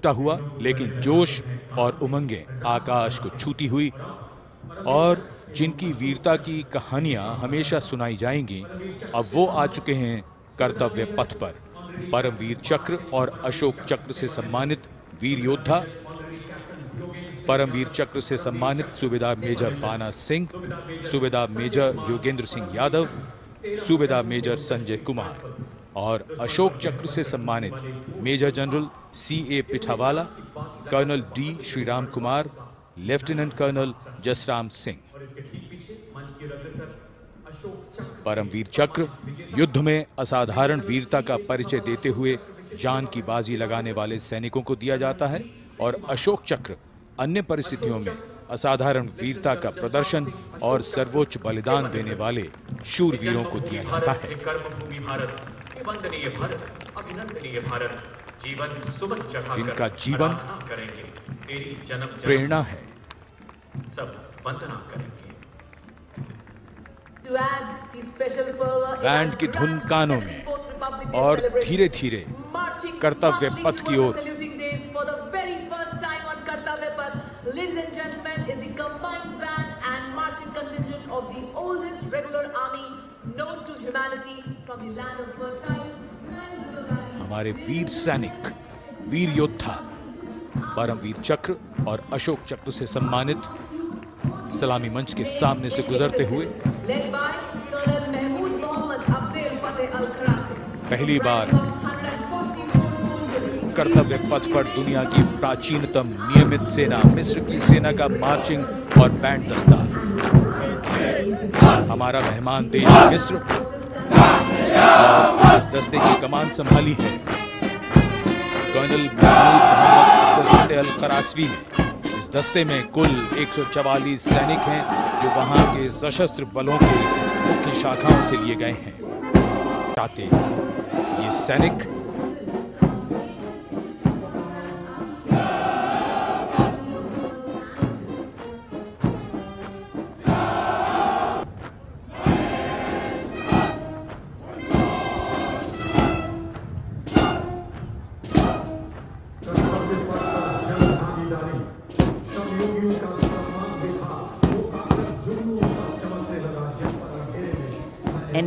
दिखता हुआ, लेकिन जोश और उमंगे आकाश को छूती हुई और जिनकी वीरता की कहानियाँ हमेशा सुनाई जाएँगी, अब वो आ चुके हैं कर्तव्य पथ पर। परमवीर चक्र और अशोक चक्र से सम्मानित वीर योद्धा परमवीर चक्र से सम्मानित सूबेदार मेजर पाना सिंह सूबेदार मेजर योगेंद्र सिंह यादव सूबेदार मेजर संजय कुमार। और अशोक चक्र से सम्मानित major general C A Pithawala, colonel D Sriram Kumar, lieutenant colonel Jasram Singh. Paramvir Chakra युद्ध में असाधारण वीरता का परिचय देते हुए जान की बाजी लगाने वाले सैनिकों को दिया जाता है और अशोक चक्र अन्य परिस्थितियों में असाधारण वीरता का प्रदर्शन और सर्वोच्च बलिदान देने वाले शूरवीरों को दिया जाता है। वंदनीय भारत अभिनंदनीय भारत। जीवन सुमन चढ़ाकर इनका जीवन करेंगे। तेरी जन्म प्रेरणा है। सब वंदना करेंगे। बैंड की धुन कानों में और धीरे धीरे कर्तव्य पथ की ओर। Ladies and gentlemen, is the combined band and marching contingent of the oldest regular army हमारे वीर सैनिक वीर योद्धा परमवीर चक्र और अशोक चक्र से सम्मानित सलामी मंच के सामने से गुजरते हुए पहली by कर्तव्य पथ पर दुनिया की प्राचीनतम नियमित सेना, मिस्र की सेना का मार्चिंग और बैंड दस्ता हमारा मेहमान देश मिस्र। इस दस्ते की कमान संभाली है। कर्नल अल करासवी इस दस्ते में कुल 144 सैनिक हैं, जो वहाँ के सशस्त्र बलों के मुख्य शाखाओं से लिए गए हैं। चाहते ये सैनिक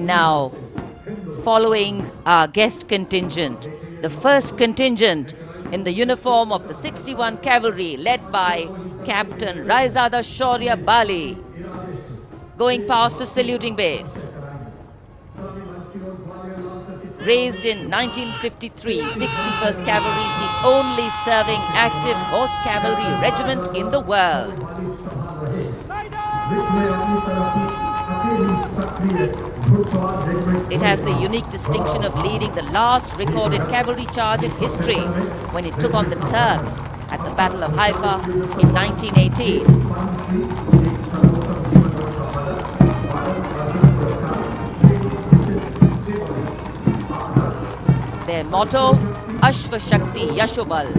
now, following our guest contingent, the first contingent in the uniform of the 61 Cavalry, led by Captain Raizada Shaurya Bali, going past the saluting base. Raised in 1953, 61st Cavalry is the only serving active horse cavalry regiment in the world. It has the unique distinction of leading the last recorded cavalry charge in history when it took on the Turks at the Battle of Haifa in 1918. Their motto, Ashva Shakti Yashobal,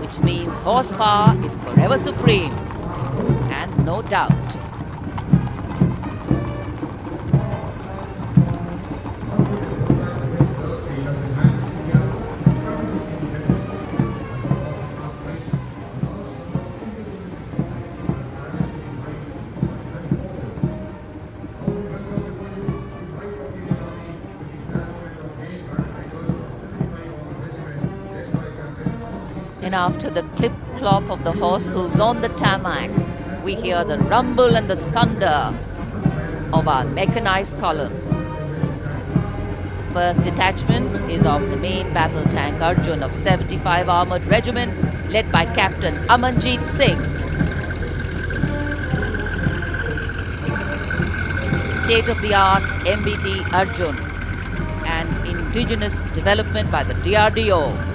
which means horsepower is forever supreme. And no doubt, And after the clip clop of the horse hooves on the tarmac, we hear the rumble and the thunder of our mechanized columns. The first detachment is of the main battle tank Arjun of 75 Armored Regiment, led by Captain Amanjeet Singh. State-of-the-art MBT Arjun and indigenous development by the DRDO.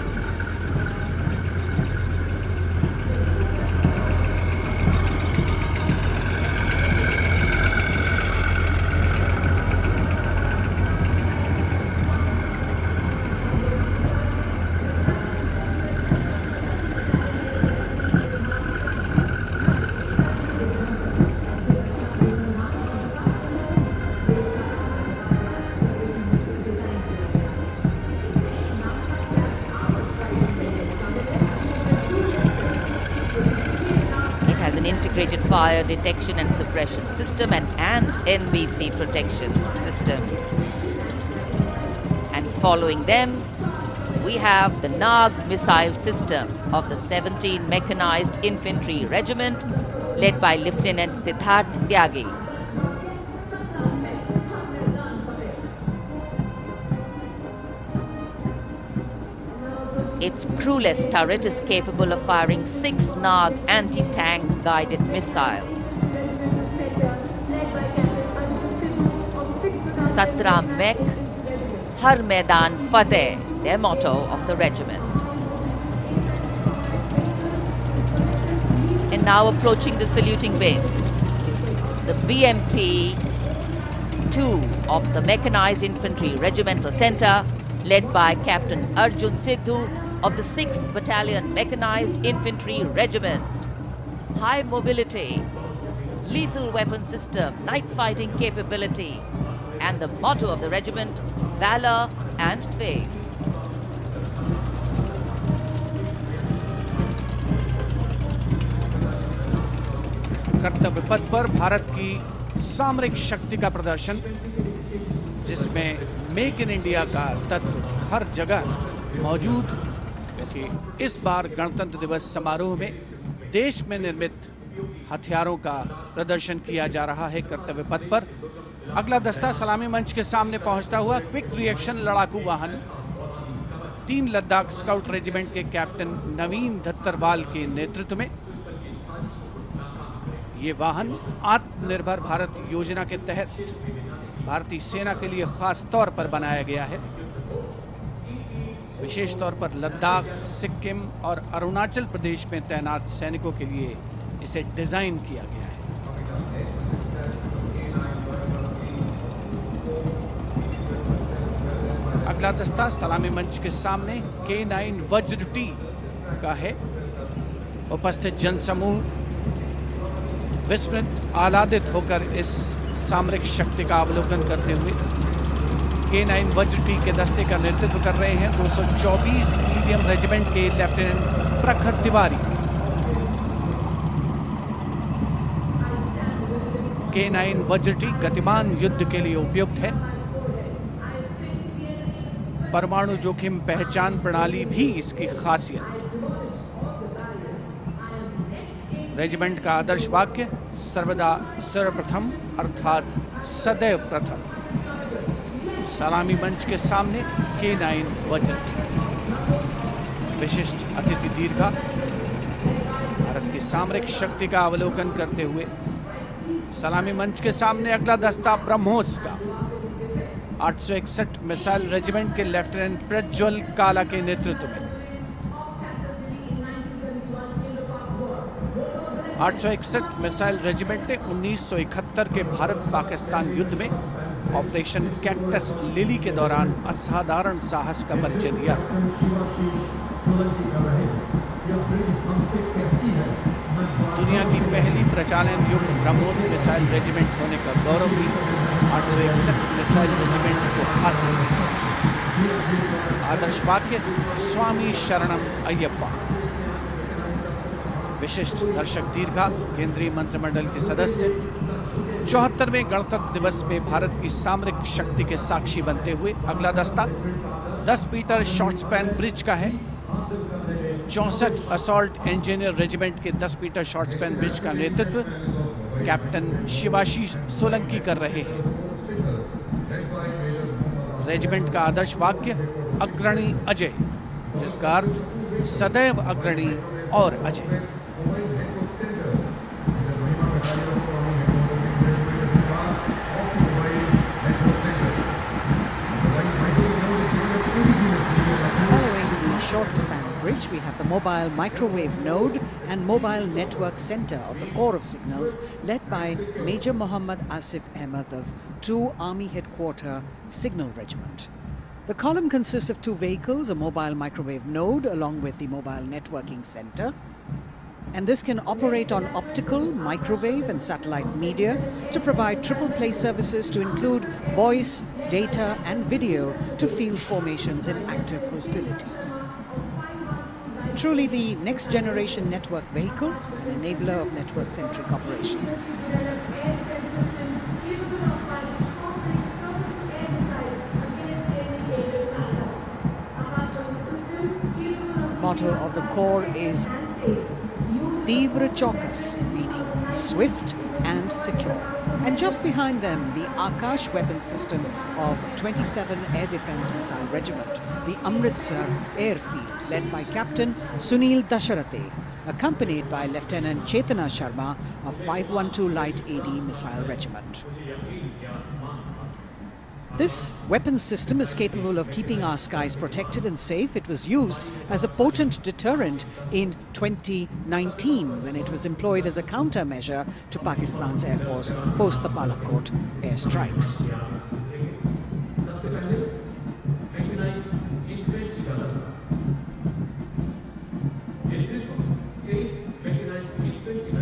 Detection and suppression system and, and NBC protection system. And following them, we have the Nag missile system of the 17 Mechanized Infantry Regiment led by Lieutenant Siddharth Tyagi. Its crewless turret is capable of firing six Nag anti-tank guided missiles. Satra Mek, Har Maidan Fateh, their motto of the regiment. And now approaching the saluting base, the BMP 2 of the Mechanized Infantry Regimental Center, led by Captain Arjun Sidhu of the 6th Battalion Mechanized Infantry Regiment. High mobility, lethal weapon system, night fighting capability, and the motto of the regiment, valor and faith. कर्तव्य पथ पर भारत की सामरिक शक्ति का प्रदर्शन जिसमें make in India का तत्व हर जगह मौजूद क्योंकि इस बार गणतंत्र दिवस समारोह में देश में निर्मित हथियारों का प्रदर्शन किया जा रहा है कर्तव्य पथ पर। अगला दस्ता सलामी मंच के सामने पहुँचता हुआ क्विक रिएक्शन लड़ाकू वाहन। तीन लद्दाख स्काउट रेजिमेंट के कैप्टन नवीन धत्तरवाल के नेतृत्व में ये वाहन आत्मनिर्भर भारत योजना के तहत भारतीय सेना के लिए खास तौर पर बनाया गया है। विशेष तौर पर लद्दाख, सिक्किम और अरुणाचल प्रदेश में तैनात सैनिकों के लिए इसे डिज़ाइन किया गया है। अगला दस्ता सलामी मंच के सामने के नाइन वज्र टी का है। उपस्थित जनसमूह विस्मृत, आह्लादित होकर इस सामरिक शक्ति का अवलोकन करते हुए के नाइन वज्र के दस्ते का नेतृत्व कर रहे हैं। 224 मीडियम रेजिमेंट के लेफ्टिनेंट प्रखर तिवारी। के नाइन वज्र गतिमान युद्ध के लिए उपयुक्त है। परमाणु जोखिम पहचान प्रणाली भी इसकी खासियत। रेजिमेंट का आदर्श वाक्य, सर्वदा सर्वप्रथम, अर्थात सदैव प्रथम। सलामी मंच के सामने के नाइन वज्र विशिष्ट अतिथि दीर्घा। भारत की सामरिक शक्ति का अवलोकन करते हुए सलामी मंच के सामने अगला दस्ता ब्रह्मोस का। 861 मिसाइल रेजिमेंट के लेफ्टिनेंट प्रज्वल काला के नेतृत्व में। 861 मिसाइल रेजिमेंट ने 1971 के भारत पाकिस्तान युद्ध में ऑपरेशन कैक्टस लिली के दौरान असाधारण साहस का परिचय दिया। दुनिया की पहली प्रचालन युक्त ब्रह्मोस मिसाइल रेजिमेंट होने का गौरव भी आठ सौ इकसठ मिसाइल रेजिमेंट को हासिल है आदर्श वाक्य, स्वामी शरणम अयप्पा विशिष्ट दर्शक दीर्घा, केंद्रीय मंत्रिमंडल के सदस्य चौहत्तरवें गणतंत्र दिवस में भारत की सामरिक शक्ति के साक्षी बनते हुए अगला दस्ता 10 मीटर शॉर्ट स्पैन ब्रिज का है। चौसठ असॉल्ट इंजीनियर रेजिमेंट के 10 मीटर शॉर्ट स्पैन ब्रिज का नेतृत्व कैप्टन शिवाशीष सोलंकी कर रहे हैं। रेजिमेंट का आदर्श वाक्य, अग्रणी अजय, जिसका अर्थ, सदैव अग्रणी और Ajay. Bridge, we have the mobile microwave node and mobile network center of the Corps of Signals, led by Major Muhammad Asif Ahmed of 2 Army Headquarter Signal Regiment. The column consists of two vehicles, a mobile microwave node along with the mobile networking center, and this can operate on optical, microwave, and satellite media to provide triple play services to include voice, data, and video to field formations in active hostilities. Truly the next generation network vehicle, an enabler of network centric operations. The motto of the Corps is Tivra Chaukas, meaning swift and secure. And just behind them, the Akash weapon system of 27 Air Defense Missile Regiment, the Amritsar Airfield, led by Captain Sunil Dasharathe, accompanied by Lieutenant Chetana Sharma of 512 Light AD Missile Regiment. This weapons system is capable of keeping our skies protected and safe. It was used as a potent deterrent in 2019 when it was employed as a countermeasure to Pakistan's Air Force post the Balakot airstrikes.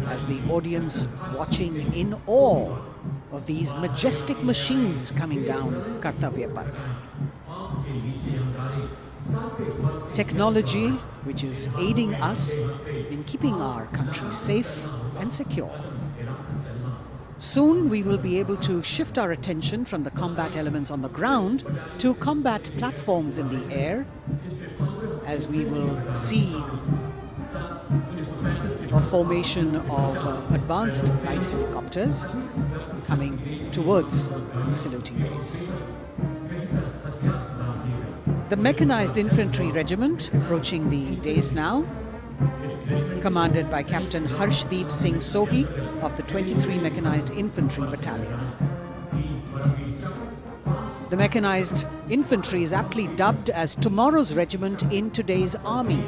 As the audience watching in awe of these majestic machines coming down Kartavya Path. Technology which is aiding us in keeping our country safe and secure. Soon we will be able to shift our attention from the combat elements on the ground to combat platforms in the air as we will see a formation of uh, advanced light helicopters coming towards the saluting base. The mechanized infantry regiment approaching the days now, commanded by Captain Harshdeep Singh Sohi of the 23 Mechanized Infantry Battalion. The mechanized infantry is aptly dubbed as tomorrow's regiment in today's army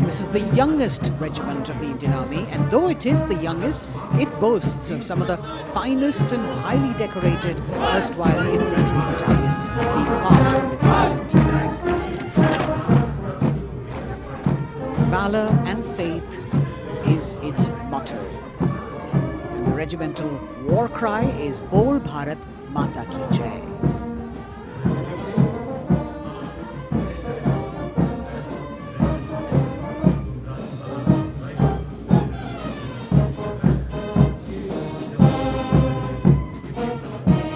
this is the youngest regiment of the Indian Army, and though it is the youngest, it boasts of some of the finest and highly decorated erstwhile infantry battalions being part of its regiment. Valor and faith is its motto. And the regimental war cry is Bol Bharat Mata Ki Jai.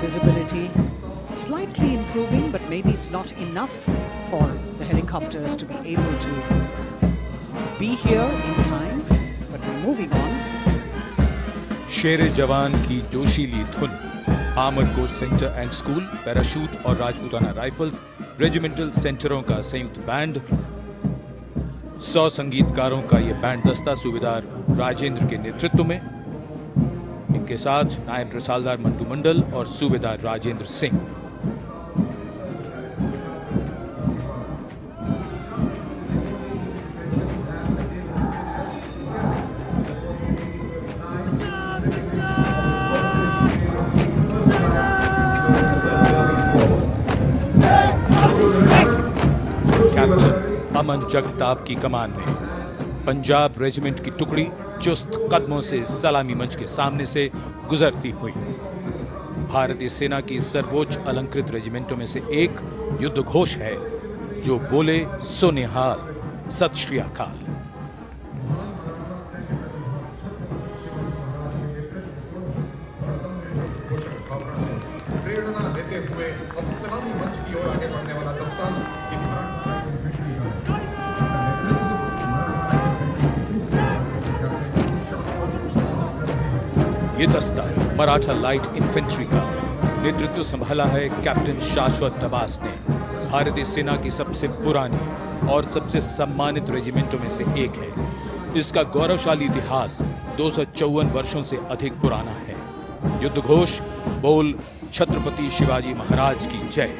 Visibility slightly improving, but maybe it's not enough for the helicopters to be able to be here in time. But we're moving on. शेर जवान की जोशीली धुन armour corps centre and school parachute और Rajputana rifles regimental सेंटरों का संयुक्त band सौ संगीतकारों का यह बैंड दस्ता सूबेदार राजेंद्र के नेतृत्व में के साथ नायब रसालदार मंटू मंडल और सूबेदार राजेंद्र सिंह। कैप्टन अमन जगताप की कमान में पंजाब रेजिमेंट की टुकड़ी चुस्त कदमों से सलामी मंच के सामने से गुजरती हुई। भारतीय सेना की सर्वोच्च अलंकृत रेजिमेंटों में से एक युद्ध घोष है, जो बोले, सुनिहाल, सत श्री अकाल। ये दस्ता मराठा लाइट इन्फेंट्री का नेतृत्व संभाला है कैप्टन शाश्वत तबास ने। भारतीय सेना की सबसे पुरानी और सबसे सम्मानित रेजिमेंटों में से एक है। इसका गौरवशाली इतिहास दो वर्षों से अधिक पुराना है। युद्ध घोष बोल छत्रपति शिवाजी महाराज की जय।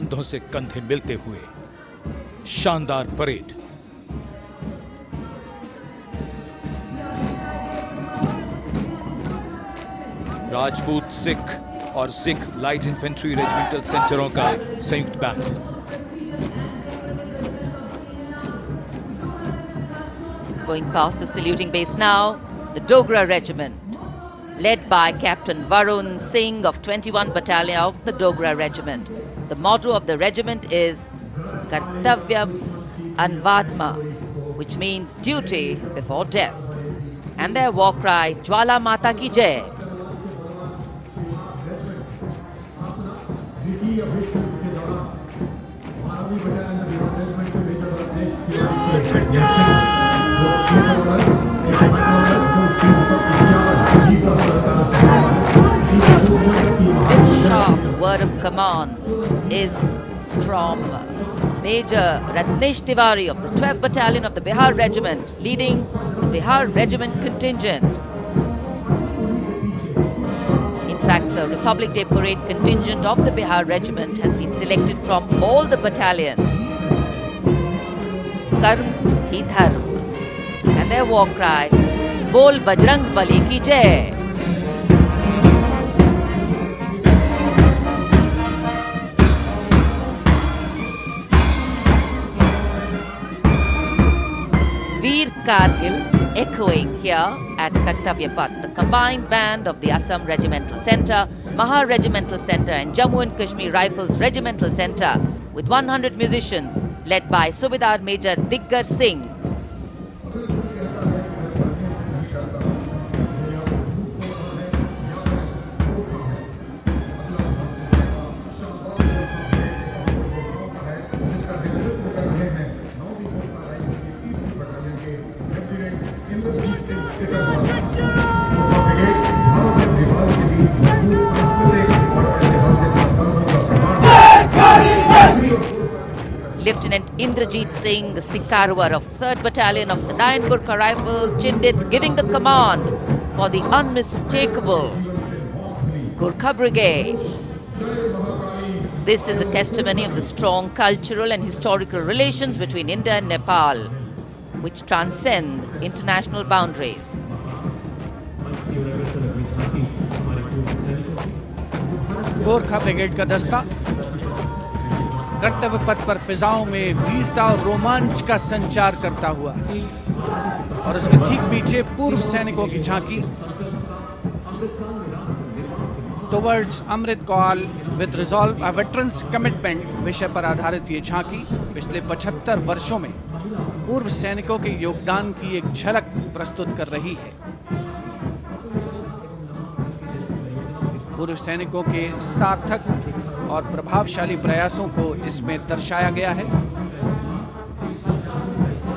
कंधों से कंधे मिलते हुए शानदार परेड राजपूत सिख और सिख लाइट इन्फेंट्री रेजिमेंटल सेंटरों का संयुक्त band Going past the saluting base now, the Dogra Regiment, led by Captain Varun Singh of 21 Battalion of the Dogra Regiment. The motto of the regiment is Kartavyam Anvatma, which means duty before death. And their war cry, Jwala Mata Ki Jai. Sharp word of command is from Major Ratnesh Tiwari of the 12th Battalion of the Bihar Regiment, leading the Bihar Regiment contingent. In fact, the Republic Day Parade contingent of the Bihar Regiment has been selected from all the battalions. Karm hi. And their war cry, Bol Bajrang Bali ki jai. Kargil echoing here at Kartavya the combined band of the Assam Regimental Centre, Maha Regimental Centre and Jammu and Kashmir Rifles Regimental Centre with 100 musicians led by Subedar Major Diggar Singh. Lieutenant Indrajit Singh Sikarwar of 3rd Battalion of the 9 Gurkha Rifles, Chindits, giving the command for the unmistakable Gurkha Brigade. This is a testimony of the strong cultural and historical relations between India and Nepal, which transcend international boundaries. Gorkha brigade का दस्ता कर्तव्य पथ पर फिजाओं में वीरता और रोमांच का संचार करता हुआ। और उसके ठीक पीछे पूर्व सैनिकों की झांकी। Towards Amrit Kaal with resolve veterans commitment विषय पर आधारित ये झांकी पिछले 75 वर्षों में पूर्व सैनिकों के योगदान की एक झलक प्रस्तुत कर रही है। पूर्व सैनिकों के सार्थक और प्रभावशाली प्रयासों को इसमें दर्शाया गया है।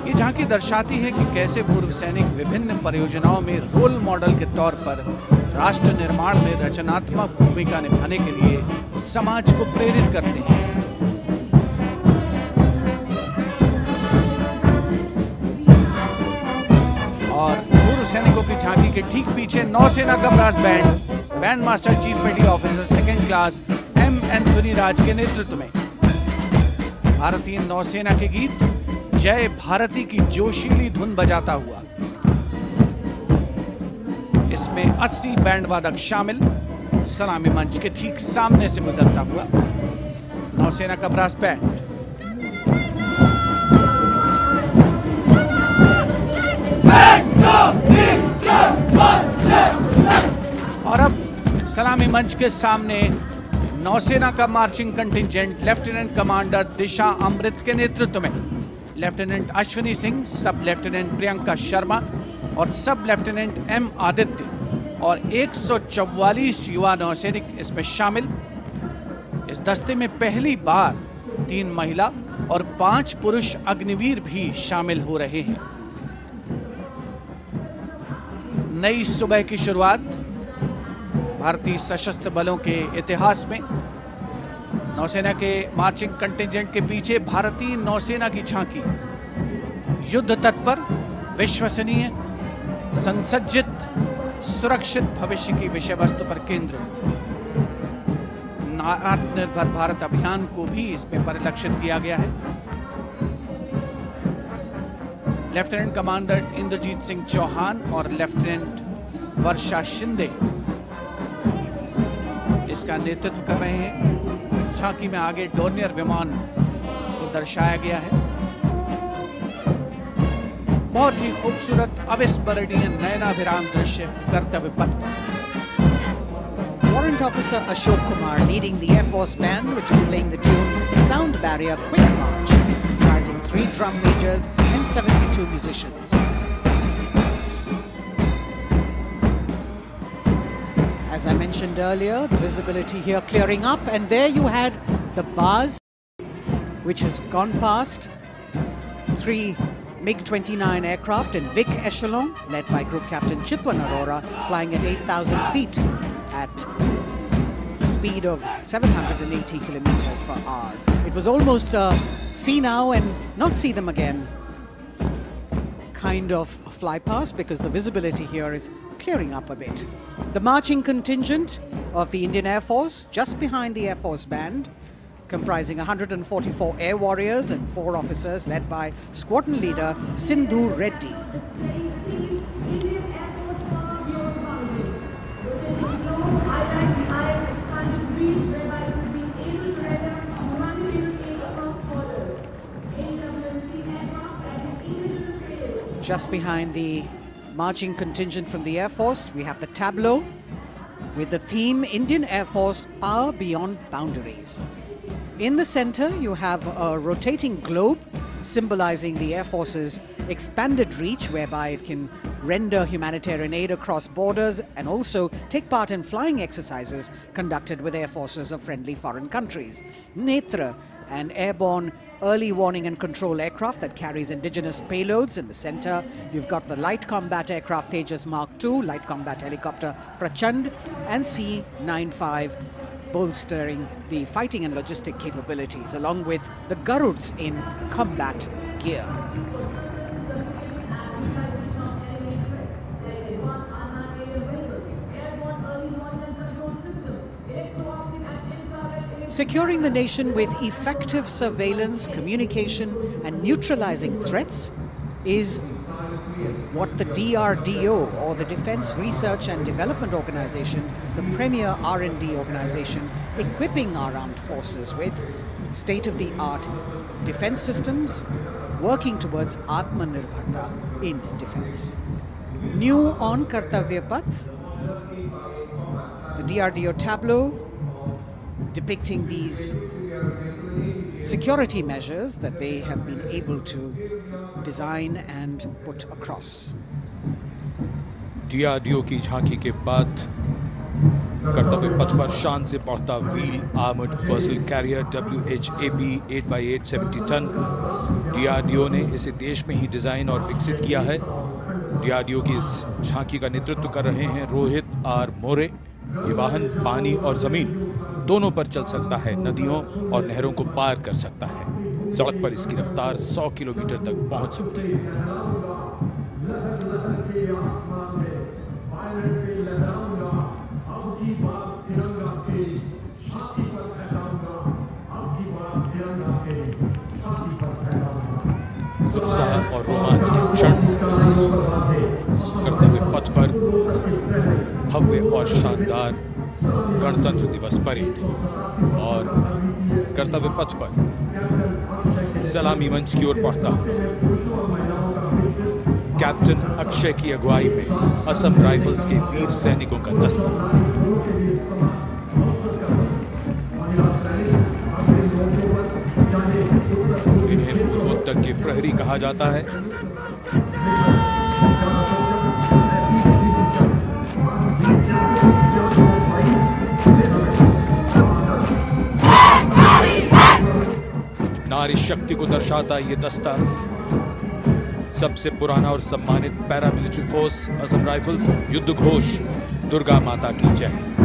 ये झांकी दर्शाती है कि कैसे पूर्व सैनिक विभिन्न परियोजनाओं में रोल मॉडल के तौर पर राष्ट्र निर्माण में रचनात्मक भूमिका निभाने के लिए समाज को प्रेरित करते हैं। और पूर्व सैनिकों की झांकी के ठीक पीछे नौसेना का brass band band master chief petty officer second class M Anthony Raj के नेतृत्व में। भारतीय नौसेना के गीत, जय भारती की जोशीली धुन बजाता हुआ। इसमें 80 बैंड वादक शामिल, सलामी मंच के ठीक सामने से गुजरता हुआ। नौसेना का ब्रास बैंड। और अब सलामी मंच के सामने नौसेना का marching contingent, lieutenant commander Disha Amrit के नेतृत्व में। लेफ्टिनेंट अश्विनी सिंह, सब लेफ्टिनेंट प्रियंका शर्मा और सब लेफ्टिनेंट एम आदित्य और 144 युवा नौसैनिक इसमें शामिल। इस दस्ते में पहली बार तीन महिला और पाँच पुरुष अग्निवीर भी शामिल हो रहे हैं। नई सुबह की शुरुआत। भारतीय सशस्त्र बलों के इतिहास में, नौसेना के मार्चिंग कंटिजेंट के पीछे भारतीय नौसेना की झांकी, युद्ध तत्पर विश्वसनीय, संसज्जित, सुरक्षित भविष्य की विषय वस्तु पर केंद्रित। आत्मनिर्भर भारत अभियान को भी इसमें परिलक्षित किया गया है। लेफ्टिनेंट कमांडर इंद्रजीत सिंह चौहान और लेफ्टिनेंट वर्षा शिंदे इसका नेतृत्व कर रहे हैं झांकी में आगे डोनियर विमान को दर्शाया गया है बहुत ही खूबसूरत अविस्मरणीय नयनाभिराम दृश्य कर्तव्य पथ Warrant Officer Ashok Kumar leading the Air Force Band, which is playing the tune Sound Barrier Quick March, comprising three drum majors and 72 musicians. As I mentioned earlier, the visibility here clearing up, and there you had the bars, which has gone past three MiG-29 aircraft in Vic Echelon, led by Group Captain Chitwan Arora, flying at 8,000 feet at a speed of 780 kilometers per hour. It was almost see now and not see them again kind of fly past because the visibility here is clearing up a bit. The marching contingent of the Indian Air Force, just behind the Air Force Band, comprising 144 air warriors and four officers led by squadron leader Sindhu Reddy. Just behind the marching contingent from the Air Force, we have the tableau with the theme Indian Air Force Power Beyond Boundaries. In the center, you have a rotating globe symbolizing the Air Force's expanded reach, whereby it can render humanitarian aid across borders and also take part in flying exercises conducted with air forces of friendly foreign countries. Netra, an airborne early warning and control aircraft that carries indigenous payloads in the center. You've got the light combat aircraft Tejas Mark II, light combat helicopter Prachand, and C-95 bolstering the fighting and logistic capabilities, along with the Garuds in combat gear. Securing the nation with effective surveillance, communication, and neutralizing threats is what the DRDO or the Defense Research and Development Organization, the premier R&D organization, equipping our armed forces with state-of-the-art defense systems, working towards Atmanirbharta in defense. New on Kartavya Path, the DRDO tableau depicting these security measures that they have been able to design and put across. DRDO की झांकी के बाद कर्तव्य पथ पर शान से पहुँचता wheel armoured personnel carrier W H A B eight by eight seventy ton DRDO ने इसे देश में ही डिज़ाइन और विकसित किया है। डीआरडीओ की इस झांकी का नेतृत्व कर रहे हैं रोहित आर मोरे। ये वाहन, पानी और ज़मीन। दोनों पर चल सकता है, नदियों और नहरों को पार कर सकता है। सड़क पर इसकी रफ्तार 100 किलोमीटर तक पहुँच सकती है। उत्साह और रोमांच के क्षण करते हुए पथ पर भव्य और शानदार गणतंत्र दिवस परेड और कर्तव्य पथ पर सलामी मंच की ओर बढ़ता। कैप्टन अक्षय की अगुवाई में असम राइफल्स के वीर सैनिकों का दस्ता। इन्हें पूर्वोत्तर के प्रहरी कहा जाता है। नारी शक्ति को दर्शाता ये दस्ता। सबसे पुराना और सम्मानित पैरामिलिट्री फोर्स, असम राइफल्स युद्ध घोष दुर्गा माता की जय।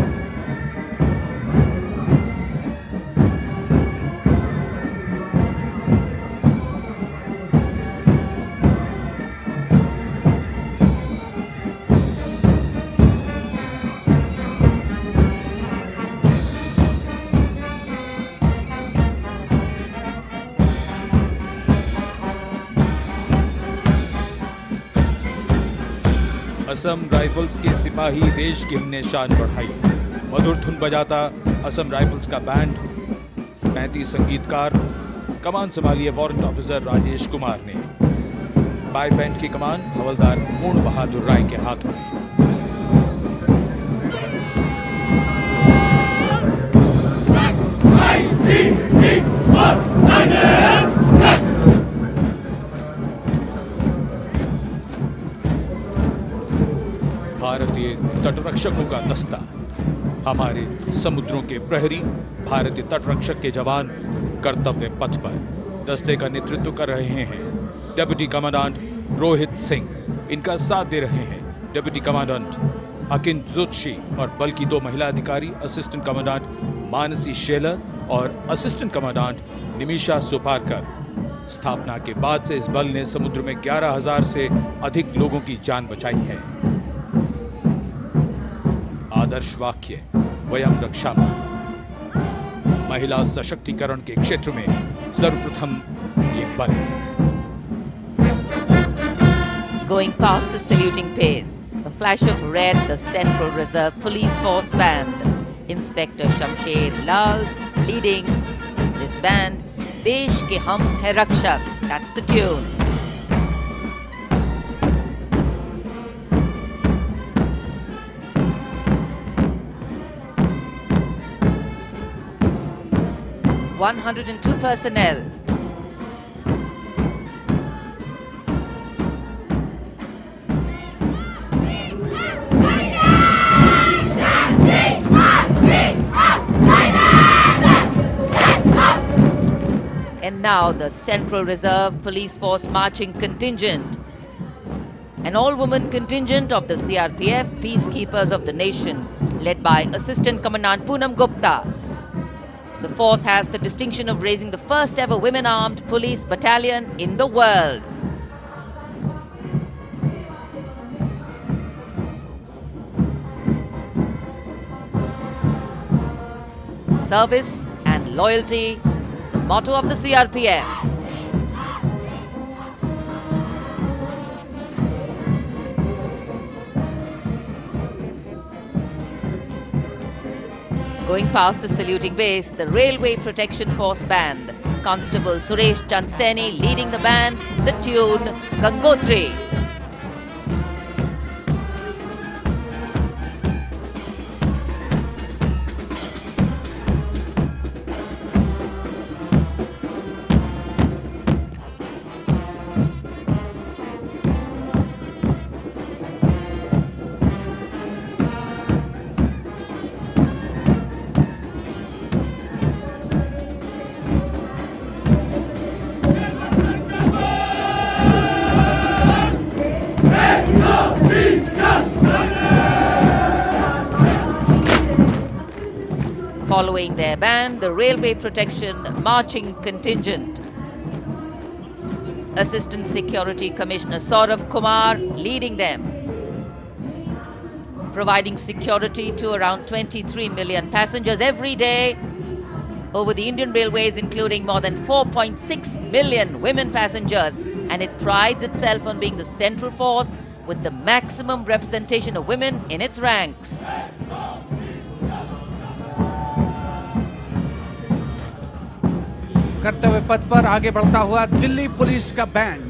असम राइफल्स के सिपाही देश की हमने शान बढ़ाई। मधुर धुन बजाता असम राइफल्स का बैंड पैंतीस संगीतकार, कमान संभालिए वारंट ऑफिसर राजेश कुमार ने। बाय बैंड की कमान हवलदार पूर्ण बहादुर राय के हाथ में। तटरक्षकों का दस्ता। हमारे समुद्रों के प्रहरी भारतीय तटरक्षक के जवान कर्तव्य पथ पर दस्ते का नेतृत्व कर रहे हैं। डेप्यूटी कमांडेंट रोहित सिंह इनका साथ दे रहे हैं। डेप्यूटी कमांडेंट अकिन जोशी और बल की दो महिला अधिकारी असिस्टेंट कमांडेंट मानसी शेलर और असिस्टेंट कमांडेंट निमिषा सुपारकर। स्थापना के बाद से इस बल ने समुद्र में 11,000 से अधिक लोगों की जान बचाई है। आदर्श वाक्य वयम रक्षा महिला सशक्तिकरण के क्षेत्र में सर्वप्रथम ये बल Going past the saluting pace, a flash of red, the Central Reserve Police Force Band. Inspector Shamsher Lal leading this band. Desh ke hum hai rakshak. That's the tune. One hundred and two personnel. And now the Central Reserve Police Force marching contingent. An all-woman contingent of the CRPF Peacekeepers of the Nation, led by Assistant Commandant Poonam Gupta. The force has the distinction of raising the first ever women-armed police battalion in the world. Service and loyalty, the motto of the CRPF. Going past the saluting base, the Railway Protection Force Band. Constable Suresh Chanseni leading the band, the tune Gangotri. Their band, the Railway Protection Marching Contingent. Assistant Security Commissioner Saurav Kumar leading them. Providing security to around 23 million passengers every day over the Indian Railways, including more than 4.6 million women passengers. And it prides itself on being the central force with the maximum representation of women in its ranks. कर्तव्य पथ पर आगे बढ़ता हुआ Delhi police का band.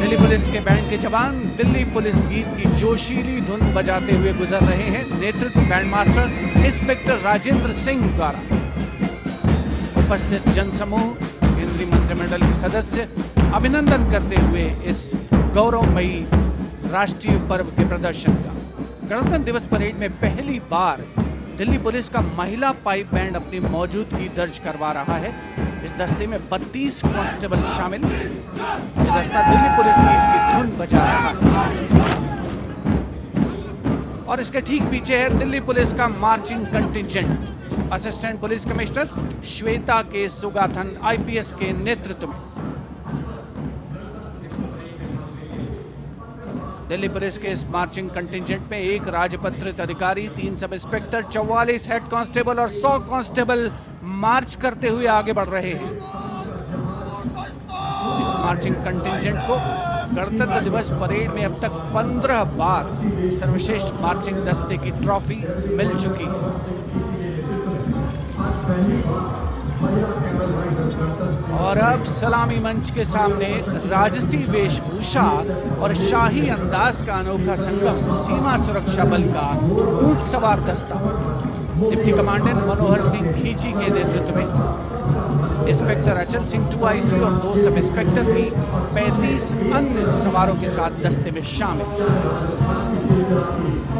Delhi police के band के जवान Delhi police गीत की जोशीली धुन बजाते हुए गुजर रहे हैं नेतृत्व band master inspector Rajendra Singh द्वारा। उपस्थित जनसमूह, केंद्रीय मंत्रिमंडल के सदस्य अभिनंदन करते हुए इस गौरवमयी राष्ट्रीय पर्व के प्रदर्शन का। गणतंत्र दिवस परेड में पहली बार दिल्ली पुलिस का महिला पाइप बैंड अपनी मौजूदगी दर्ज करवा रहा है। इस दस्ते में 32 कांस्टेबल शामिल। दस्ता दिल्ली पुलिस की धुन बजा रहा है। और इसके ठीक पीछे है दिल्ली पुलिस का marching contingent. Assistant police commissioner Shweta K Sugathan IPS के नेतृत्व में। दिल्ली पुलिस के इस मार्चिंग कंटिजेंट में एक राजपत्रित अधिकारी, तीन सब इंस्पेक्टर, चौवालीस हेड कांस्टेबल और सौ कांस्टेबल मार्च करते हुए आगे बढ़ रहे हैं। इस मार्चिंग कंटिजेंट को गणतंत्र दिवस परेड में अब तक 15 बार सर्वश्रेष्ठ मार्चिंग दस्ते की ट्रॉफी मिल चुकी है। और अब सलामी मंच के सामने राजसी वेशभूषा और शाही अंदाज का अनोखा संगम, सीमा सुरक्षा बल का ऊँट सवार दस्ता। डिप्टी कमांडेंट मनोहर सिंह खींची के नेतृत्व में। इंस्पेक्टर अचल सिंह टू आईसी और दो सब इंस्पेक्टर भी 35 अन्य सवारों के साथ दस्ते में शामिल।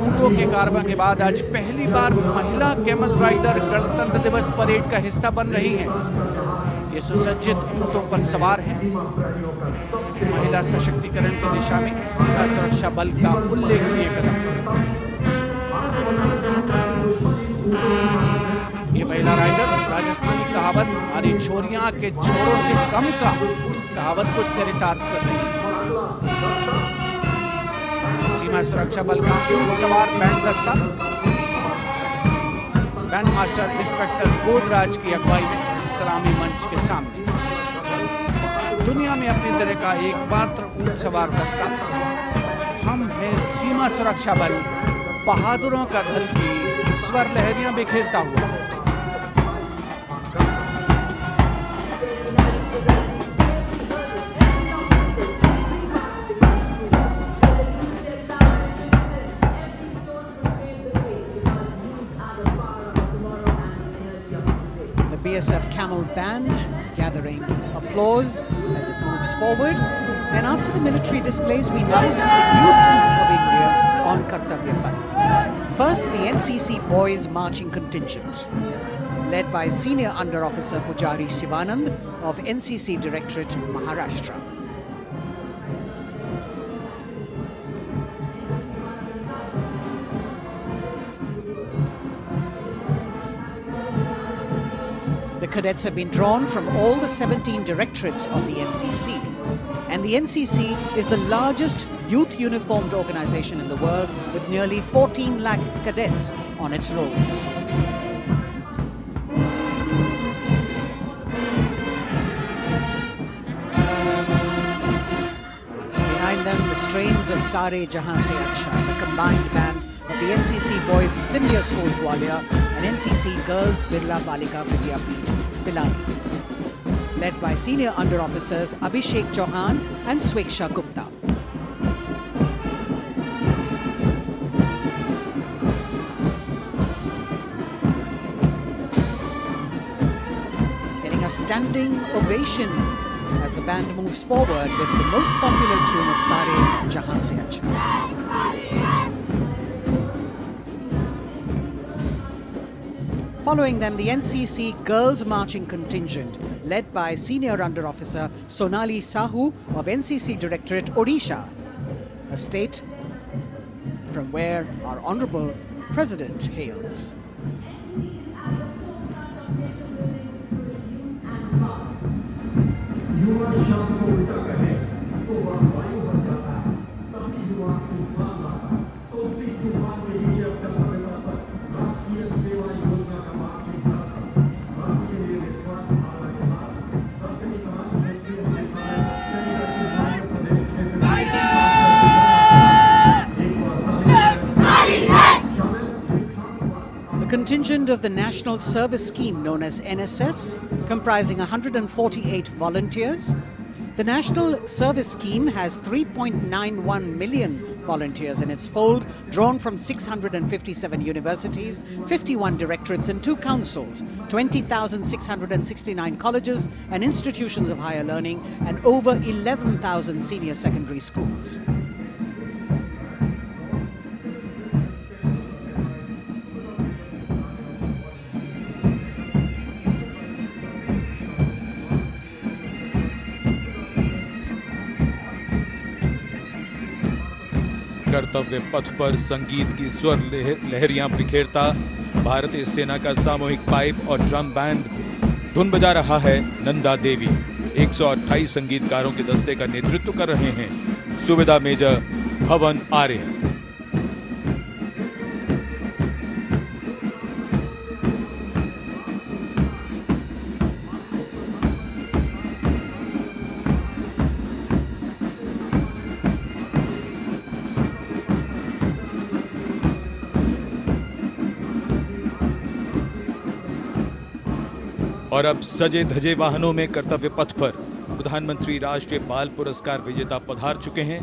ऊँटों के कारवा के बाद आज पहली बार महिला कैमल राइडर गणतंत्र दिवस परेड का हिस्सा बन रही हैं। ये सुसज्जित ऊँटों पर सवार हैं। महिला सशक्तिकरण की दिशा में सीमा सुरक्षा बल का उल्लेखनीय कदम। ये महिला राइडर, राजस्थानी कहावत हमारी छोरियाँ के छोरों से कम का। इस कहावत को चरितार्थ कर रही है। सीमा सुरक्षा बल का सवार बैंड दस्ता। बैंड मास्टर इंस्पेक्टर गोदराज की अगुवाई में सलामी मंच के सामने। दुनिया में अपनी तरह का एक पात्र ऊँट सवार दस्ता हम हैं सीमा सुरक्षा बल। बहादुरों का दल की स्वर लहरियाँ बिखेरता हुआ। BSF Camel Band gathering applause as it moves forward. And after the military displays, we now have the youth of India on Kartavya Path. First, the NCC Boys Marching Contingent, led by Senior Under Officer Pujari Shivanand of NCC Directorate, Maharashtra. Cadets have been drawn from all the 17 directorates of the NCC. And the NCC is the largest youth uniformed organization in the world with nearly 14 lakh cadets on its rolls. Behind them, the strains of Sare Jahan Se Acha, the combined band of the NCC Boys Senior School Gwalior and NCC Girls Birla Balika Vidyapeeth Led by senior under officers Abhishek Chauhan and Sweksha Gupta. Getting a standing ovation as the band moves forward with the most popular tune of Sare Jahan Se Acha. Following them, the NCC Girls Marching Contingent, led by Senior Under Officer Sonali Sahu of NCC Directorate Odisha, a state from where our Honorable President hails. The contingent of the National Service Scheme known as NSS, comprising 148 volunteers. The National Service Scheme has 3.91 million volunteers in its fold, drawn from 657 universities, 51 directorates, and two councils, 20,669 colleges and institutions of higher learning, and over 11,000 senior secondary schools. कर्तव्य पथ पर संगीत की स्वर लह- लहरियाँ बिखेरता। भारतीय सेना का सामूहिक पाइप और ड्रम बैंड धुन बजा रहा है नंदा देवी। 128 संगीतकारों के दस्ते का नेतृत्व कर रहे हैं। सुविधा मेजर भवन आर्य। और अब सजे धजे वाहनों में कर्तव्य पथ पर प्रधानमंत्री राष्ट्रीय बाल पुरस्कार विजेता पधार चुके हैं।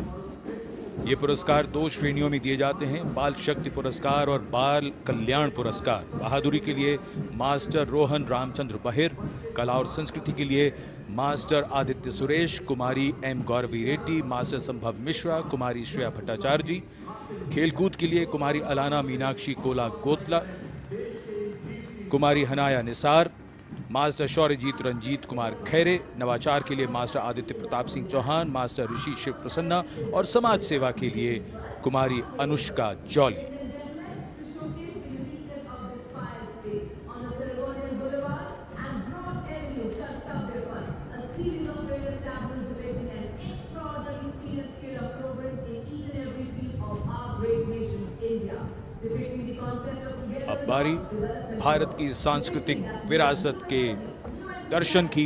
ये पुरस्कार दो श्रेणियों में दिए जाते हैं, बाल शक्ति पुरस्कार और बाल कल्याण पुरस्कार। बहादुरी के लिए मास्टर रोहन रामचंद्र बहिर, कला और संस्कृति के लिए मास्टर आदित्य सुरेश, कुमारी एम गौरवी रेड्डी, मास्टर संभव मिश्रा, कुमारी श्रेया भट्टाचार्य जी खेलकूद के लिए कुमारी अलाना मीनाक्षी कोला गोतला, कुमारी हनाया निसार मास्टर शौर्यजीत रंजीत कुमार खैरे नवाचार के लिए मास्टर आदित्य प्रताप सिंह चौहान मास्टर ऋषि शिव प्रसन्ना और समाज सेवा के लिए कुमारी अनुष्का जौली अब बारी भारत की सांस्कृतिक विरासत के दर्शन की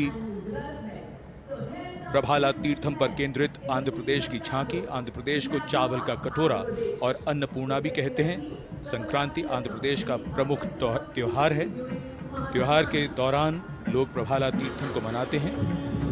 प्रभाला तीर्थम पर केंद्रित आंध्र प्रदेश की झांकी। आंध्र प्रदेश को चावल का कटोरा और अन्नपूर्णा भी कहते हैं। संक्रांति आंध्र प्रदेश का प्रमुख त्यौहार है। त्यौहार के दौरान लोग प्रभाला तीर्थम को मनाते हैं।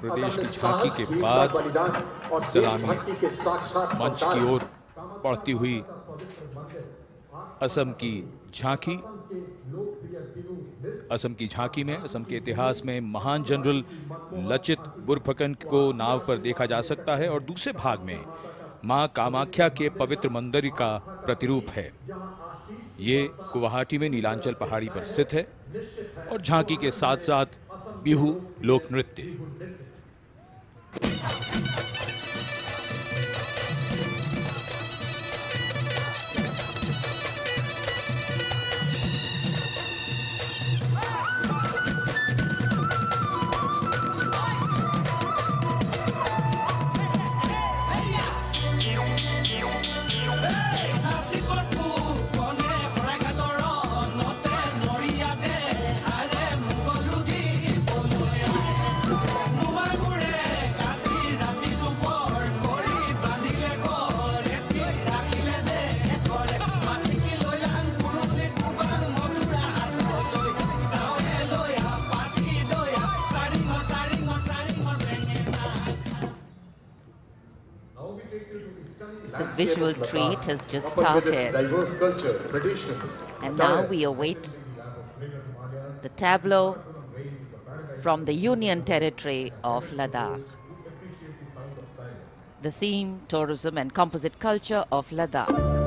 प्रदेश की झांकी के बाद सलामी मंच की ओर बढ़ती हुई असम की झांकी। असम की झांकी में असम के इतिहास में महान जनरल लचित बुरफकन को नाव पर देखा जा सकता है और दूसरे भाग में माँ कामाख्या के पवित्र मंदिर का प्रतिरूप है। ये गुवाहाटी में नीलांचल पहाड़ी पर स्थित है और झांकी के साथ साथ बिहू लोक नृत्य। 了。Visual treat has just started. Diverse culture, traditions. And now we await the tableau from the Union Territory of Ladakh. The theme, tourism and composite culture of Ladakh.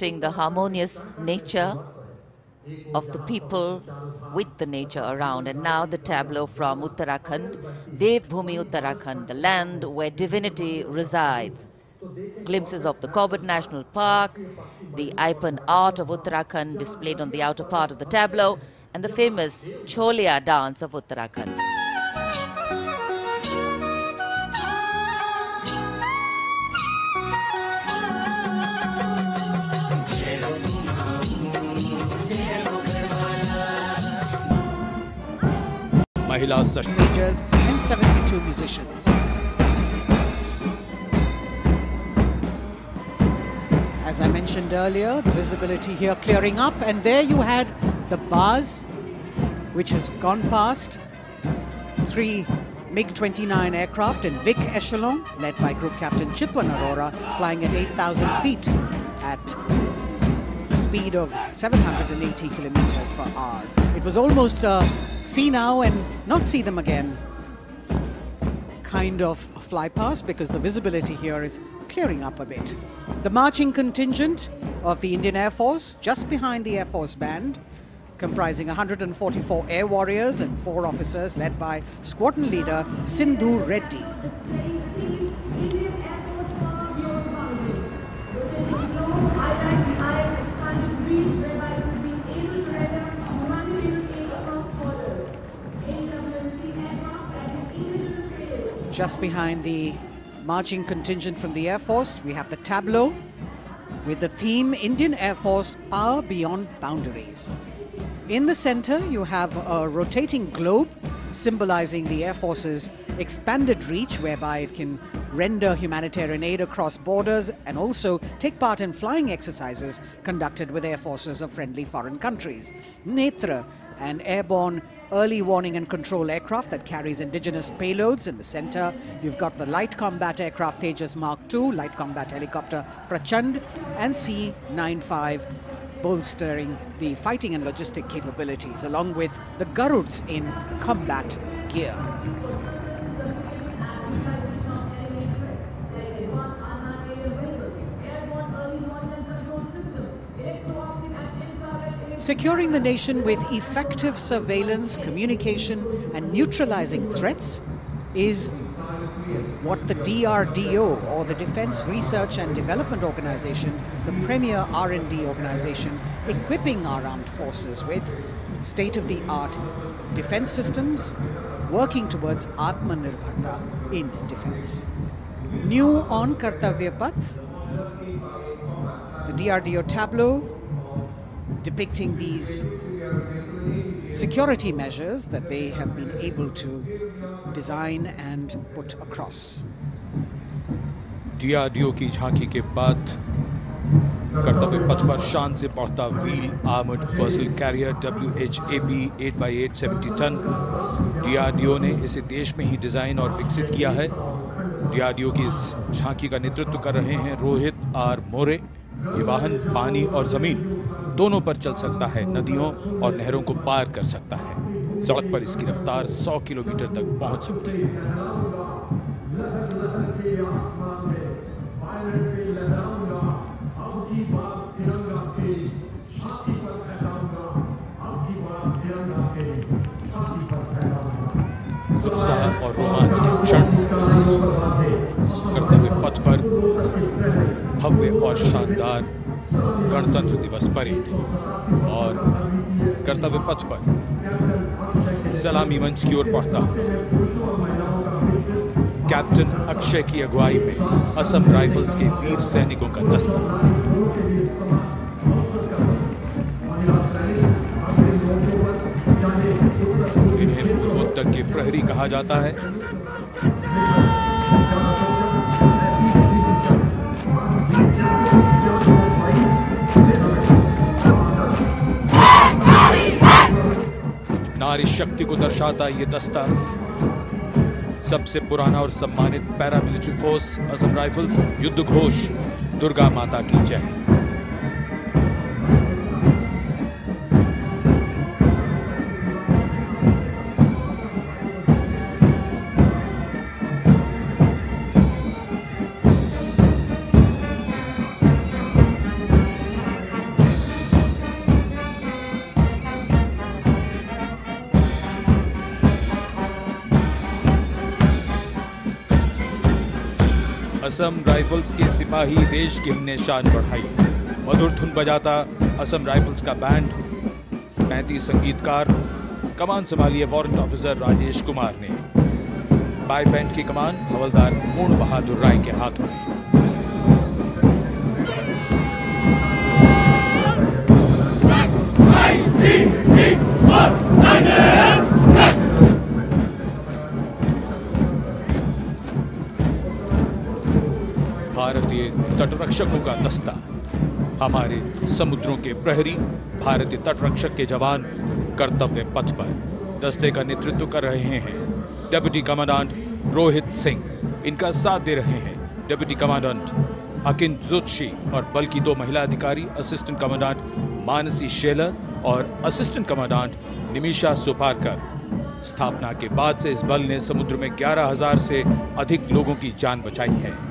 The harmonious nature of the people with the nature around. And now the tableau from Uttarakhand, Devbhumi Uttarakhand, the land where divinity resides. Glimpses of the Corbett National Park, the Ipan art of Uttarakhand displayed on the outer part of the tableau, and the famous Cholia dance of Uttarakhand. Mahila Session. Majors and 72 musicians. As I mentioned earlier, the visibility here clearing up and there you had the bars which has gone past three MiG-29 aircraft in Vic Echelon, led by Group Captain Chipwan Arora, flying at 8,000 feet at speed of 780 kilometers per hour. It was almost a see now and not see them again kind of fly past because the visibility here is clearing up a bit. The marching contingent of the Indian Air Force just behind the Air Force Band comprising 144 air warriors and four officers led by squadron leader Sindhu Reddy. Just behind the marching contingent from the Air Force, we have the tableau with the theme Indian Air Force Power Beyond Boundaries. In the center, you have a rotating globe symbolizing the Air Force's expanded reach, whereby it can render humanitarian aid across borders and also take part in flying exercises conducted with air forces of friendly foreign countries. Netra, an airborne early warning and control aircraft that carries indigenous payloads in the center. You've got the light combat aircraft Tejas Mark II, light combat helicopter Prachand, and C-95 bolstering the fighting and logistic capabilities, along with the Garuds in combat gear. Securing the nation with effective surveillance, communication, and neutralizing threats is what the DRDO or the Defense Research and Development Organization, the premier R&D organization equipping our armed forces with state-of-the-art defense systems working towards Atmanirbharta in defense. New on Kartavya Path, the DRDO tableau depicting these security measures that they have been able to design and put across. DRDO की झांकी के बाद कर्तव्य पथ पर शान से पहुँचता wheel armoured personnel carrier W H A P eight by eight seventy ton DRDO ने इसे देश में ही डिज़ाइन और विकसित किया है। डीआरडीओ की इस झांकी का नेतृत्व कर रहे हैं रोहित आर मोरे। ये वाहन, पानी और ज़मीन। दोनों पर चल सकता है, नदियों और नहरों को पार कर सकता है। सड़क पर इसकी रफ्तार 100 किलोमीटर तक पहुँच सकती है। उत्साह और रोमांच के क्षण कर्तव्य पथ पर भव्य और शानदार गणतंत्र दिवस परेड और कर्तव्य पथ पर सलामी मंच की ओर हुआ कैप्टन अक्षय की अगुवाई में असम राइफल्स के वीर सैनिकों का दस्ता। इन्हें पूर्वोत्तर के प्रहरी कहा जाता है। नारी शक्ति को दर्शाता ये दस्ता। सबसे पुराना और सम्मानित पैरामिलिट्री फोर्स, असम राइफल्स युद्ध घोष दुर्गा माता की जय। असम राइफल्स के सिपाही देश की हमने शान बढ़ाई। मधुर धुन बजाता असम राइफल्स का बैंड पैंतीस संगीतकार, कमान संभालिए वारंट ऑफिसर राजेश कुमार ने। बाय बैंड की कमान हवलदार पूर्ण बहादुर राय के हाथ में। तटरक्षकों का दस्ता। हमारे समुद्रों के प्रहरी भारतीय तटरक्षक के जवान कर्तव्य पथ पर दस्ते का नेतृत्व कर रहे हैं। डेप्यूटी कमांडेंट रोहित सिंह इनका साथ दे रहे हैं। डेप्यूटी कमांडेंट अकिन जोशी और बल की दो महिला अधिकारी असिस्टेंट कमांडेंट मानसी शेलर और असिस्टेंट कमांडेंट निमिषा सुपारकर। स्थापना के बाद से इस बल ने समुद्र में 11,000 से अधिक लोगों की जान बचाई है।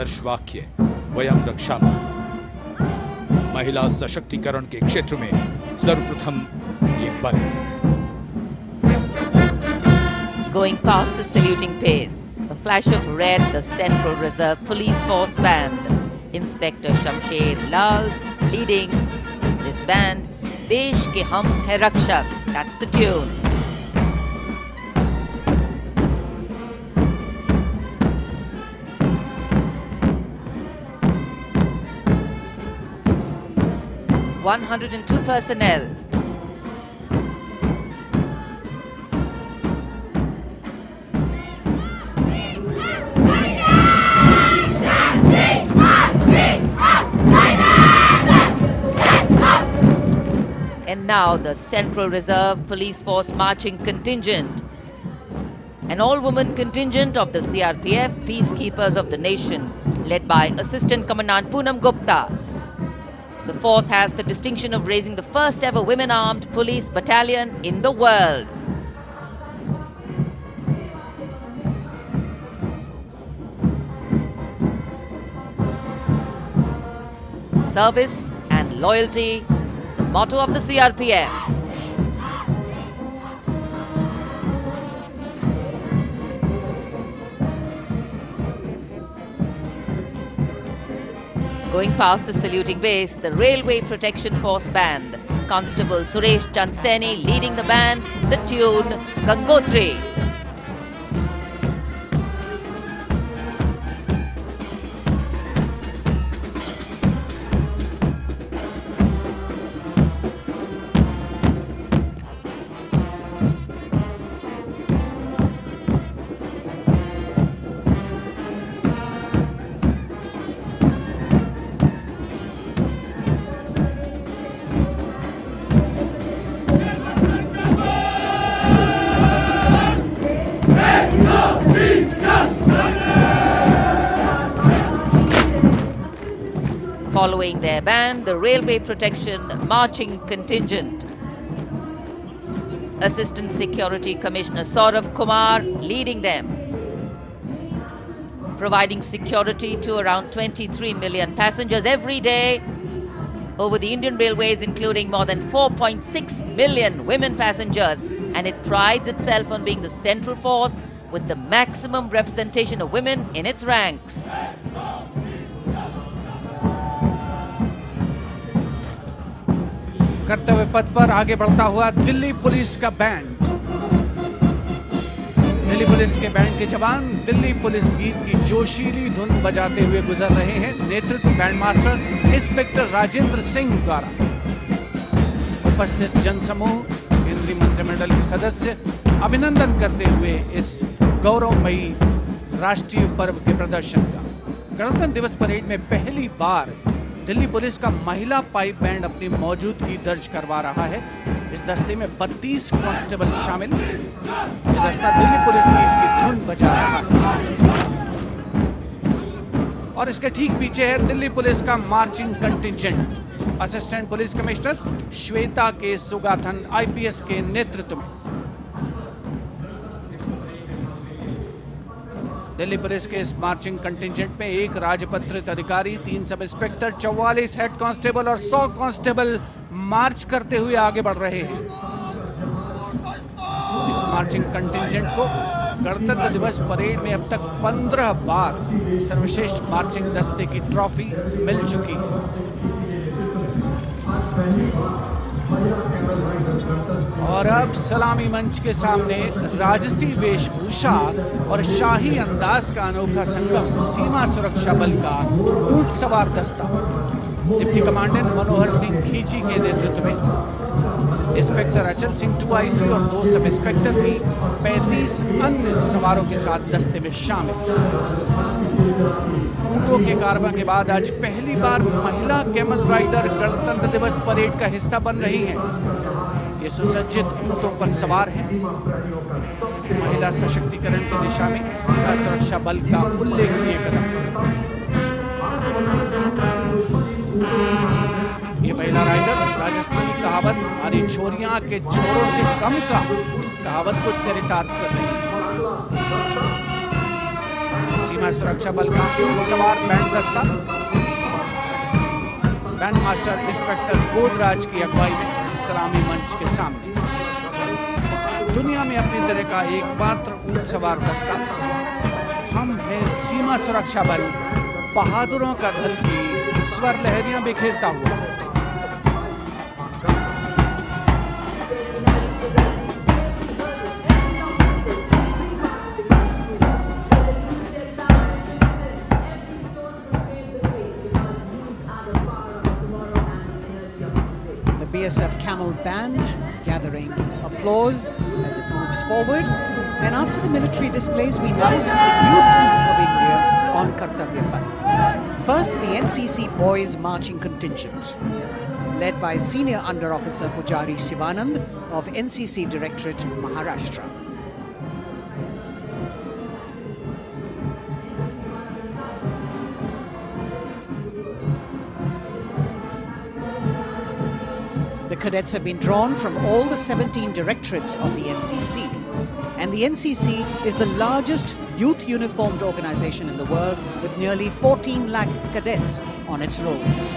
आदर्श वाक्य वयम रक्षा महिला सशक्तिकरण के क्षेत्र में सर्वप्रथम ये बल Going past the saluting pace, a flash of red, the Central Reserve Police Force Band. Inspector Shamsher Lal leading this band. देश के हम है रक्षक. That's the tune. One hundred and two personnel. And now the Central Reserve Police Force marching contingent. An all-woman contingent of the CRPF, Peacekeepers of the Nation, led by Assistant Commandant Poonam Gupta. The force has the distinction of raising the first ever women-armed police battalion in the world. Service and loyalty, the motto of the CRPF. Going past the saluting base, the Railway Protection Force Band. Constable Suresh Chanseni leading the band, the tune Gangotri. Their band, the Railway Protection Marching Contingent. Assistant Security Commissioner Saurav Kumar leading them. Providing security to around 23 million passengers every day over the Indian Railways, including more than 4.6 million women passengers. And it prides itself on being the central force with the maximum representation of women in its ranks. कर्तव्य पथ पर आगे बढ़ता हुआ Delhi police का band. Delhi police के band के जवान, Delhi police गीत की जोशीली धुन बजाते हुए गुजर रहे हैं नेतृत्व band master inspector Rajendra Singh द्वारा। उपस्थित जनसमूह, केंद्रीय मंत्रिमंडल के सदस्य, अभिनंदन करते हुए इस गौरवमयी राष्ट्रीय पर्व के प्रदर्शन का। गणतंत्र दिवस परेड में पहली बार दिल्ली पुलिस का महिला पाइप बैंड अपनी मौजूदगी दर्ज करवा रहा है। इस दस्ते में 32 कांस्टेबल शामिल। दस्ता दिल्ली पुलिस की धुन बजा रहा है। और इसके ठीक पीछे है दिल्ली पुलिस का marching contingent. Assistant police commissioner Shweta K Sugathan, IPS के नेतृत्व में। दिल्ली पुलिस के इस मार्चिंग कंटिजेंट में एक राजपत्रित अधिकारी, तीन सब इंस्पेक्टर, चौवालीस हेड कांस्टेबल और सौ कांस्टेबल मार्च करते हुए आगे बढ़ रहे हैं। इस मार्चिंग कंटिजेंट को गणतंत्र दिवस परेड में अब तक 15 बार सर्वश्रेष्ठ मार्चिंग दस्ते की ट्रॉफी मिल चुकी है। और अब सलामी मंच के सामने राजसी वेशभूषा और शाही अंदाज का अनोखा संगम, सीमा सुरक्षा बल का ऊँट सवार दस्ता डिप्टी कमांडेंट मनोहर सिंह खींची के नेतृत्व में। इंस्पेक्टर अचल सिंह टू आईसी और दो सब इंस्पेक्टर भी 35 अन्य सवारों के साथ दस्ते में शामिल। ऊँटों के कारवा के बाद आज पहली बार महिला कैमल राइडर गणतंत्र दिवस परेड का हिस्सा बन रही हैं। ये सुसज्जित ऊँटों पर सवार हैं। महिला सशक्तिकरण की दिशा में सीमा सुरक्षा बल का उल्लेखनीय कदम। ये महिला राइडर, राजस्थानी कहावत, अरे छोरियाँ के छोरों से कम का। इस कहावत को चरितार्थ कर रही है। सीमा सुरक्षा बल का सवार बैंड दस्ता। बैंड मास्टर इंस्पेक्टर गोदराज की अगुवाई में सलामी मंच के सामने। दुनिया में अपनी तरह का एक एकमात्र ऊँट सवार दस्ता हम हैं सीमा सुरक्षा बल। बहादुरों का दल की स्वर लहरियाँ बिखेरता हुआ। BSF Camel Band gathering applause as it moves forward. And after the military displays, we now have the youth of India on Kartavya Path. First, the NCC Boys Marching Contingent, led by Senior Under Officer Pujari Shivanand of NCC Directorate, Maharashtra. Cadets have been drawn from all the 17 directorates of the NCC. And the NCC is the largest youth uniformed organization in the world with nearly 14 lakh cadets on its rolls.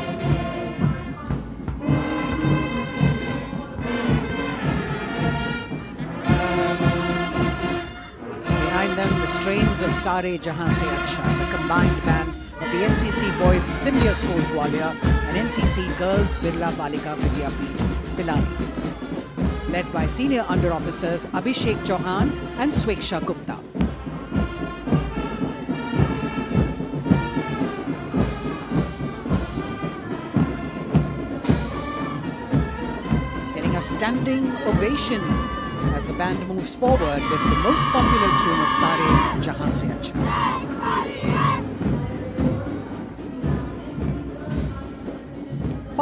Behind them, the strains of Sare Jahan Se Acha, the combined band of the NCC Boys Scindia School Gwalior and NCC Girls Birla Balika Vidyapeeth Led by senior under officers Abhishek Chauhan and Sweksha Gupta. Getting a standing ovation as the band moves forward with the most popular tune of Sare Jahan Se Acha.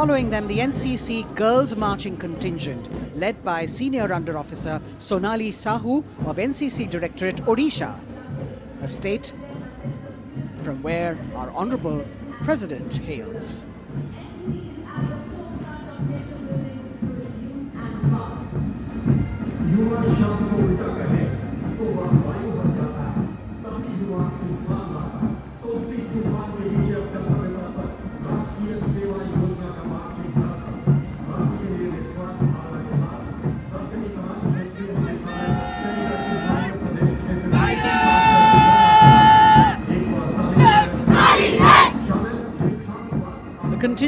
Following them, the NCC Girls Marching Contingent, led by Senior Under Officer Sonali Sahu of NCC Directorate Odisha, a state from where our Honorable President hails. The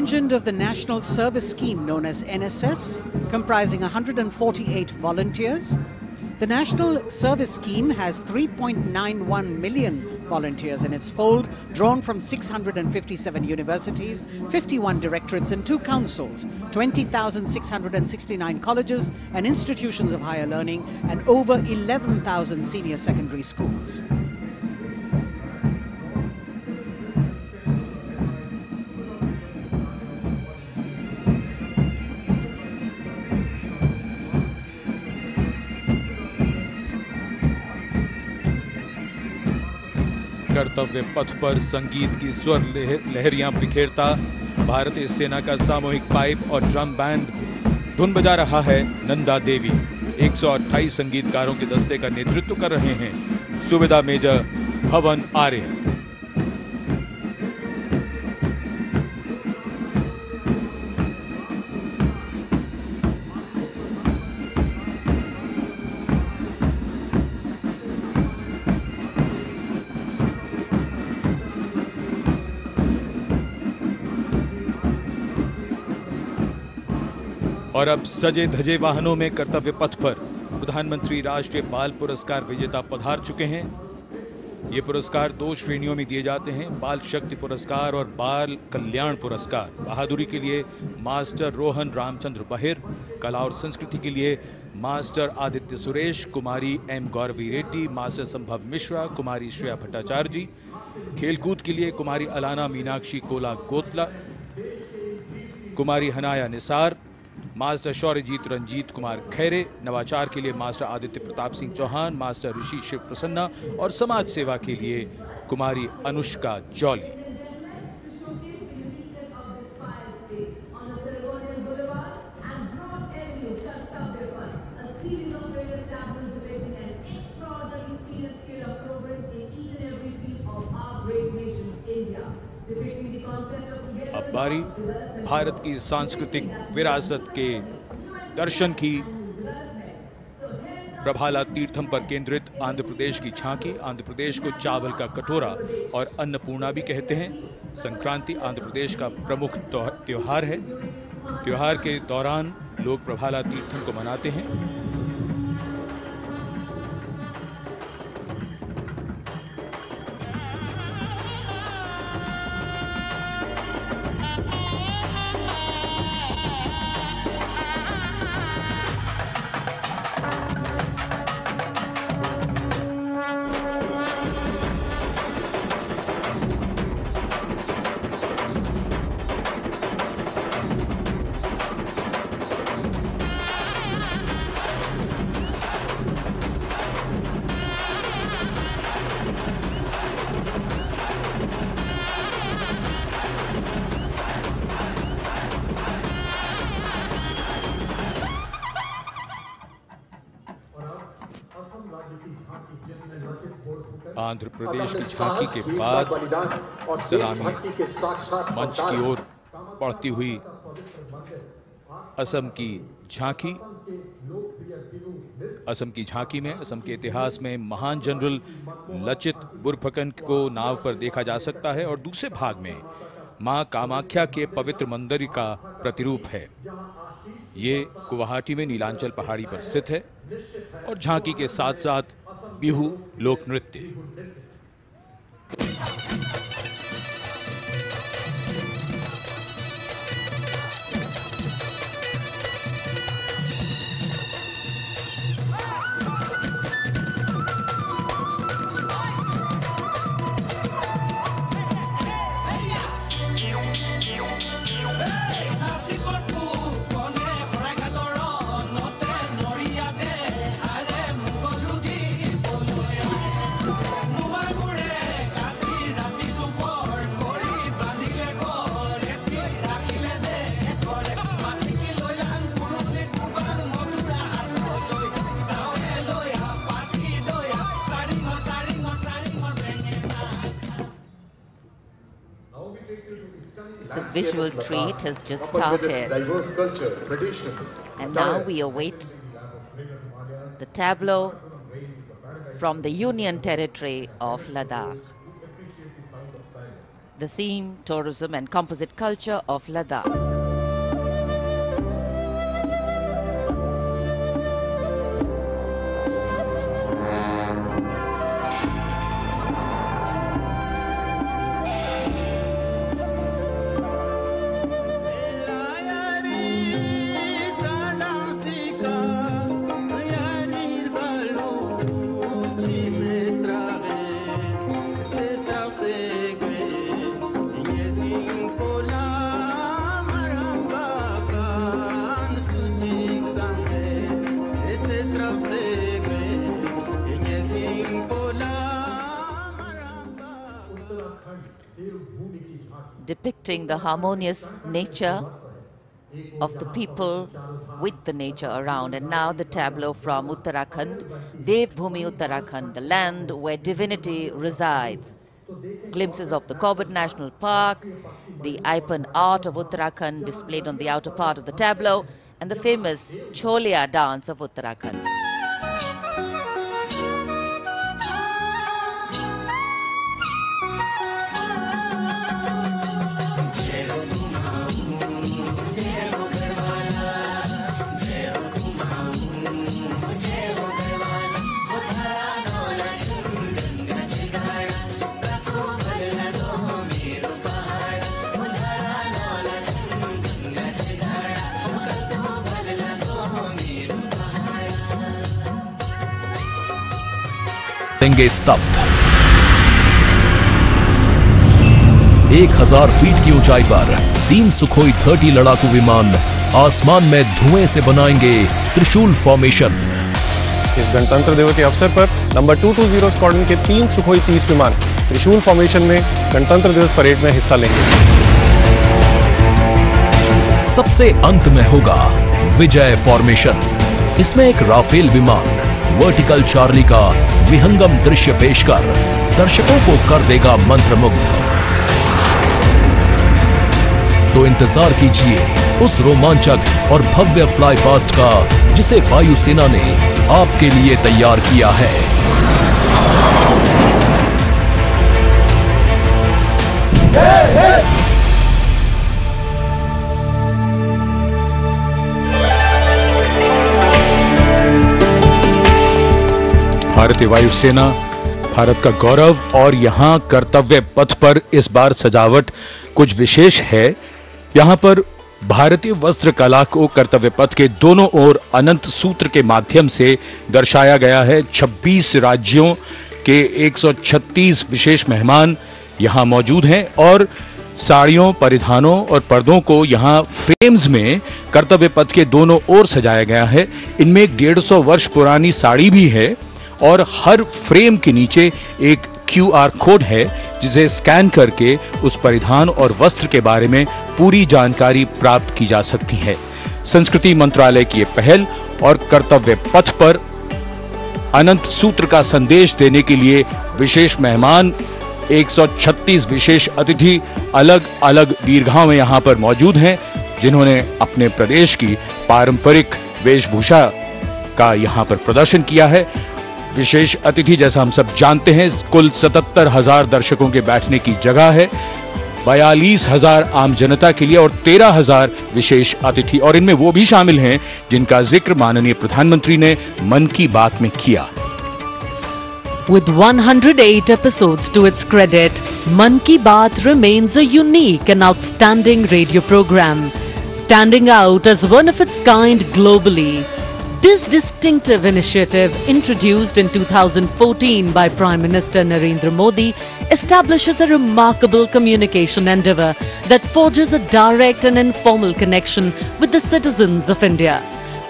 contingent of the National Service Scheme known as NSS, comprising 148 volunteers. The National Service Scheme has 3.91 million volunteers in its fold, drawn from 657 universities, 51 directorates, and two councils, 20,669 colleges and institutions of higher learning, and over 11,000 senior secondary schools. कर्तव्य पथ पर संगीत की स्वर लह- लहरियाँ बिखेरता। भारतीय सेना का सामूहिक पाइप और ड्रम बैंड धुन बजा रहा है नंदा देवी। 128 संगीतकारों के दस्ते का नेतृत्व कर रहे हैं। सुविधा मेजर भवन आर्य। और अब सजे धजे वाहनों में कर्तव्य पथ पर प्रधानमंत्री राष्ट्रीय बाल पुरस्कार विजेता पधार चुके हैं। ये पुरस्कार दो श्रेणियों में दिए जाते हैं, बाल शक्ति पुरस्कार और बाल कल्याण पुरस्कार। बहादुरी के लिए मास्टर रोहन रामचंद्र बहिर, कला और संस्कृति के लिए मास्टर आदित्य सुरेश, कुमारी एम गौरवी रेड्डी, मास्टर संभव मिश्रा, कुमारी श्रेया भट्टाचार्य जी, खेलकूद के लिए कुमारी अलाना मीनाक्षी कोला गोतला, कुमारी हनाया निसार मास्टर शौर्यजीत रंजीत कुमार खैरे, नवाचार के लिए मास्टर आदित्य प्रताप सिंह चौहान, मास्टर ऋषि शिव प्रसन्ना और समाज सेवा के लिए कुमारी अनुष्का जौली। बारी। भारत की सांस्कृतिक विरासत के दर्शन की प्रभाला तीर्थम पर केंद्रित आंध्र प्रदेश की झांकी। आंध्र प्रदेश को चावल का कटोरा और अन्नपूर्णा भी कहते हैं। संक्रांति आंध्र प्रदेश का प्रमुख त्यौहार है। त्यौहार के दौरान लोग प्रभाला तीर्थम को मनाते हैं। प्रदेश की झांकी के बाद सलामी मंच की ओर बढ़ती हुई असम की झांकी। असम की झांकी में असम के इतिहास में महान जनरल लचित बुरफकन को नाव पर देखा जा सकता है और दूसरे भाग में माँ कामाख्या के पवित्र मंदिर का प्रतिरूप है। ये गुवाहाटी में नीलांचल पहाड़ी पर स्थित है और झांकी के साथ साथ बिहू लोक नृत्य। you. Visual treat has just started. Diverse culture, traditions, And now we await the tableau from the Union Territory of Ladakh. The theme, tourism and composite culture of Ladakh. The harmonious nature of the people with the nature around. And now the tableau from Uttarakhand, Dev Bhumi Uttarakhand, the land where divinity resides. Glimpses of the Corbett National Park, the Ipan art of Uttarakhand displayed on the outer part of the tableau, and the famous Cholia dance of Uttarakhand. रहेंगे स्तब्ध। एक हज़ार feet की ऊंचाई पर तीन Sukhoi thirty लड़ाकू विमान आसमान में धुएँ से बनाएँगे त्रिशूल फॉर्मेशन इस गणतंत्र दिवस के अवसर पर नंबर 220 स्क्वाड्रन के तीन सुखोई 30 विमान त्रिशूल फॉर्मेशन में गणतंत्र दिवस परेड में हिस्सा लेंगे। सबसे अंत में होगा विजय फॉर्मेशन इसमें एक राफेल विमान वर्टिकल चार्ली का विहंगम दृश्य पेश कर। दर्शकों को कर देगा मंत्रमुग्ध। तो इंतज़ार कीजिए उस रोमांचक और भव्य फ्लाई पास्ट का, जिसे वायुसेना ने आपके लिए तैयार किया है। भारतीय वायुसेना, भारत का गौरव और यहाँ कर्तव्य पथ पर इस बार सजावट कुछ विशेष है। यहाँ पर भारतीय वस्त्र कला को कर्तव्य पथ के दोनों ओर अनंत सूत्र के माध्यम से दर्शाया गया है। 26 राज्यों के 136 विशेष मेहमान यहाँ मौजूद हैं और साड़ियों, परिधानों और पर्दों को यहाँ फ्रेम्स में कर्तव्य पथ के दोनों ओर सजाया गया है। इनमें डेढ़ सौ वर्ष पुरानी साड़ी भी है। और हर फ्रेम के नीचे एक क्यू आर कोड है, जिसे स्कैन करके उस परिधान और वस्त्र के बारे में पूरी जानकारी प्राप्त की जा सकती है। संस्कृति मंत्रालय की ये पहल और कर्तव्य पथ पर अनंत सूत्र का संदेश देने के लिए विशेष मेहमान 136 विशेष अतिथि अलग अलग दीर्घाओं में यहाँ पर मौजूद हैं, जिन्होंने अपने प्रदेश की पारंपरिक वेशभूषा का यहाँ पर प्रदर्शन किया है। विशेष अतिथि जैसा हम सब जानते हैं कुल सतहत्तर हज़ार दर्शकों के बैठने की जगह है। बयालीस हज़ार आम जनता के लिए और तेरह हज़ार विशेष अतिथि। और इनमें वो भी शामिल हैं जिनका ज़िक्र माननीय प्रधानमंत्री ने मन की बात में किया। With 108 episodes to its credit, Man Ki Baat remains a unique and outstanding radio program, standing out as one of its kind globally. This distinctive initiative, introduced in 2014 by Prime Minister Narendra Modi, establishes a remarkable communication endeavor that forges a direct and informal connection with the citizens of India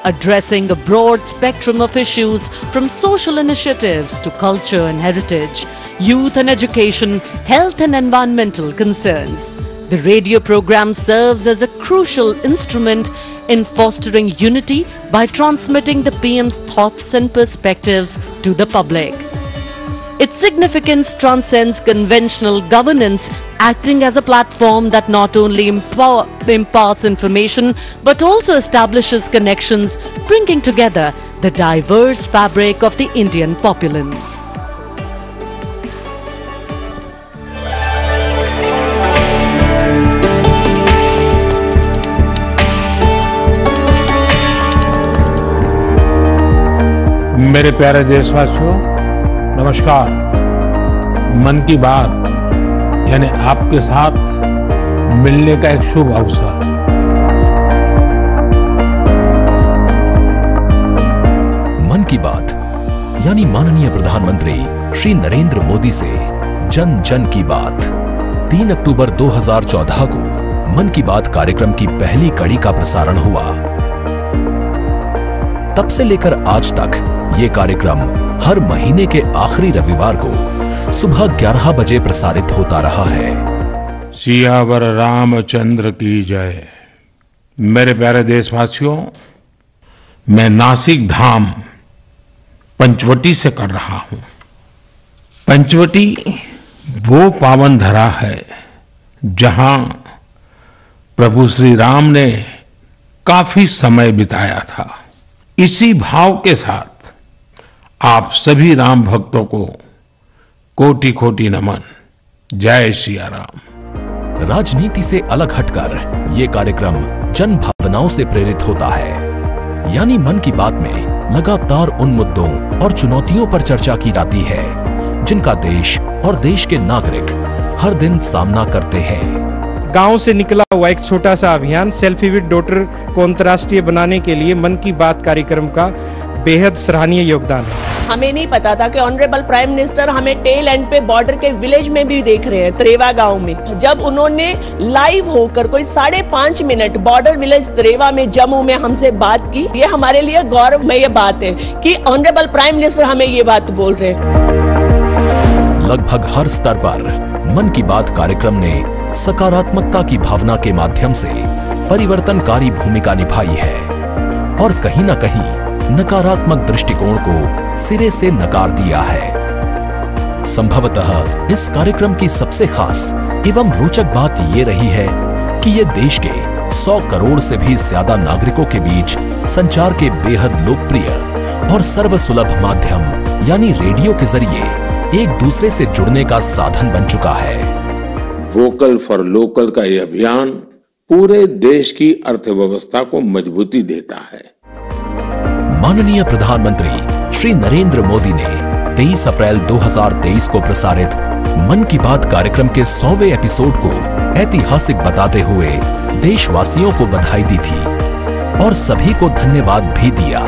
addressing a broad spectrum of issues from social initiatives to culture and heritage, youth and education, health and environmental concerns. The radio program serves as a crucial instrument in fostering unity by transmitting the PM's thoughts and perspectives to the public. Its significance transcends conventional governance, acting as a platform that not only empower, imparts information but also establishes connections, bringing together the diverse fabric of the Indian populace. मेरे प्यारे देशवासियों, नमस्कार। मन की बात, यानी आपके साथ मिलने का एक शुभ अवसर। मन की बात, यानी माननीय प्रधानमंत्री श्री नरेंद्र मोदी से जन जन की बात। 3 अक्टूबर 2014 को मन की बात कार्यक्रम की पहली कड़ी का प्रसारण हुआ। तब से लेकर आज तक ये कार्यक्रम हर महीने के आखिरी रविवार को सुबह 11 बजे प्रसारित होता रहा है। सियावर रामचंद्र की जय। मेरे प्यारे देशवासियों, मैं नासिक धाम पंचवटी से कर रहा हूँ। पंचवटी वो पावन धरा है जहाँ प्रभु श्री राम ने काफ़ी समय बिताया था। इसी भाव के साथ आप सभी राम भक्तों को कोटि कोटि नमन। जय सिया राम राजनीति से अलग हटकर ये कार्यक्रम जन भावनाओं से प्रेरित होता है। यानी मन की बात में लगातार उन मुद्दों और चुनौतियों पर चर्चा की जाती है जिनका देश और देश के नागरिक हर दिन सामना करते हैं। गाँव से निकला हुआ एक छोटा सा अभियान सेल्फी विद डॉटर को अंतर्राष्ट्रीय बनाने के लिए मन की बात कार्यक्रम का बेहद सराहनीय योगदान है। हमें नहीं पता था कि ऑनरेबल प्राइम मिनिस्टर हमें टेल एंड पे बॉर्डर के विलेज में भी देख रहे हैं त्रेवा गाँव में। जब उन्होंने लाइव होकर कोई साढ़े पाँच मिनट बॉर्डर विलेज त्रेवा में जम्मू में हमसे बात की ये हमारे लिए गौरव में ये बात है कि ऑनरेबल प्राइम मिनिस्टर हमें ये बात बोल रहे हैं। लगभग हर स्तर पर मन की बात कार्यक्रम ने सकारात्मकता की भावना के माध्यम से परिवर्तनकारी भूमिका निभाई है। और कहीं ना कहीं नकारात्मक दृष्टिकोण को सिरे से नकार दिया है। संभवतः इस कार्यक्रम की सबसे खास एवं रोचक बात ये रही है कि ये देश के 100 करोड़ से भी ज़्यादा नागरिकों के बीच संचार के बेहद लोकप्रिय और सर्वसुलभ माध्यम, यानी रेडियो के ज़रिए एक दूसरे से जुड़ने का साधन बन चुका है। वोकल फॉर लोकल का यह अभियान पूरे देश की अर्थव्यवस्था को मजबूती देता है। माननीय प्रधानमंत्री श्री नरेंद्र मोदी ने 23 अप्रैल 2023 को प्रसारित मन की बात कार्यक्रम के सौवे एपिसोड को ऐतिहासिक बताते हुए देशवासियों को बधाई दी थी और सभी को धन्यवाद भी दिया।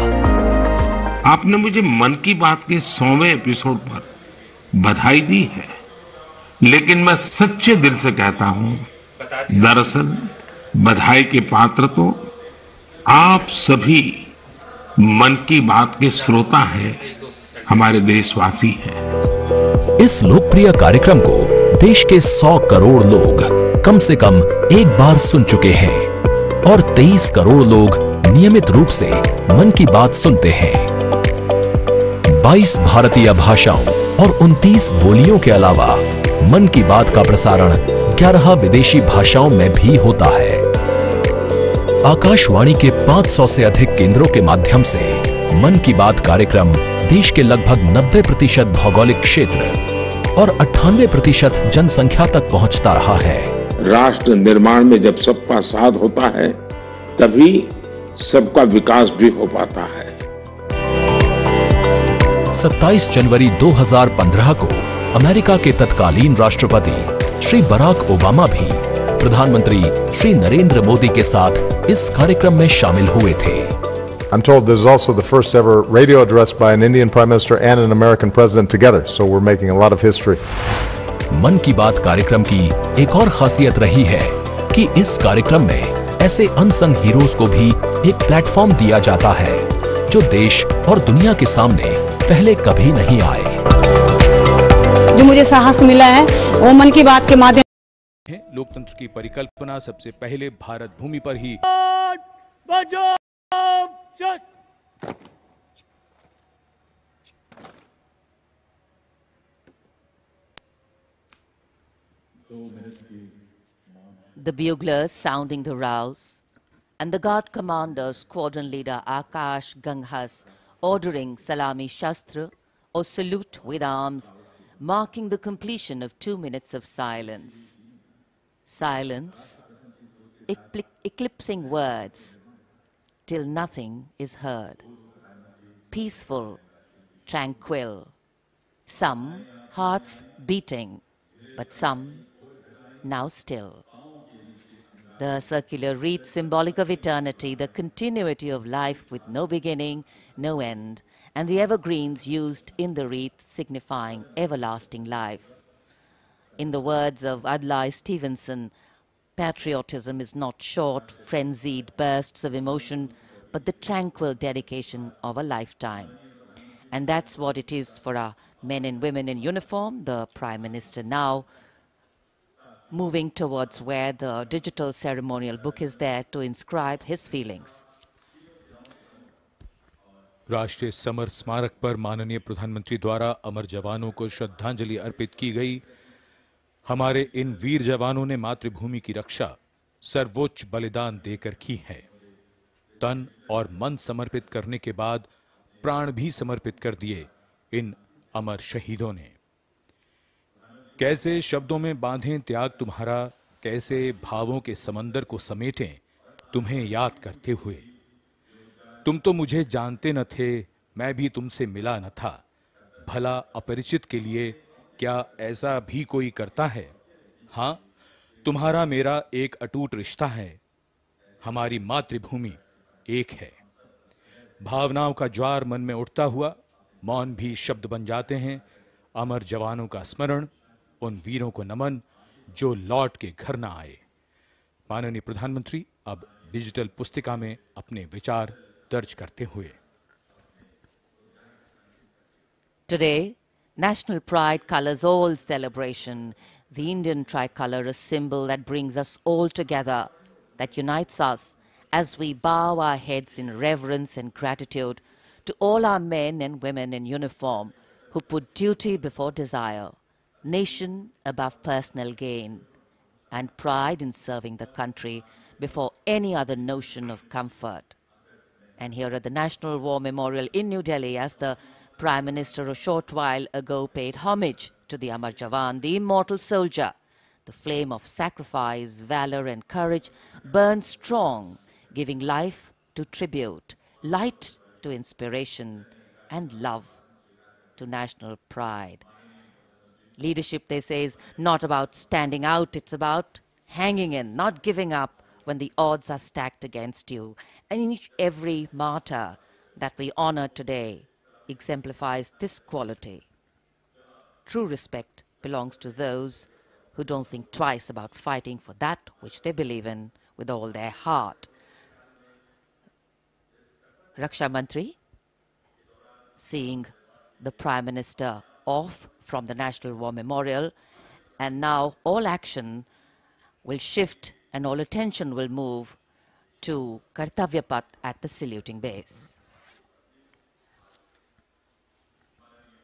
आपने मुझे मन की बात के सौवे एपिसोड पर बधाई दी है, लेकिन मैं सच्चे दिल से कहता हूँ, दरअसल बधाई के पात्र तो आप सभी मन की बात के श्रोता हैं, हमारे देशवासी हैं। इस लोकप्रिय कार्यक्रम को देश के 100 करोड़ लोग कम से कम एक बार सुन चुके हैं और 23 करोड़ लोग नियमित रूप से मन की बात सुनते हैं। 22 भारतीय भाषाओं और 29 बोलियों के अलावा मन की बात का प्रसारण 11 विदेशी भाषाओं में भी होता है। आकाशवाणी के 500 से अधिक केंद्रों के माध्यम से मन की बात कार्यक्रम देश के लगभग 90 प्रतिशत भौगोलिक क्षेत्र और अट्ठानवे प्रतिशत जनसंख्या तक पहुँचता रहा है। राष्ट्र निर्माण में जब सबका साथ होता है तभी सबका विकास भी हो पाता है। 27 जनवरी 2015 को अमेरिका के तत्कालीन राष्ट्रपति श्री बराक ओबामा भी प्रधानमंत्री श्री नरेंद्र मोदी के साथ इस कार्यक्रम में शामिल हुए थे I'm told this is also the first ever radio address by an Indian Prime Minister and an American President together, so we're making a lot of history. मन की बात कार्यक्रम की एक और खासियत रही है कि इस कार्यक्रम में ऐसे अनसंग हीरोज को भी एक प्लेटफॉर्म दिया जाता है जो देश और दुनिया के सामने पहले कभी नहीं आए जो मुझे साहस मिला है वो मन की बात के माध्यम है लोकतंत्र की परिकल्पना सबसे पहले भारत भूमि पर ही The buglers sounding the rouse, and the guard commander, squadron leader Akash Ganghas, ordering Salami Shastra or salute with arms, marking the completion of two minutes of silence. Silence, eclip- eclipsing words, till nothing is heard. Peaceful, tranquil, some hearts beating, but some now still. The circular wreath, symbolic of eternity, the continuity of life with no beginning, no end, and the evergreens used in the wreath signifying everlasting life. In the words of Adlai Stevenson, patriotism is not short, frenzied bursts of emotion, but the tranquil dedication of a lifetime. And that's what it is for our men and women in uniform, the Prime Minister now moving towards where the digital ceremonial book is there to inscribe his feelings. राष्ट्रीय समर स्मारक पर माननीय प्रधानमंत्री द्वारा अमर जवानों को श्रद्धांजलि अर्पित की गई हमारे इन वीर जवानों ने मातृभूमि की रक्षा सर्वोच्च बलिदान देकर की है। तन और मन समर्पित करने के बाद प्राण भी समर्पित कर दिए इन अमर शहीदों ने। कैसे शब्दों में बांधें त्याग तुम्हारा, कैसे भावों के समंदर को समेटें तुम्हें याद करते हुए। तुम तो मुझे जानते न थे, मैं भी तुमसे मिला न था, भला अपरिचित के लिए क्या ऐसा भी कोई करता है? हाँ तुम्हारा मेरा एक अटूट रिश्ता है। हमारी मातृभूमि एक है। भावनाओं का ज्वार मन में उठता हुआ मौन भी शब्द बन जाते हैं। अमर जवानों का स्मरण उन वीरों को नमन जो लौट के घर ना आए। माननीय प्रधानमंत्री अब डिजिटल पुस्तिका में अपने विचार दर्ज करते हुए। Today, national pride colors all celebration. The Indian tricolor, a symbol that brings us all together, that unites us as we bow our heads in reverence and gratitude to all our men and women in uniform who put duty before desire, nation above personal gain, and pride in serving the country before any other notion of comfort. And here at the National War Memorial in New Delhi, as the Prime Minister a short while ago paid homage to the Amar Jawan, the immortal soldier, the flame of sacrifice, valor, and courage burns strong, giving life to tribute, light to inspiration, and love to national pride. Leadership, they say, is not about standing out, it's about hanging in, not giving up when the odds are stacked against you. And each, every martyr that we honor today exemplifies this quality. True respect belongs to those who don't think twice about fighting for that which they believe in with all their heart. Raksha Mantri, seeing the Prime Minister off from the National War Memorial, and now all action will shift and all attention will move to Kartavyapat at the saluting base.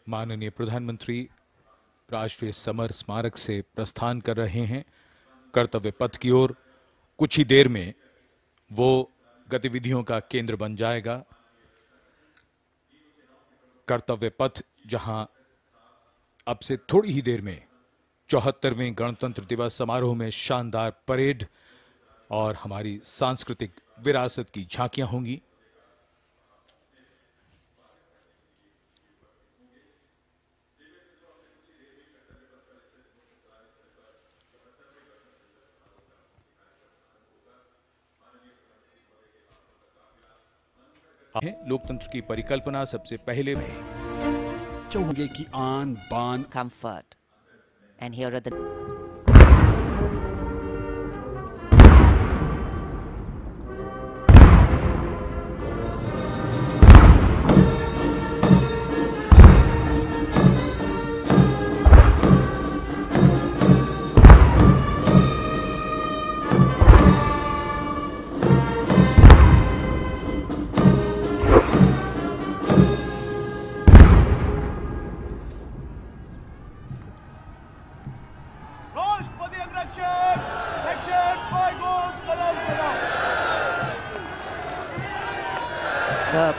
माननीय प्रधानमंत्री राष्ट्रीय समर स्मारक से प्रस्थान कर रहे हैं। कर्तव्य पथ की ओर कुछ ही देर में वो गतिविधियों का केंद्र बन जाएगा। कर्तव्य पथ जहाँ अब से थोड़ी ही देर में चौहत्तरवें गणतंत्र दिवस समारोह में शानदार परेड और हमारी सांस्कृतिक विरासत की झांकियाँ होंगी। लोकतंत्र की परिकल्पना सबसे पहले में चौगे की आन बान comfort and here are the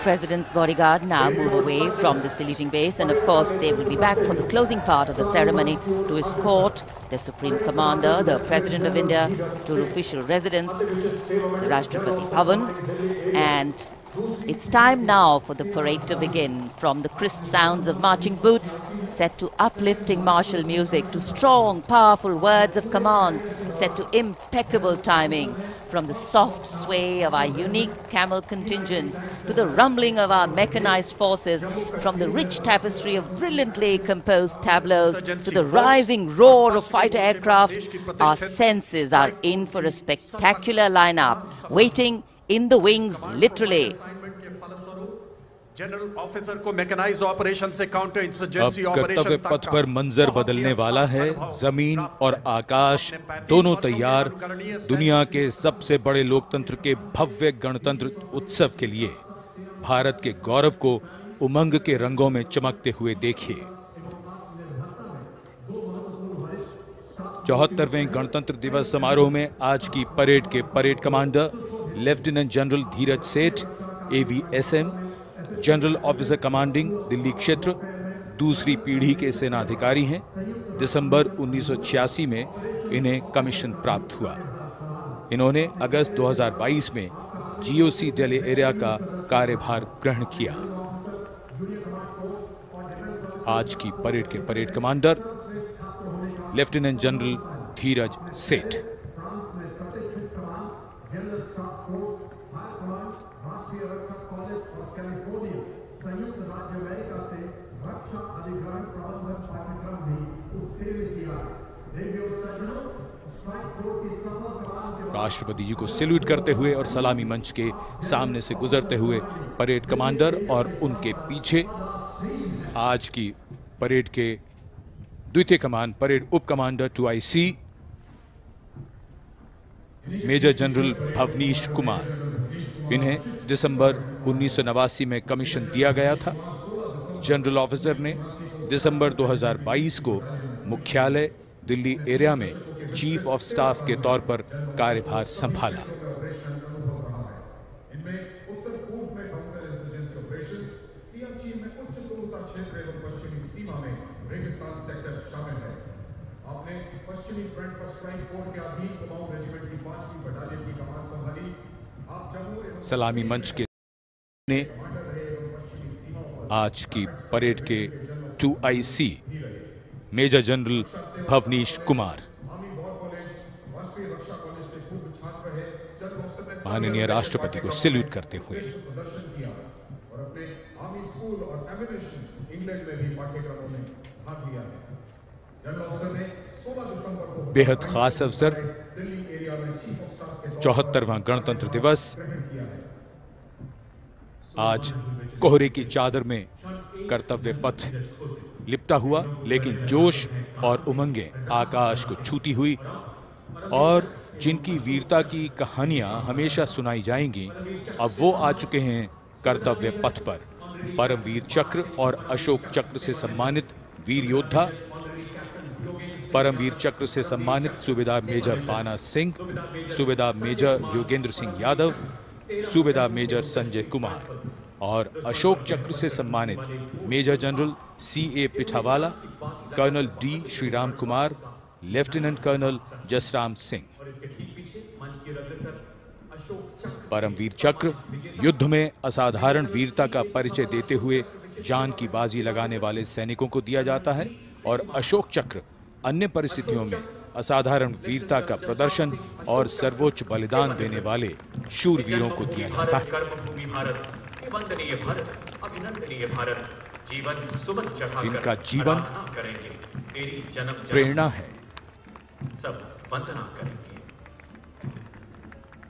president's bodyguard now move away from the saluting base, and of course, they will be back for the closing part of the ceremony to escort the Supreme Commander, the President of India, to official residence, the Rashtrapati Bhavan. And it's time now for the parade to begin. From the crisp sounds of marching boots, set to uplifting martial music, to strong, powerful words of command, set to impeccable timing, from the soft sway of our unique camel contingents to the rumbling of our mechanized forces, from the rich tapestry of brilliantly composed tableaus to the rising roar of fighter aircraft, our senses are in for a spectacular lineup, waiting in the wings literally. General officer को mechanise operation से counter अब insurgency Kartavya Path पर मंजर बदलने वाला है। ज़मीन और आकाश दोनों तैयार दुनिया के सबसे बड़े लोकतंत्र के भव्य गणतंत्र उत्सव के लिए। भारत के गौरव को उमंग के रंगों में चमकते हुए देखिए। चौहत्तरवें गणतंत्र दिवस समारोह में आज की परेड के parade commander lieutenant general Dheeraj Seth AVSM general officer commanding, Delhi क्षेत्र, दूसरी पीढ़ी के सेनाधिकारी हैं। दिसंबर 1986 में इन्हें कमीशन प्राप्त हुआ। इन्होंने अगस्त 2022 में जीओसी दिल्ली एरिया का कार्यभार ग्रहण किया। आज की परेड के parade commander, lieutenant general Dheeraj Seth. राष्ट्रपति जी को सैल्यूट करते हुए और सलामी मंच के सामने से गुजरते हुए परेड कमांडर और उनके पीछे आज की परेड के द्वितीय कमान परेड उप commander two I C, major general Bhavnish Kumar. इन्हें दिसंबर उन्नीस सौ नवासी में कमीशन दिया गया था। जनरल ऑफिसर ने दिसंबर 2022 को मुख्यालय दिल्ली एरिया में चीफ ऑफ़ स्टाफ के तौर पर कार्यभार संभाला। सलामी मंच के ने आज की परेड के two I C major general Bhavnish Kumar माननीय राष्ट्रपति को सैल्यूट करते हुए। प्रदर्शन किया और अपने आर्मी स्कूल और एमिनेशन इंग्लैंड में भी पाठ्यक्रमों में भाग लिया जनरल ऑफिसर ने 16 दिसंबर को बेहद खास अवसर, चौहत्तरवां गणतंत्र दिवस। आज कोहरे की चादर में कर्तव्य पथ लिपटा हुआ, लेकिन जोश और उमंगें आकाश को छूती हुई और जिनकी वीरता की कहानियाँ हमेशा सुनाई जाएँगी, अब वो आ चुके हैं कर्तव्य पथ पर। परमवीर चक्र और अशोक चक्र से सम्मानित वीर योद्धा, परमवीर चक्र से सम्मानित सूबेदार मेजर पाना सिंह, सूबेदार मेजर योगेंद्र सिंह यादव, सूबेदार मेजर संजय कुमार और अशोक चक्र से सम्मानित major general C A Pithawala, colonel D Sriram Kumar, lieutenant colonel Jasram Singh. Paramvir Chakra युद्ध में असाधारण वीरता का परिचय देते हुए जान की बाजी लगाने वाले सैनिकों को दिया जाता है और अशोक चक्र अन्य परिस्थितियों में असाधारण वीरता का प्रदर्शन और सर्वोच्च बलिदान देने वाले शूरवीरों को दिया जाता है। इनका जीवन प्रेरणा है। सब वंदना करेंगे।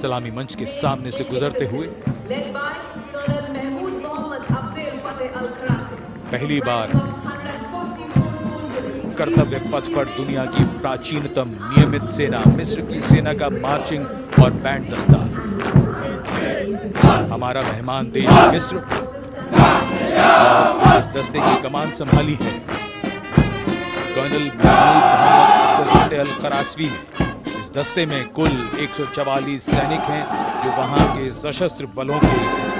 सलामी मंच के सामने से गुजरते हुए. पहली बार कर्तव्य पथ पर दुनिया की प्राचीनतम नियमित सेना, मिस्र की सेना का मार्चिंग और बैंड दस्ता हमारा मेहमान देश मिस्र इस दस्ते की कमान संभाली है कर्नल अल करासवी इस दस्ते में कुल 144 सैनिक हैं, जो वहाँ के सशस्त्र बलों के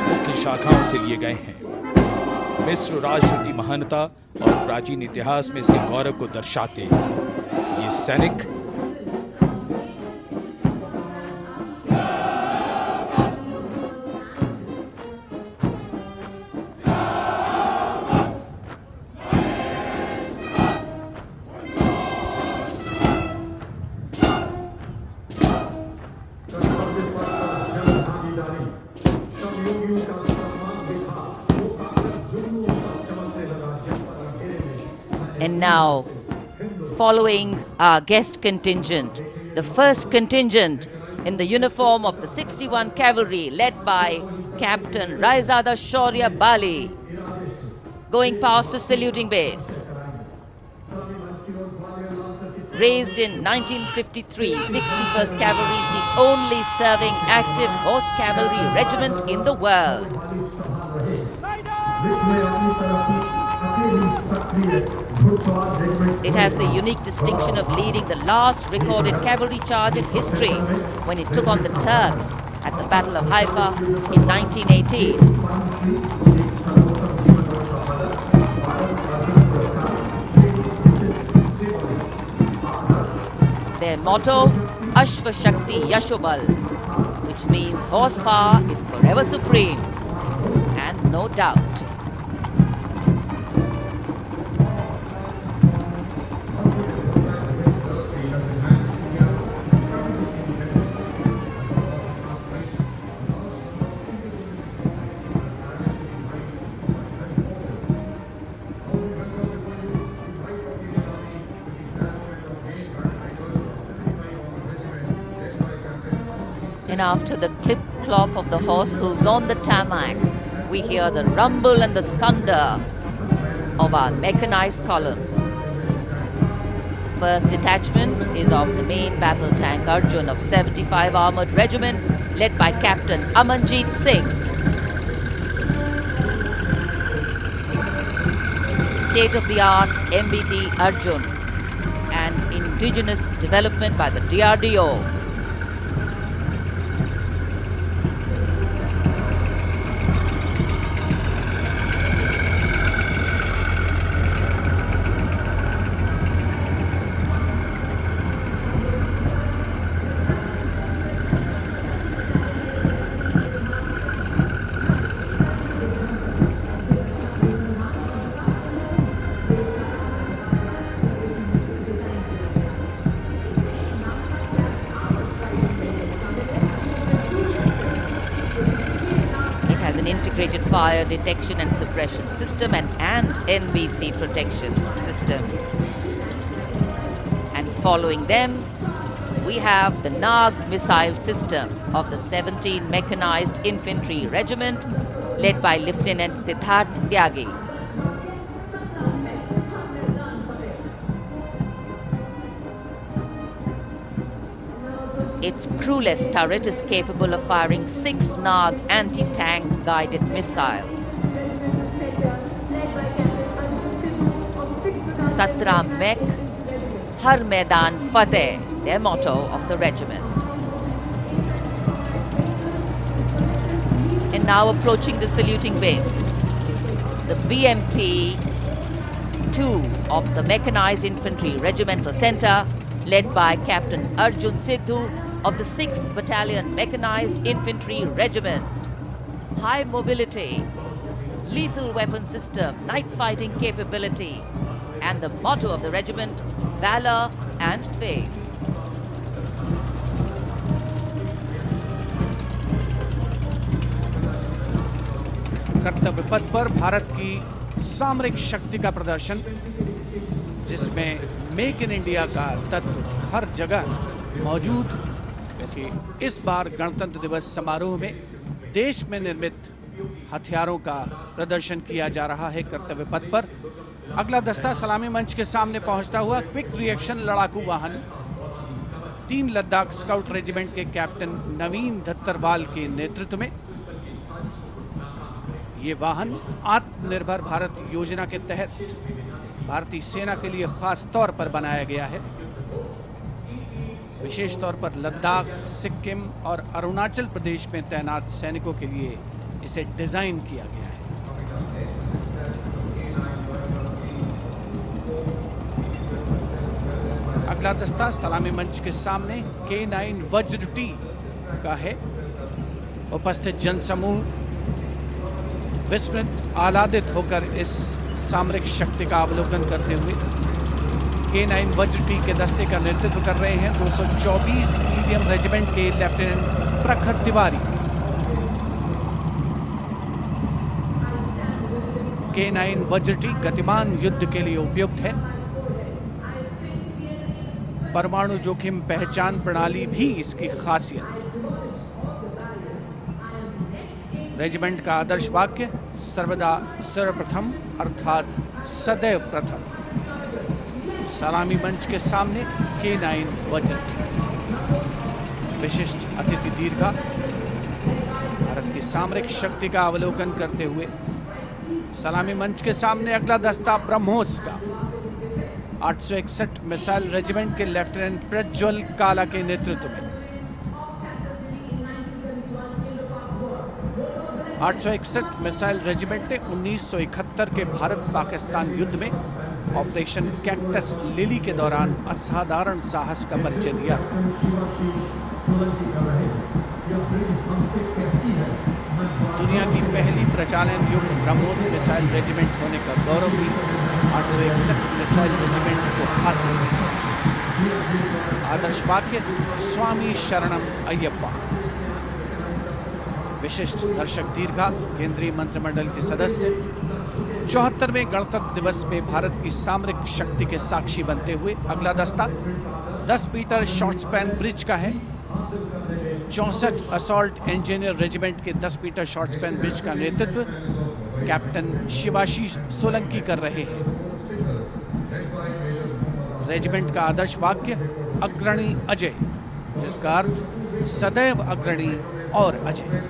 मुख्य शाखाओं से लिए गए हैं। मिस्र राष्ट्र की महानता और प्राचीन इतिहास में इसके गौरव को दर्शाते हैं। ये सैनिक now, following our guest contingent, the first contingent in the uniform of the 61 Cavalry, led by Captain Raizada Shaurya Bali, going past the saluting base. Raised in 1953, 61st Cavalry is the only serving active horse cavalry regiment in the world. It has the unique distinction of leading the last recorded cavalry charge in history when it took on the Turks at the Battle of Haifa in 1918. Their motto, Ashva Shakti Yashobal, which means horsepower is forever supreme. And no doubt, And after the clip clop of the horse hooves on the tarmac, we hear the rumble and the thunder of our mechanized columns. The first detachment is of the main battle tank Arjun of 75 Armored Regiment, led by Captain Amanjeet Singh. State-of-the-art MBT Arjun, an indigenous development by the DRDO. Fire detection and suppression system and, and NBC protection system. And following them, we have the Nag missile system of the 17 Mechanized Infantry Regiment led by Lieutenant Siddharth Tyagi. Its crewless turret is capable of firing six Nag anti-tank guided missiles. Satra Mek, Har Maidan Fateh, their motto of the regiment. And now approaching the saluting base, the BMP 2 of the Mechanized Infantry Regimental Center, led by Captain Arjun Sidhu of the 6th Battalion Mechanized Infantry Regiment. High mobility, lethal weapon system, night fighting capability, and the motto of the regiment, valor and faith. कर्तव्य पथ पर भारत की सामरिक शक्ति का प्रदर्शन जिसमें make in India का तत्व हर जगह मौजूद क्योंकि इस बार गणतंत्र दिवस समारोह में देश में निर्मित हथियारों का प्रदर्शन किया जा रहा है कर्तव्य पथ पर। अगला दस्ता सलामी मंच के सामने पहुँचता हुआ क्विक रिएक्शन लड़ाकू वाहन। तीन लद्दाख स्काउट रेजिमेंट के कैप्टन नवीन दत्तरवाल के नेतृत्व में ये वाहन आत्मनिर्भर भारत योजना के तहत भारतीय सेना के लिए खास तौर पर बनाया गया है। विशेष तौर पर लद्दाख, सिक्किम और अरुणाचल प्रदेश में तैनात सैनिकों के लिए इसे डिज़ाइन किया गया है। अगला दस्ता सलामी मंच के सामने के नाइन वज्र टी का है। उपस्थित जनसमूह विस्मृत, आह्लादित होकर इस सामरिक शक्ति का अवलोकन करते हुए के नाइन वज्र के दस्ते का नेतृत्व कर रहे हैं 224 मीडियम रेजिमेंट के लेफ्टिनेंट प्रखर तिवारी। के नाइन वज्र गतिमान युद्ध के लिए उपयुक्त है। परमाणु जोखिम पहचान प्रणाली भी इसकी खासियत। रेजिमेंट का आदर्श वाक्य सर्वदा सर्वप्रथम अर्थात सदैव प्रथम। सलामी मंच के सामने के नाइन वज्र विशिष्ट अतिथि दीर्घा। भारत की सामरिक शक्ति का अवलोकन करते हुए सलामी मंच के सामने अगला दस्ता ब्रह्मोस का। 861 मिसाइल रेजिमेंट के लेफ्टिनेंट प्रज्वल काला के नेतृत्व में। 861 मिसाइल रेजिमेंट ने 1971 के भारत पाकिस्तान युद्ध में ऑपरेशन कैक्टस लिली के दौरान असाधारण साहस का परिचय दिया। दुनिया की पहली प्रचालन युक्त ब्रह्मोस मिसाइल रेजिमेंट होने का गौरव भी आठ सौ इकसठ मिसाइल रेजिमेंट को हासिल आदर्श वाक्य, स्वामी शरणम अयप्पा विशिष्ट दर्शक दीर्घा, केंद्रीय मंत्रिमंडल के सदस्य चौहत्तरवें गणतंत्र दिवस पे भारत की सामरिक शक्ति के साक्षी बनते हुए अगला दस्ता 10 मीटर शॉर्ट स्पैन ब्रिज का है। चौसठ असॉल्ट इंजीनियर रेजिमेंट के 10 मीटर शॉर्ट स्पैन ब्रिज का नेतृत्व कैप्टन शिवाशीष सोलंकी कर रहे हैं। रेजिमेंट का आदर्श वाक्य, अग्रणी अजय, जिसका अर्थ सदैव अग्रणी और Ajay.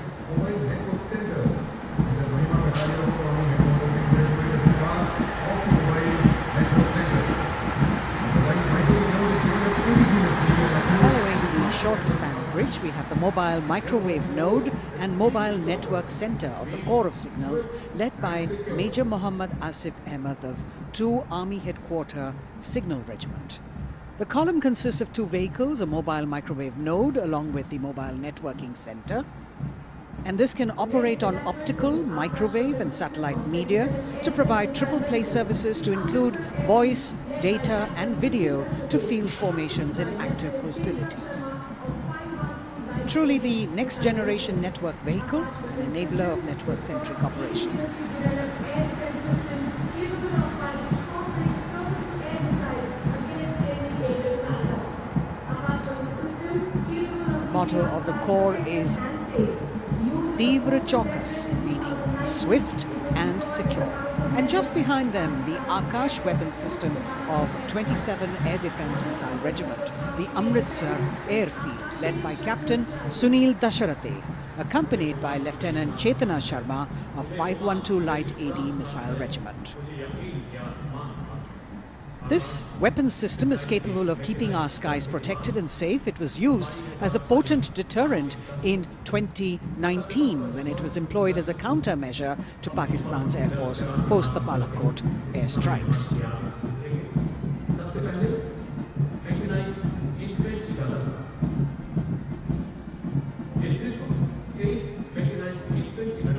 Short span bridge, we have the mobile microwave node and mobile network center of the Corps of Signals led by Major Muhammad Asif Ahmed of 2 Army Headquarter Signal Regiment. The column consists of two vehicles, a mobile microwave node along with the mobile networking center. And this can operate on optical, microwave and satellite media to provide triple play services to include voice, data and video to field formations in active hostilities. Truly the next generation network vehicle, an enabler of network-centric operations. The motto of the Corps is Tivra Chokas, meaning swift and secure. And just behind them, the Akash weapon system of 27 Air Defense Missile Regiment, the Amritsar Airfield, led by Captain Sunil Dasharathe, accompanied by Lieutenant Chetana Sharma of 512 Light AD Missile Regiment. This weapons system is capable of keeping our skies protected and safe. It was used as a potent deterrent in 2019 when it was employed as a countermeasure to Pakistan's Air Force post the Balakot airstrikes.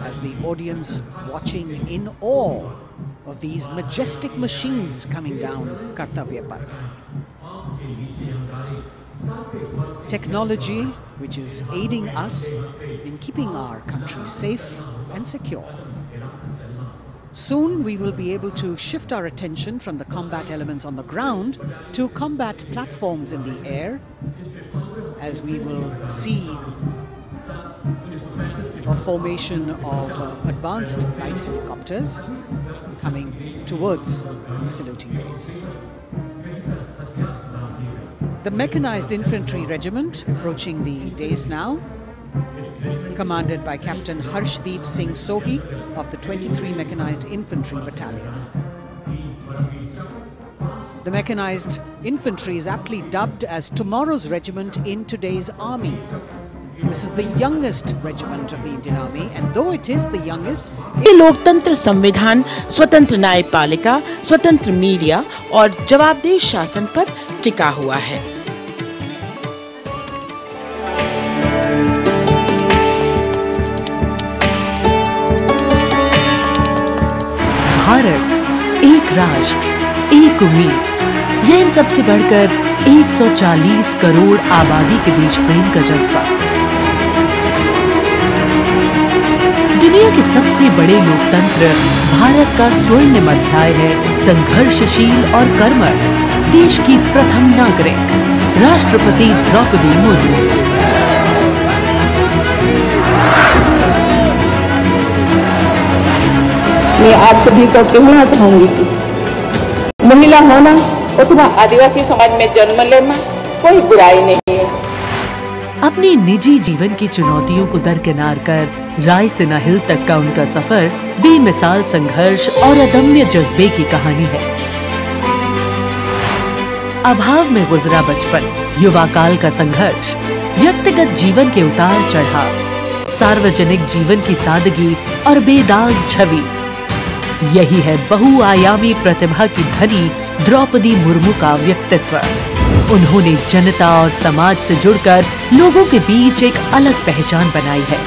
As the audience watching in awe of these majestic machines coming down Kartavya Path. Technology which is aiding us in keeping our country safe and secure. Soon we will be able to shift our attention from the combat elements on the ground to combat platforms in the air as we will see a formation of uh, advanced light helicopters coming towards the saluting base. The Mechanized Infantry Regiment approaching the days now, commanded by Captain Harshdeep Singh Sohi of the 23 Mechanized Infantry Battalion. The Mechanized Infantry is aptly dubbed as tomorrow's regiment in today's army. This is the youngest regiment of the Indian Army, and though it is the youngest, ये लोकतंत्र संविधान स्वतंत्र न्यायपालिका स्वतंत्र media और जवाबदेह शासन पर टिका हुआ है। भारत एक राष्ट्र एक उम्मीद। यह इन सबसे बढ़कर 140 करोड़ आबादी के देश प्रेम का जज्बा। दुनिया के सबसे बड़े लोकतंत्र भारत का स्वर्णिम अध्याय है, संघर्षशील और कर्मठ, देश की प्रथम नागरिक, राष्ट्रपति द्रौपदी मुर्मू। मैं आप सभी को कहना चाहूँगी कि महिला होना अथवा आदिवासी समाज में जन्म लेना कोई बुराई नहीं। अपने निजी जीवन की चुनौतियों को दरकिनार कर रायसीना हिल तक का उनका सफ़र बेमिसाल संघर्ष और अदम्य जज्बे की कहानी है। अभाव में गुजरा बचपन, युवा काल का संघर्ष, व्यक्तिगत जीवन के उतार चढ़ाव, सार्वजनिक जीवन की सादगी और बेदाग छवि। यही है बहुआयामी प्रतिभा की धनी द्रौपदी मुर्मू का व्यक्तित्व। उन्होंने जनता और समाज से जुड़कर लोगों के बीच एक अलग पहचान बनाई है।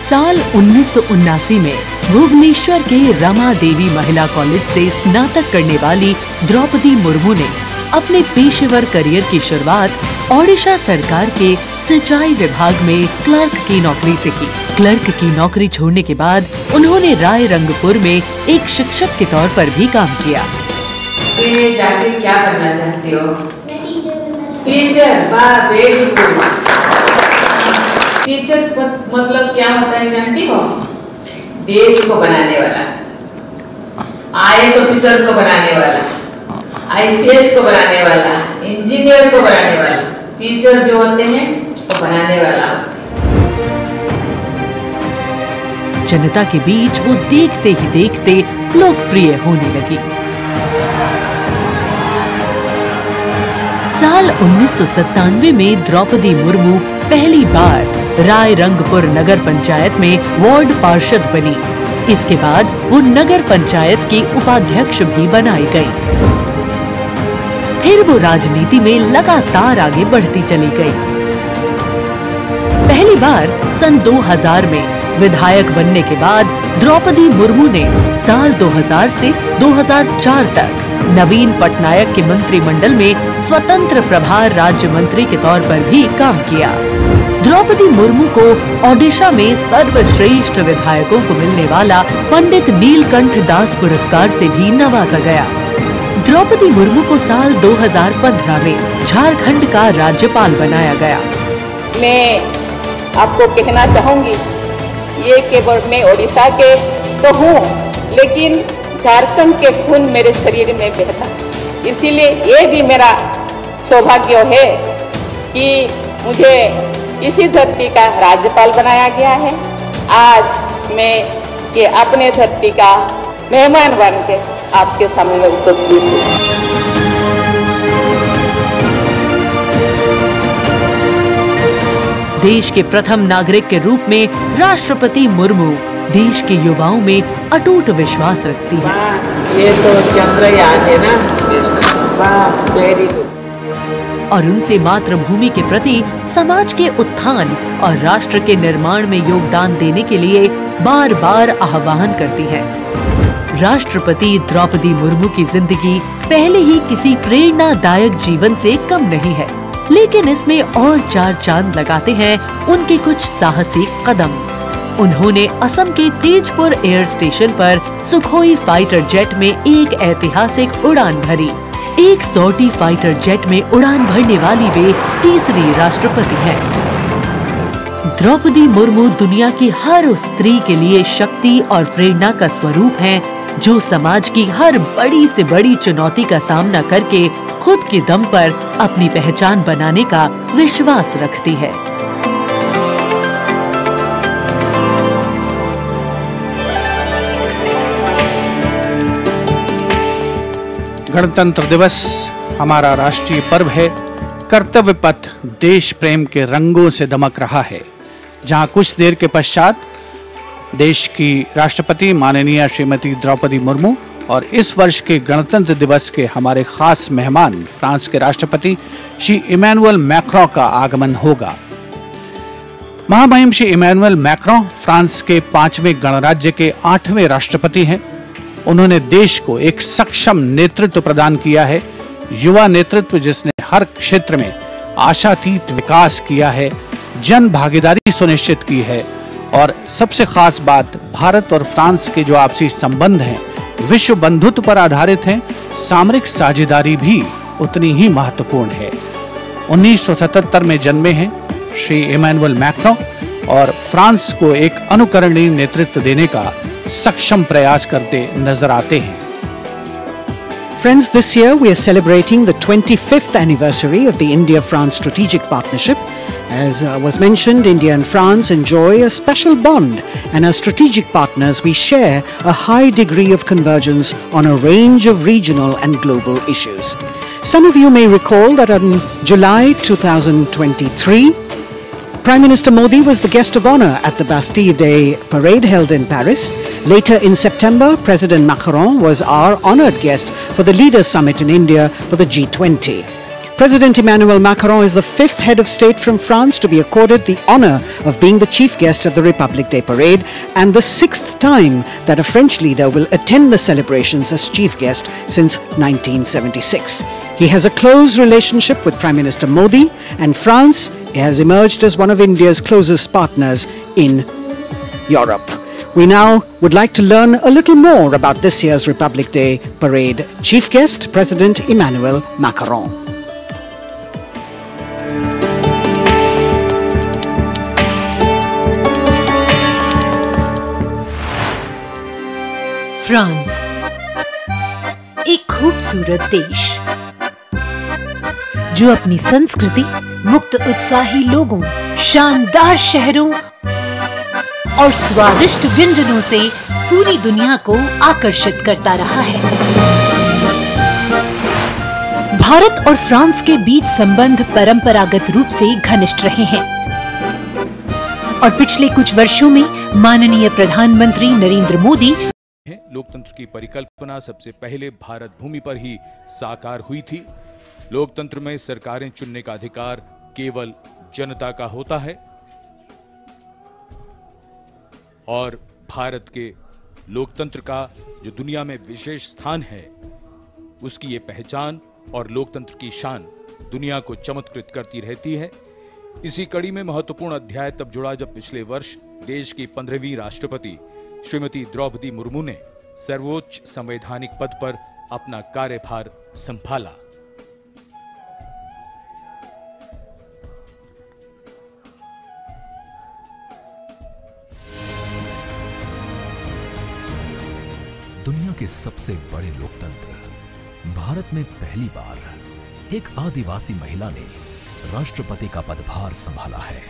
साल उन्नीस में भुवनेश्वर के रमा देवी महिला कॉलेज से स्नातक करने वाली द्रौपदी मुर्मू ने अपने पेशेवर करियर की शुरुआत ओडिशा सरकार के सिंचाई विभाग में क्लर्क की नौकरी से की। क्लर्क की नौकरी छोड़ने के बाद उन्होंने राय रंगपुर में एक शिक्षक के तौर पर भी काम किया। ये जाके क्या बनना चाहती हो? टीचर वाह वेरी गुड टीचर मतलब क्या होता है, जानती हो? देश को बनाने वाला। आईएएस ऑफिसर को बनाने वाला। आईपीएस को बनाने वाला। इंजीनियर को बनाने वाला। टीचर जो होते हैं, वो बनाने वाला जनता के बीच वो देखते ही देखते लोकप्रिय होने लगी। साल उन्नीस सौ सतानवे में द्रौपदी मुर्मू पहली बार राय रंगपुर नगर पंचायत में वार्ड पार्षद बनी। इसके बाद वो नगर पंचायत की उपाध्यक्ष भी बनाई गई। फिर वो राजनीति में लगातार आगे बढ़ती चली गई। पहली बार सन 2000 में विधायक बनने के बाद द्रौपदी मुर्मू ने साल 2000 से 2004 तक नवीन पटनायक के मंत्रिमंडल में स्वतंत्र प्रभार राज्य मंत्री के तौर पर भी काम किया। द्रौपदी मुर्मू को ओडिशा में सर्वश्रेष्ठ विधायकों को मिलने वाला पंडित नीलकंठ दास पुरस्कार से भी नवाजा गया। द्रौपदी मुर्मू को साल 2015 में झारखंड का राज्यपाल बनाया गया। मैं आपको कहना चाहूँगी, ये केवल मैं ओडिशा के तो हूँ, लेकिन झारखंड के खून मेरे शरीर में बहता। इसीलिए ये भी मेरा सौभाग्य है कि मुझे इसी धरती का राज्यपाल बनाया गया है। आज मैं ये अपने धरती का मेहमान बन के आपके सामने उपस्थित हूँ। देश के प्रथम नागरिक के रूप में राष्ट्रपति मुर्मू। देश के युवाओं में अटूट विश्वास रखती है। ये तो चंद्रयान है ना? वेरी गुड और उनसे मातृभूमि के प्रति समाज के उत्थान और राष्ट्र के निर्माण में योगदान देने के लिए बार बार आह्वान करती है। राष्ट्रपति द्रौपदी मुर्मू की ज़िंदगी पहले ही किसी प्रेरणादायक जीवन से कम नहीं है लेकिन इसमें और चार चाँद लगाते हैं उनके कुछ साहसी कदम। उन्होंने असम के तेजपुर एयर स्टेशन पर सुखोई फाइटर जेट में एक ऐतिहासिक उड़ान भरी एक सॉर्टी फाइटर जेट में उड़ान भरने वाली वे तीसरी राष्ट्रपति हैं। द्रौपदी मुर्मू दुनिया की हर उस स्त्री के लिए शक्ति और प्रेरणा का स्वरूप हैं, जो समाज की हर बड़ी से बड़ी चुनौती का सामना करके खुद के दम पर अपनी पहचान बनाने का विश्वास रखती है गणतंत्र दिवस हमारा राष्ट्रीय पर्व है। कर्तव्य पथ देश प्रेम के रंगों से दमक रहा है। जहाँ कुछ देर के पश्चात देश की राष्ट्रपति माननीय श्रीमती द्रौपदी मुर्मू और इस वर्ष के गणतंत्र दिवस के हमारे खास मेहमान फ्रांस के राष्ट्रपति श्री इमैनुअल मैक्रो का आगमन होगा। महामहिम श्री इमैनुअल मैक्रो फ्रांस के पाँचवें गणराज्य के आठवें राष्ट्रपति हैं। उन्होंने देश को एक सक्षम नेतृत्व प्रदान किया है, युवा नेतृत्व जिसने हर क्षेत्र में आशातीत विकास किया है, जन भागीदारी सुनिश्चित की है। और सबसे खास बात, भारत और फ्रांस के जो आपसी संबंध हैं, विश्व बंधुत्व पर आधारित हैं, सामरिक साझेदारी भी उतनी ही महत्वपूर्ण है। 1977 में जन्मे हैं श्री इमैनुअल मैक्रो और फ्रांस को एक अनुकरणीय नेतृत्व देने का Friends, this year we are celebrating the 25th anniversary of the India France Strategic Partnership. As uh, was mentioned, India and France enjoy a special bond, and as strategic partners, we share a high degree of convergence on a range of regional and global issues. Some of you may recall that on July 2023, Prime Minister Modi was the guest of honor at the Bastille Day parade held in Paris. Later in September, President Macron was our honored guest for the Leaders Summit in India for the G20. President Emmanuel Macron is the fifth head of state from France to be accorded the honor of being the chief guest at the Republic Day parade and the sixth time that a French leader will attend the celebrations as chief guest since 1976. He has a close relationship with Prime Minister Modi and France has emerged as one of India's closest partners in Europe. We now would like to learn a little more about this year's Republic Day parade. Chief guest, President Emmanuel Macron. France एक खूबसूरत देश जो अपनी संस्कृति मुक्त, उत्साही लोगों, शानदार शहरों और स्वादिष्ट व्यंजनों से पूरी दुनिया को आकर्षित करता रहा है। भारत और फ्रांस के बीच संबंध परंपरागत रूप से घनिष्ठ रहे हैं। और पिछले कुछ वर्षों में माननीय प्रधानमंत्री नरेंद्र मोदी लोकतंत्र की परिकल्पना सबसे पहले भारत भूमि पर ही साकार हुई थी। लोकतंत्र में सरकारें चुनने का अधिकार केवल जनता का होता है और भारत के लोकतंत्र का जो दुनिया में विशेष स्थान है, उसकी ये पहचान और लोकतंत्र की शान दुनिया को चमत्कृत करती रहती है। इसी कड़ी में महत्वपूर्ण अध्याय तब जुड़ा जब पिछले वर्ष देश की पंद्रहवीं राष्ट्रपति श्रीमती द्रौपदी मुर्मू ने सर्वोच्च संवैधानिक पद पर अपना कार्यभार संभाला। दुनिया के सबसे बड़े लोकतंत्र। भारत में पहली बार एक आदिवासी महिला ने राष्ट्रपति का पदभार संभाला है।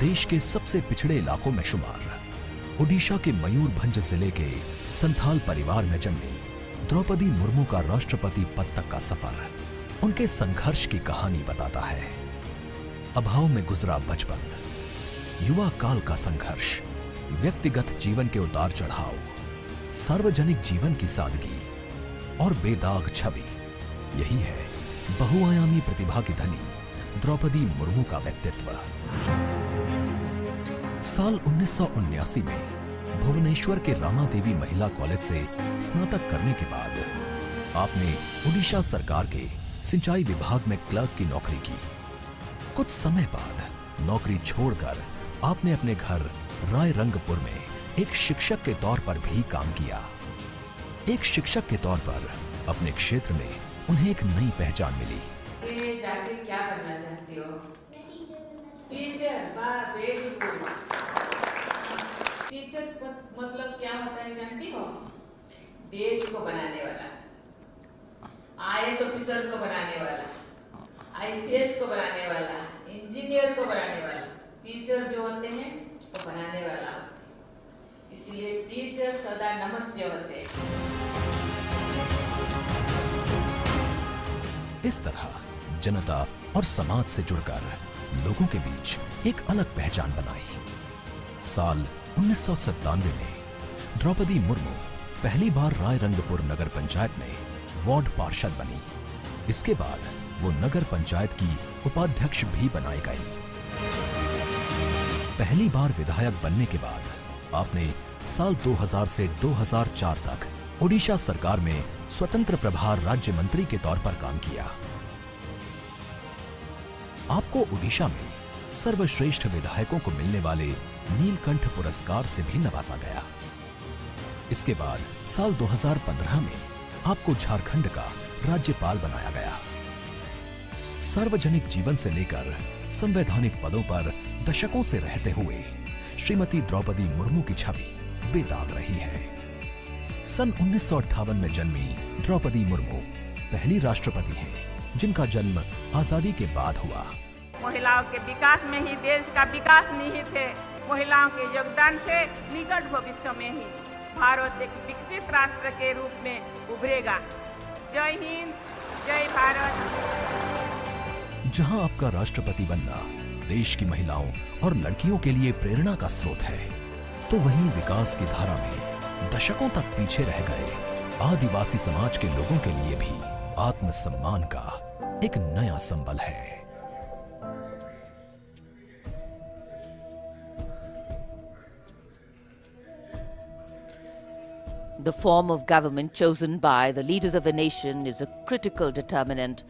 देश के सबसे पिछड़े इलाकों में शुमार ओडिशा के मयूरभंज ज़िले के संथाल परिवार में जन्मी द्रौपदी मुर्मू का राष्ट्रपति पद तक का सफ़र उनके संघर्ष की कहानी बताता है। अभाव में गुजरा बचपन, युवा काल का संघर्ष व्यक्तिगत जीवन के उतार चढ़ाव, सार्वजनिक जीवन की सादगी और बेदाग छवि। यही है बहुआयामी प्रतिभा की धनी द्रौपदी मुर्मू का व्यक्तित्व। साल उन्नीस में भुवनेश्वर के रामा देवी महिला कॉलेज से स्नातक करने के बाद आपने उड़ीसा सरकार के सिंचाई विभाग में क्लर्क की नौकरी की। कुछ समय बाद नौकरी छोड़कर आपने अपने घर राय रंगपुर में एक शिक्षक के तौर पर भी काम किया। एक शिक्षक के तौर पर अपने क्षेत्र में उन्हें एक नई पहचान मिली। जाके क्या बनना चाहती हो? टीचर मतलब क्या होता है जानती हो? देश को बनाने वाला। आईएएस ऑफिसर को बनाने वाला। आईपीएस को बनाने वाला। इंजीनियर को बनाने वाला। टीचर जो होते हैं बनाने वाला। इसलिए टीचर सदा नमस्य होते इस तरह जनता और समाज से जुड़कर लोगों के बीच एक अलग पहचान बनाई। साल उन्नीस सौ सत्तानवे में द्रौपदी मुर्मू पहली बार राय रंगपुर नगर पंचायत में वार्ड पार्षद बनी। इसके बाद वो नगर पंचायत की उपाध्यक्ष भी बनाई गई। पहली बार विधायक बनने के बाद आपने साल 2000 से 2004 तक ओडिशा सरकार में स्वतंत्र प्रभार राज्य मंत्री के तौर पर काम किया। आपको ओडिशा में सर्वश्रेष्ठ विधायकों को मिलने वाले नीलकंठ पुरस्कार से भी नवाजा गया। इसके बाद साल 2015 में आपको झारखंड का राज्यपाल बनाया गया। सार्वजनिक जीवन से लेकर संवैधानिक पदों पर दशकों से रहते हुए श्रीमती द्रौपदी मुर्मू की छवि बेदाग रही है। सन उन्नीस में जन्मी द्रौपदी मुर्मू पहली राष्ट्रपति हैं जिनका जन्म आज़ादी के बाद हुआ। महिलाओं के विकास में ही देश का विकास निहित है। महिलाओं के योगदान से निकट भविष्य में ही भारत एक विकसित राष्ट्र के रूप में उभरेगा। जय हिंद जय भारत। जहाँ आपका राष्ट्रपति बनना देश की महिलाओं और लड़कियों के लिए प्रेरणा का स्रोत है तो वहीं विकास की धारा में दशकों तक पीछे रह गए आदिवासी समाज के लोगों के लिए भी आत्मसम्मान का एक नया संबल है The form of government chosen by the leaders of a nation is a critical determinant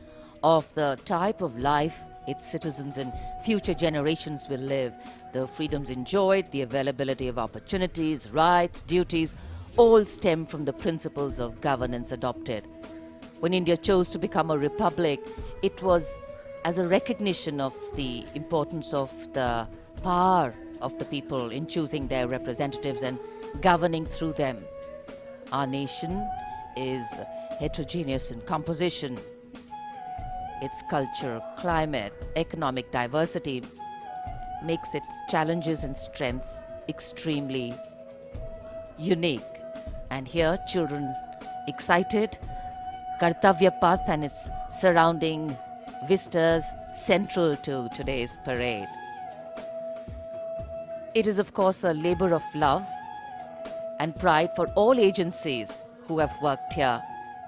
of the type of life its citizens and future generations will live. The freedoms enjoyed, the availability of opportunities, rights, duties, all stem from the principles of governance adopted. When India chose to become a republic, it was as a recognition of the importance of the power of the people in choosing their representatives and governing through them. Our nation is heterogeneous in composition. Its culture, climate, economic diversity makes its challenges and strengths extremely unique. And here, children excited, Kartavya Path and its surrounding vistas central to today's parade. It is, of course, a labor of love and pride for all agencies who have worked here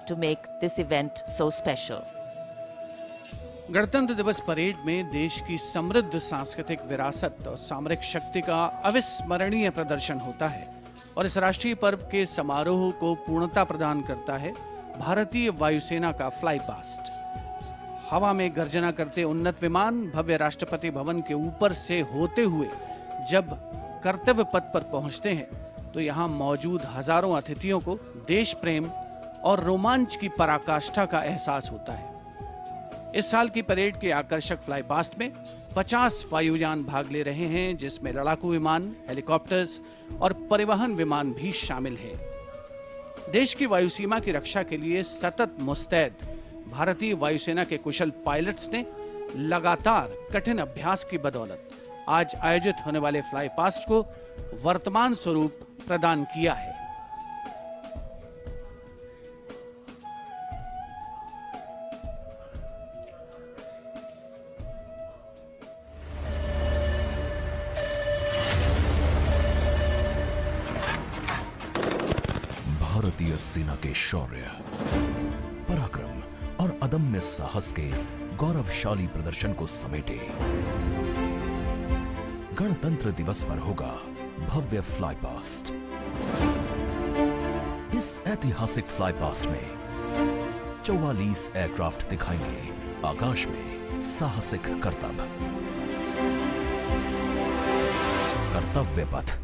to make this event so special. गणतंत्र दिवस parade में देश की समृद्ध सांस्कृतिक विरासत और सामरिक शक्ति का अविस्मरणीय प्रदर्शन होता है और इस राष्ट्रीय पर्व के समारोह को पूर्णता प्रदान करता है भारतीय वायुसेना का फ्लाई पास्ट हवा में गर्जना करते उन्नत विमान भव्य राष्ट्रपति भवन के ऊपर से होते हुए जब कर्तव्य पथ पर पहुँचते हैं तो यहाँ मौजूद हज़ारों अतिथियों को देश प्रेम और रोमांच की पराकाष्ठा का एहसास होता है। इस साल की परेड के आकर्षक फ्लाई पास्ट में 50 वायुयान भाग ले रहे हैं, जिसमें लड़ाकू विमान, हेलीकॉप्टर्स और परिवहन विमान भी शामिल हैं। देश की वायु सीमा की रक्षा के लिए सतत मुस्तैद भारतीय वायुसेना के कुशल पायलट्स ने लगातार कठिन अभ्यास की बदौलत आज आयोजित होने वाले फ्लाई पास्ट को वर्तमान स्वरूप प्रदान किया है। भारतीय सेना के शौर्य, पराक्रम और अदम्य साहस के गौरवशाली प्रदर्शन को समेटे। गणतंत्र दिवस पर होगा भव्य फ्लाई पास्ट इस ऐतिहासिक फ्लाई पास्ट में चौवालीस एयरक्राफ्ट दिखाएँगे आकाश में साहसिक कर्तव्य। कर्तव्य पथ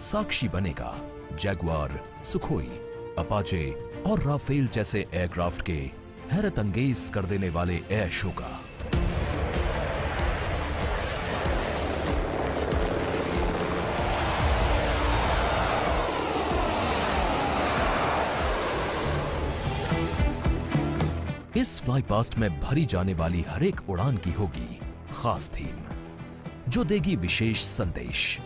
साक्षी बनेगा जैगवार सुखोई, अपाचे और राफेल जैसे एयरक्राफ्ट के हैरत अंगेज कर देने वाले एयर शो का इस फ्लाई पास्ट में भरी जाने वाली हर एक उड़ान की होगी खास थीम, जो देगी विशेष संदेश।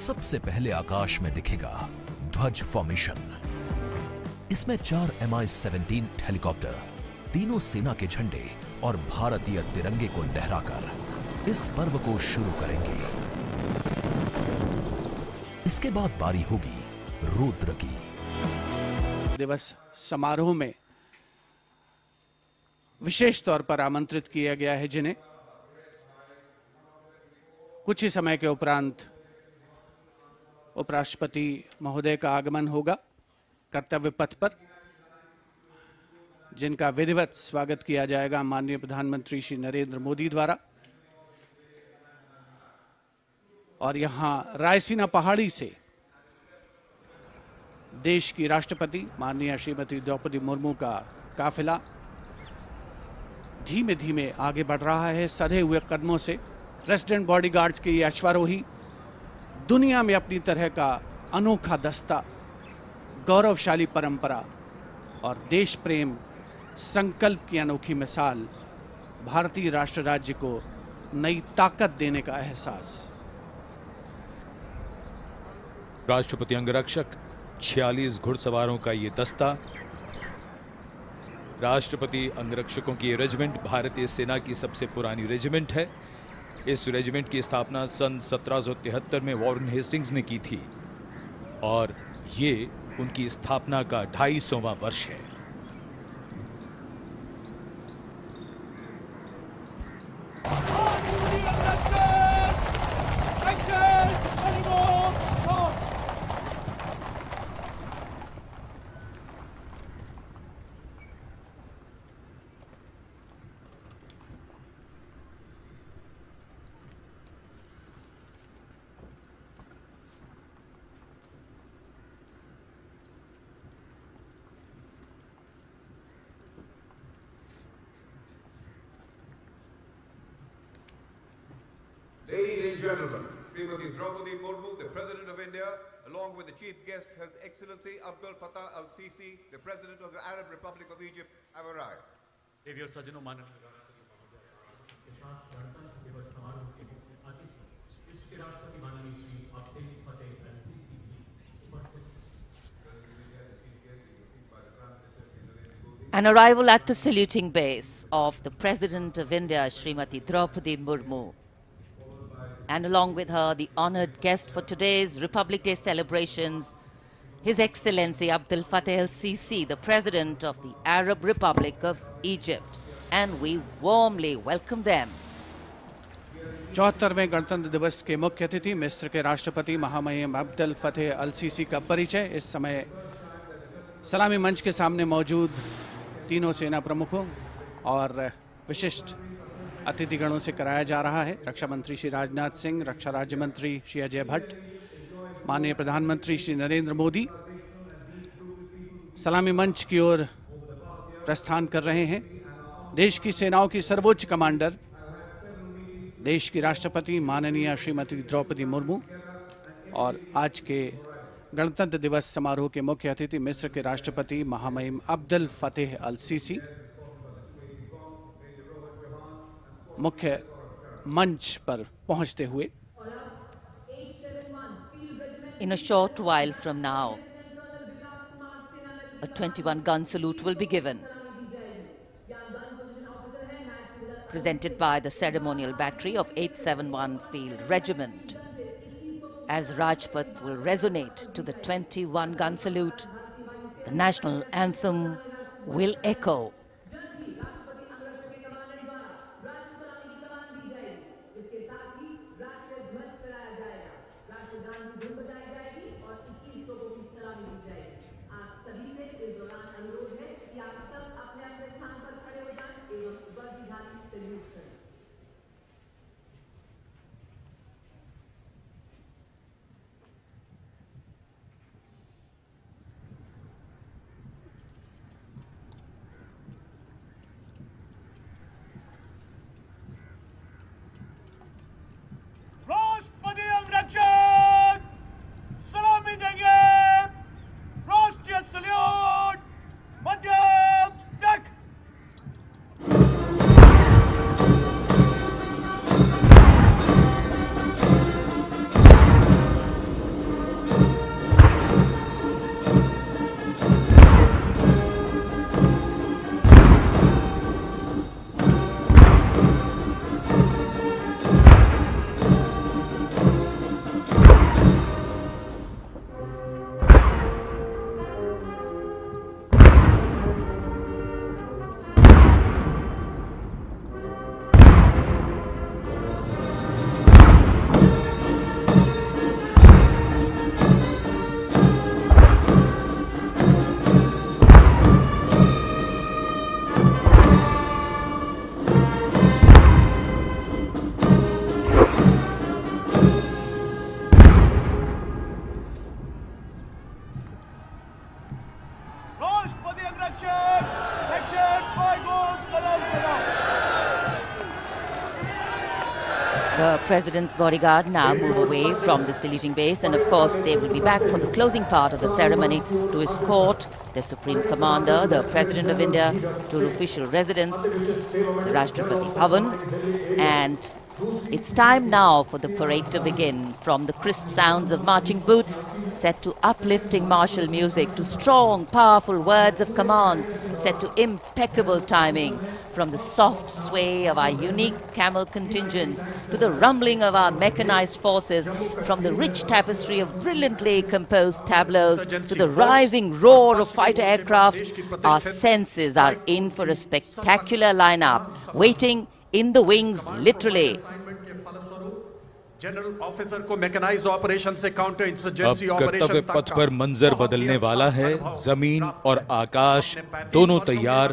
सबसे पहले आकाश में दिखेगा ध्वज फॉर्मेशन इसमें चार एम आई सेवनटीन हेलीकॉप्टर तीनों सेना के झंडे और भारतीय तिरंगे को लहराकर इस पर्व को शुरू करेंगे। इसके बाद बारी होगी रुद्र की। दिवस समारोह में विशेष तौर पर आमंत्रित किया गया है जिन्हें कुछ ही समय के उपरांत उपराष्ट्रपति महोदय का आगमन होगा, कर्तव्य पथ पर, जिनका विधिवत स्वागत किया जाएगा माननीय प्रधानमंत्री श्री नरेंद्र मोदी द्वारा। और यहाँ रायसीना पहाड़ी से देश की राष्ट्रपति माननीय श्रीमती द्रौपदी मुर्मू का काफिला धीमे धीमे आगे बढ़ रहा है, सधे हुए कदमों से। प्रेसिडेंट बॉडीगार्ड्स के अश्वारोही दुनिया में अपनी तरह का अनोखा दस्ता, गौरवशाली परंपरा और देश प्रेम संकल्प की अनोखी मिसाल भारतीय राष्ट्र राज्य को नई ताकत देने का एहसास। राष्ट्रपति अंगरक्षक 46 घुड़सवारों का ये दस्ता, राष्ट्रपति अंगरक्षकों की रेजिमेंट, भारतीय सेना की सबसे पुरानी रेजिमेंट है। इस रेजिमेंट की स्थापना सन 1773 में वॉरेन हेस्टिंग्स ने की थी। और ये उनकी स्थापना का ढाई वर्ष है। chief guest, His Excellency Abdul Fattah al-Sisi, the President of the Arab Republic of Egypt, have arrived. देवी और सज्जनों माननीय इसके राष्ट्रपति माननीय Shri Abdel Fattah al Sisi भी उपस्थित An arrival at the saluting base of the President of India, Srimati Draupadi Murmu. And along with her, the honored guest for today's Republic Day celebrations, His Excellency Abdul Fattah el Sisi, the President of the Arab Republic of Egypt. And we warmly welcome them. चौहत्तरवें गणतंत्र दिवस के मुख्य अतिथि मिस्र के राष्ट्रपति महामहिम अब्दुल फतेह अल CC का परिचय इस समय सलामी मंच के सामने मौजूद तीनों सेना प्रमुखों और विशिष्ट अतिथिगणों से कराया जा रहा है। रक्षा मंत्री श्री राजनाथ सिंह, रक्षा राज्य मंत्री श्री अजय भट्ट, माननीय प्रधानमंत्री श्री नरेंद्र मोदी सलामी मंच की ओर प्रस्थान कर रहे हैं। देश की सेनाओं की सर्वोच्च कमांडर, देश की राष्ट्रपति माननीय श्रीमती द्रौपदी मुर्मू और आज के गणतंत्र दिवस समारोह के मुख्य अतिथि मिस्र के राष्ट्रपति महामहिम अब्दुल फतेह अल सीसी मुख्य मंच पर पहुंचते हुए In a short while from now, a 21 gun salute will be given. Presented by the ceremonial battery of 871 Field Regiment. As Rajpath will resonate to the 21 gun salute, the national anthem will echo. President's bodyguard now move away from the saluting base and of course they will be back for the closing part of the ceremony to escort the Supreme Commander, the President of India, to her official residence, the Rashtrapati Bhavan and It's time now for the parade to begin. From the crisp sounds of marching boots, set to uplifting martial music, to strong, powerful words of command, set to impeccable timing. From the soft sway of our unique camel contingents to the rumbling of our mechanized forces, from the rich tapestry of brilliantly composed tableaus to the rising roar of fighter aircraft, our senses are in for a spectacular lineup, waiting in the wings literally. General officer को mechanise operation से counter insurgency Kartavya Path पर मंजर बदलने वाला है। ज़मीन और आकाश दोनों तैयार।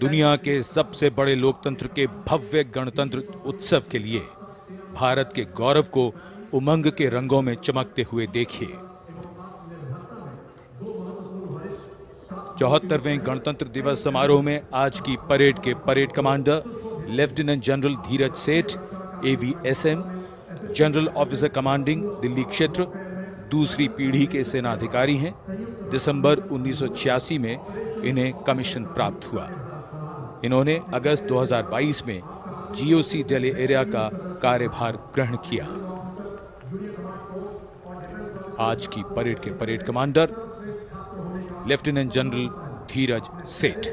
दुनिया के सबसे बड़े लोकतंत्र के भव्य गणतंत्र उत्सव के लिए भारत के गौरव को उमंग के रंगों में चमकते हुए देखिए। चौहत्तरवें गणतंत्र दिवस समारोह में आज की परेड के parade commander lieutenant general Dheeraj Seth AVSM general officer commanding, Delhi क्षेत्र, दूसरी पीढ़ी के सेनाधिकारी हैं। दिसंबर 1986 में इन्हें कमीशन प्राप्त हुआ। इन्होंने अगस्त 2022 में जीओसी दिल्ली एरिया का कार्यभार ग्रहण किया। आज की परेड के parade commander, lieutenant general Dheeraj Seth.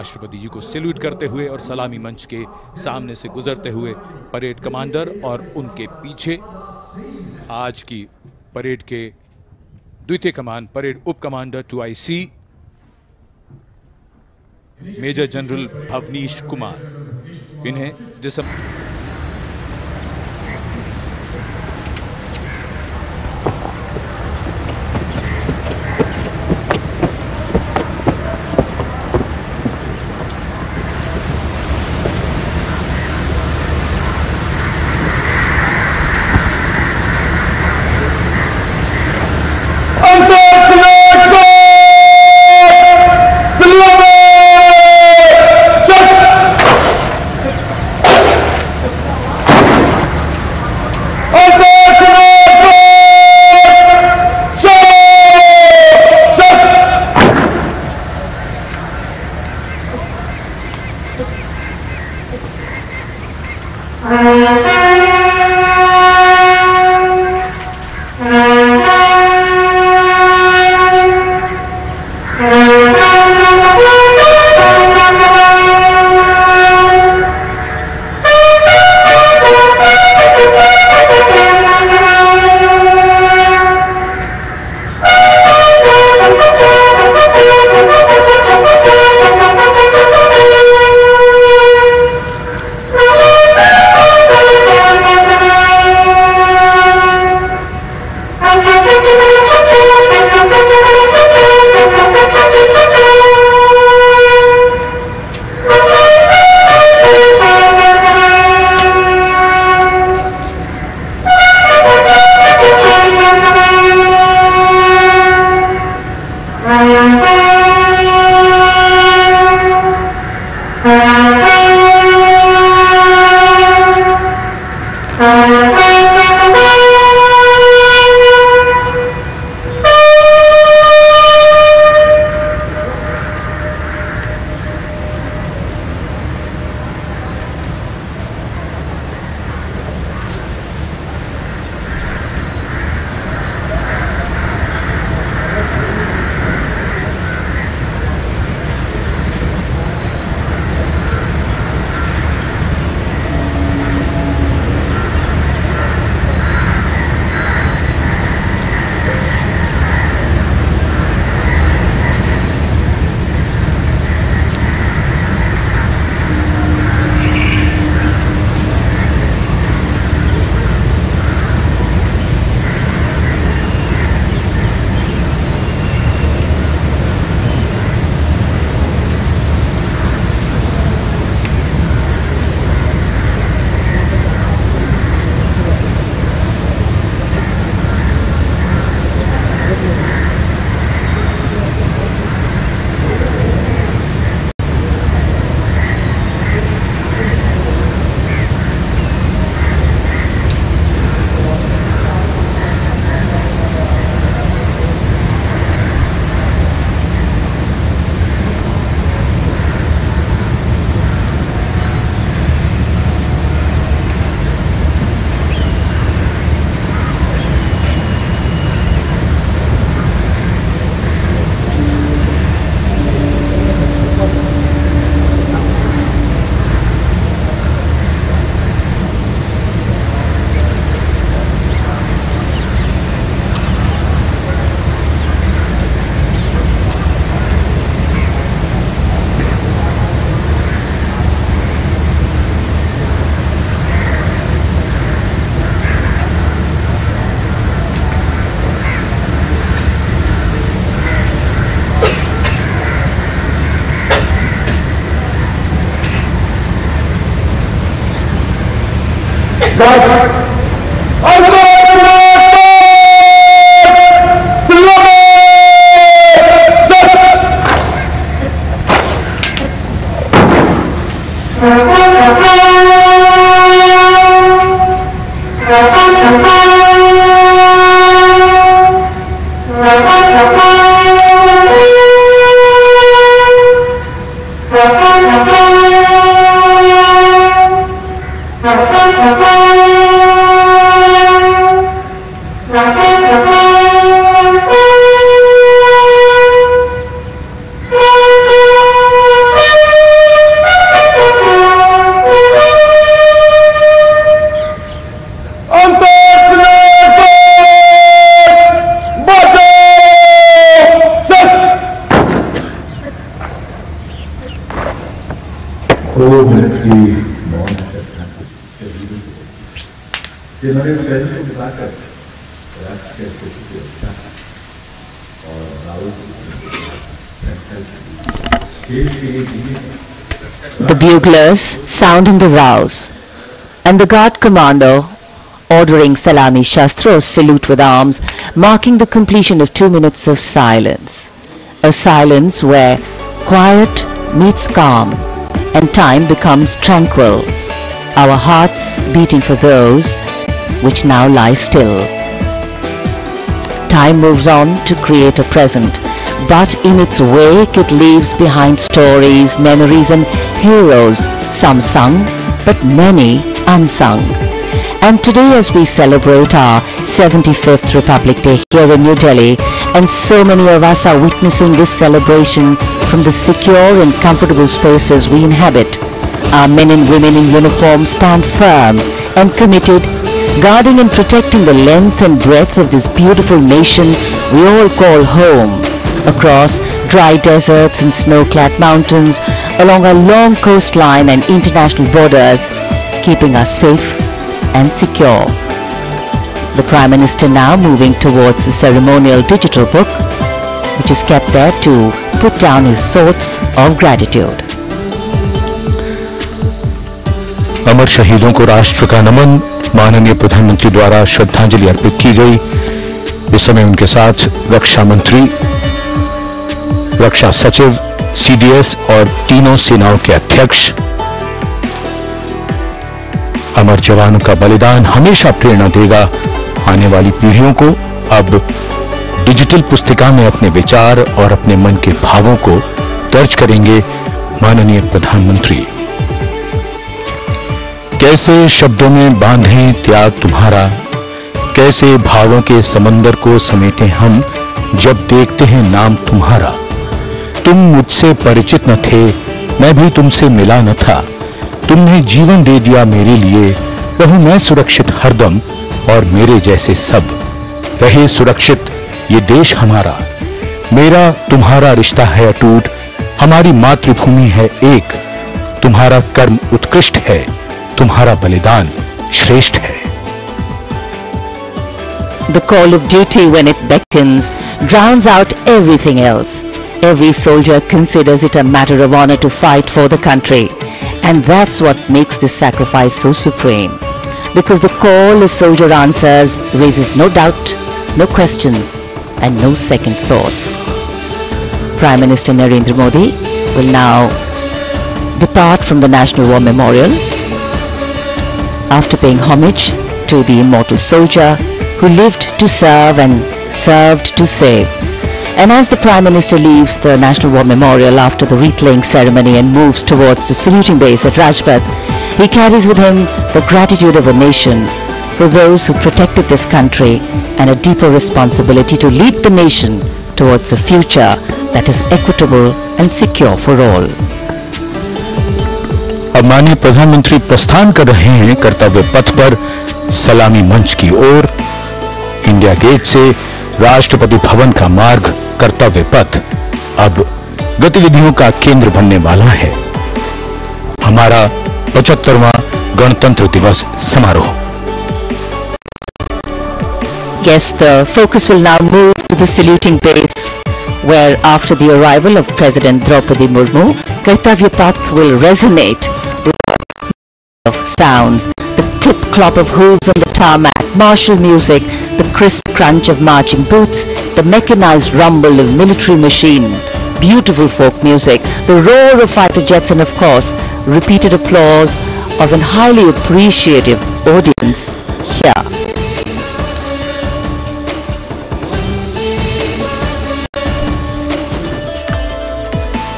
राष्ट्रपति जी को सैल्यूट करते हुए और सलामी मंच के सामने से गुजरते हुए परेड कमांडर और उनके पीछे आज की परेड के द्वितीय कमान, परेड उप commander two I C, major general Bhavnish Kumar. इन्हें दिसंबर buglers sounding the rouse, and the guard commander ordering Salami Shastros salute with arms, marking the completion of two minutes of silence. A silence where quiet meets calm and time becomes tranquil, our hearts beating for those which now lie still. Time moves on to create a present, but in its wake it leaves behind stories, memories and heroes, some sung, but many unsung. And today as we celebrate our 75th Republic Day here in New Delhi, and so many of us are witnessing this celebration from the secure and comfortable spaces we inhabit, our men and women in uniform stand firm and committed, guarding and protecting the length and breadth of this beautiful nation we all call home, across dry deserts and snow-clad mountains, along our long coastline and international borders, keeping us safe and secure. The Prime Minister now moving towards the ceremonial digital book, which is kept there to put down his thoughts of gratitude. अमर शहीदों को राष्ट्र का नमन माननीय प्रधानमंत्री द्वारा श्रद्धांजलि अर्पित की गई इस समय उनके साथ रक्षा मंत्री रक्षा सचिव सीडीएस और तीनों सेनाओं के अध्यक्ष। अमर जवानों का बलिदान हमेशा प्रेरणा देगा। आने वाली पीढ़ियों को अब डिजिटल पुस्तिका में अपने विचार और अपने मन के भावों को दर्ज करेंगे माननीय प्रधानमंत्री। कैसे शब्दों में बांधें त्याग तुम्हारा? कैसे भावों के समंदर को समेटे हम जब देखते हैं नाम तुम्हारा? तुम मुझसे परिचित न थे, मैं भी तुमसे मिला न था। तुमने जीवन दे दिया मेरे लिए रहूँ मैं सुरक्षित हरदम और मेरे जैसे सब। रहे सुरक्षित, ये देश हमारा। मेरा तुम्हारा रिश्ता है अटूट, हमारी मातृभूमि है एक। तुम्हारा कर्म उत्कृष्ट है, तुम्हारा बलिदान श्रेष्ठ है। The call of duty when it beckons, drowns out everything else. Every soldier considers it a matter of honor to fight for the country. And that's what makes this sacrifice so supreme. Because the call a soldier answers raises no doubt, no questions and no second thoughts. Prime Minister Narendra Modi will now depart from the National War Memorial after paying homage to the immortal soldier who lived to serve and served to save. And as the Prime Minister leaves the National War Memorial after the wreath-laying ceremony and moves towards the saluting base at Rajpath, he carries with him the gratitude of a nation for those who protected this country and a deeper responsibility to lead the nation towards a future that is equitable and secure for all. अब माननीय प्रधानमंत्री प्रस्थान कर रहे हैं कर्तव्य पथ पर सलामी मंच की ओर इंडिया गेट से राष्ट्रपति भवन का मार्ग कर्तव्य पथ अब गतिविधियों का केंद्र बनने वाला है हमारा पचहत्तरवां गणतंत्र दिवस समारोह Yes, the focus will now move to the saluting base, where after the arrival of President Draupadi Murmu, Kartavya Path will resonate with sounds, clop of hooves on the tarmac, martial music, the crisp crunch of marching boots, the mechanized rumble of military machine, beautiful folk music, the roar of fighter jets and of course, repeated applause of an highly appreciative audience here.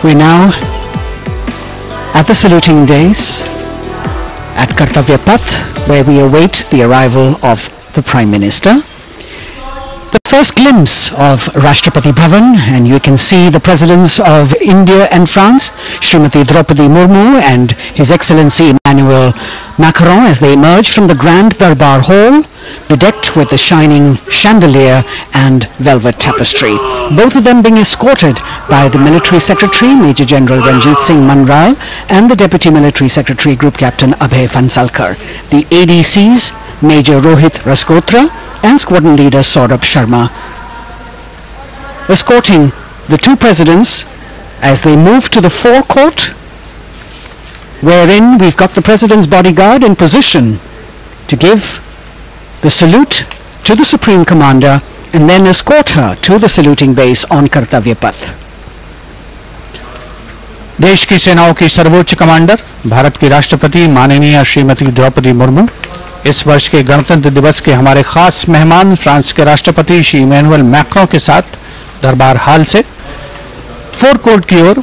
We're now at the saluting days at Kartavya Path where we await the arrival of the Prime Minister. The first glimpse of Rashtrapati Bhavan and you can see the presidents of India and France, Srimati Draupadi Murmu and His Excellency Emmanuel Macron as they emerge from the Grand Darbar Hall bedecked with the shining chandelier and velvet tapestry. Both of them being escorted by the Military Secretary, Major General Ranjit Singh Manral, and the Deputy Military Secretary, Group Captain Abhay Fansalkar. The ADCs, Major Rohit Raskotra and Squadron Leader Saurabh Sharma, escorting the two presidents as they move to the forecourt, wherein we've got the President's bodyguard in position to give the salute to the Supreme Commander and then escort her to the saluting base on Kartavya Path. देश की सेनाओं की सर्वोच्च commander Bharat की राष्ट्रपति माननीय श्रीमती द्रौपदी मुर्मू इस वर्ष के गणतंत्र दिवस के हमारे खास मेहमान फ्रांस के राष्ट्रपति श्री इमैनुअल मैक्रो के साथ दरबार हाल से फोर कोर्ट की ओर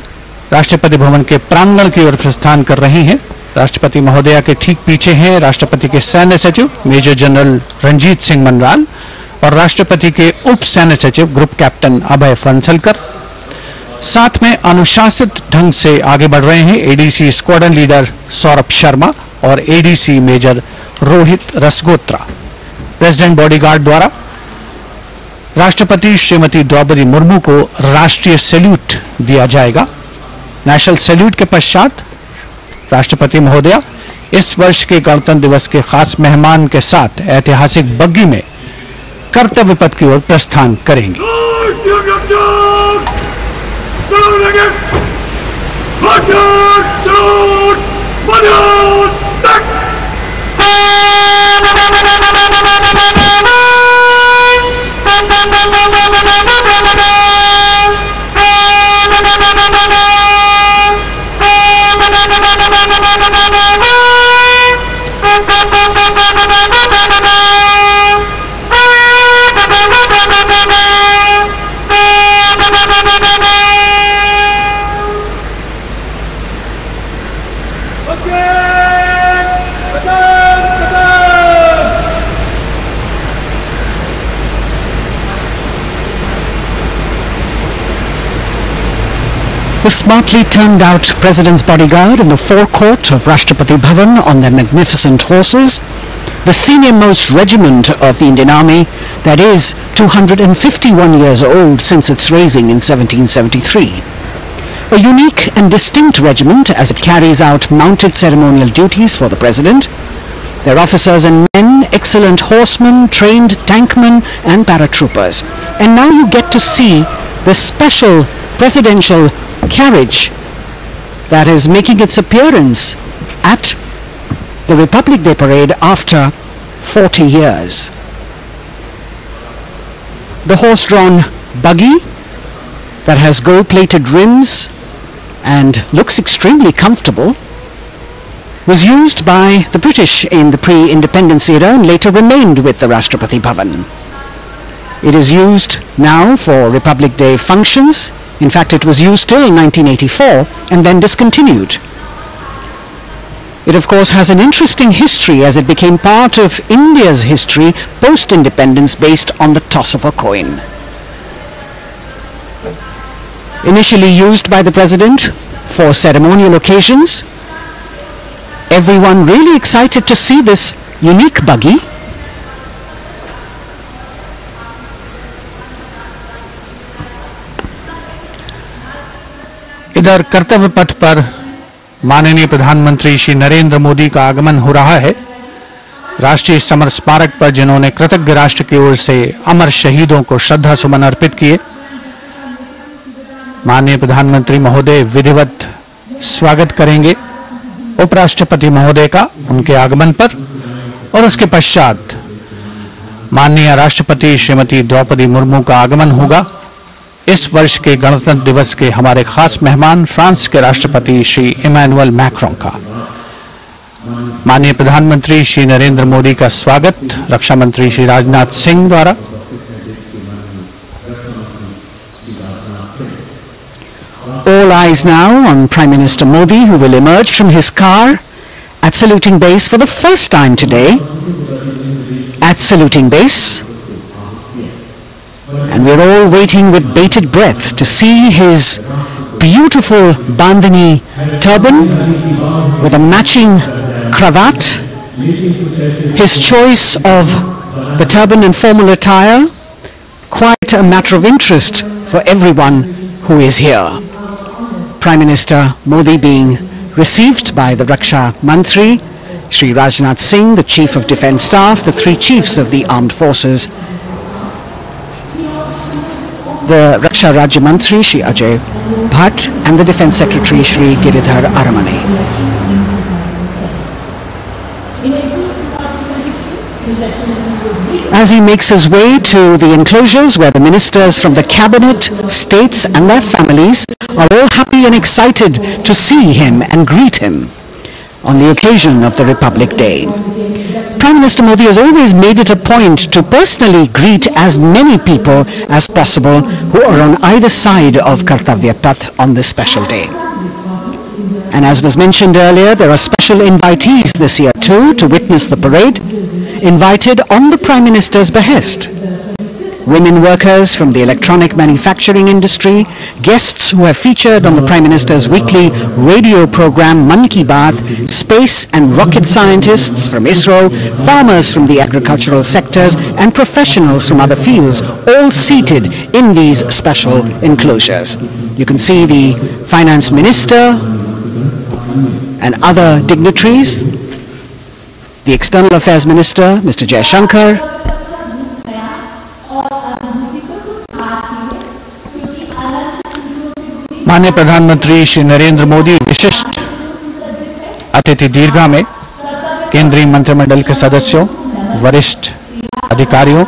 राष्ट्रपति भवन के प्रांगण की ओर प्रस्थान कर रहे हैं। राष्ट्रपति महोदया के ठीक पीछे हैं राष्ट्रपति के सैन्य सचिव, मेजर जनरल रंजीत सिंह मनराल और राष्ट्रपति के उप सैन्य सचिव, ग्रुप कैप्टन अभय फंसलकर साथ में अनुशासित ढंग से आगे बढ़ रहे हैं ADC squadron leader Saurabh Sharma और ADC major Rohit Rasgotra. President bodyguard द्वारा राष्ट्रपति श्रीमती द्रौपदी मुर्मू को राष्ट्रीय सैल्यूट दिया जाएगा। नेशनल सैल्यूट के पश्चात राष्ट्रपति महोदया, इस वर्ष के गणतंत्र दिवस के खास मेहमान के साथ ऐतिहासिक बग्गी में कर्तव्य पथ की ओर प्रस्थान करेंगे। The smartly turned out President's bodyguard in the forecourt of Rashtrapati Bhavan on their magnificent horses, the senior most regiment of the Indian Army, that is 251 years old since its raising in 1773. A unique and distinct regiment as it carries out mounted ceremonial duties for the President. Their officers and men, excellent horsemen, trained tankmen and paratroopers. And now you get to see the special presidential carriage that is making its appearance at the Republic Day Parade after 40 years. The horse-drawn buggy that has gold-plated rims and looks extremely comfortable was used by the British in the pre-independence era and later remained with the Rashtrapati Bhavan. It is used now for Republic Day functions. In fact, it was used till 1984 and then discontinued. It of course has an interesting history as it became part of India's history post-independence based on the toss of a coin. Initially used by the President for ceremonial occasions, everyone really excited to see this unique buggy इधर कर्तव्य पथ पर माननीय प्रधानमंत्री श्री नरेंद्र मोदी का आगमन हो रहा है। राष्ट्रीय समर स्मारक पर जिन्होंने कृतज्ञ राष्ट्र की ओर से अमर शहीदों को श्रद्धा सुमन अर्पित किए, माननीय प्रधानमंत्री महोदय विधिवत स्वागत करेंगे उपराष्ट्रपति महोदय का उनके आगमन पर और उसके पश्चात माननीय राष्ट्रपति श्रीमती द्रौपदी मुर्मू का आगमन होगा। इस वर्ष के गणतंत्र दिवस के हमारे खास मेहमान फ्रांस के राष्ट्रपति श्री इमैनुअल मैक्रों का माननीय प्रधानमंत्री श्री नरेंद्र मोदी का स्वागत रक्षा मंत्री श्री राजनाथ सिंह द्वारा All eyes now on Prime Minister Modi, who will emerge from his car at saluting base for the first time today. At saluting base. And we're all waiting with bated breath to see his beautiful bandhani turban with a matching cravat. His choice of the turban and formal attire, quite a matter of interest for everyone who is here. Prime Minister Modi being received by the Raksha Mantri, Sri Rajnath Singh, the Chief of Defence Staff, the three chiefs of the armed forces, the Raksha Rajya Mantri, Sri Ajay Bhatt, and the Defence Secretary, Shri Giridhar Aramane. As he makes his way to the enclosures where the ministers from the cabinet, states and their families are all happy and excited to see him and greet him on the occasion of the Republic Day. Prime Minister Modi has always made it a point to personally greet as many people as possible who are on either side of Kartavya Path on this special day. And as was mentioned earlier, there are special invitees this year too to witness the parade, invited on the Prime Minister's behest. Women workers from the electronic manufacturing industry, guests who have featured on the Prime Minister's weekly radio program Man Ki Baat, space and rocket scientists from ISRO, farmers from the agricultural sectors and professionals from other fields, all seated in these special enclosures. You can see the Finance Minister, and other dignitaries, the External Affairs Minister, Mr. Jayashankar, माननीय प्रधानमंत्री श्री नरेंद्र मोदी विशिष्ट अतिथि दीर्घा में केंद्रीय मंत्रिमंडल के सदस्यों, वरिष्ठ अधिकारियों,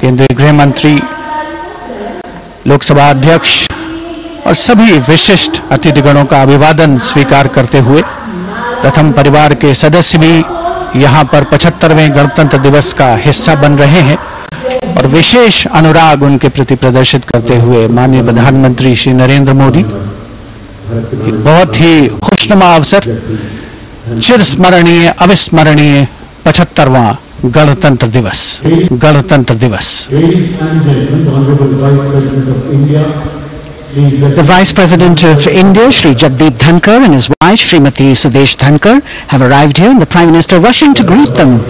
केंद्रीय गृह मंत्री लोकसभा अध्यक्ष और सभी विशिष्ट अतिथिगणों का अभिवादन स्वीकार करते हुए प्रथम परिवार के सदस्य भी यहाँ पर पचहत्तरवें गणतंत्र दिवस का हिस्सा बन रहे हैं। और विशेष अनुराग उनके प्रति प्रदर्शित करते हुए माननीय प्रधानमंत्री श्री नरेंद्र मोदी एक बहुत ही खुशनुमा अवसर चिरस्मरणीय अविस्मरणीय पचहत्तरवां गणतंत्र दिवस गणतंत्र दिवस The Vice President of India, Shri Jagdeep Dhankar, and his wife, Srimati Sudesh Dhankar, have arrived here, and the Prime Minister rushing to greet them.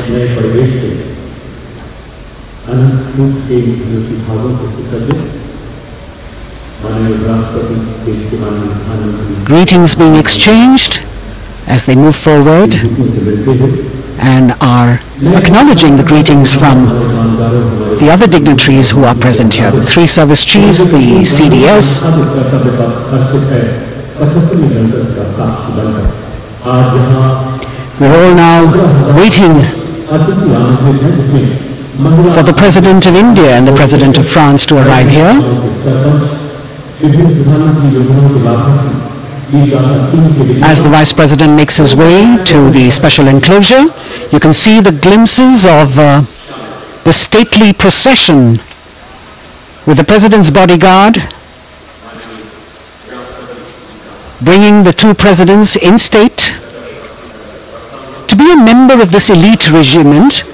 Greetings being exchanged as they move forward and are acknowledging the greetings from the other dignitaries who are present here, the three service chiefs, the CDS, we're all now waiting for the President of India and the President of France to arrive here. As the Vice President makes his way to the special enclosure, you can see the glimpses of uh, the stately procession with the President's bodyguard bringing the two presidents in state. To be a member of this elite regiment,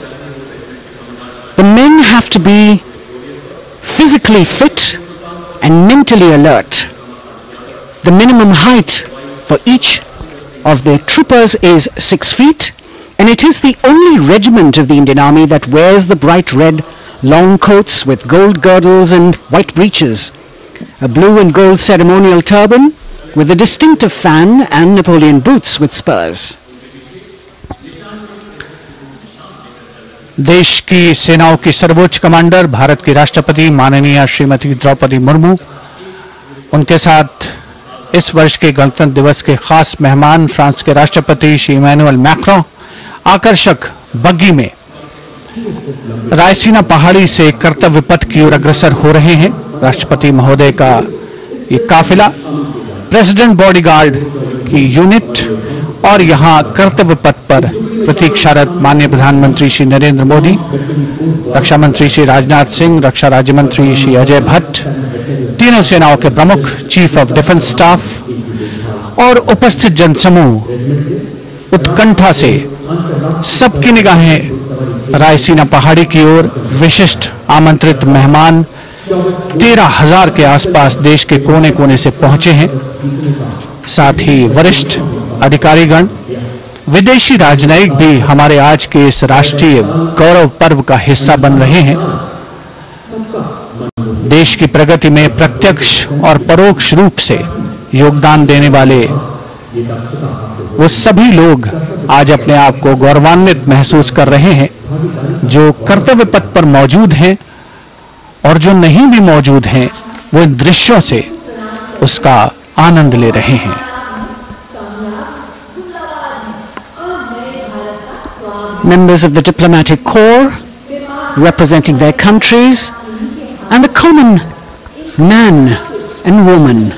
the men have to be physically fit and mentally alert. The minimum height for each of the troopers is six feet, and it is the only regiment of the Indian Army that wears the bright red long coats with gold girdles and white breeches, a blue and gold ceremonial turban with a distinctive fan and Napoleon boots with spurs. देश की सेनाओं की सर्वोच्च commander, Bharat की राष्ट्रपति माननीय श्रीमती द्रौपदी मुर्मू, उनके साथ इस वर्ष के गणतंत्र दिवस के खास मेहमान, फ्रांस के राष्ट्रपति श्री इमैनुअल मैक्रो, आकर्षक बग्गी में रायसीना पहाड़ी से कर्तव्य पथ की ओर अग्रसर हो रहे हैं। राष्ट्रपति महोदय का ये काफिला, प्रेसिडेंट बॉडीगार्ड की यूनिट और यहाँ कर्तव्य पथ पर प्रतीक्षारत माननीय प्रधानमंत्री श्री नरेंद्र मोदी रक्षा मंत्री श्री राजनाथ सिंह, रक्षा राज्य मंत्री श्री अजय भट्ट, तीनों सेनाओं के प्रमुख, चीफ ऑफ़ डिफेंस स्टाफ और उपस्थित जनसमूह, उत्कंठा से सबकी निगाहें रायसीना पहाड़ी की ओर, विशिष्ट आमंत्रित मेहमान तेरह हज़ार के आसपास देश के कोने कोने से पहुँचे हैं। साथ ही वरिष्ठ अधिकारीगण, विदेशी राजनयिक भी हमारे आज के इस राष्ट्रीय गौरव पर्व का हिस्सा बन रहे हैं। देश की प्रगति में प्रत्यक्ष और परोक्ष रूप से योगदान देने वाले वो सभी लोग आज अपने आप को गौरवान्वित महसूस कर रहे हैं, जो कर्तव्य पथ पर मौजूद हैं और जो नहीं भी मौजूद हैं, वो इन दृश्यों से उसका आनंद ले रहे हैं। Members of the diplomatic corps representing their countries and the common man and woman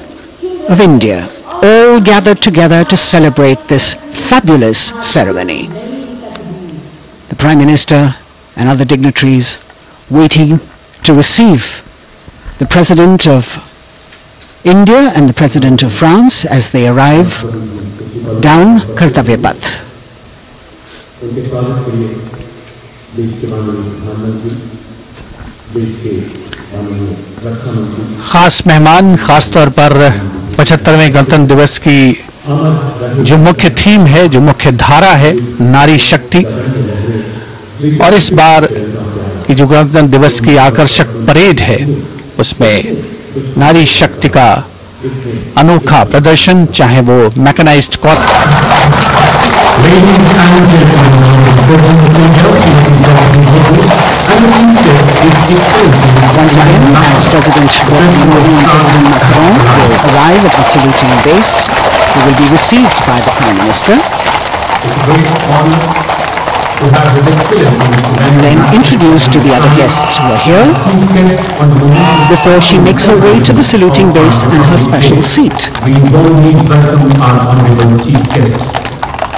of India all gathered together to celebrate this fabulous ceremony. The Prime Minister and other dignitaries waiting to receive the President of India and the President of France as they arrive down Kartavya Path. उनके स्वागत के लिए देश के माननीय प्रधानमंत्री, देश के माननीय रक्षा मंत्री खास मेहमान, खास तौर पर 75वें गणतंत्र दिवस की जो मुख्य थीम है, जो मुख्य धारा है, नारी शक्ति। और इस बार की जो गणतंत्र दिवस की आकर्षक परेड है, उसमें नारी शक्ति का अनोखा प्रदर्शन, चाहे वो mechanised corps Once again, as President Modi and President Macron will arrive at the saluting base, they will be received by the Prime Minister and then introduced to the other guests who are here before she makes her way to the saluting base and her special seat.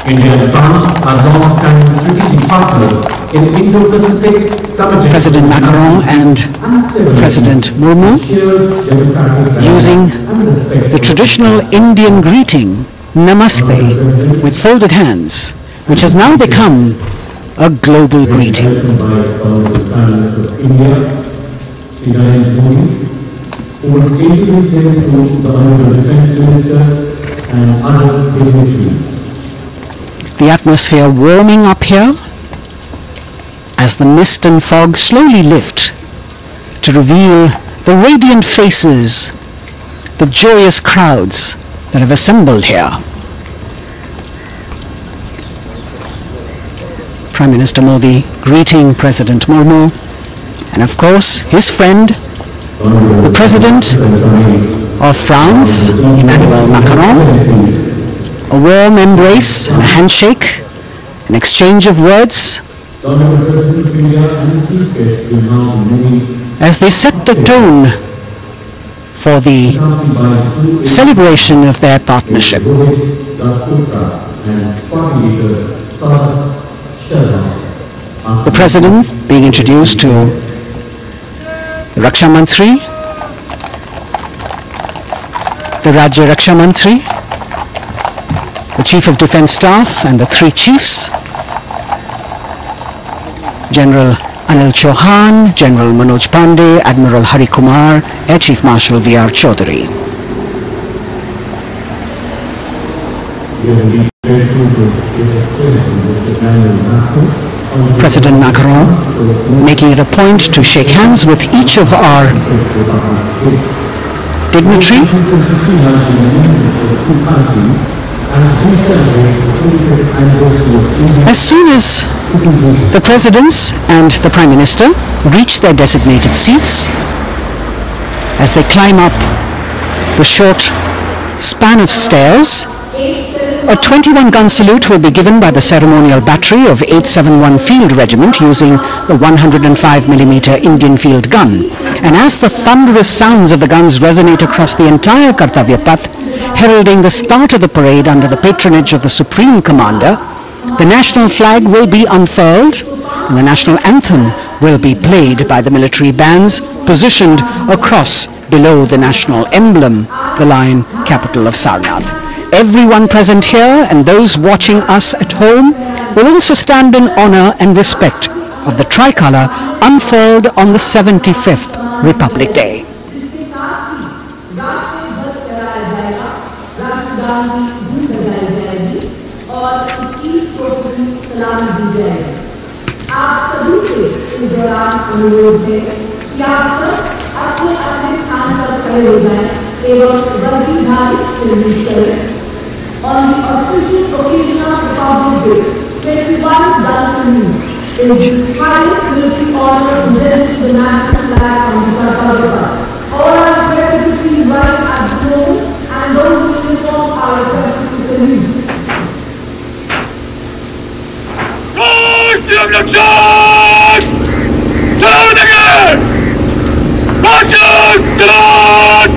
India and France are long-standing strategic partners in Indo-Pacific President Macron and President Murmu using the traditional Indian greeting, Namaste, with folded hands, which has now become a global greeting. India, Shri Narendra Modi, who will introduce him to the honorable defense minister and other dignitaries. The atmosphere warming up here as the mist and fog slowly lift to reveal the radiant faces, the joyous crowds that have assembled here. Prime Minister Modi greeting President Murmu and of course his friend, the President of France, Emmanuel Macron, a warm embrace and a handshake, an exchange of words as they set the tone for the celebration of their partnership. The President being introduced to the Raksha Mantri, the Rajya Raksha Mantri, the Chief of Defence Staff and the three chiefs, General Anil Chauhan, General Manoj Pandey, Admiral Hari Kumar, Air Chief Marshal V.R. Chaudhary. President Macron making it a point to shake hands with each of our dignitary As soon as the presidents and the prime minister reach their designated seats, as they climb up the short span of stairs, A 21 gun salute will be given by the ceremonial battery of 871 Field Regiment using the 105mm Indian field gun. And as the thunderous sounds of the guns resonate across the entire Kartavya Path, heralding the start of the parade under the patronage of the Supreme Commander, the national flag will be unfurled and the national anthem will be played by the military bands positioned across below the national emblem, the lion capital of Sarnath. Everyone present here and those watching us at home will also stand in honor and respect of the tricolour unfurled on the 75th Republic Day. अनुरोध है कि आप अपने अपने स्थान पर खड़े हो जाएँ एवं वर्गीधारी निर्मित करें on the official occasion of Republic Day, 21 Dashani is highest military honor presented to the national flag on the Kartavya. All are requested to at the and those in uniform are requested to salute. Koştum Yakşan! Manyak!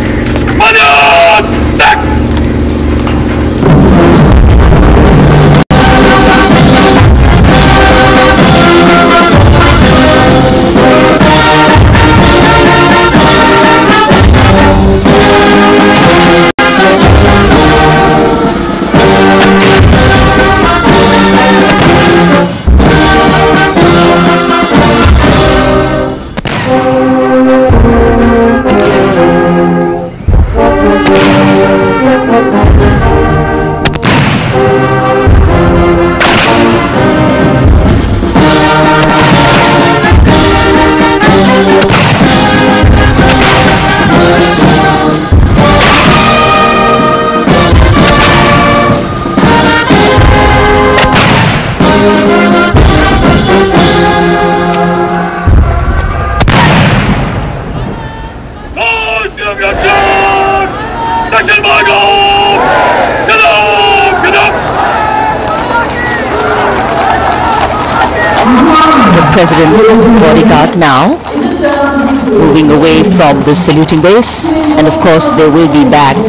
Manyak! Back! The saluting base, and of course they will be back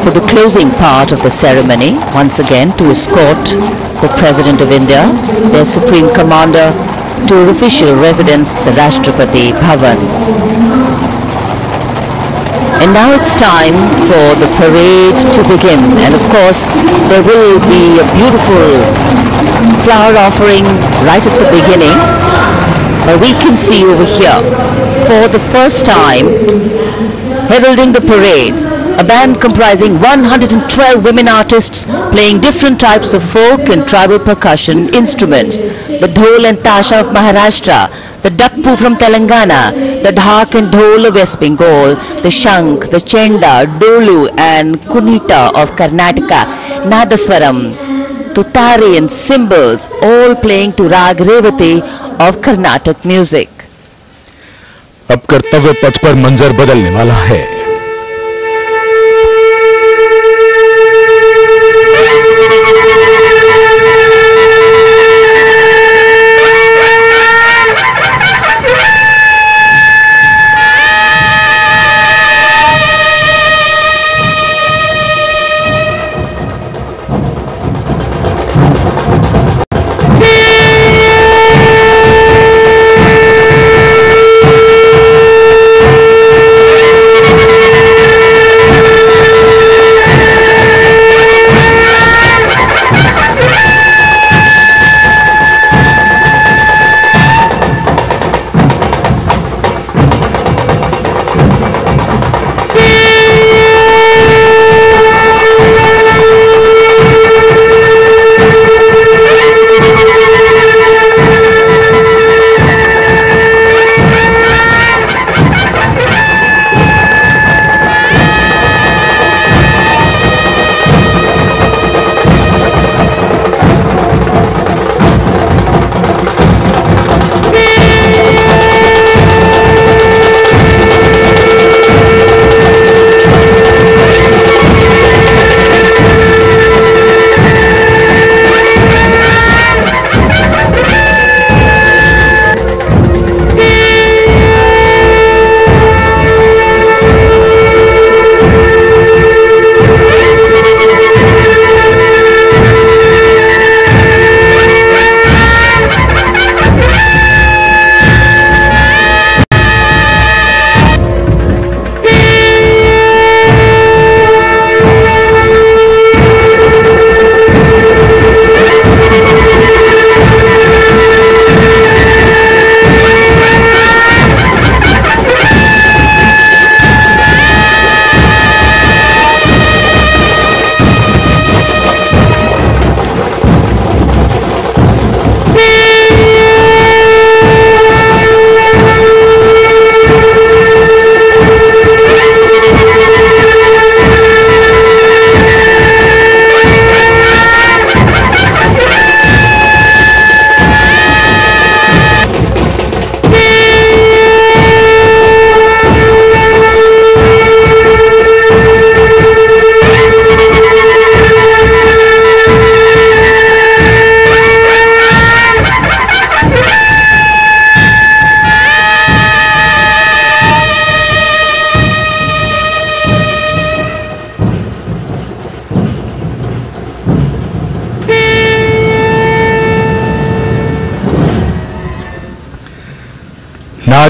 for the closing part of the ceremony, once again to escort the President of India, their Supreme Commander, to her official residence, the Rashtrapati Bhavan. And now it's time for the parade to begin. And of course, there will be a beautiful flower offering right at the beginning. But we can see over here, for the first time, heralding the parade, a band comprising 112 women artists playing different types of folk and tribal percussion instruments. The dhol and tasha of Maharashtra, the dappu from Telangana, the dhak and dhol of West Bengal, the shank, the chenda, dolu and kunita of Karnataka, nadaswaram, tutari and cymbals, all playing to Rag Revati of Carnatic music. अब कर्तव्य पथ पर मंजर बदलने वाला है।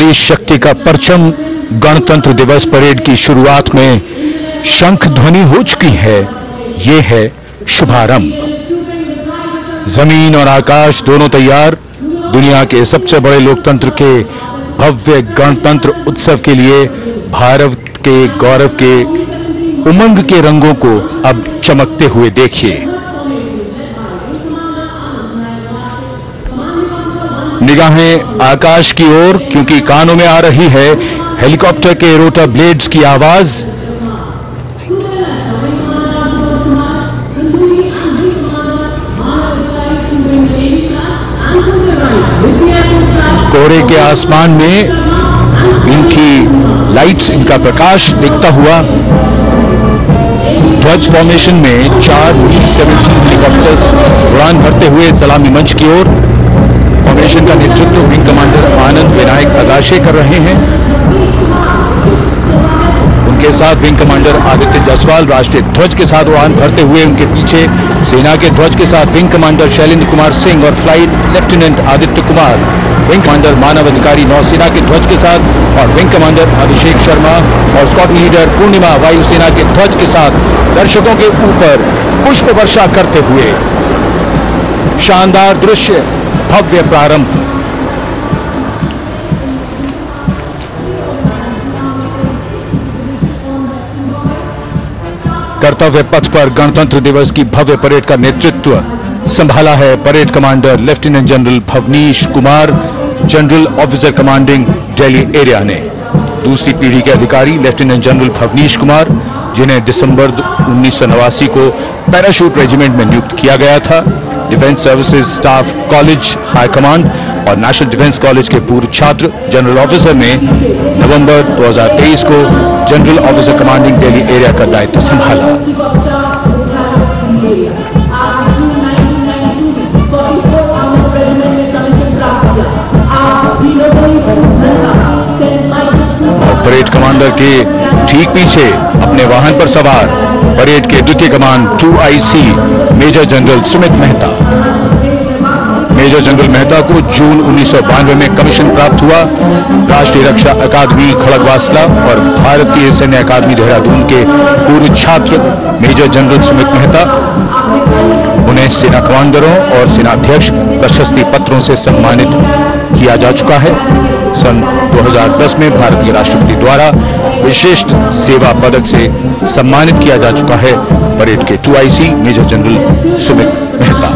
नारी शक्ति का परचम गणतंत्र दिवस परेड की शुरुआत में शंख ध्वनि हो चुकी है। ये है शुभारंभ। ज़मीन और आकाश दोनों तैयार। दुनिया के सबसे बड़े लोकतंत्र के भव्य गणतंत्र उत्सव के लिए भारत के गौरव के उमंग के रंगों को अब चमकते हुए देखिए। निगाहें आकाश की ओर, क्योंकि कानों में आ रही है हेलीकॉप्टर के रोटर ब्लेड्स की आवाज़। कोहरे के आसमान में इनकी लाइट्स इनका प्रकाश दिखता हुआ। ध्वज फॉर्मेशन में चार मी सेवेंटीन हेलीकॉप्टर्स उड़ान भरते हुए सलामी मंच की ओर। फॉर्मेशन का नेतृत्व विंग कमांडर आनंद विनायक अगाशे कर रहे हैं। उनके साथ विंग कमांडर आदित्य जायसवाल राष्ट्रीय ध्वज के साथ उड़ान भरते हुए उनके पीछे सेना के ध्वज के साथ विंग कमांडर शैलेंद्र कुमार सिंह और flight lieutenant Aditya Kumar wing commander Manav अधिकारी नौसेना के ध्वज के साथ और विंग कमांडर अभिषेक शर्मा और स्कॉट लीडर पूर्णिमा वायुसेना के ध्वज के साथ दर्शकों के ऊपर पुष्प वर्षा करते हुए। शानदार दृश्य। भव्य प्रारंभ। कर्तव्य पथ पर गणतंत्र दिवस की भव्य परेड का नेतृत्व संभाला है parade commander lieutenant general Bhavnish Kumar, general officer commanding Delhi area ने। दूसरी पीढ़ी के अधिकारी लेफ्टिनेंट जनरल भवनीश कुमार, जिन्हें दिसंबर उन्नीस सौ नवासी को पैराशूट रेजिमेंट में नियुक्त किया गया था। Defence services staff college high command और नेशनल डिफेंस कॉलेज के पूर्व छात्र जनरल ऑफिसर ने नवंबर 2023 को general officer commanding Delhi area का दायित्व संभाला। और परेड कमांडर के ठीक पीछे अपने वाहन पर सवार परेड के द्वितीय कमान 2IC major general Sumit Mehta. Major general Mehta को जून उन्नीस सौ बानवे में कमीशन प्राप्त हुआ। राष्ट्रीय रक्षा अकादमी, खड़गवासला और भारतीय सैन्य अकादमी देहरादून के पूर्व छात्र, मेजर जनरल सुमित मेहता। उन्हें सेना कमांडरों और सेनाध्यक्ष प्रशस्ति पत्रों से सम्मानित किया जा चुका है। सन 2010 में भारतीय राष्ट्रपति द्वारा विशिष्ट सेवा पदक से सम्मानित किया जा चुका है। परेड के 2IC major general Sumit Mehta.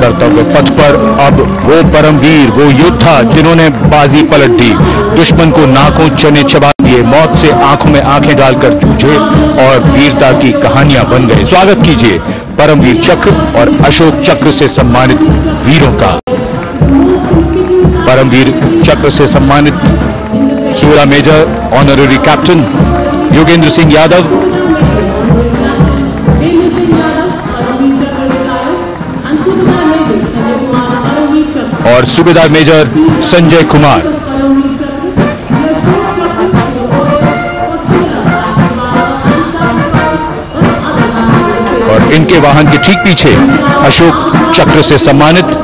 Kartavya Path पर अब वो परमवीर, वो योद्धा जिन्होंने बाजी पलट दी। दुश्मन को नाकों चने चबा दिए। मौत से आँखों में आँखें डालकर जूझे और वीरता की कहानियाँ बन गए। स्वागत कीजिए परमवीर चक्र और अशोक चक्र से सम्मानित वीरों का परमवीर चक्र से सम्मानित सूरा major honorary captain Yogendra Singh Yadav. और सूबेदार मेजर संजय कुमार। और इनके वाहन के ठीक पीछे अशोक चक्र से सम्मानित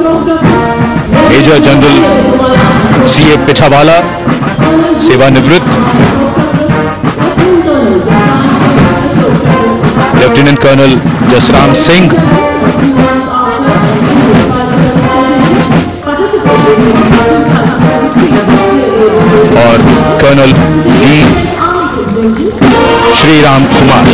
major general C A Pithawala, सेवानिवृत्त, लेफ्टिनेंट कर्नल जसराम सिंह, और कर्नल डी श्री राम कुमार।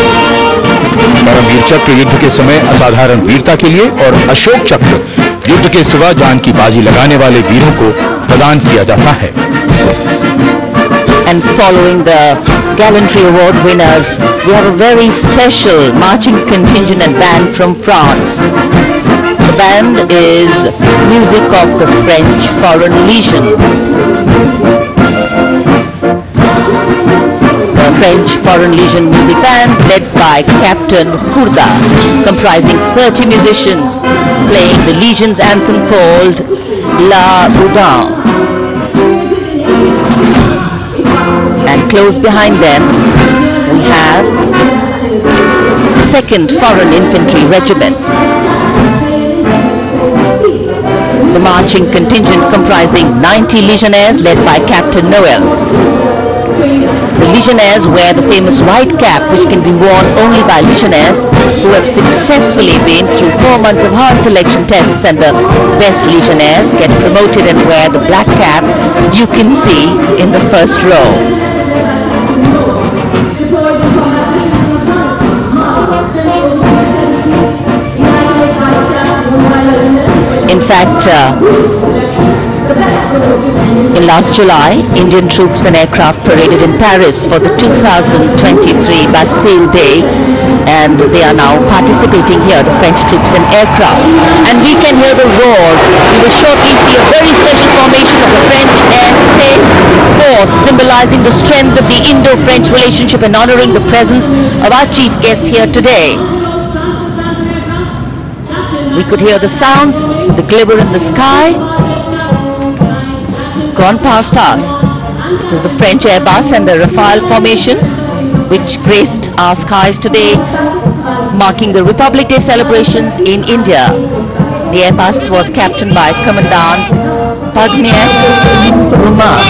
परमवीर चक्र युद्ध के समय असाधारण वीरता के लिए और अशोक चक्र युद्ध के सिवा जान की बाजी लगाने वाले वीरों को प्रदान किया जाता है। And following the gallantry award winners we have a very special marching contingent and band from France band is music of the French foreign legion French Foreign Legion Music Band led by Captain Khurda, comprising 30 musicians playing the Legion's anthem called La Boudin. And close behind them we have the 2nd Foreign Infantry Regiment. the marching contingent comprising 90 legionnaires led by Captain Noel. The legionnaires wear the famous white cap which can be worn only by legionnaires who have successfully been through four months of hard selection tests and the best legionnaires get promoted and wear the black cap you can see in the first row. In fact, uh, in last July, Indian troops and aircraft paraded in Paris for the 2023 Bastille Day and they are now participating here, the French troops and aircraft. And we can hear the roar. We will shortly see a very special formation of the French Air Space Force symbolizing the strength of the Indo-French relationship and honoring the presence of our chief guest here today. We could hear the sounds, the glimmer in the sky, gone past us. It was the French Airbus and the Rafale formation which graced our skies today, marking the Republic Day celebrations in India. The Airbus was captained by Commandant Pagniev Rumar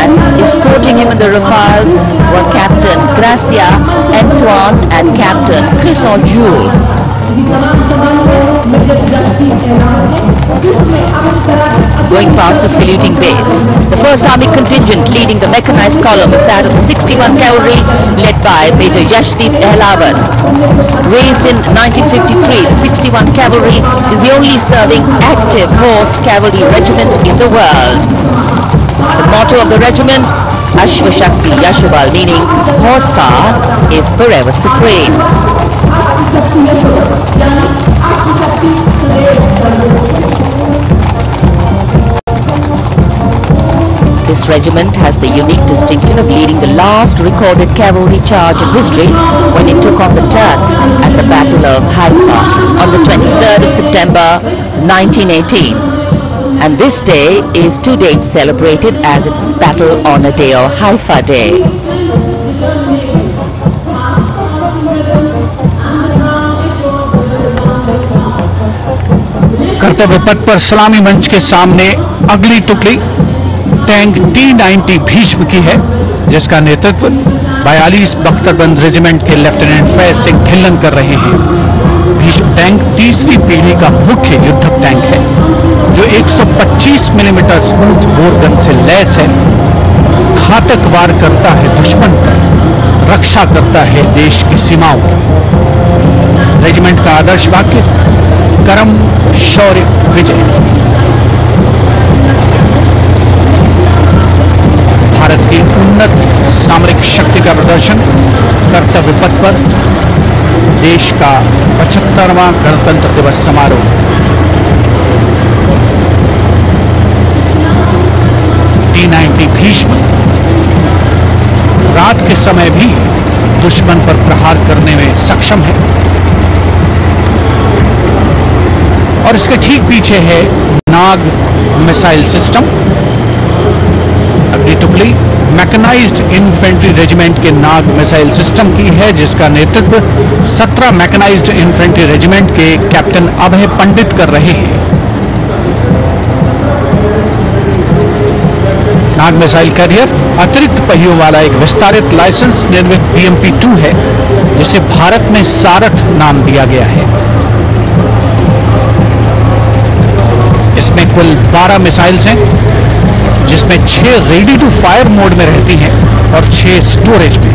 and escorting him in the Rafales were Captain Gracia Antoine and Captain Crisson Jules. Going past the saluting base, the 1st Army contingent leading the mechanized column is that of the 61 Cavalry led by Major Yashdeep Ehlawat. Raised in 1953, the 61 Cavalry is the only serving active horse cavalry regiment in the world. The motto of the regiment, Ashwa Shakti Yashabal, meaning horsepower is forever supreme. This regiment has the unique distinction of leading the last recorded cavalry charge in history when it took on the Turks at the Battle of Haifa on the 23rd of September 1918. And this day is two dates celebrated as its Battle Honor Day or Haifa Day. कर्तव्य पथ पर सलामी मंच के सामने अगली टुकड़ी tank T ninety Bhishma की है, जिसका नेतृत्व बयालीस बख्तरबंद रेजिमेंट के लेफ्टिनेंट फैज सिंह ढिल्लन कर रहे हैं। भीष्म टैंक तीसरी पीढ़ी का मुख्य युद्धक टैंक है, जो 125 मिलीमीटर स्मूथ बोरगन से लैस है। घातक वार करता है दुश्मन पर, रक्षा करता है देश की सीमाओं की रेजिमेंट का आदर्श वाक्य, कर्म शौर्य विजय। उन्नत सामरिक शक्ति का प्रदर्शन, कर्तव्य पथ पर देश का पचहत्तरवां गणतंत्र दिवस समारोह। T ninety Bhishma. रात के समय भी दुश्मन पर प्रहार करने में सक्षम है। और इसके ठीक पीछे है नाग मिसाइल सिस्टम। टुकड़ी मैकेनाइज्ड इन्फेंट्री रेजिमेंट के नाग मिसाइल सिस्टम की है, जिसका नेतृत्व 17 मैकेनाइज्ड इन्फेंट्री रेजिमेंट के कैप्टन अभय पंडित कर रहे हैं। नाग मिसाइल कैरियर अतिरिक्त पहियों वाला एक विस्तारित लाइसेंस निर्मित बीएमपी टू है, जिसे भारत में सारथ नाम दिया गया है। इसमें कुल 12 मिसाइल्स हैं। जिसमें 6 रेडी टू फायर मोड में रहती हैं और 6 स्टोरेज में।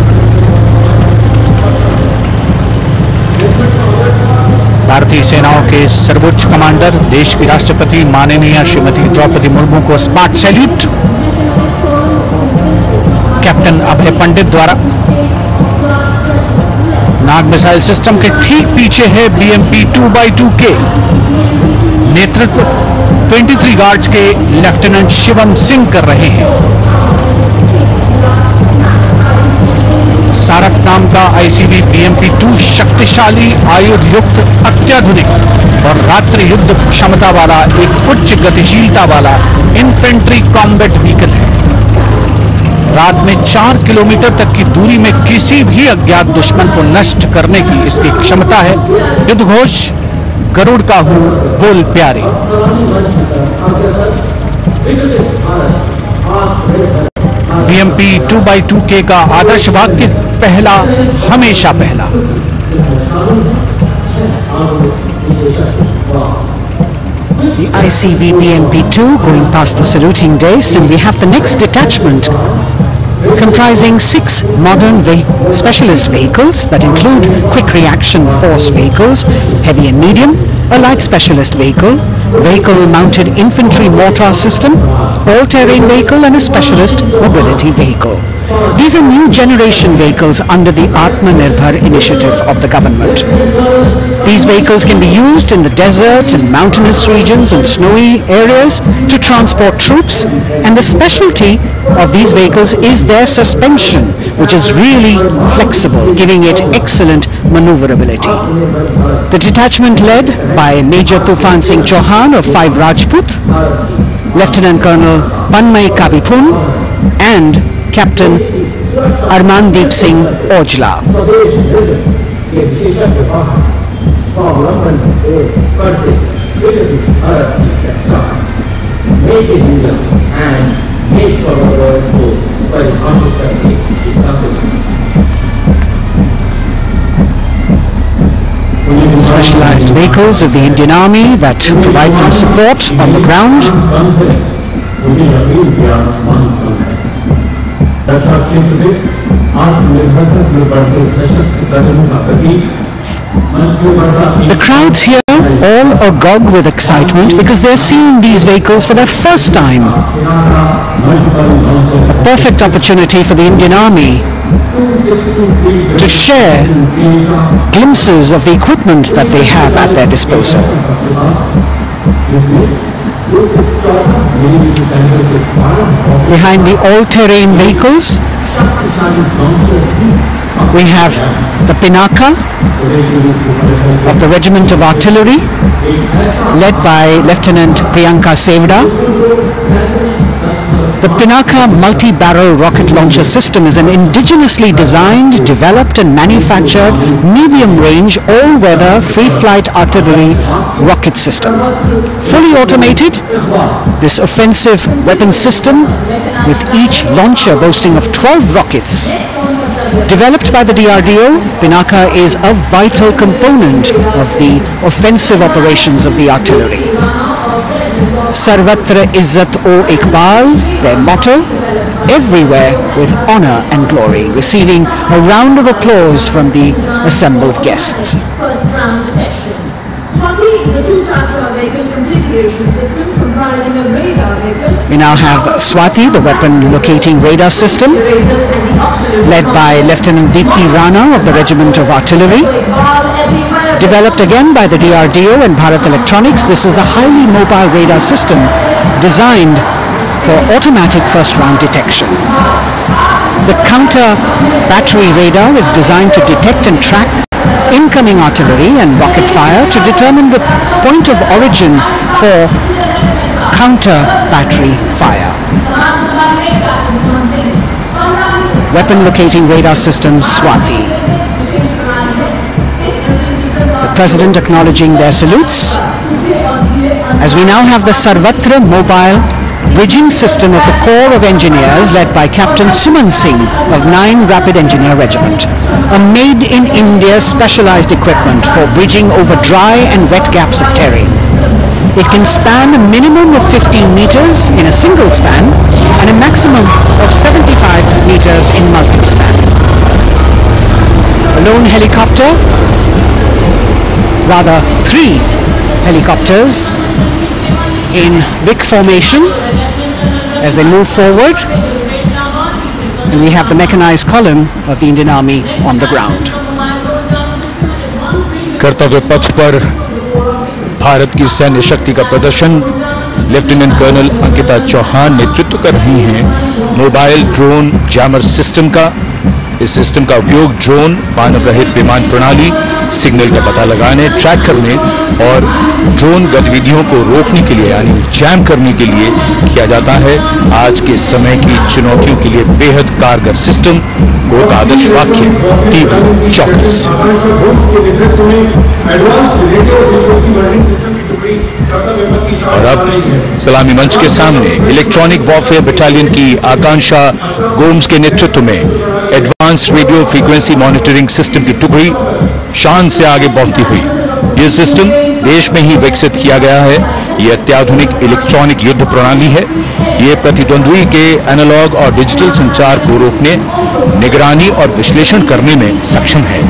भारतीय सेनाओं के सर्वोच्च कमांडर, देश की राष्ट्रपति, माननीय श्रीमती द्रौपदी मुर्मू को smart salute captain Abhay Pandit द्वारा। नाग मिसाइल सिस्टम के ठीक पीछे है बीएमपी टू बाई टू के नेतृत्व 23 गार्ड्स के लेफ्टिनेंट शिवम सिंह कर रहे हैं। सारक नाम का आईसीबी बीएमपी टू शक्तिशाली आयुध युक्त अत्याधुनिक और रात्रि युद्ध क्षमता वाला, एक उच्च गतिशीलता वाला इन्फेंट्री कॉम्बैट व्हीकल है। रात में चार किलोमीटर तक की दूरी में किसी भी अज्ञात दुश्मन को नष्ट करने की इसकी क्षमता है। युद्ध घोष गरुड़ का हूँ बोल प्यारे बीएमपी 2 बाई टू के का आदर्श वाक्य पहला हमेशा पहला The ICV BMP-2 going past the saluting days and we have the next detachment comprising six modern ve- specialist vehicles that include quick reaction force vehicles, heavy and medium, a light specialist vehicle, vehicle mounted infantry mortar system, all-terrain vehicle and a specialist mobility vehicle. These are new generation vehicles under the Atmanirbhar initiative of the government. These vehicles can be used in the desert and mountainous regions and snowy areas to transport troops and the specialty of these vehicles is their suspension which is really flexible giving it excellent maneuverability. The detachment led by Major Tufan Singh Chauhan of 5 Rajput, Lieutenant Colonel Panmay Kabipun and Captain Armandeep Singh Ojla. Specialized vehicles of the Indian Army that provide them support on the ground. The crowds here all agog with excitement because they're seeing these vehicles for their first time. A perfect opportunity for the Indian Army to share glimpses of the equipment that they have at their disposal. Behind the all-terrain vehicles, we have the Pinaka of the Regiment of Artillery, led by Lieutenant Priyanka Sevda. The Pinaka multi-barrel rocket launcher system is an indigenously designed, developed and manufactured medium-range, all-weather, free-flight artillery rocket system. Fully automated, this offensive weapon system, with each launcher boasting of 12 rockets, Developed by the DRDO, Pinaka is a vital component of the offensive operations of the artillery. Sarvatra Izzat o Iqbal, their motto, everywhere with honor and glory, receiving a round of applause from the assembled guests. We now have Swati, the weapon locating radar system, led by Lieutenant Deepthi Rana of the Regiment of Artillery. Developed again by the DRDO and Bharat Electronics, this is a highly mobile radar system designed for automatic first round detection. The counter battery radar is designed to detect and track incoming artillery and rocket fire to determine the point of origin for counter battery fire. Weapon locating radar system Swati. President acknowledging their salutes as we now have the Sarvatra mobile bridging system of the Corps of Engineers led by Captain Suman Singh of 9 Rapid Engineer Regiment. A made-in-India specialized equipment for bridging over dry and wet gaps of terrain. It can span a minimum of 15 meters in a single span and a maximum of 75 meters in multi-span. A lone helicopter, rather three helicopters in big formation as they move forward and we have the mechanized column of the Indian Army on the ground. कर्तव्य पथ पर भारत की सैन्य शक्ति का प्रदर्शन lieutenant colonel Ankita Chauhan नेतृत्व कर रही हैं मोबाइल ड्रोन जैमर सिस्टम का इस सिस्टम का उपयोग ड्रोन मानव रहित विमान प्रणाली, सिग्नल का पता लगाने, ट्रैक करने और ड्रोन गतिविधियों को रोकने के लिए, यानी जैम करने के लिए किया जाता है। आज के समय की चुनौतियों के लिए बेहद कारगर सिस्टम का आदर्श वाक्य, तीव्र चौकस। और अब सलामी मंच के सामने, इलेक्ट्रॉनिक वॉरफेयर बटालियन की आकांक्षा गोम्स के नेतृत्व में advance radio frequency monitoring system की टुकड़ी शान से आगे बढ़ती हुई। ये सिस्टम देश में ही विकसित किया गया है। ये अत्याधुनिक इलेक्ट्रॉनिक युद्ध प्रणाली है। ये प्रतिद्वंद्वी के एनालॉग और डिजिटल संचार को रोकने, निगरानी और विश्लेषण करने में सक्षम है।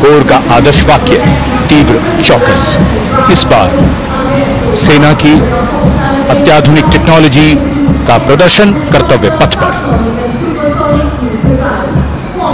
कोर का आदर्श वाक्य, तीव्र चौकस। इस बार सेना की अत्याधुनिक टेक्नोलॉजी का प्रदर्शन कर्तव्य पथ पर।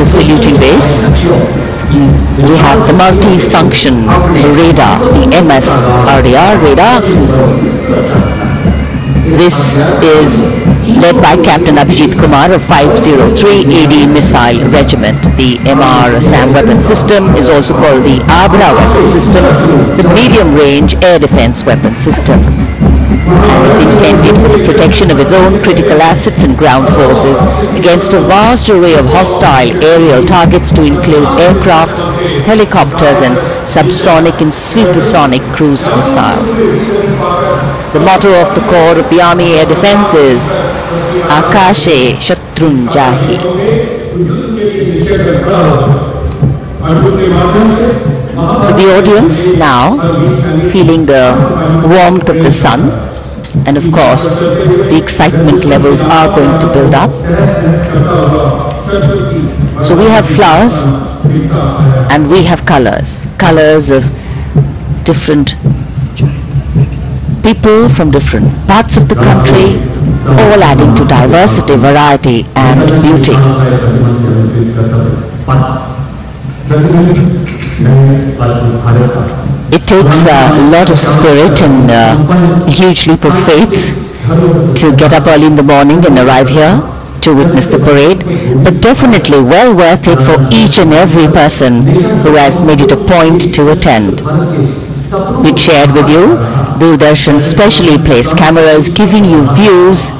the saluting base. We have the multi-function radar, the MF RDR radar. This is led by Captain Abhijit Kumar of 503 AD Missile Regiment. The MR SAM weapon system is also called the Abra weapon system. It's a medium-range air defense weapon system and is intended for the protection of its own critical assets and ground forces against a vast array of hostile aerial targets to include aircrafts, helicopters and subsonic and supersonic cruise missiles. The motto of the Corps of the Army Air Defense is Akashe Shatrun Jahi. So the audience now feeling the warmth of the sun and of course the excitement levels are going to build up. So we have flowers and we have colors, colors of different people from different parts of the country, all adding to diversity, variety and beauty. It takes a lot of spirit and a huge leap of faith to get up early in the morning and arrive here to witness the parade, but definitely well worth it for each and every person who has made it a point to attend. We shared with you Doordarshan's specially placed cameras giving you views,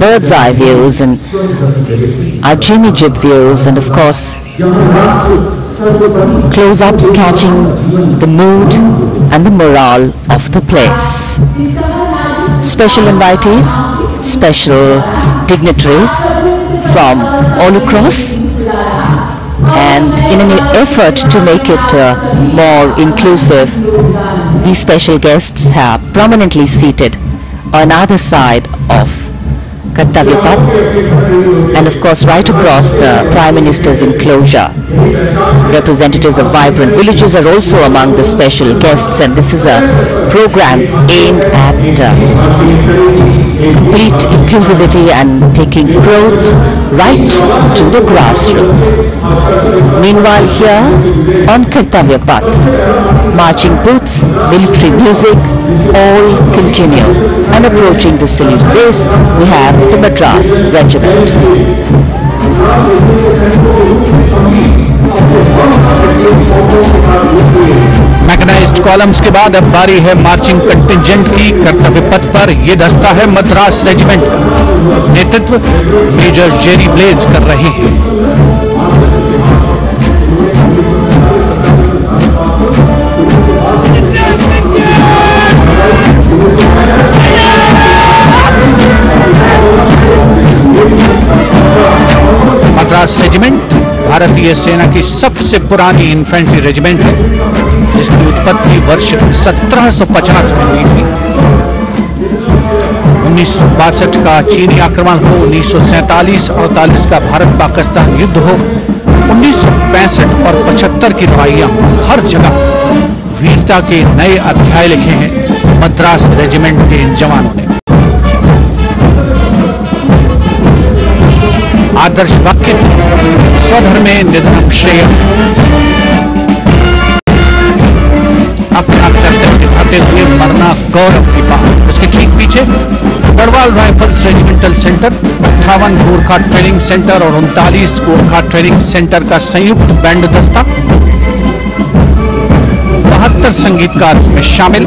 bird's eye views and our Jimmy Jib views and of course close-ups catching the mood and the morale of the place. Special invitees, special dignitaries from all across and in an effort to make it uh, more inclusive, these special guests are prominently seated on either side of Kartavya and of course right across the Prime Minister's enclosure. Representatives of vibrant villages are also among the special guests and this is a program aimed at uh, complete inclusivity and taking growth right to the grassroots. Meanwhile here on Kartavya Path, marching boots, military music all continue and approaching the salute base we have the Madras Regiment. Mechanised columns के बाद अब बारी है marching contingent की कर्तव्य पथ पर। यह दस्ता है मद्रास रेजिमेंट का। नेतृत्व मेजर जेरी ब्लेज कर रहे हैं। भारतीय सेना की सबसे पुरानी इन्फेंट्री रेजिमेंट है, जिसकी उत्पत्ति वर्ष 1750 में हुई थी। उन्नीस का चीनी आक्रमण हो, उन्नीस अड़तालीस का भारत पाकिस्तान युद्ध हो, उन्नीस सौ पैंसठ और 75 की लड़ाइयाँ हर जगह वीरता के नए अध्याय लिखे हैं मद्रास रेजिमेंट के इन जवानों ने। आदर्श वाक्य, स्वधर्मे निधन श्रेय। अपना कर्तव्य निभाते हुए मरना गौरव की बात। उसके ठीक पीछे, गढ़वाल राइफल्स रेजिमेंटल सेंटर, अट्ठावन गोरखा ट्रेनिंग सेंटर और उनतालीस गोरखा ट्रेनिंग सेंटर का संयुक्त बैंड दस्ता। बहत्तर संगीतकार इसमें शामिल।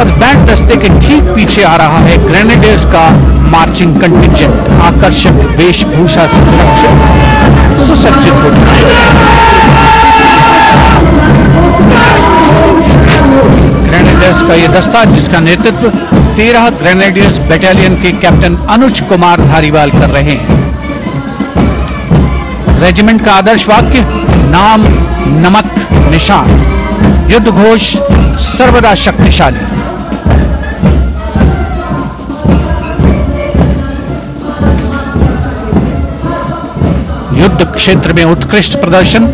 और बैंड दस्ते के ठीक पीछे आ रहा है ग्रेनेडियर्स का मार्चिंग कंटिजेंट। आकर्षक वेशभूषा से सुरक्षित सुसज्जित होता है ग्रेनेडियर्स का यह दस्ता, जिसका नेतृत्व तेरह ग्रेनेडियर्स बटालियन के कैप्टन अनुज कुमार धारीवाल कर रहे हैं। रेजिमेंट का आदर्श वाक्य, नाम नमक निशान। युद्ध घोष सर्वदा शक्तिशाली। युद्ध क्षेत्र में उत्कृष्ट प्रदर्शन।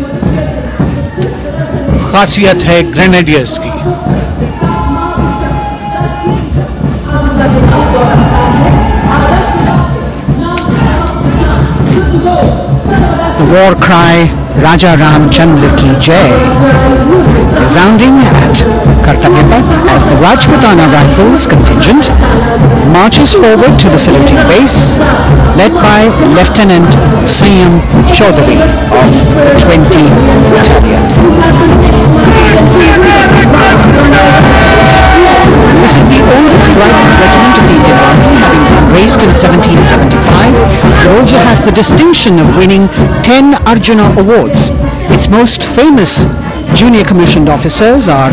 खासियत है ग्रेनेडियर्स की। War cry Raja Ramchandra ki Jai resounding at Kartavya as the Rajputana Rifles contingent marches forward to the saluting base led by Lieutenant Sayam Chaudhary of the 20 Battalion. This is the oldest rifle regiment of the Indian Army, having raised in 1775. It also has the distinction of winning 10 Arjuna Awards. Its most famous junior commissioned officers are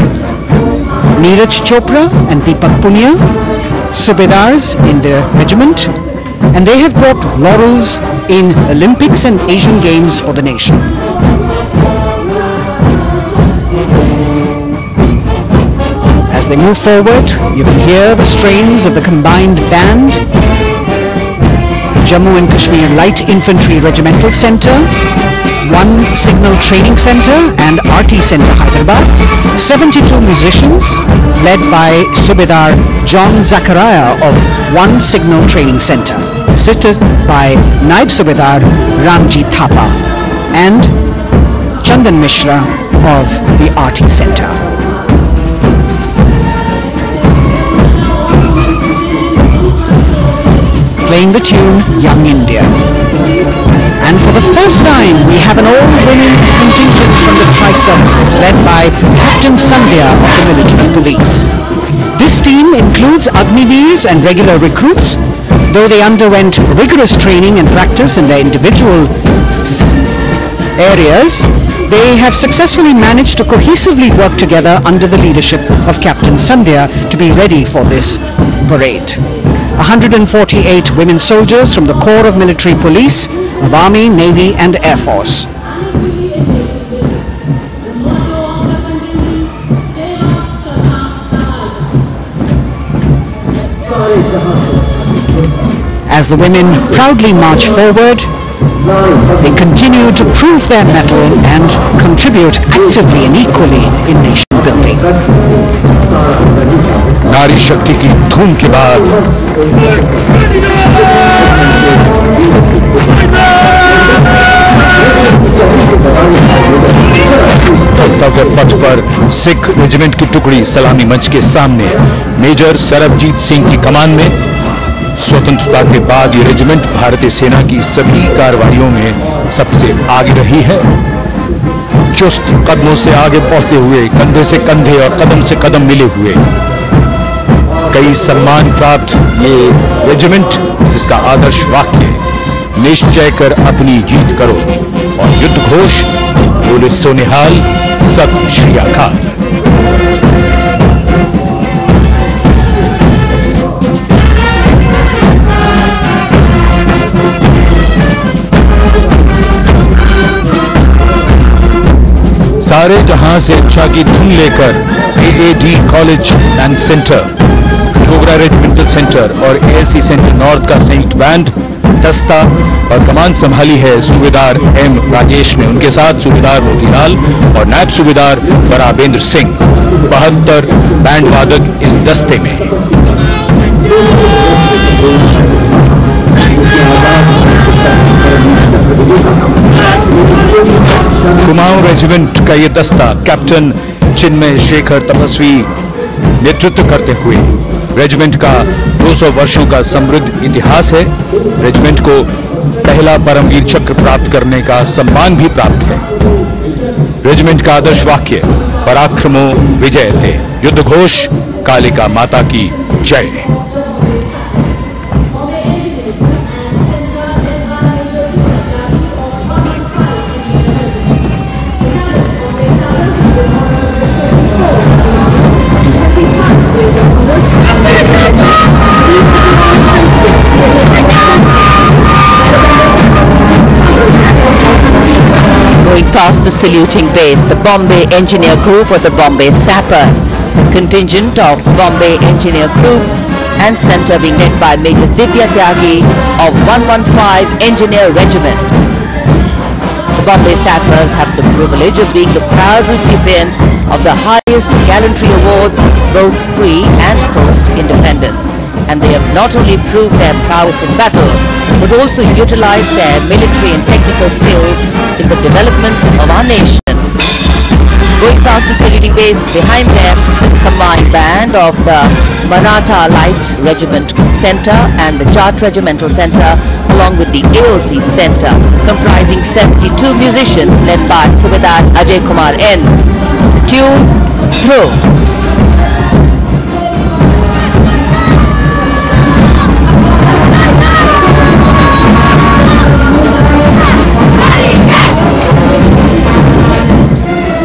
Neeraj Chopra and Deepak Punia, Subedars in the regiment, and they have brought laurels in Olympics and Asian Games for the nation. They move forward, you can hear the strains of the combined band. Jammu and Kashmir Light Infantry Regimental Centre, one Signal Training Centre and RT Centre Hyderabad, 72 musicians led by Subedar John Zachariah of one Signal Training Centre, assisted by Naib Subedar Ramji Thapa and Chandan Mishra of the RT Centre. Playing the tune Young India. And for the first time, we have an all-women contingent from the Tri-Services led by Captain Sandhya of the military police. This team includes Agniveers and regular recruits, though they underwent rigorous training and practice in their individual areas, they have successfully managed to cohesively work together under the leadership of Captain Sandhya to be ready for this parade. 148 women soldiers from the Corps of Military Police, of Army, Navy and Air Force. As the women proudly march forward, they continue to prove their mettle and contribute actively and equally in nation building. नारी शक्ति की धूम के बाद कर्तव्य पथ पर Sikh regiment की टुकड़ी सलामी मंच के सामने मेजर सरबजीत सिंह की कमान में स्वतंत्रता के बाद ये रेजिमेंट भारतीय सेना की सभी कार्रवाइयों में सबसे आगे रही है। चुस्त कदमों से आगे पहुँचते हुए कंधे से कंधे और कदम से कदम मिले हुए कई सम्मान प्राप्त। ये रेजिमेंट जिसका आदर्श वाक्य निश्चय कर अपनी जीत करो। और युद्ध घोष, बोले सोनिहाल सत श्री अकाल सारे जहाँ से इच्छा की धुन लेकर AAD college and centre Dogra regimental centre और एएससी सेंटर नॉर्थ का संयुक्त बैंड दस्ता और कमान संभाली है सूबेदार एम राजेश ने उनके साथ सूबेदार मोतीलाल और नायब सूबेदार बराबेंद्र सिंह, बहत्तर बैंड वादक इस दस्ते में। कुमाऊं रेजिमेंट का ये दस्ता कैप्टन चिन्मय शेखर तपस्वी नेतृत्व करते हुए रेजिमेंट का 200 वर्षों का समृद्ध इतिहास है। रेजिमेंट को पहला परमवीर चक्र प्राप्त करने का सम्मान भी प्राप्त है। रेजिमेंट का आदर्श वाक्य, पराक्रमो विजय थे युद्ध घोष कालिका माता की जय। Past the saluting base, the Bombay Engineer Group or the Bombay Sappers, a contingent of Bombay Engineer Group and center being led by Major Divya Tyagi of 115 Engineer Regiment. The Bombay Sappers have the privilege of being the proud recipients of the highest gallantry awards both pre and post independence. And they have not only proved their prowess in battle, but also utilize their military and technical skills in the development of our nation. Going past the saluting base, behind them, the combined band of the Manata Light Regiment Center and the Jat Regimental Center, along with the AOC Center, comprising 72 musicians led by Subedar Ajay Kumar N. Tune, Through.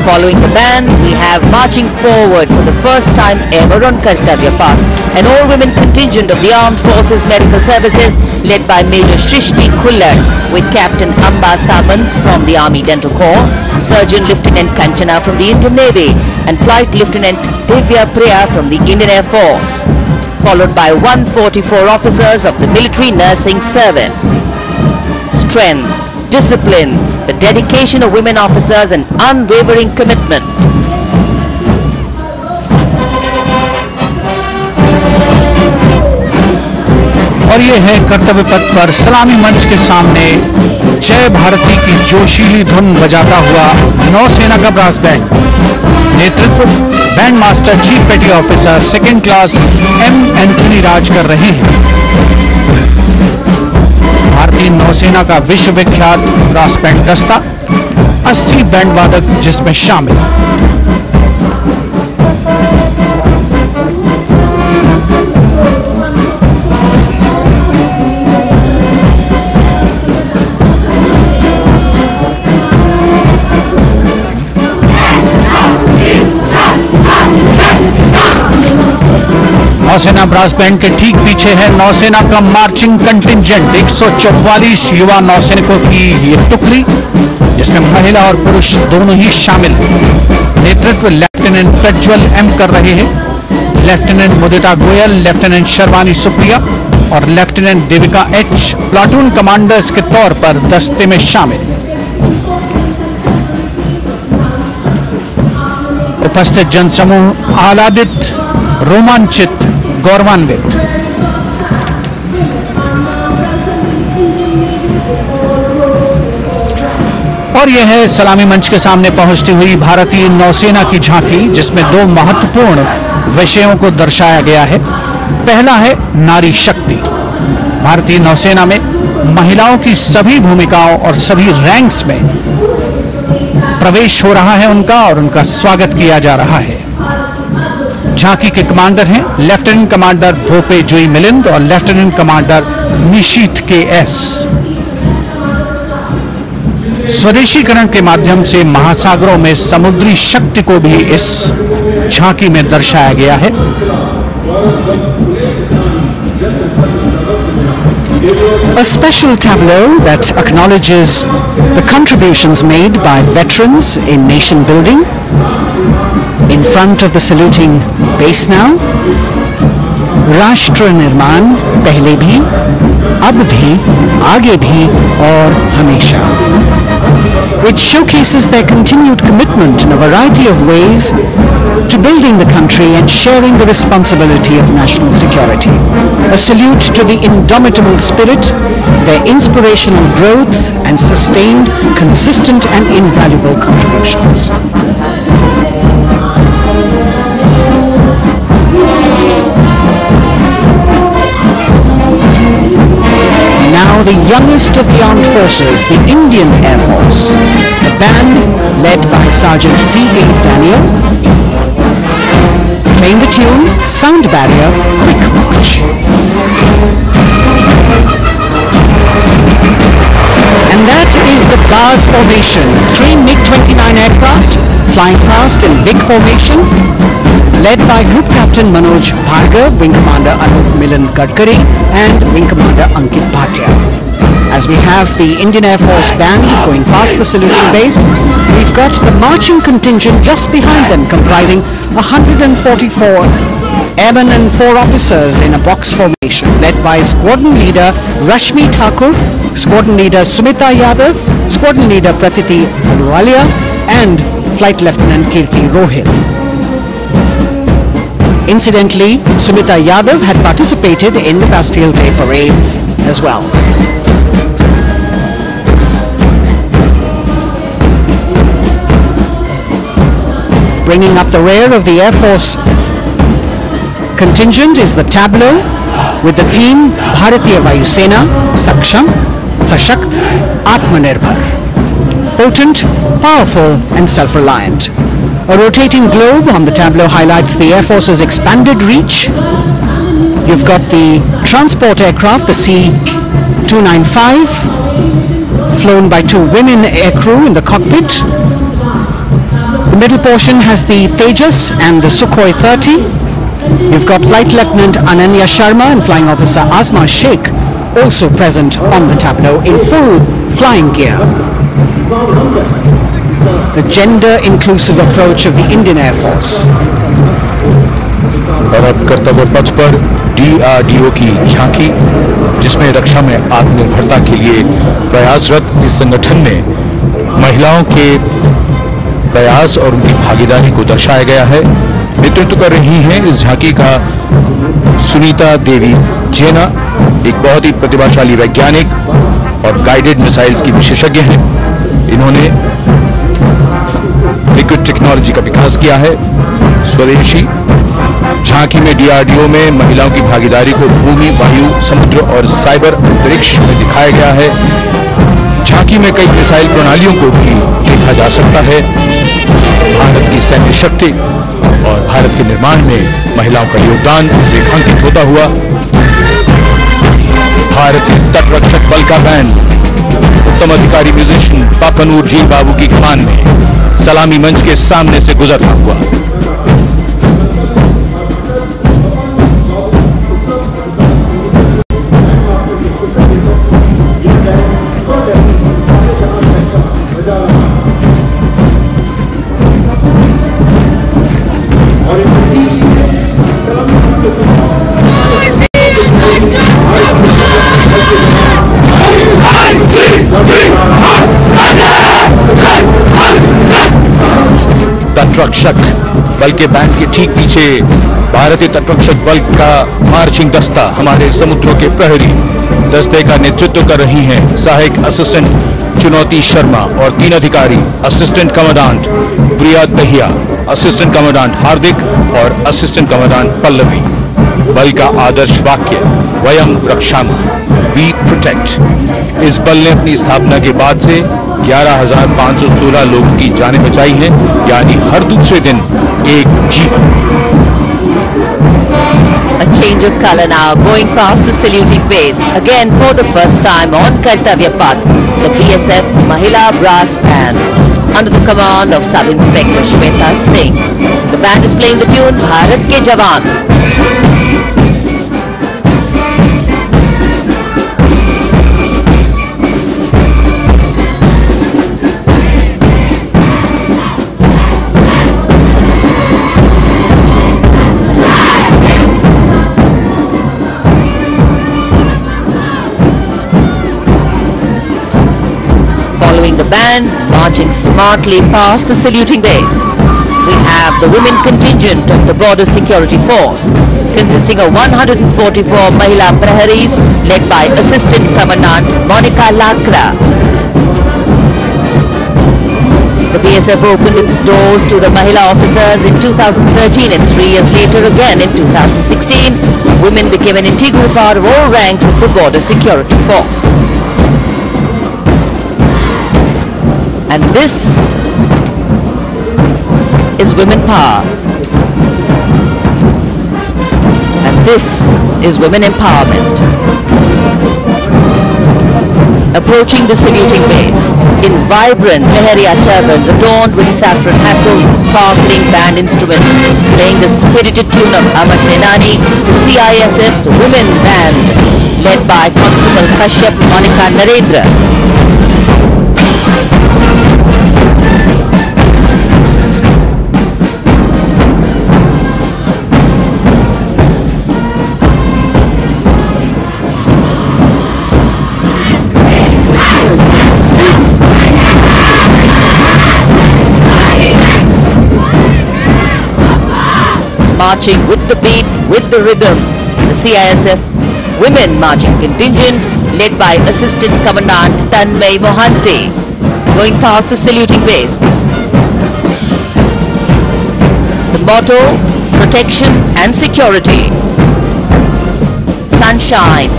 Following the band, we have marching forward for the first time ever on Kartavya Park, an all-women contingent of the Armed Forces Medical Services led by Major Shrishti Kullar with Captain Amba Samant from the Army Dental Corps, Surgeon Lieutenant Kanchana from the Indian Navy and Flight Lieutenant Divya Priya from the Indian Air Force, followed by 144 officers of the Military Nursing Service. Strength, discipline, the dedication of women officers and unwavering commitment. और ये है कर्तव्य पथ पर सलामी मंच के सामने जय भारती की जोशीली धुन बजाता हुआ नौसेना का ब्रास बैंड नेतृत्व band master chief petty officer second class M Anthony Raj कर रहे हैं। भारतीय नौसेना का विश्व विख्यात ब्रास बैंड दस्ता 80 बैंड वादक जिसमें शामिल नौसेना ब्रास बैंड के ठीक पीछे है। नौसेना का मार्चिंग कंटिंजेंट 144 युवा नौसैनिकों की ये टुकड़ी, जिसमें महिला और पुरुष दोनों ही शामिल। नेतृत्व लेफ्टिनेंट प्रज्वल एम कर रहे हैं। लेफ्टिनेंट मुदिता गोयल, लेफ्टिनेंट शर्वानी सुप्रिया और lieutenant Devika H platoon commanders के तौर पर दस्ते में शामिल। उपस्थित जनसमूह आह्लादित रोमांचित गौरवान्वित। और यह है सलामी मंच के सामने पहुँचती हुई भारतीय नौसेना की झांकी, जिसमें दो महत्वपूर्ण विषयों को दर्शाया गया है। पहला है नारी शक्ति। भारतीय नौसेना में महिलाओं की सभी भूमिकाओं और सभी रैंक्स में प्रवेश हो रहा है उनका और उनका स्वागत किया जा रहा है। झांकी के कमांडर हैं, लेफ्टिनेंट कमांडर भोपे जोई मिलिंद और लेफ्टिनेंट कमांडर निशीत के एस स्वदेशीकरण के माध्यम से महासागरों में समुद्री शक्ति को भी इस झांकी में दर्शाया गया है A special tableau that acknowledges the contributions made by veterans in nation building. In front of the saluting base now, राष्ट्र निर्माण पहले भी अब भी आगे भी और हमेशा It showcases their continued commitment in a variety of ways to building the country and sharing the responsibility of national security. A salute to the indomitable spirit, their inspirational growth and sustained, consistent and invaluable contributions. Now the youngest of the armed forces, the Indian Air Force, the band led by Sergeant C.A. Daniel, playing the tune Sound Barrier Quick March. And that is the BARS formation. Three MiG-29 aircraft flying past in big formation, led by Group Captain Manoj Bhargav, Wing Commander Anup Milan Gadkari, and Wing Commander Ankit Bhatia. As we have the Indian Air Force band going past the saluting base, we've got the marching contingent just behind them comprising 144 airmen and four officers in a box formation led by squadron leader Rashmi Thakur, squadron leader Sumita Yadav, squadron leader Pratiti Aluwalia and Flight Lieutenant Kirti Rohil. Incidentally, Sumita Yadav had participated in the Bastille Day parade as well. Bringing up the rear of the Air Force contingent is the tableau with the theme Bharatiya Vayu Sena, Saksham, Sashakt, Atmanirbhar. Potent, powerful and self-reliant. A rotating globe on the tableau highlights the Air Force's expanded reach. You've got the transport aircraft, the C-295, flown by two women aircrew in the cockpit. The middle portion has the Tejas and the Sukhoi 30. You've got Flight Lieutenant Ananya Sharma and Flying Officer Asma Sheikh also present on the tableau in full flying gear. The gender-inclusive approach of the Indian Air Force. और अब कर्तव्य पथ पर DRDO की झांकी, जिसमें रक्षा में आत्मनिर्भरता के लिए प्रयासरत इस संगठन में महिलाओं के प्रयास और उनकी भागीदारी को दर्शाया गया है नेतृत्व कर रही हैं इस झांकी का सुनीता देवी जेना, एक बहुत ही प्रतिभाशाली वैज्ञानिक और गाइडेड मिसाइल्स की विशेषज्ञ हैं इन्होंने लिक्विड टेक्नोलॉजी का विकास किया है। स्वदेशी झांकी में डीआरडीओ में महिलाओं की भागीदारी को भूमि, वायु, समुद्र और साइबर अंतरिक्ष में दिखाया गया है। झांकी में कई मिसाइल प्रणालियों को भी देखा जा सकता है। भारत की सैन्य शक्ति और भारत के निर्माण में महिलाओं का योगदान रेखांकित होता हुआ। भारतीय तटरक्षक बल का बैंड उत्तम अधिकारी म्यूजिशियन पापनूर जी बाबू की कमान में सलामी मंच के सामने से गुजरता हुआ। तटरक्षक बल के बैंड के ठीक पीछे भारतीय तटरक्षक बल का मार्चिंग दस्ता हमारे समुद्रों के प्रहरी दस्ते का नेतृत्व कर रही हैं सहायक असिस्टेंट चुनौती शर्मा और तीन अधिकारी assistant commandant Priya Dahiya assistant commandant Hardik और असिस्टेंट कमांडेंट पल्लवी। बल का आदर्श वाक्य वयम रक्षाम वी प्रोटेक्ट इस बल ने अपनी स्थापना के बाद से 11,516 लोगों की जानें बचाई हैं यानी हर दूसरे दिन एक जीवन A change of color now, going past the saluting base. Again, for the first time on Kartavya Path, the BSF Mahila Brass Band, under the command of Sub-Inspector Shweta Singh. The band is playing the tune Bharat Ke Jawan. Band, going smartly past the saluting base. We have the women contingent of the Border Security Force, consisting of 144 Mahila Praharis led by Assistant Commandant Monica Lakra. The BSF opened its doors to the Mahila officers in 2013 and three years later again in 2016. Women became an integral part of all ranks of the Border Security Force. And this is women power. And this is women empowerment. Approaching the saluting base in vibrant Leheria turbans adorned with saffron hackles and sparkling band instruments, playing the spirited tune of Amar Senani, the CISF's women band, led by Constable Kashyap Monica Narendra. Marching with the beat, with the rhythm. The CISF Women Marching Contingent led by Assistant Commandant Tanmay Mohanty going past the saluting base. The motto, protection and security. Sunshine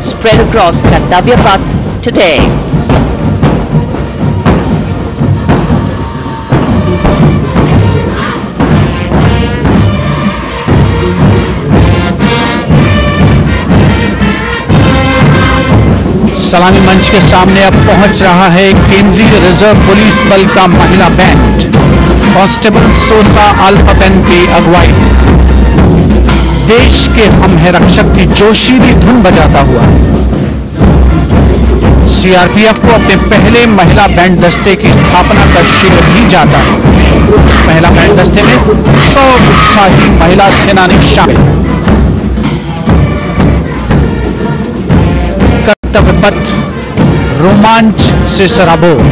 spread across Kartavya Path today. सलामी मंच के सामने अब पहुँच रहा है केंद्रीय reserve police बल का महिला बैंड। कांस्टेबल सोसा अल्फाबेन की अगुवाई। देश के हम है रक्षक की जोशीली धुन बजाता हुआ सीआरपीएफ को अपने पहले महिला बैंड दस्ते की स्थापना का श्रेय भी जाता है। महिला बैंड दस्ते में सौ उत्साही महिला सेनानी शामिल। पथ रोमांच से सराबोर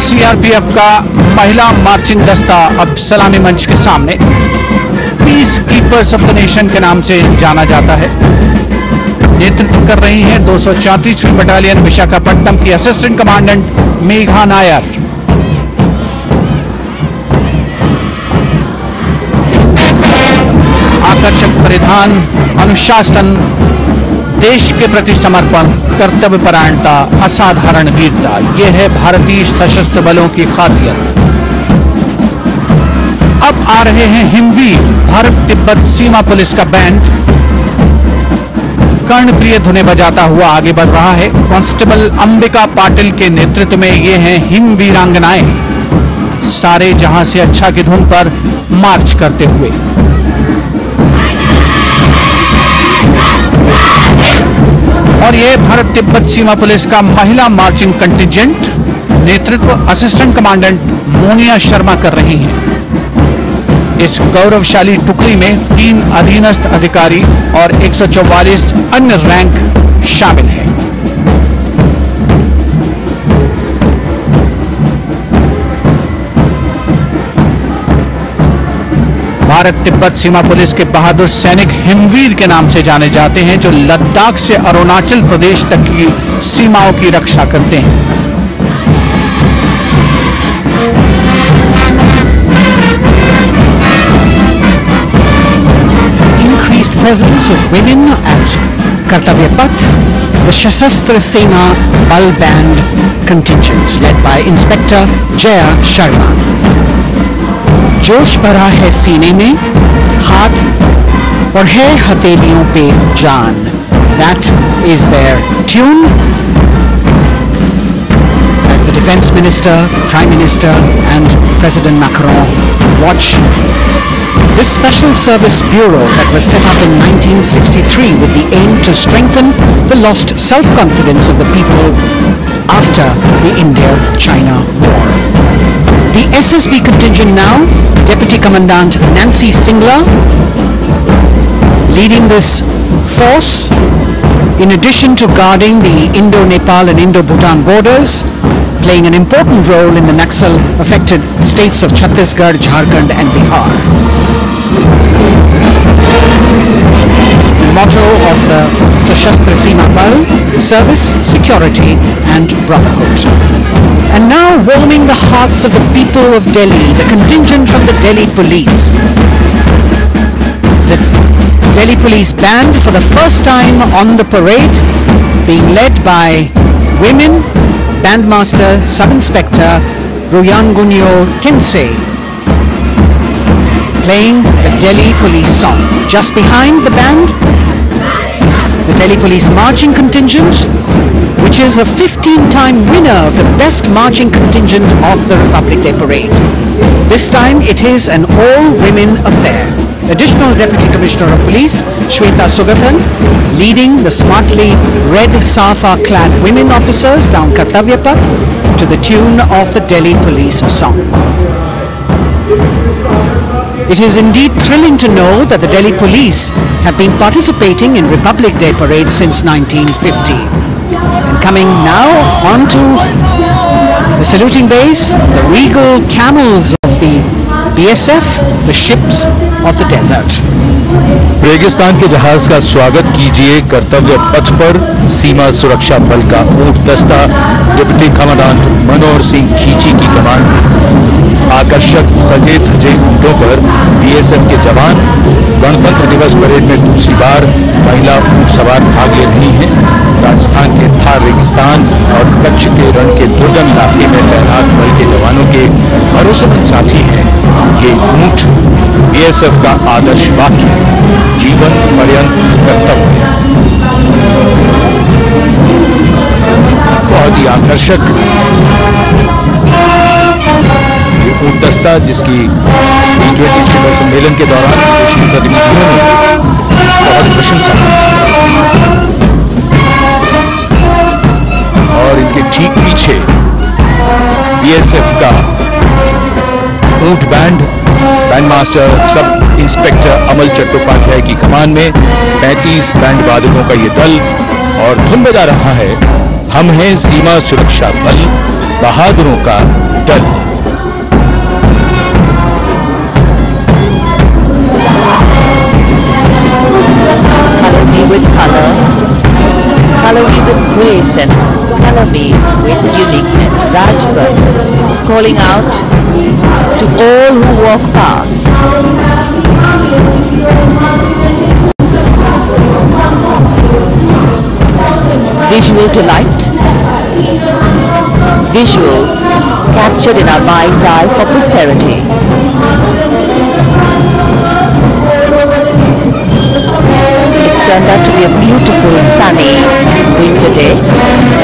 सीआरपीएफ का महिला मार्चिंग दस्ता अब सलामी मंच के सामने peace keepers of the nation के नाम से जाना जाता है नेतृत्व कर रही हैं 234वीं बटालियन विशाखापट्टनम की असिस्टेंट कमांडेंट मेघा नायर आकर्षक परिधान, अनुशासन, देश के प्रति समर्पण, कर्तव्य परायणता, असाधारण वीरता यह है भारतीय सशस्त्र बलों की खासियत। अब आ रहे हैं हिमवीर भारत तिब्बत सीमा पुलिस का बैंड। कर्णप्रिय धुने बजाता हुआ आगे बढ़ रहा है। कांस्टेबल अंबिका पाटिल के नेतृत्व में ये हैं हिम वीरांगनाएँ। सारे जहाँ से अच्छा की धुन पर मार्च करते हुए। और ये भारत तिब्बत सीमा पुलिस का महिला मार्चिंग कंटिजेंट, नेतृत्व असिस्टेंट कमांडेंट मोनिया शर्मा कर रही हैं। इस गौरवशाली टुकड़ी में तीन अधीनस्थ अधिकारी और 144 अन्य रैंक शामिल हैं। भारत तिब्बत सीमा पुलिस के बहादुर सैनिक हिमवीर के नाम से जाने जाते हैं, जो लद्दाख से अरुणाचल प्रदेश तक की सीमाओं की रक्षा करते हैं। Increased presence with in action Kartavya Path सशस्त्र सेना बल band contingent led by inspector Jaya Sharma जोश भरा है सीने में हाथ और है हथेलियों पे जान That is their tune as the Defense Minister, Prime Minister and President Macron watch this Special Service Bureau that was set up in 1963 with the aim to strengthen the lost self-confidence of the people after the India-China war. The SSB contingent now, Deputy Commandant Nancy Singla, leading this force, in addition to guarding the Indo-Nepal and Indo-Bhutan borders, playing an important role in the Naxal-affected states of Chhattisgarh, Jharkhand and Bihar. The motto of the Sashastra Seema Bal, service, security and brotherhood. And now warming the hearts of the people of Delhi, the contingent from the Delhi police. The Delhi police band for the first time on the parade, being led by women, bandmaster, sub-inspector Ruyangunyo Kinse, playing the Delhi police song. Just behind the band, the Delhi police marching contingent, which is a 15-time winner of the best marching contingent of the Republic Day Parade. This time it is an all-women affair. Additional Deputy Commissioner of Police, Shweta Sugathan, leading the smartly red safa-clad women officers down Kartavya to the tune of the Delhi police song. It is indeed thrilling to know that the Delhi police have been participating in Republic Day parades since 1950. And coming now on to the saluting base, the regal camels of the BSF, the ships of the desert. रेगिस्तान के जहाज़ का स्वागत कीजिए कर्तव्य पथ पर सीमा सुरक्षा बल का ऊट दस्ता डिप्टी कमांडेंट मनोहर सिंह खींची की कमान आकर्षक सजे धजे ऊंटों पर बीएसएफ के जवान गणतंत्र दिवस परेड में दूसरी बार महिला ऊँट सवार भाग ले रही हैं राजस्थान के थार रेगिस्तान और कच्छ के रण के दुर्गम इलाके में तैनात बल के जवानों के भरोसेमंद साथी हैं। ये ऊँट बीएसएफ का आदर्श वाक्य जीवन पर्यंत कर्तव्य बहुत ही आकर्षक। ये ऊँट दस्ता जिसकी टी ट्वेंटी शिखर सम्मेलन के दौरान विदेशी प्रतिनिधियों ने बहुत प्रशंसा की। और इनके ठीक पीछे बीएसएफ का ऊँट band band master, sub inspector Amal Chattopadhyay की कमान में 35 बैंड वादकों का ये दल और धुन बजा रहा है। हम हैं सीमा सुरक्षा बल, बहादुरों का दल। Color. Me with grace and me with uniqueness. Rajput calling out to all who walk past. Visual delight. Visuals captured in our mind's eye for posterity. It's turned out to be a beautiful sunny winter day.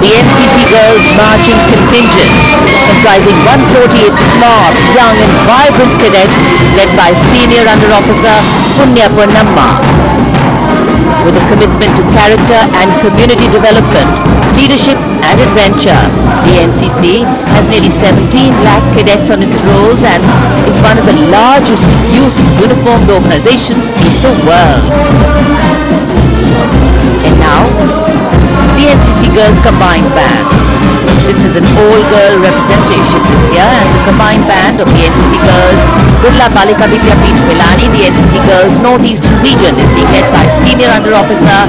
The NCC Girls Marching Contingent, comprising 148 smart, young and vibrant cadets led by Senior Under Officer Punya Purnamma with a commitment to character and community development, leadership and adventure. The NCC has nearly 17 lakh cadets on its rolls and is one of the largest youth uniformed organizations in the world. And now, the NCC Girls Combined Band. This is an all-girl representation this year and the combined band of the NCC Girls Birla Balika Vidyapeeth Milani, the NCC Girls Northeastern Region is being led by Senior Under Officer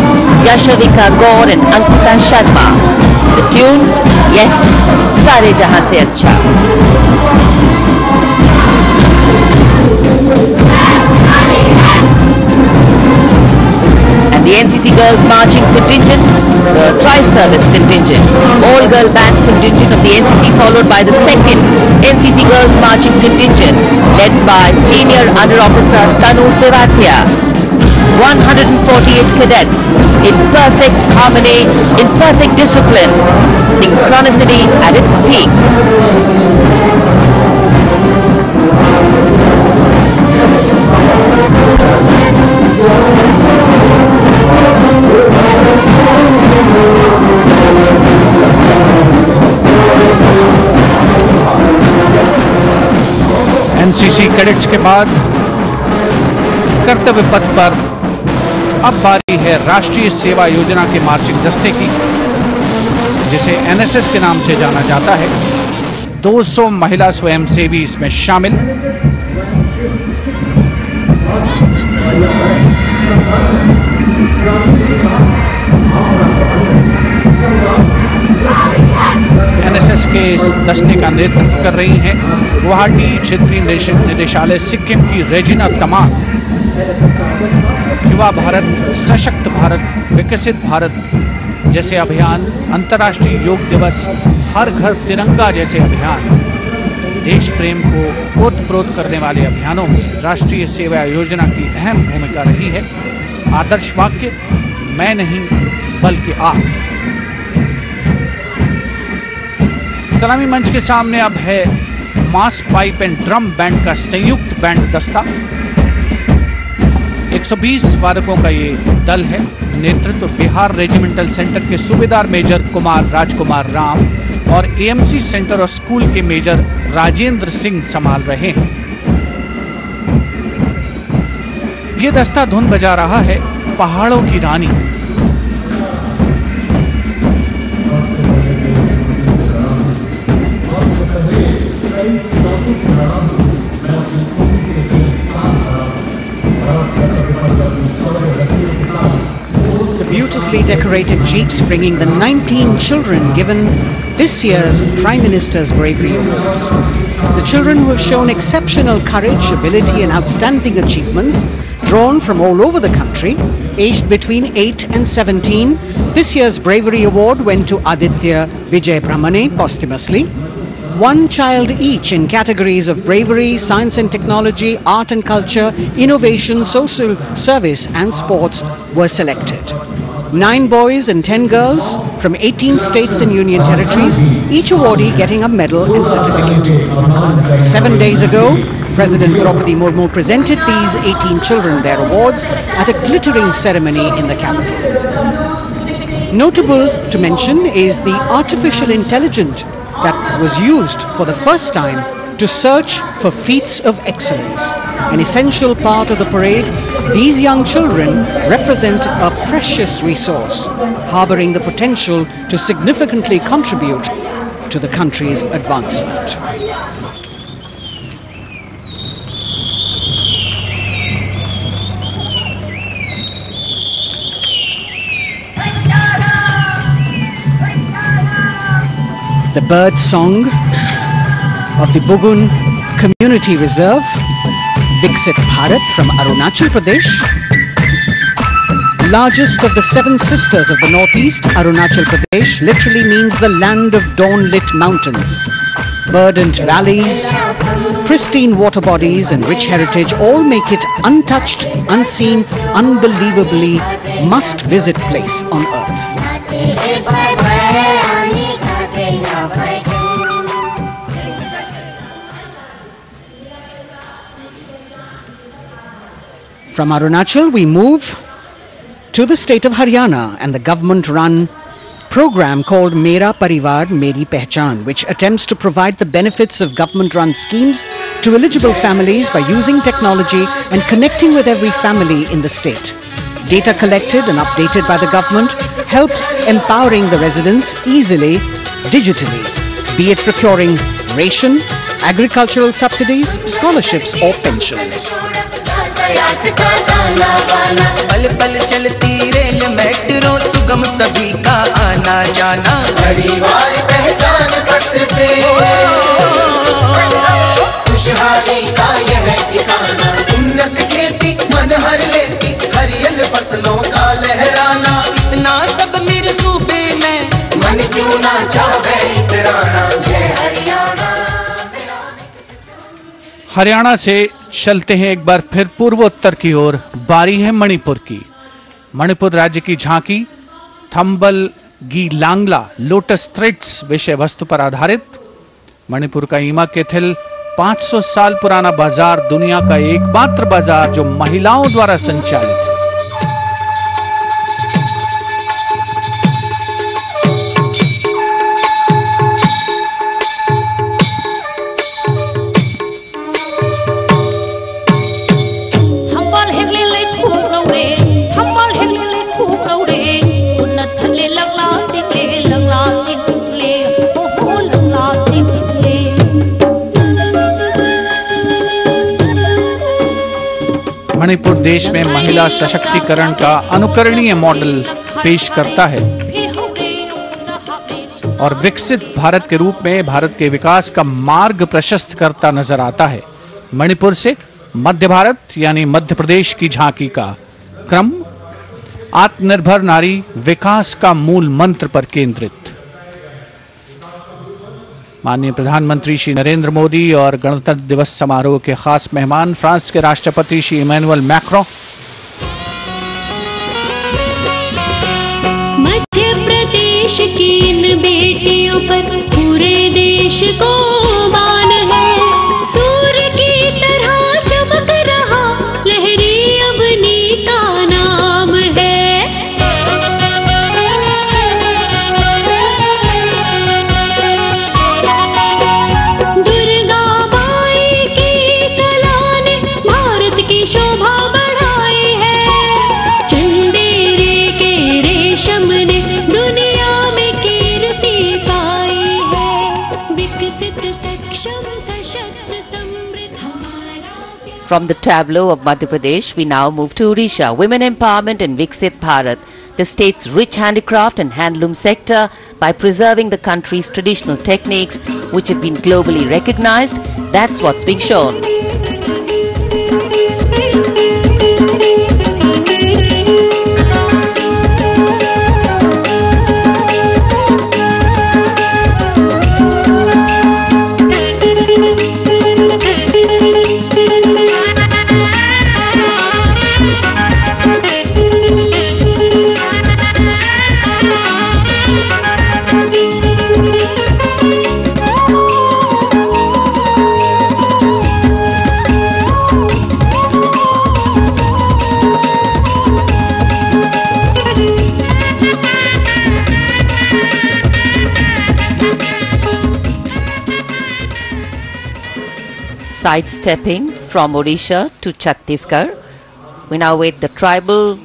Yashavika Gaur and Ankita Sharma. The tune, yes, Sare Jahan Se Acha. The NCC Girls Marching Contingent, the Tri-Service Contingent, all-girl band contingent of the NCC followed by the second NCC Girls Marching Contingent led by Senior Under Officer Tanu Tevatia. 148 cadets in perfect harmony, in perfect discipline, synchronicity at its peak. NCC cadets के बाद कर्तव्य पथ पर अब बारी है राष्ट्रीय सेवा योजना के मार्चिंग दस्ते की, जिसे एनएसएस के नाम से जाना जाता है। 200 महिला स्वयंसेवी इसमें शामिल। एनएसएस के इस दस्ते का नेतृत्व कर रही हैं गुवाहाटी क्षेत्रीय निदेशालय, सिक्किम की रेजिना तमाम युवा भारत, सशक्त भारत, विकसित भारत जैसे अभियान, अंतर्राष्ट्रीय योग दिवस, हर घर तिरंगा जैसे अभियान देश प्रेम को ओतप्रोत करने वाले अभियानों में राष्ट्रीय सेवा योजना की अहम भूमिका रही है। आदर्श वाक्य, मैं नहीं, बल्कि आप। सलामी मंच के सामने अब है mass pipe and drum band का संयुक्त बैंड दस्ता। 120 वादकों का ये दल है। नेतृत्व बिहार रेजिमेंटल सेंटर के सूबेदार मेजर कुमार राजकुमार राम और एएमसी सेंटर और स्कूल के मेजर राजेंद्र सिंह संभाल रहे हैं। ये दस्ता धुन बजा रहा है पहाड़ों की रानी। Beautifully decorated jeeps bringing the 19 children given this year's Prime Minister's Bravery Awards. The children who have shown exceptional courage, ability and outstanding achievements, drawn from all over the country, aged between 8 and 17, this year's Bravery Award went to Aditya Vijay Brahmane posthumously. One child each in categories of bravery, science and technology, art and culture, innovation, social service and sports were selected. Nine boys and ten girls from 18 states and union territories, each awardee getting a medal and certificate. Seven days ago, President Draupadi Murmu presented these 18 children their awards at a glittering ceremony in the capital. Notable to mention is the artificial intelligence that was used for the first time to search for feats of excellence. An essential part of the parade, these young children represent a precious resource, harboring the potential to significantly contribute to the country's advancement. The bird song of the Bugun Community Reserve, Viksit Bharat from Arunachal Pradesh. Largest of the seven sisters of the northeast, Arunachal Pradesh literally means the land of dawn-lit mountains. Verdant valleys, pristine water bodies and rich heritage all make it untouched, unseen, unbelievably must-visit place on earth. From Arunachal, we move to the state of Haryana and the government run program called Mera Parivar Meri Pehchan, which attempts to provide the benefits of government run schemes to eligible families by using technology and connecting with every family in the state. Data collected and updated by the government helps empowering the residents easily, digitally, be it procuring ration, agricultural subsidies, scholarships or pensions. पल पल चलती rail metro सुगम सभी का आना जाना। परिवार पहचान पत्र से। खुशहाली का यह ठिकाना। उन्नत खेती मन हर लेती हरियल फ़सलों का लहराना। इतना सब मेरे सूबे में। मन क्यों ना चाहे इतराना हरियाणा से चलते हैं एक बार फिर पूर्वोत्तर की ओर। बारी है मणिपुर की। मणिपुर राज्य की झांकी, थंबल गी लांगला, लोटस थ्रेड्स विषय वस्तु पर आधारित। मणिपुर का ईमा केथिल 500 साल पुराना बाज़ार दुनिया का एकमात्र बाज़ार जो महिलाओं द्वारा संचालित है। मणिपुर देश में महिला सशक्तिकरण का अनुकरणीय मॉडल पेश करता है। और विकसित भारत के रूप में भारत के विकास का मार्ग प्रशस्त करता नज़र आता है। मणिपुर से मध्य भारत, यानी मध्य प्रदेश की झांकी का क्रम, आत्मनिर्भर नारी विकास का मूल मंत्र पर केंद्रित। माननीय प्रधानमंत्री श्री नरेंद्र मोदी और गणतंत्र दिवस समारोह के खास मेहमान, फ्रांस के राष्ट्रपति श्री इमैनुअल मैक्रो। मध्य प्रदेश की इन बेटियों पर पूरे देश को From the tableau of Madhya Pradesh, we now move to Odisha. Women empowerment in Viksit Bharat, the state's rich handicraft and handloom sector, by preserving the country's traditional techniques, which have been globally recognized. That's what's being shown. Sidestepping from Odisha to Chhattisgarh, we now wait the tribal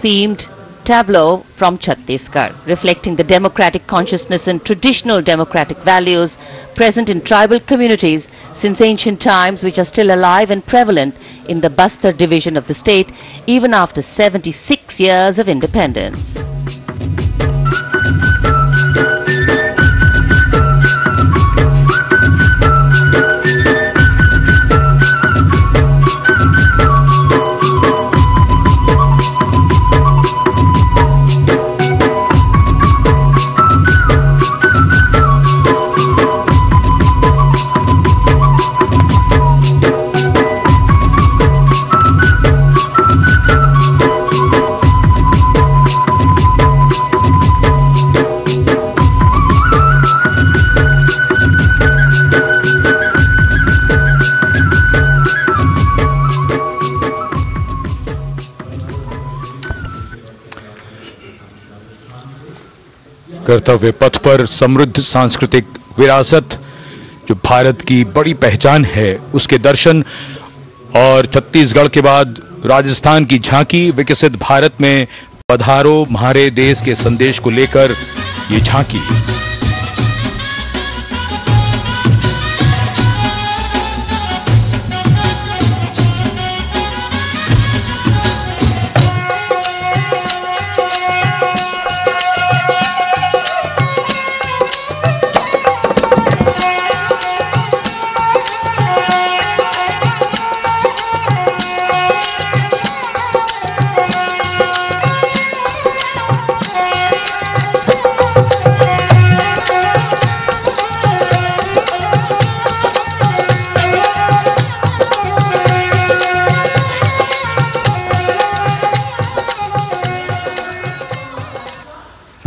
themed tableau from Chhattisgarh, reflecting the democratic consciousness and traditional democratic values present in tribal communities since ancient times, which are still alive and prevalent in the Bastar division of the state, even after 76 years of independence. कर्तव्य पथ पर समृद्ध सांस्कृतिक विरासत, जो भारत की बड़ी पहचान है, उसके दर्शन और छत्तीसगढ़ के बाद राजस्थान की झांकी विकसित भारत में पधारो म्हारे देश के संदेश को लेकर ये झांकी।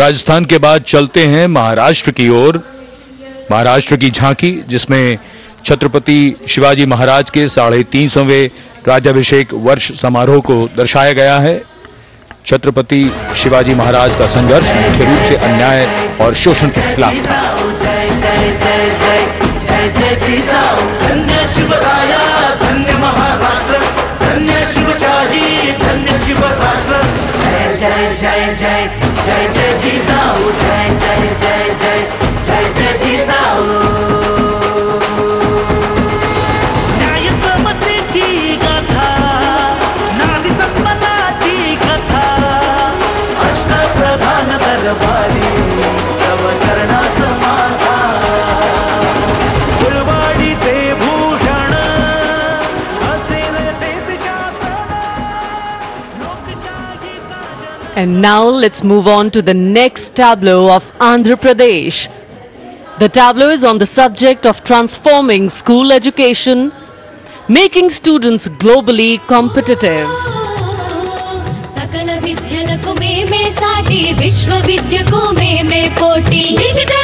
राजस्थान के बाद चलते हैं महाराष्ट्र की ओर। महाराष्ट्र की झांकी, जिसमें छत्रपति शिवाजी महाराज के साढ़े तीन सौवें राज्याभिषेक वर्ष समारोह को दर्शाया गया है। छत्रपति शिवाजी महाराज का संघर्ष मुख्य रूप से अन्याय और शोषण के खिलाफ था। जय जय। जय जय जय। And now let's move on to the next tableau of Andhra Pradesh. The tableau is on the subject of transforming school education, making students globally competitive. Digital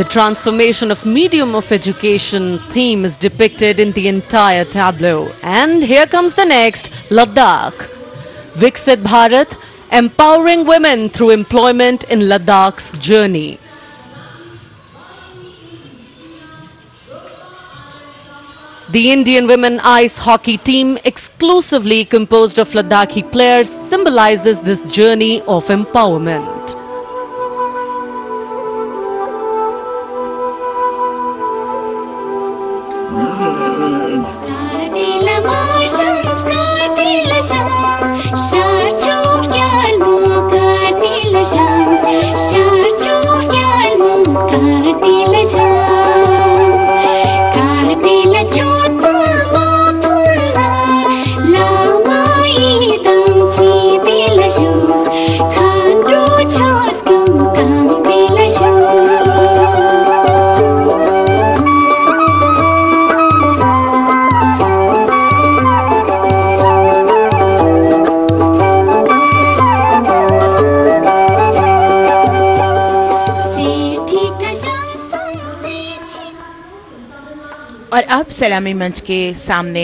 The transformation of medium of education theme is depicted in the entire tableau. And here comes the next, Ladakh. Viksit Bharat, empowering women through employment in Ladakh's journey. The Indian women ice hockey team, exclusively composed of Ladakhi players, symbolizes this journey of empowerment. अब सलामी मंच के सामने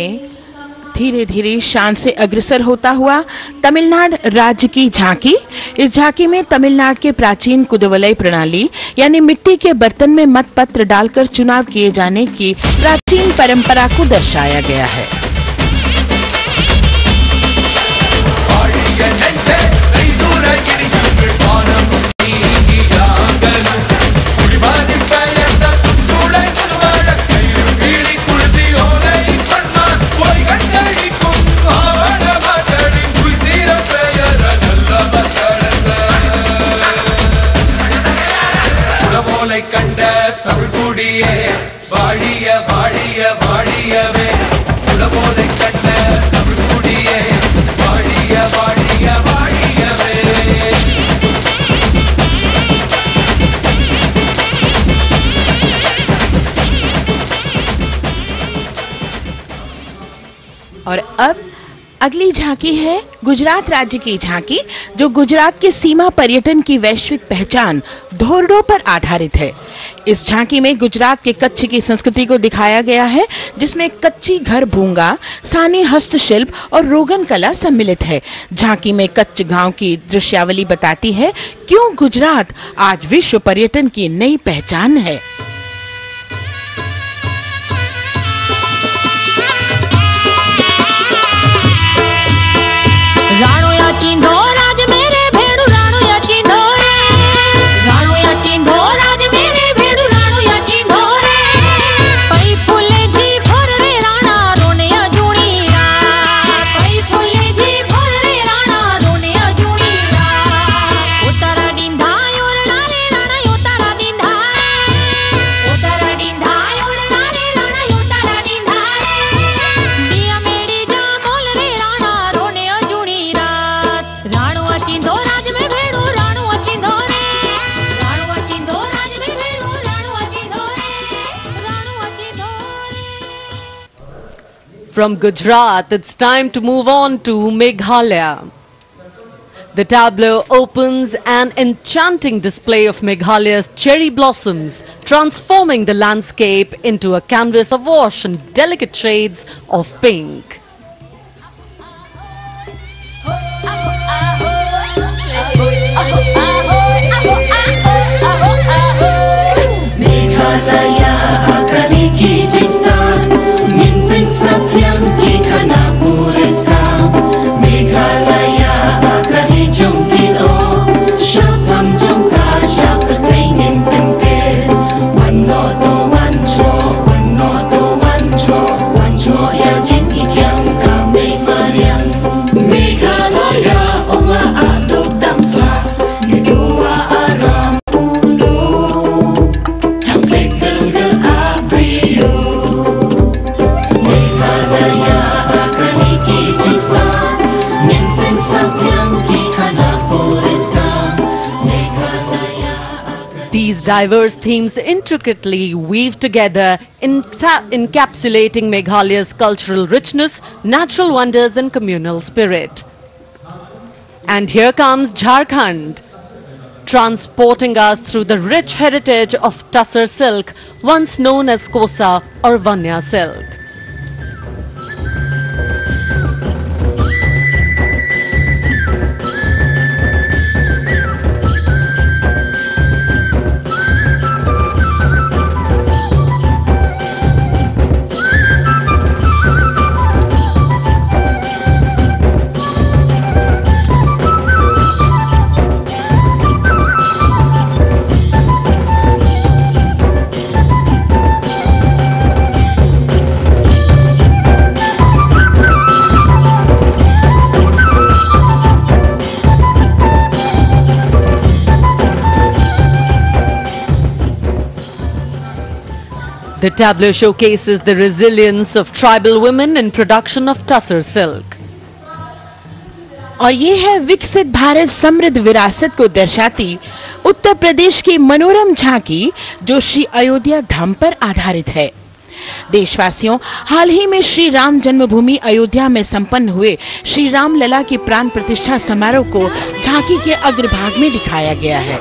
धीरे धीरे शान से अग्रसर होता हुआ तमिलनाडु राज्य की झांकी। इस झांकी में तमिलनाडु के प्राचीन कुदवलय प्रणाली, यानी मिट्टी के बर्तन में मत पत्र डालकर चुनाव किए जाने की प्राचीन परंपरा को दर्शाया गया है। अगली झांकी है गुजरात राज्य की झांकी, जो गुजरात के सीमा पर्यटन की वैश्विक पहचान धोरडो पर आधारित है। इस झांकी में गुजरात के कच्छ की संस्कृति को दिखाया गया है, जिसमें कच्ची घर भूँगा, सानी हस्तशिल्प और रोगन कला सम्मिलित है। झांकी में कच्छ गाँव की दृश्यावली बताती है, क्यों गुजरात आज विश्व पर्यटन की नई पहचान है। From Gujarat, it's time to move on to Meghalaya. The tableau opens an enchanting display of Meghalaya's cherry blossoms, transforming the landscape into a canvas of wash and delicate shades of pink. Meghalaya, sắp nhắm kỳ diverse themes intricately weave together, encapsulating Meghalaya's cultural richness, natural wonders, and communal spirit. And here comes Jharkhand, transporting us through the rich heritage of Tussar silk, once known as Kosa or Vanya silk. The tableau showcases the resilience of tribal women in production of tussar silk. और ये है विकसित भारत समृद्ध विरासत को दर्शाती उत्तर प्रदेश की मनोरम झांकी, जो श्री अयोध्या धाम पर आधारित है देशवासियों, हाल ही में श्री राम जन्मभूमि अयोध्या में संपन्न हुए श्री राम लला की प्राण प्रतिष्ठा समारोह को झांकी के अग्रभाग में दिखाया गया है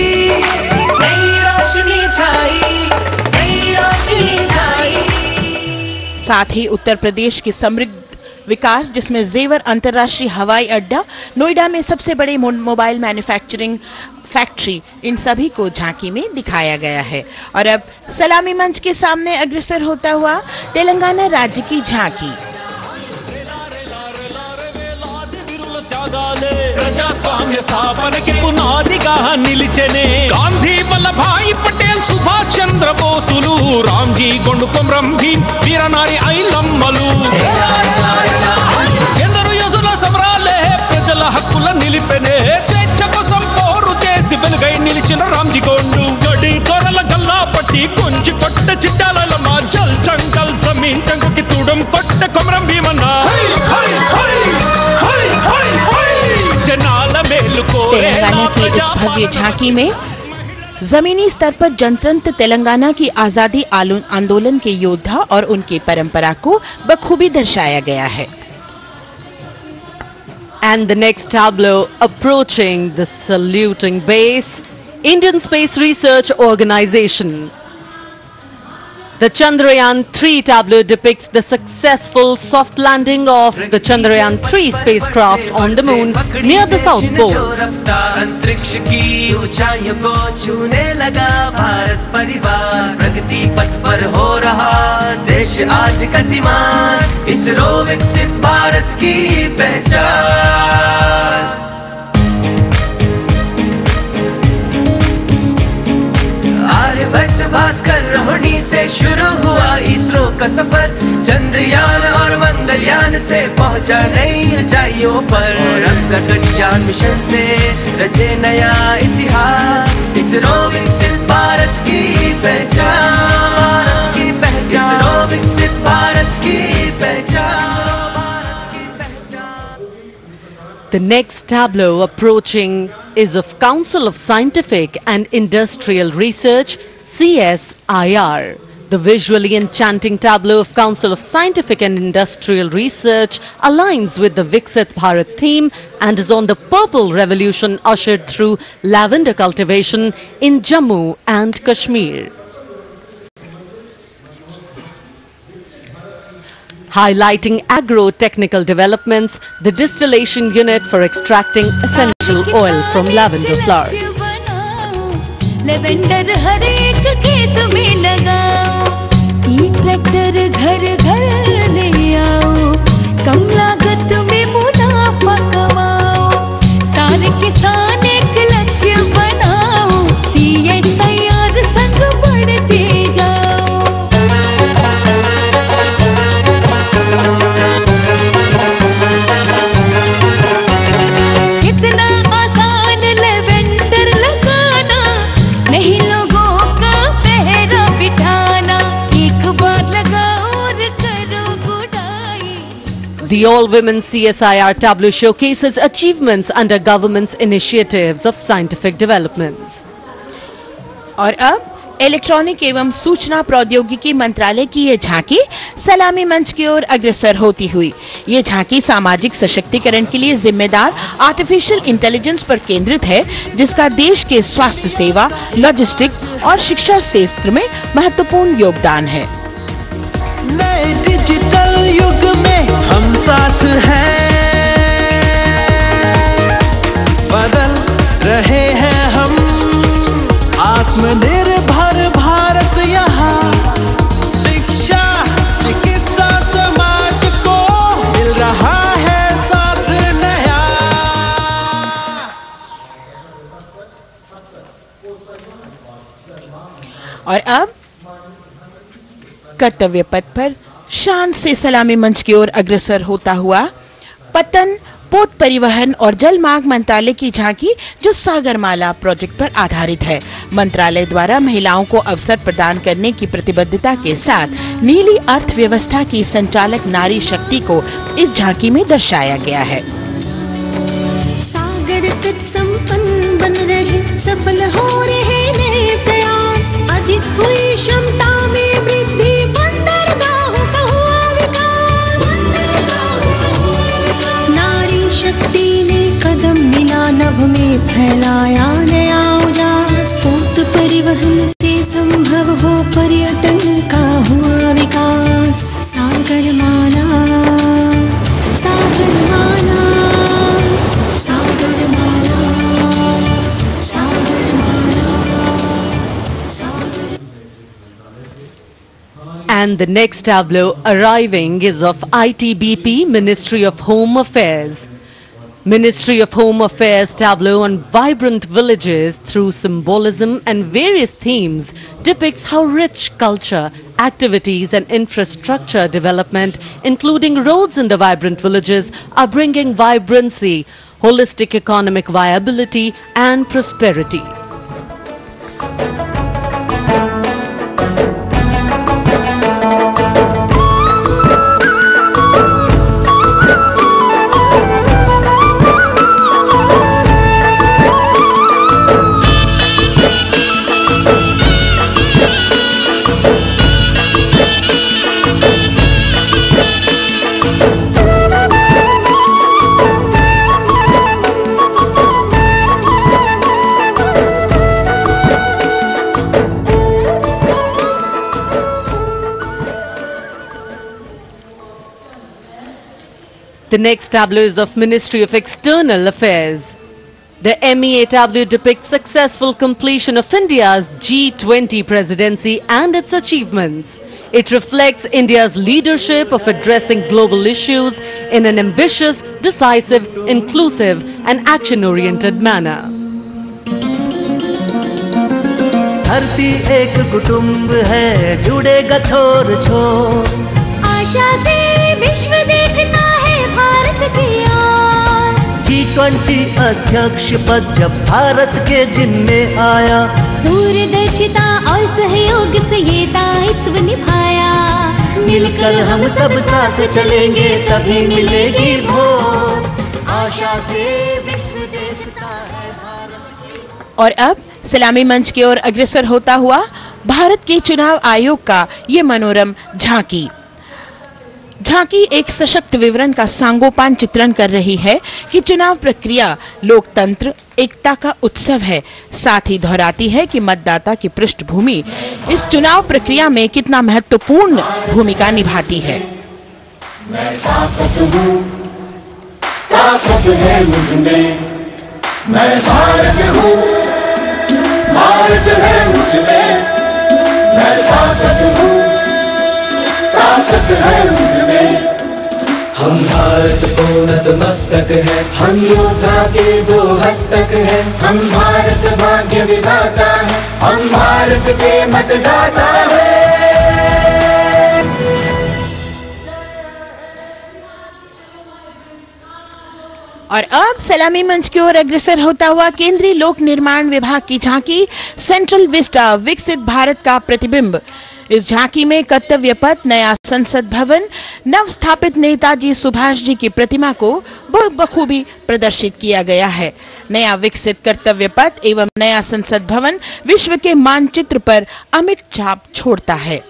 साथ ही उत्तर प्रदेश की समृद्ध विकास, जिसमें जेवर अंतर्राष्ट्रीय हवाई अड्डा, नोएडा में सबसे बड़े मोबाइल मैन्युफैक्चरिंग फैक्ट्री इन सभी को झांकी में दिखाया गया है। और अब सलामी मंच के सामने अग्रसर होता हुआ तेलंगाना राज्य की झांकी। త్యాగాలే ప్రజాస్వామ్య స్థాపనకి పునాదిగా నిలిచెనే. గాంధీ వల్లభాయ్ పటేల్ సుభాష్ చంద్ర బోసులు. రామ్జీ గొండు కొమ్రం భీమ్ వీరనారి ఐలమ్మలు ఎందరు యోధుల సమరాలే ప్రజల హక్కుల నిలిపెనే. స్వేచ్ఛ కోసం పోరు చేసి వెలుగై నిలిచిన రామ్జీ గొండు. గడి కొరల గల్లా పట్టి కొంచి కొట్ట చిట్టాలమ్మ జల్ చంకల్ జమీన్ చంకుకి తుడం కొట్ట కొమరం భీమన్న. तेलंगाना की इस भव्य झांकी में जमीनी स्तर पर जनतंत्र तेलंगाना की आज़ादी आंदोलन के योद्धा और उनकी परंपरा को बखूबी दर्शाया गया है। And the next tableau approaching the saluting base Indian space research organisation The Chandrayaan 3 tableau depicts the successful soft landing of the Chandrayaan 3 spacecraft on the moon near the South Pole. रफ्ता अंतरिक्ष की ऊंचाइयों को छूने लगा भारत परिवार प्रगति पथ पर हो रहा देश आज गतिमान इसरो विकसित भारत की पहचान Bhaskar Rohini से शुरू हुआ इसरो का सफ़र। चंद्रयान और मंगलयान से पहुँचा नई ऊंचाइयों पर। गगनयान मिशन से रचे नया इतिहास। इसरो विकसित भारत की पहचान। की पहचान। इसरो विकसित भारत की पहचान। The next tableau approaching is of Council of Scientific and Industrial Research, CSIR. The visually enchanting tableau of Council of Scientific and Industrial Research aligns with the Viksit Bharat theme and is on the purple revolution ushered through lavender cultivation in Jammu and Kashmir. highlighting agro-technical developments, the distillation unit for extracting essential oil from lavender flowers. खेत में लगाओ ई tractor घर घर ले आओ कम लागत में मुनाफा कमाओ सारे किसान The all-women CSIR tableau showcases achievements under government's initiatives of scientific developments. और अब इलेक्ट्रॉनिक एवं सूचना प्रौद्योगिकी मंत्रालय की ये झांकी सलामी मंच की ओर अग्रसर होती हुई ये झांकी सामाजिक सशक्तिकरण के लिए जिम्मेदार आर्टिफिशियल इंटेलिजेंस पर केंद्रित है जिसका देश के स्वास्थ्य सेवा लॉजिस्टिक और शिक्षा क्षेत्र में महत्वपूर्ण योगदान है साथ हैं। बदल रहे हैं हम। आत्मनिर्भर भारत यहाँ। शिक्षा, चिकित्सा, समाज को मिल रहा है साथ नया। और अब कर्तव्य पथ पर शान से सलामी मंच की ओर अग्रसर होता हुआ, पतन, पोत परिवहन और जल मार्ग मंत्रालय की झांकी, जो सागरमाला प्रोजेक्ट पर आधारित है। मंत्रालय द्वारा महिलाओं को अवसर प्रदान करने की प्रतिबद्धता के साथ नीली अर्थव्यवस्था की संचालक नारी शक्ति को इस झांकी में दर्शाया गया है। सागर तट संपन्न बन रहे, सफल हो रहे प्रयास। अधिक हुई नभ में फैलाया नया उजास पोत परिवहन से संभव हो पर्यटन का हुआ विकास सागर माला सागर माला सागर माला, सागर And the next tableau arriving is of ITBP Ministry of Home Affairs. Ministry of Home Affairs tableau on vibrant villages through symbolism and various themes depicts how rich culture, activities and infrastructure development, including roads in the vibrant villages, are bringing vibrancy, holistic economic viability and prosperity. The next tableau is of Ministry of External Affairs. The MEA tableau depicts successful completion of India's G20 presidency and its achievements. It reflects India's leadership of addressing global issues in an ambitious, decisive, inclusive and action-oriented manner. धरती एक कुटुंब है जुड़ेगा छोर छोर आशा से विश्व देखता है भारत की ओर जी ट्वेंटी अध्यक्ष पद जब भारत के जिम्मे आया। दूरदर्शिता और सहयोग से ये दायित्व निभाया। मिलकर हम सब साथ चलेंगे तभी मिलेगी भोर आशा से विश्व देखता है और अब सलामी मंच की ओर अग्रसर होता हुआ भारत के चुनाव आयोग का ये मनोरम झांकी। झांकी एक सशक्त विवरण का सांगोपान चित्रण कर रही है कि चुनाव प्रक्रिया, लोकतंत्र, एकता का उत्सव है। साथ ही दोहराती है कि मतदाता की पृष्ठभूमि इस चुनाव प्रक्रिया में कितना महत्वपूर्ण भूमिका निभाती है। मुझमें हम भारत को नतमस्तक है। हम योद्धा के दो हस्तक है। हम भारत भाग्य विधाता है। हम भारत के मतदाता है। और अब सलामी मंच की ओर अग्रसर होता हुआ केंद्रीय लोक निर्माण विभाग की झांकी सेंट्रल विस्टा विकसित भारत का प्रतिबिंब। इस झांकी में कर्तव्य पथ, नया संसद भवन, नव स्थापित नेताजी सुभाष जी की प्रतिमा को बखूबी प्रदर्शित किया गया है। नया विकसित कर्तव्य पथ एवं नया संसद भवन विश्व के मानचित्र पर अमिट छाप छोड़ता है।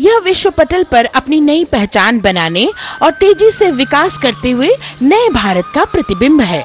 यह विश्व पटल पर अपनी नई पहचान बनाने और तेज़ी से विकास करते हुए नए भारत का प्रतिबिंब है।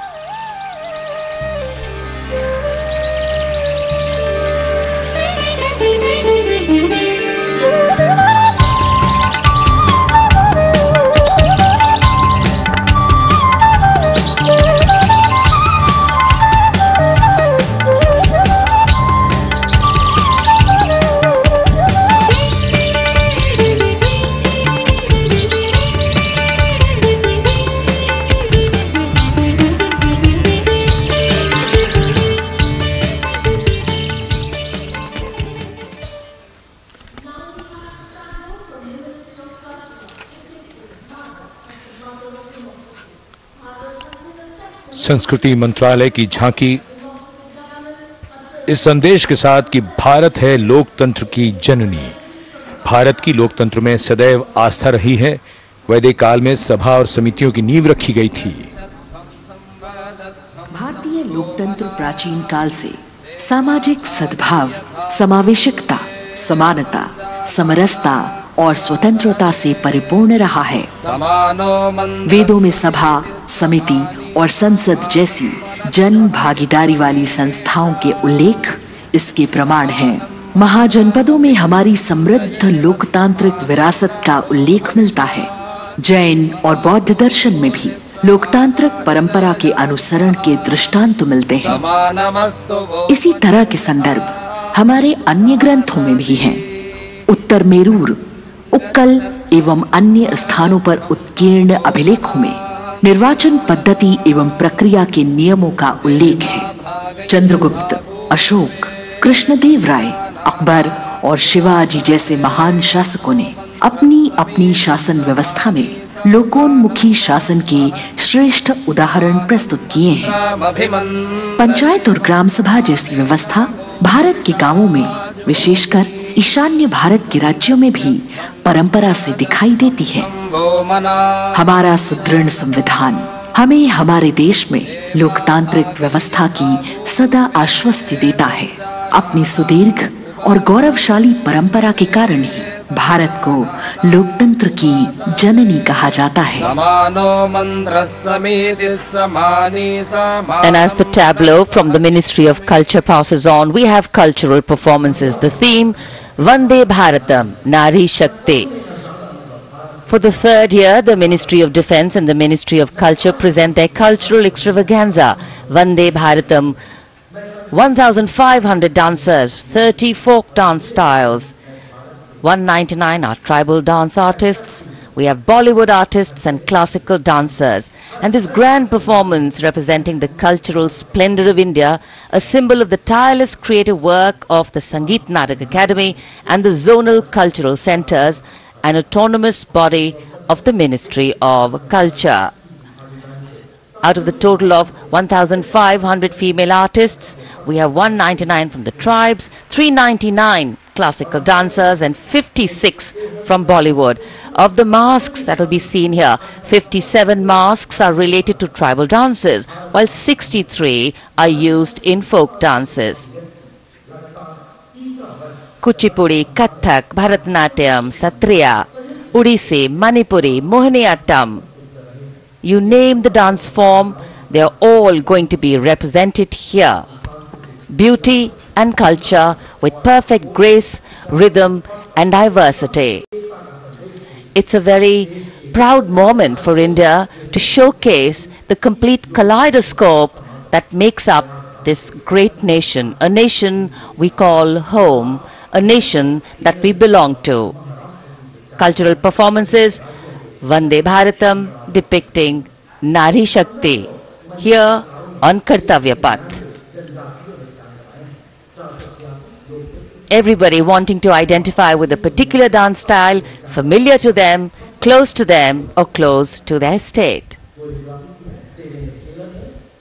संस्कृति मंत्रालय की झांकी। इस संदेश के साथ कि भारत है लोकतंत्र की जननी। भारत की लोकतंत्र में सदैव आस्था रही है। वैदिक काल में सभा और समितियों की नींव रखी गई थी। भारतीय लोकतंत्र प्राचीन काल से सामाजिक सद्भाव समावेशकता समानता समरसता और स्वतंत्रता से परिपूर्ण रहा है। वेदों में सभा समिति और संसद जैसी जन भागीदारी वाली संस्थाओं के उल्लेख इसके प्रमाण हैं। महाजनपदों में हमारी समृद्ध लोकतांत्रिक विरासत का उल्लेख मिलता है। जैन और बौद्ध दर्शन में भी लोकतांत्रिक परंपरा के अनुसरण के दृष्टांत मिलते हैं। इसी तरह के संदर्भ हमारे अन्य ग्रंथों में भी हैं। उत्तर मेरूर, उक्कल एवं अन्य स्थानों पर उत्कीर्ण अभिलेखों में निर्वाचन पद्धति एवं प्रक्रिया के नियमों का उल्लेख है। चंद्रगुप्त, अशोक, कृष्णदेव राय, अकबर और शिवाजी जैसे महान शासकों ने अपनी अपनी शासन व्यवस्था में लोकोन्मुखी शासन के श्रेष्ठ उदाहरण प्रस्तुत किए हैं। पंचायत और ग्राम सभा जैसी व्यवस्था भारत के गाँवों में, विशेषकर ईशान्य भारत के राज्यों में भी परंपरा से दिखाई देती है। हमारा सुदृढ़ संविधान हमें हमारे देश में लोकतांत्रिक व्यवस्था की सदा आश्वस्ति देता है। अपनी सुदीर्घ और गौरवशाली परंपरा के कारण ही भारत को लोकतंत्र की जननी कहा जाता है। And as the tableau from the ministry of culture pauses on we have cultural performance is the theme Vande Bharatam Nari Shakti For the third year, the Ministry of Defence and the Ministry of Culture present their cultural extravaganza, Vande Bharatam. 1,500 dancers, 30 folk dance styles, 199 are tribal dance artists. We have Bollywood artists and classical dancers. And this grand performance representing the cultural splendor of India, a symbol of the tireless creative work of the Sangeet Natak Academy and the zonal cultural centers, an autonomous body of the Ministry of Culture. Out of the total of 1,500 female artists, we have 199 from the tribes, 399 classical dancers and 56 from Bollywood. Of the masks that will be seen here, 57 masks are related to tribal dances, while 63 are used in folk dances. Kuchipudi, Kathak, Bharatanatyam, Satriya, Odissi, Manipuri, Mohiniyattam. You name the dance form, they are all going to be represented here. Beauty and culture with perfect grace, rhythm and diversity. It's a very proud moment for India to showcase the complete kaleidoscope that makes up this great nation, a nation we call home, a nation that we belong to. Cultural performances, Vande Bharatam depicting Nari Shakti here on Kartavya Path. Everybody wanting to identify with a particular dance style familiar to them, close to them or close to their state.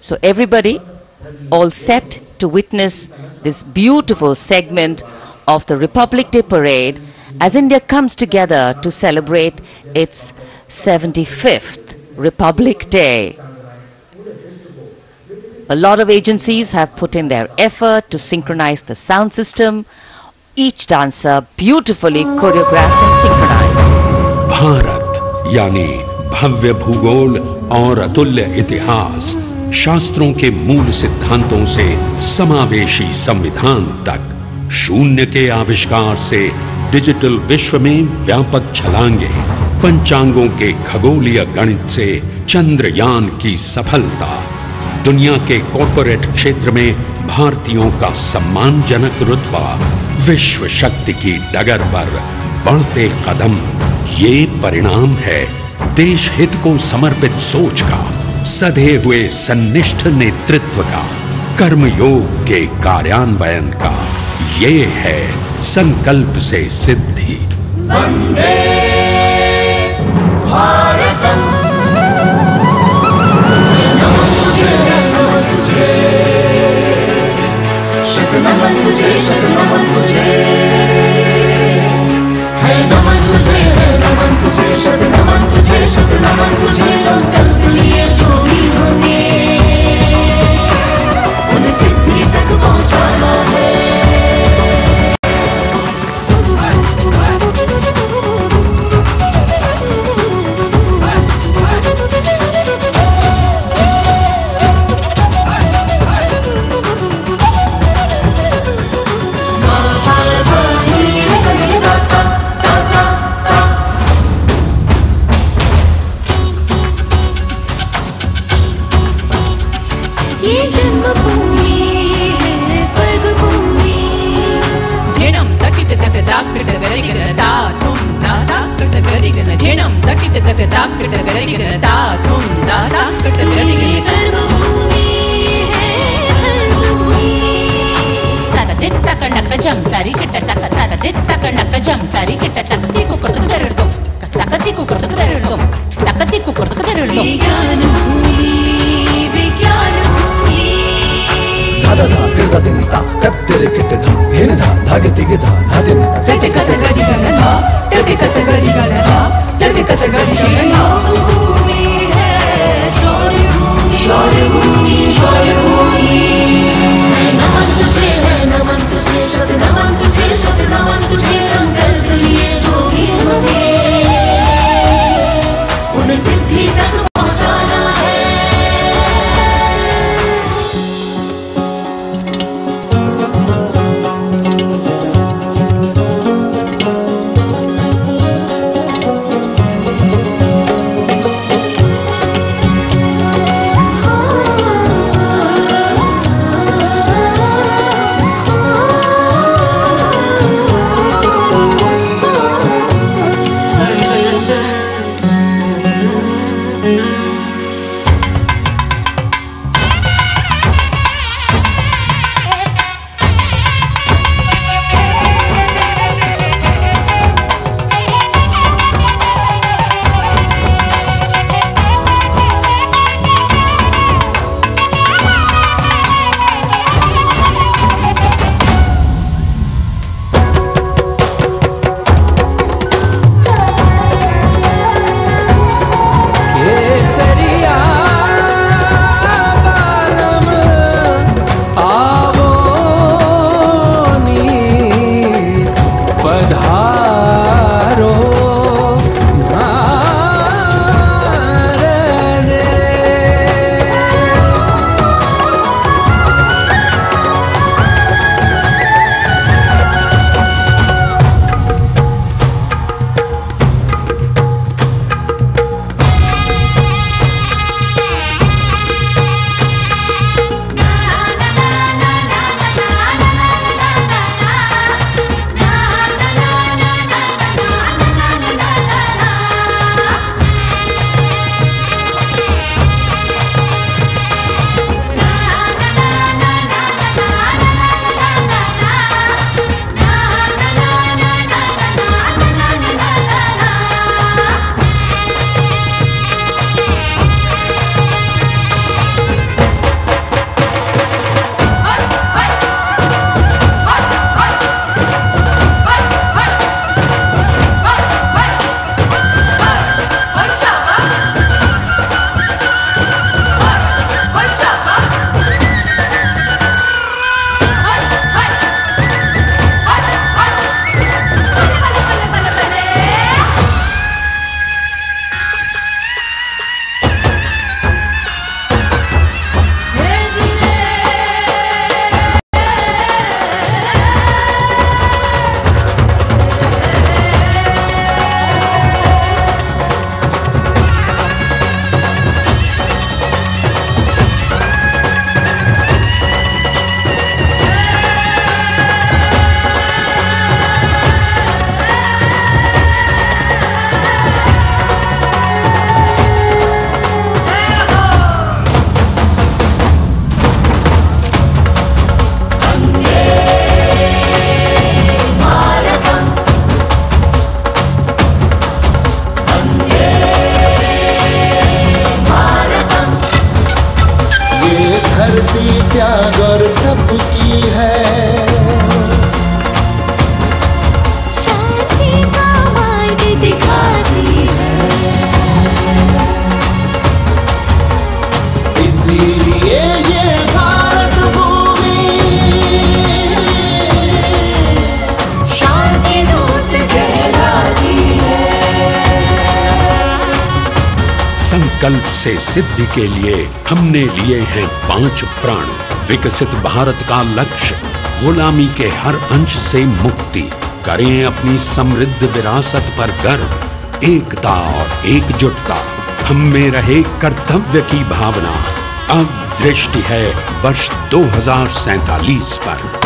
So everybody all set to witness this beautiful segment of the Republic Day parade as India comes together to celebrate its 75th Republic Day. A lot of agencies have put in their effort to synchronize the sound system, each dancer beautifully choreographed and synchronized. Bharat यानी भव्य भूगोल और अतुल्य इतिहास शास्त्रों के मूल सिद्धांतों से समावेशी संविधान तक शून्य के आविष्कार से डिजिटल विश्व में व्यापक छलांगे। पंचांगों के खगोलीय गणित से चंद्रयान की सफलता। दुनिया के कॉरपोरेट क्षेत्र में भारतीयों का सम्मानजनक रुतबा विश्व शक्ति की डगर पर बढ़ते कदम। ये परिणाम है देश हित को समर्पित सोच का, सधे हुए सन्निष्ठ नेतृत्व का, कर्मयोग के कार्यान्वयन का। ये है संकल्प से सिद्धि। जो भी हमने उन्हें सिद्धि तक पहुंचाना ಕಿಟಕ ತಾಕಿಟ ಗರಗಿನ ತಾ ತುಂಡ ತಾಕಿಟ ಗರಗಿನ ತಕ್ಕ ಕಣ್ಣಕ್ಕ ಜಮ್ ತಾರಿ ಕಿಟ್ಟ ತಕ್ಕ ತರದಿ ತಕ್ಕ ಕಣ್ಣಕ್ಕ ಜಮ್ ತಾರಿ ಕಿಟ್ಟ ತಕ್ಕ ತೀ ಕುಕ್ಕರ್ತಕ್ಕೆ ತೆರಳಿಡ್ತು ತಕ್ಕ ತೀ ಕುಕ್ಕರ್ತಕ್ಕೆ ತೆರಳಿಡ್ತು ತಕ್ಕ ತೀ ಕುಕ್ಕರ್ತಕ್ಕೆ ತೆರಳಿಡ್ತು धा धा गिरदा दिन ता कत्तेरे किट्टे धा हिन धा धागे तिगे धा धा दिन धा तेरे कत्ते गड़ी गने धा धा भूमि है शौर्य भूमि शौर्य भूमि शौर्य भूमि नमन तुझे है नमन के लिए हमने लिए हैं पाँच प्राण। विकसित भारत का लक्ष्य, गुलामी के हर अंश से मुक्ति। करें अपनी समृद्ध विरासत पर गर्व, एकता और एकजुटता। हम में रहे कर्तव्य की भावना। अब दृष्टि है वर्ष दो हज़ार पर।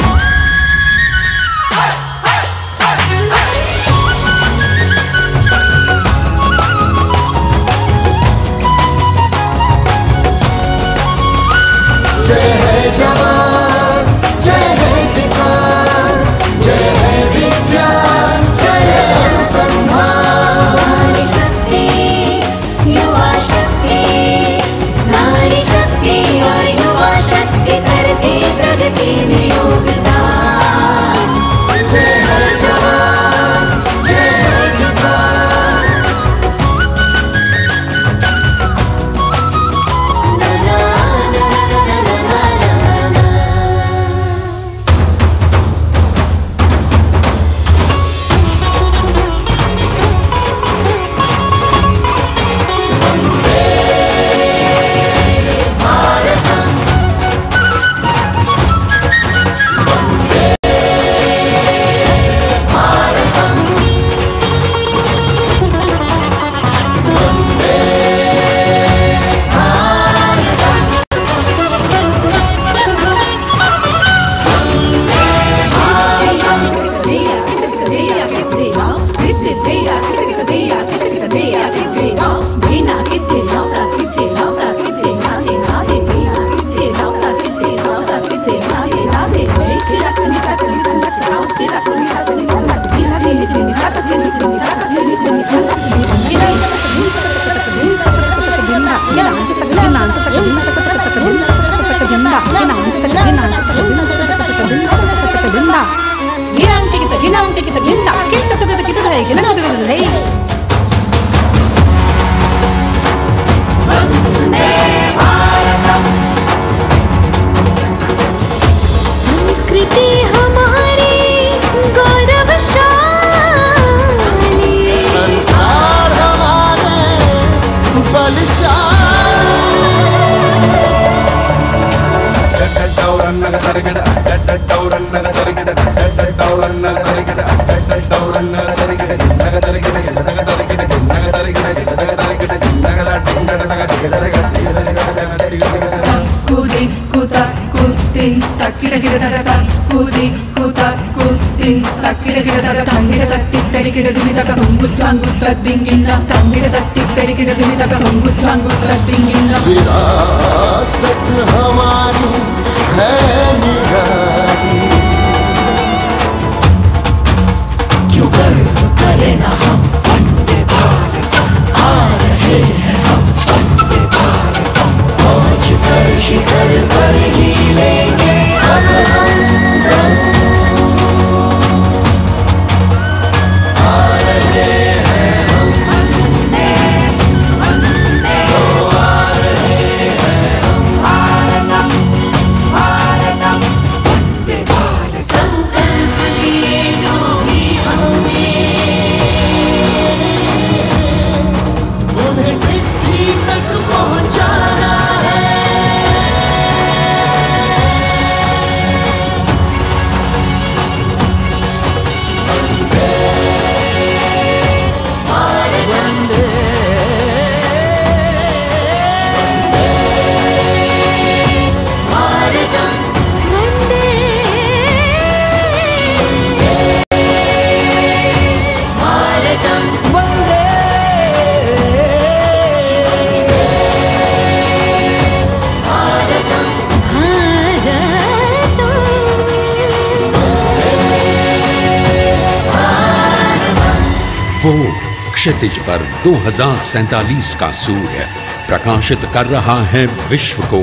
2047 का सूर्य प्रकाशित कर रहा है विश्व को,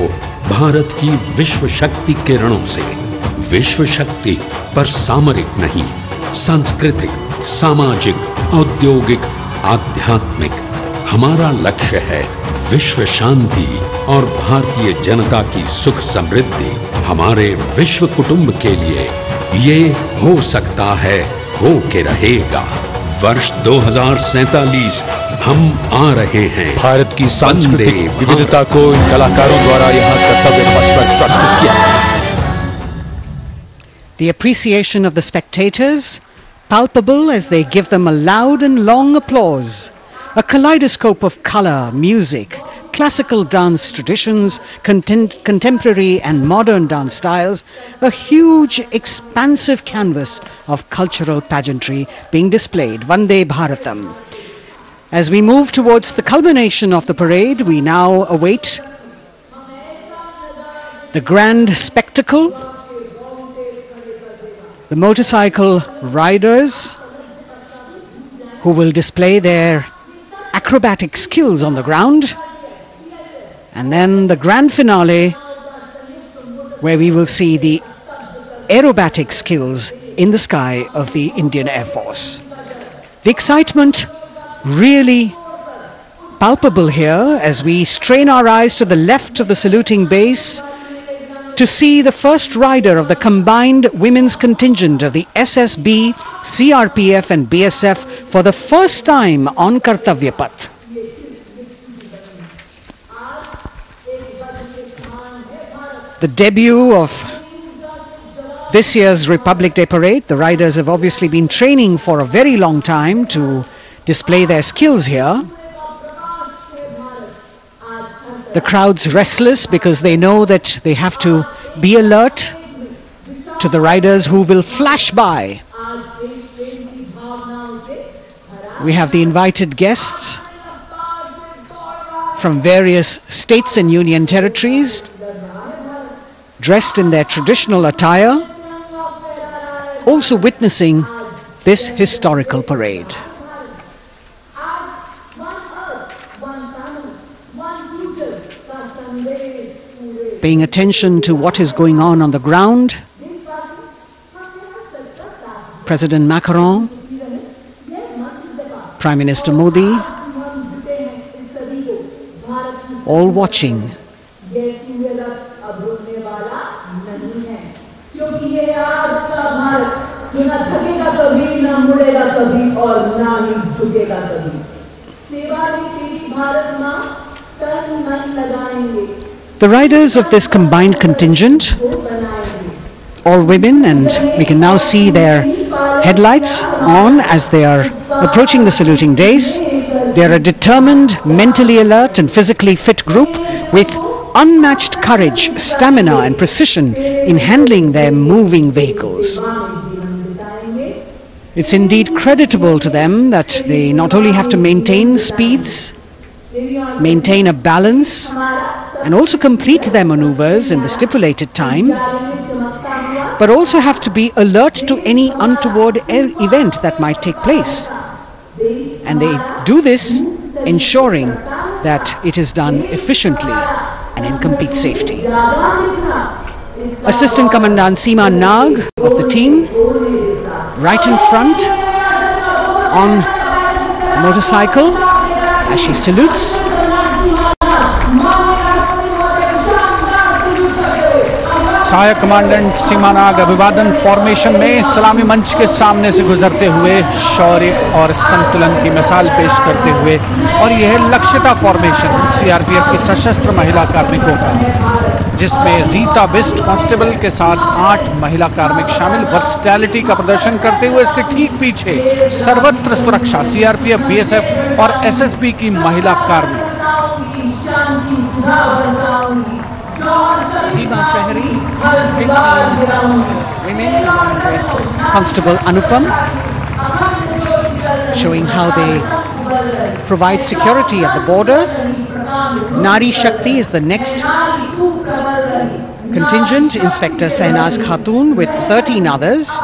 भारत की विश्व शक्ति किरणों से। विश्व शक्ति पर सामरिक नहीं, सांस्कृतिक, सामाजिक, औद्योगिक, आध्यात्मिक। हमारा लक्ष्य है विश्व शांति और भारतीय जनता की सुख समृद्धि। हमारे विश्व कुटुंब के लिए ये हो सकता है हो के रहेगा। वर्ष दो हज़ार हम आ रहे हैं भारत की सांस्कृतिक वंदे भारत। विविधता को इन कलाकारों द्वारा यहाँ कर्तव्य पथ पर प्रस्तुत किया गया है। The appreciation of the spectators, palpable as they give them a loud and long applause. A kaleidoscope of color, music, classical dance traditions, content- contemporary and modern dance styles, a huge, expansive canvas of cultural pageantry being displayed, Vande Bharatam. As we move towards the culmination of the parade, we now await the grand spectacle the motorcycle riders who will display their acrobatic skills on the ground, and then the grand finale where we will see the aerobatic skills in the sky of the Indian Air Force. The excitement really palpable here as we strain our eyes to the left of the saluting base to see the first rider of the combined women's contingent of the SSB, CRPF, and BSF for the first time on Kartavya Path. The debut of this year's Republic Day parade, the riders have obviously been training for a very long time to display their skills here. The crowd's restless because they know that they have to be alert to the riders who will flash by. We have the invited guests from various states and union territories dressed in their traditional attire, also witnessing this historical parade. Paying attention to what is going on on the ground, President Macron, Prime Minister Modi, all watching क्योंकि ये आज का भारत जो ना थकेगा कभी ना मुड़ेगा कभी और ना ही झुकेगा कभी सेवा की तेरी भारत माँ तन मन लगाएंगे The riders of this combined contingent, all women, and we can now see their headlights on as they are approaching the saluting days. They are a determined, mentally alert, and physically fit group with unmatched courage, stamina, and precision in handling their moving vehicles. It's indeed creditable to them that they not only have to maintain speeds, maintain a balance, and also complete their maneuvers in the stipulated time, but also have to be alert to any untoward event that might take place. And they do this ensuring that it is done efficiently and in complete safety. Assistant Commandant Seema Nag of the team, right in front on a motorcycle as she salutes. सहायक commandant सीमानाग अभिवादन formation में सलामी मंच के सामने से गुजरते हुए शौर्य और संतुलन की मिसाल पेश करते हुए और यह लक्ष्यता फॉर्मेशन सीआरपीएफ की सशस्त्र महिला कार्मिकों का जिसमें रीता बिस्ट कांस्टेबल के साथ आठ महिला कार्मिक शामिल वर्सटैलिटी का प्रदर्शन करते हुए इसके ठीक पीछे सर्वत्र सुरक्षा सीआरपीएफ बीएसएफ और एसएसबी की महिला कार्मिक। Seema Prahari, 15 women Constable Anupam, showing how they provide security at the borders. Nari Shakti is the next contingent, Inspector Sehnaz Khatun with 13 others,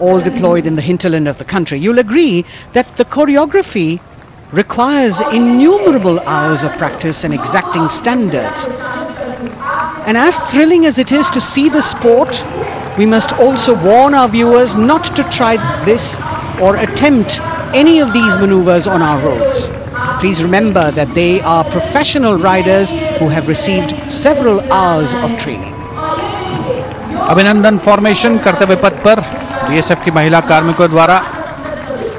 all deployed in the hinterland of the country. You'll agree that the choreography requires innumerable hours of practice and exacting standards. And as thrilling as it is to see the sport, we must also warn our viewers not to try this or attempt any of these maneuvers on our roads. Please remember that they are professional riders who have received several hours of training. Abhinandan formation Kartavya Path पर BSF की महिला कार्मिकों द्वारा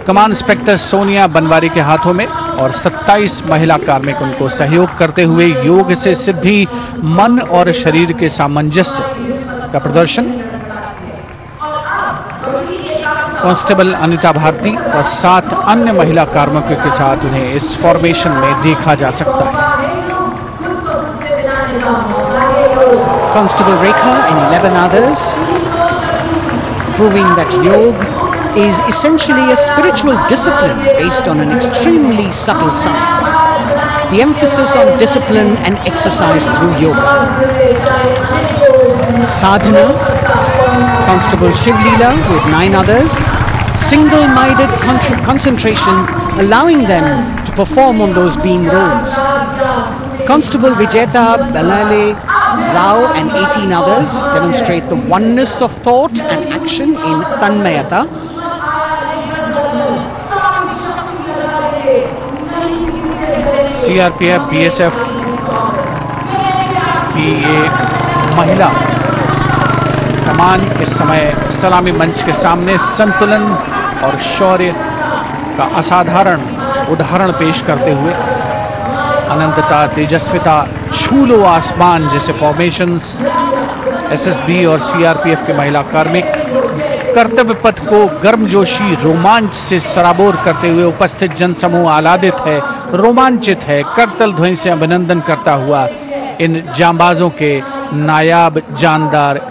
कमान inspector Sonia Banwari के हाथों में और 27 महिला कार्मिक उनको सहयोग करते हुए योग से सिद्धि मन और शरीर के सामंजस्य का प्रदर्शन। कांस्टेबल अनिता भारती और सात अन्य महिला कार्मिकों के साथ उन्हें इस फॉर्मेशन में देखा जा सकता है। Constable Rekha and 11 others, proving that yoga is essentially a spiritual discipline based on an extremely subtle science. The emphasis on discipline and exercise through yoga. Sadhana, Constable Shivlila with nine others, single-minded con- concentration allowing them to perform on those beam roles. Constable Vijeta Balale Rao and 18 others demonstrate the oneness of thought and action in Tanmayata. CRPF, BSF की ये महिला कमान इस समय सलामी मंच के सामने संतुलन और शौर्य का असाधारण उदाहरण पेश करते हुए अनंतता, तेजस्विता छू लो आसमान जैसे फॉर्मेशंस एसएसबी और सीआरपीएफ के महिला कार्मिक कर्तव्य पथ को गर्मजोशी रोमांच से सराबोर करते हुए उपस्थित जनसमूह आलादित है। रोमांचित है करतल ध्वनि से अभिनंदन करता हुआ इन जांबाजों के नायाब जानदार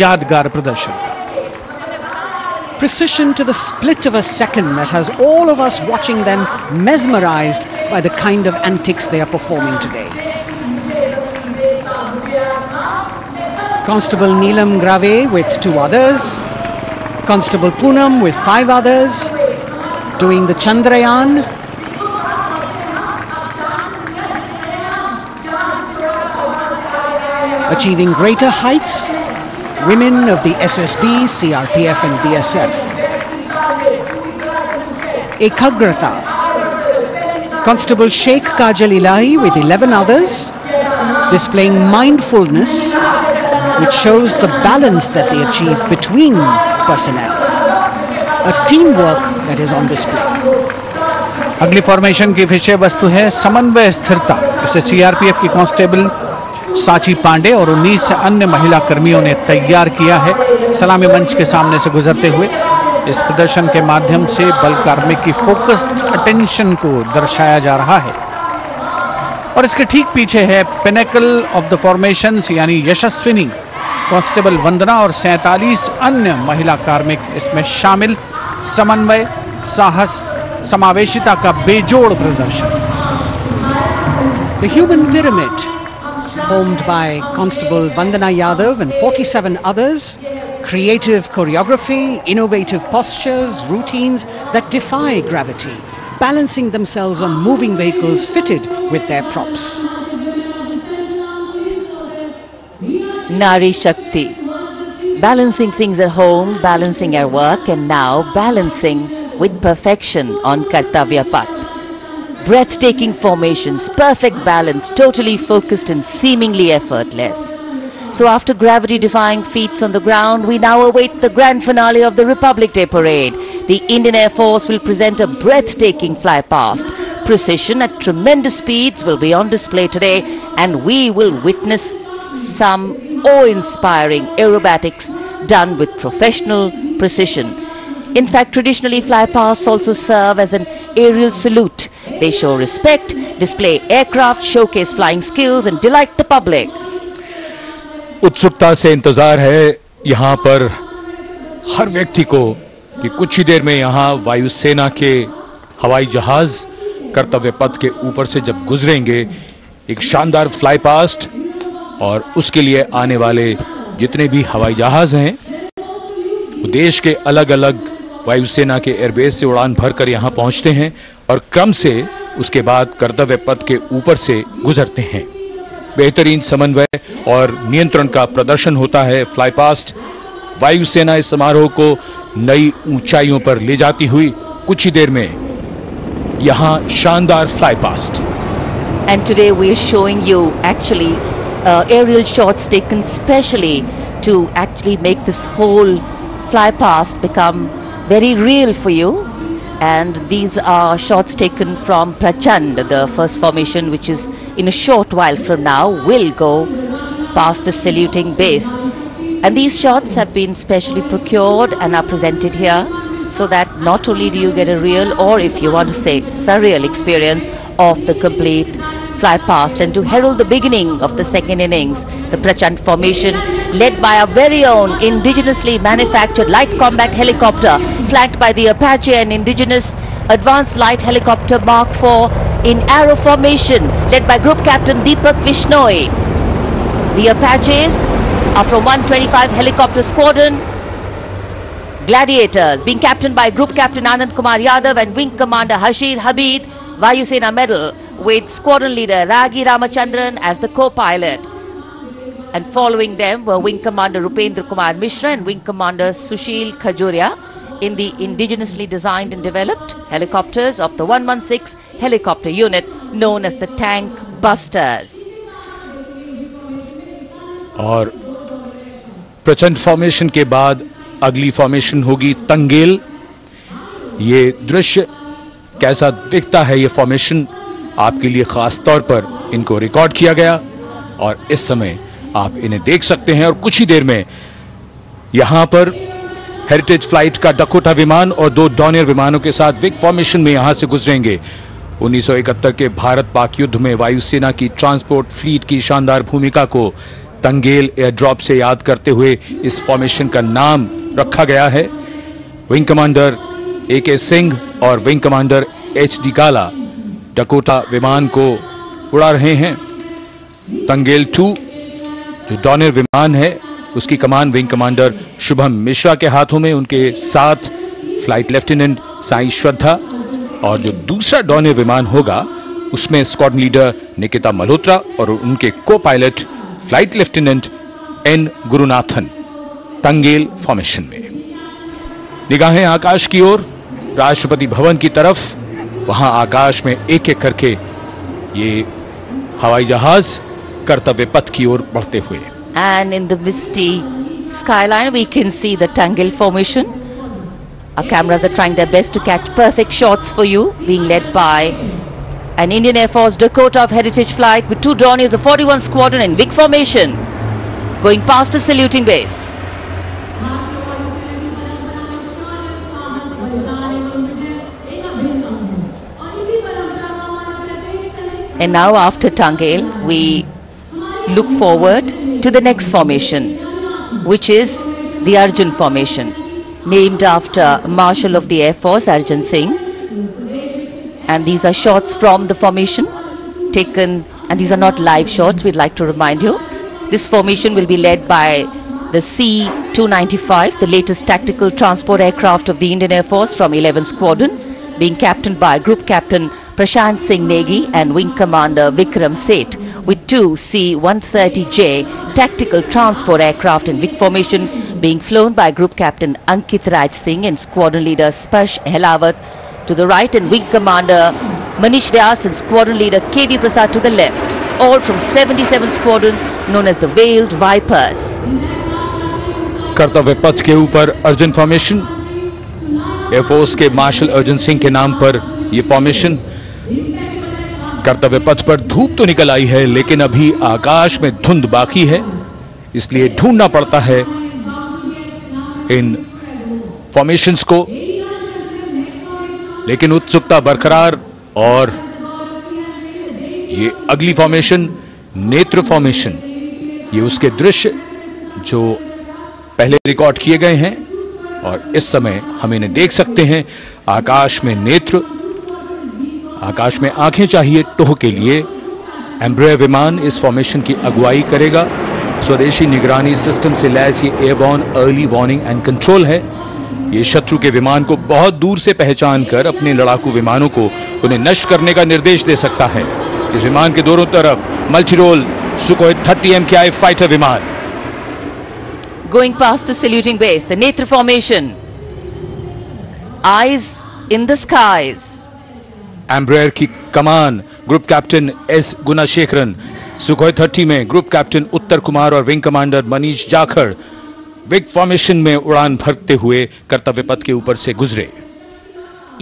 यादगार प्रदर्शन Precision to the split of a second that has all of us watching them mesmerized by the kind of antics they are performing today. Constable Neelam Grave with two others, Constable Poonam with five others, doing the Chandrayaan. Achieving greater heights, women of the SSB, CRPF and BSF. Ekagrata. Constable Sheikh Kajal Ilahi with 11 others, displaying mindfulness which shows the balance that they achieve between personnel. A teamwork that is on display. अगली formation की विषय वस्तु है समन्वय स्थिरता इसे CRPF की constable साची पांडे और 19 अन्य महिला कर्मियों ने तैयार किया है सलामी मंच के सामने से गुजरते हुए। इस प्रदर्शन के माध्यम से बल कार्मिक की फोकस्ड अटेंशन को दर्शाया जा रहा है। और इसके ठीक पीछे है पिनेकल ऑफ़ द फॉर्मेशन यानी यशस्विनी कांस्टेबल वंदना और सैतालीस अन्य महिला कार्मिक इसमें शामिल। समन्वय साहस समावेशिता का बेजोड़ प्रदर्शन। The human pyramid, formed by Constable Vandana Yadav and 47 others, creative choreography, innovative postures, routines that defy gravity, balancing themselves on moving vehicles fitted with their props. Nari Shakti. Balancing things at home, balancing at work, and now balancing with perfection on Kartavya Path. Breathtaking formations, perfect balance, totally focused and seemingly effortless. So after gravity-defying feats on the ground, we now await the grand finale of the Republic Day Parade. The Indian Air Force will present a breathtaking fly past. Precision at tremendous speeds will be on display today and we will witness some awe-inspiring aerobatics done with professional precision. In fact, traditionally flypasts also serve as an aerial salute. They show respect, display aircraft, showcase flying skills and delight the public. उत्सुकता से इंतज़ार है यहाँ पर हर व्यक्ति को कि कुछ ही देर में यहाँ वायुसेना के हवाई जहाज़ कर्तव्य पथ के ऊपर से जब गुजरेंगे एक शानदार फ्लाई पास्ट और उसके लिए आने वाले जितने भी हवाई जहाज़ हैं वो देश के अलग अलग वायुसेना के एयरबेस से उड़ान भरकर यहाँ पहुँचते हैं और क्रम से उसके बाद कर्तव्य पथ के ऊपर से गुजरते हैं। बेहतरीन समन्वय और नियंत्रण का प्रदर्शन होता है। फ्लाई पास्ट वायुसेना इस समारोह को नई ऊंचाइयों पर ले जाती हुई कुछ ही देर में यहाँ शानदार fly past And today we are showing you actually uh, aerial shots taken specially to actually make this whole fly past become very real for you. And these are shots taken from Prachand, the first formation, which is in a short while from now will go past the saluting base. And these shots have been specially procured and are presented here so that not only do you get a real or if you want to say surreal experience of the complete fly past and to herald the beginning of the second innings, the Prachand formation led by our very own indigenously manufactured light combat helicopter flanked by the Apache and indigenous advanced light helicopter Mark IV in arrow formation led by group captain Deepak Vishnoi. The Apaches are from 125 helicopter squadron. Gladiators, being captained by Group Captain Anand Kumar Yadav and Wing Commander Hashir Habib, Vayusena Medal, with Squadron Leader Ragi Ramachandran as the co-pilot. And following them were Wing Commander Rupendra Kumar Mishra and Wing Commander Sushil Khajuria in the indigenously designed and developed helicopters of the 116 helicopter unit known as the Tank Busters. और प्रचंड formation के बाद अगली formation होगी तंगेल ये दृश्य कैसा दिखता है ये फॉर्मेशन आपके लिए खास तौर पर इनको रिकॉर्ड किया गया और इस समय आप इन्हें देख सकते हैं और कुछ ही देर में यहाँ पर हेरिटेज फ़्लाइट का डकोटा विमान और दो डॉनियर विमानों के साथ विक फॉर्मेशन में यहाँ से गुजरेंगे। 1971 के भारत पाक युद्ध में वायुसेना की ट्रांसपोर्ट फ्लीट की शानदार भूमिका को तंगेल एयर ड्रॉप से याद करते हुए इस फॉर्मेशन का नाम रखा गया है। विंग कमांडर ए के सिंह और wing commander H D Kala Dakota विमान को उड़ा रहे हैं। तंगेल टू जो डॉनर विमान है, उसकी कमान विंग कमांडर शुभम मिश्रा के हाथों में, उनके साथ फ़्लाइट लेफ्टिनेंट साई श्रद्धा और जो दूसरा डॉनर विमान होगा, उसमें स्क्वाड लीडर निकिता मल्होत्रा और उनके को pilot flight lieutenant N Gurunathan, Tangail formation में। निगाहें आकाश की ओर, राष्ट्रपति भवन की तरफ़ वहाँ आकाश में एक एक करके ये हवाई जहाज़ कर्तव्य पथ की ओर बढ़ते हुए And in the misty skyline, we can see the Tangle formation. Our cameras are trying their best to catch perfect shots for you, being led by an Indian Air Force Dakota of Heritage Flight with two Dorniers of 41 Squadron in big formation, going past a saluting base. And now after Tangail, we look forward to the next formation, which is the Arjun formation, named after Marshal of the Air Force Arjun Singh. And these are shots from the formation taken, and these are not live shots, we'd like to remind you. This formation will be led by the C-295, the latest tactical transport aircraft of the Indian Air Force from 11 Squadron, being captained by Group Captain Prashant Singh Negi and Wing Commander Vikram Seth, with two C-130J tactical transport aircraft in Vic formation being flown by Group Captain Ankit Raj Singh and Squadron Leader Sparsh Helawat to the right and Wing Commander Manish Vyas and Squadron Leader KV Prasad to the left, all from 77 Squadron known as the Veiled Vipers. Kartavya Path के ऊपर Arjun formation air force के marshal Arjun Singh के नाम पर यह formation कर्तव्य पथ पर धूप तो निकल आई है, लेकिन अभी आकाश में धुंध बाकी है। इसलिए ढूंढना पड़ता है इन फॉर्मेशंस को। लेकिन उत्सुकता बरकरार और ये अगली फॉर्मेशन नेत्र फॉर्मेशन ये उसके दृश्य जो पहले रिकॉर्ड किए गए हैं, और इस समय हम इन्हें देख सकते हैं। आकाश में नेत्र आकाश में आँखें चाहिए टोह के लिए। एम्ब्रॉय विमान इस फॉर्मेशन की अगुवाई करेगा। स्वदेशी निगरानी सिस्टम से लैस ये airborne early warning and control है। ये शत्रु के विमान को बहुत दूर से पहचान कर अपने लड़ाकू विमानों को उन्हें नष्ट करने का निर्देश दे सकता है। इस विमान के दोनों तरफ़ मल्टीरोल सुकोई 30 MKI फाइटर विमान। Going past the saluting base, the Netra formation. Eyes in the. Embraer की कमान group captain S Gunasekaran Sukhoi 30 में ग्रुप कैप्टन उत्तर कुमार और wing commander Manish Jakhar big formation में उड़ान भरते हुए कर्तव्य पथ के ऊपर से गुजरे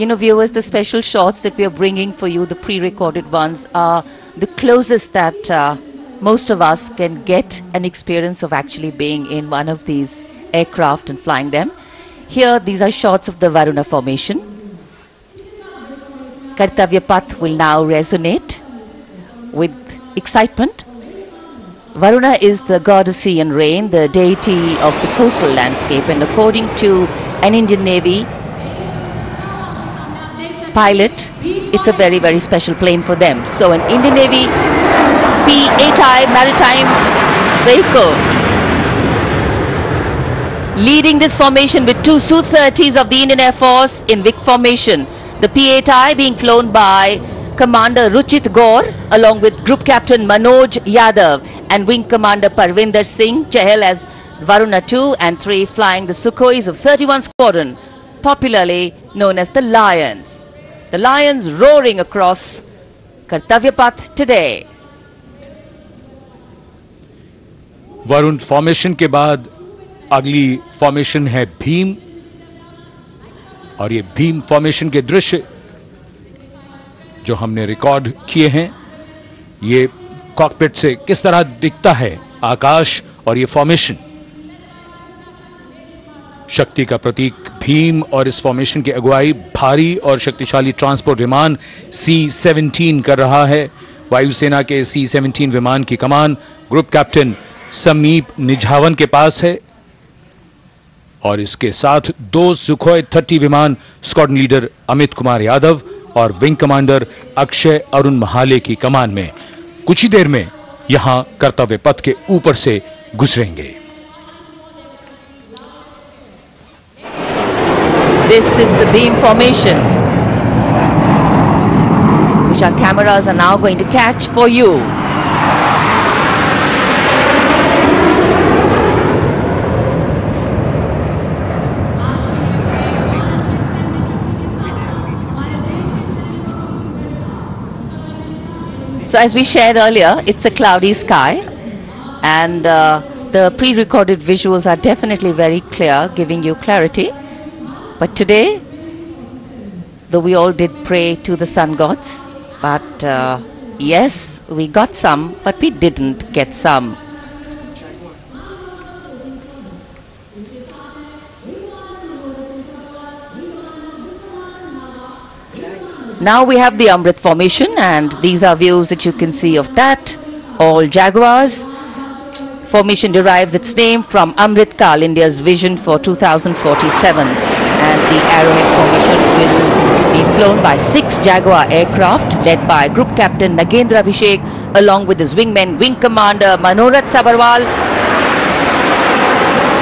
You know, viewers, the special shots that we are bringing for you, the pre-recorded ones, are the closest that uh, most of us can get an experience of actually being in one of these aircraft and flying them. Here, these are shots of the Varuna formation. Kartavya Path will now resonate with excitement. Varuna is the god of sea and rain, the deity of the coastal landscape, and according to an Indian Navy pilot, it's a very, very special plane for them. So, an Indian Navy P-8I maritime vehicle leading this formation with two Su-30s of the Indian Air Force in Vic formation. The P-8I being flown by Commander Ruchit Gaur along with Group Captain Manoj Yadav and Wing Commander Parvinder Singh Chahal as Varuna 2 and 3 flying the Sukhois of 31 Squadron, popularly known as the Lions. The Lions roaring across Kartavya Path today. Varun formation के बाद अगली formation है भीम और ये Bhim formation के दृश्य जो हमने रिकॉर्ड किए हैं, ये कॉकपिट से किस तरह दिखता है आकाश और ये फॉर्मेशन शक्ति का प्रतीक भीम और इस फॉर्मेशन की अगुवाई भारी और शक्तिशाली ट्रांसपोर्ट विमान सी सेवनटीन कर रहा है। वायुसेना के सी सेवनटीन विमान की कमान ग्रुप कैप्टन समीप निझावन के पास है। और इसके साथ दो सुखोई थर्टी विमान स्क्वाड्रन लीडर अमित कुमार यादव और विंग कमांडर अक्षय अरुण महाले की कमान में कुछ ही देर में यहाँ कर्तव्य पथ के ऊपर से गुजरेंगे This is the beam formation, which our cameras are now going to catch for you. So as we shared earlier, it's a cloudy sky and uh, the pre-recorded visuals are definitely very clear, giving you clarity. But today, though we all did pray to the sun gods, but uh, yes, we got some, but we didn't get some. Now we have the Amrit formation and these are views that you can see of that. All Jaguars. Formation derives its name from Amrit Kal, India's vision for 2047. And the Arrowhead formation will be flown by six Jaguar aircraft led by Group Captain Nagendra Abhishek along with his wingmen Wing Commander Manorat Sabarwal,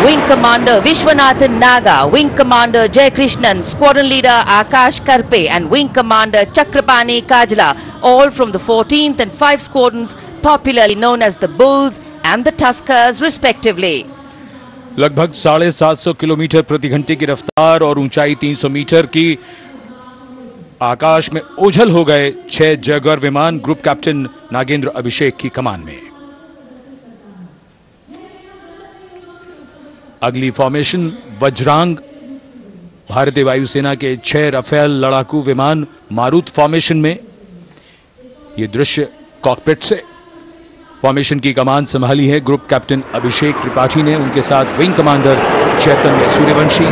Wing Commander Vishwanathan Naga, Wing Commander Jay Krishnan, Squadron Leader Akash Karpe and Wing Commander Chakrapani Kajla, all from the 14th and 5 squadrons popularly known as the Bulls and the Tuskers respectively. लगभग साढ़े सात सौ kilometre प्रति घंटे की रफ्तार और ऊंचाई 300 मीटर की आकाश में ओझल हो गए छह जगर विमान ग्रुप कैप्टन नागेंद्र अभिषेक की कमान में अगली फॉर्मेशन वज्रांग भारतीय वायुसेना के छह रफेल लड़ाकू विमान मारुत फॉर्मेशन में। ये दृश्य कॉकपिट से। फॉर्मेशन की कमान संभाली है ग्रुप कैप्टन अभिषेक त्रिपाठी ने। उनके साथ wing commander Chaitanya Suryavanshi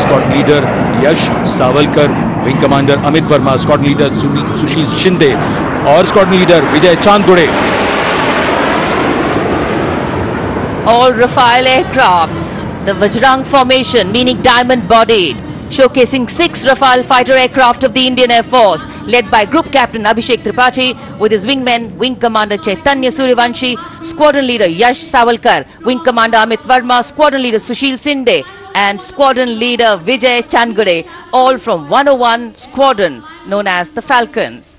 squad leader Yash Savalkar wing commander Amit Verma squad leader Sushil Shinde और squad leader Vijay Chandgude All Rafale aircrafts, The Vajrang formation, meaning diamond bodied, showcasing six Rafale fighter aircraft of the Indian Air Force, led by Group Captain Abhishek Tripathi, with his wingmen, Wing Commander Chaitanya Suryavanshi, Squadron Leader Yash Sawalkar, Wing Commander Amit Varma, Squadron Leader Sushil Sinde, and Squadron Leader Vijay Changure, all from 101 Squadron, known as the Falcons.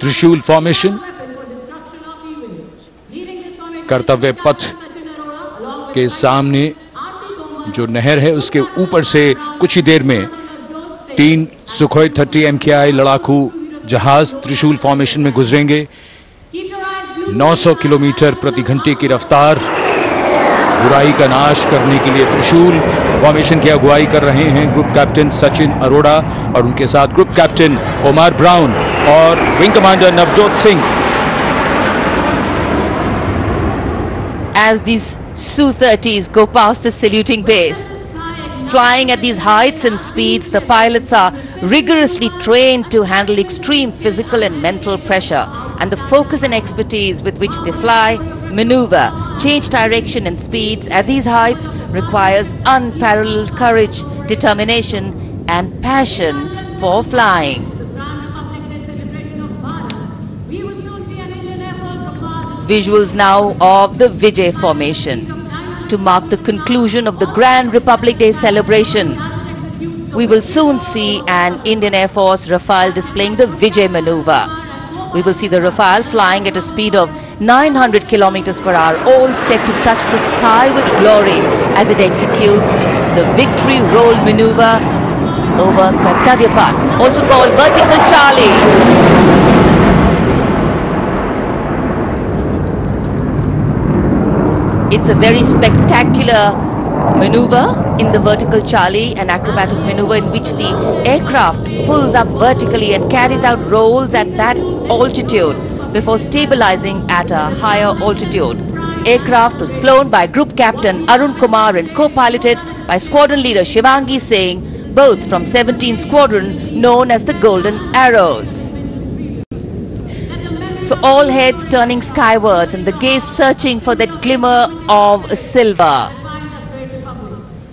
Trishul formation कर्तव्य पथ के सामने जो नहर है, उसके ऊपर से कुछ ही देर में तीन सुखोई थर्टी एम लड़ाकू जहाज़ त्रिशूल फॉर्मेशन में गुजरेंगे। 900 किलोमीटर प्रति घंटे की रफ्तार, बुराई का नाश करने के लिए त्रिशूल फॉर्मेशन की अगुवाई कर रहे हैं ग्रुप कैप्टन सचिन अरोड़ा और उनके साथ ग्रुप कैप्टन ओमार ब्राउन और wing commander Navjot Singh. As these Su-30s go past the saluting base. Flying at these heights and speeds, the pilots are rigorously trained to handle extreme physical and mental pressure. And the focus and expertise with which they fly, maneuver, change direction and speeds at these heights requires unparalleled courage, determination and passion for flying. Visuals now of the Vijay formation to mark the conclusion of the Grand Republic Day celebration. We will soon see an Indian Air Force Rafale displaying the Vijay maneuver. We will see the Rafale flying at a speed of 900 kilometers per hour, all set to touch the sky with glory as it executes the victory roll maneuver over Kartavya Path, also called Vertical Charlie. It's a very spectacular maneuver in the vertical Charlie, an acrobatic maneuver in which the aircraft pulls up vertically and carries out rolls at that altitude before stabilizing at a higher altitude. Aircraft was flown by Group Captain Arun Kumar and co-piloted by Squadron Leader Shivangi Singh, both from 17 Squadron known as the Golden Arrows. So all heads turning skywards and the gaze searching for that glimmer of silver.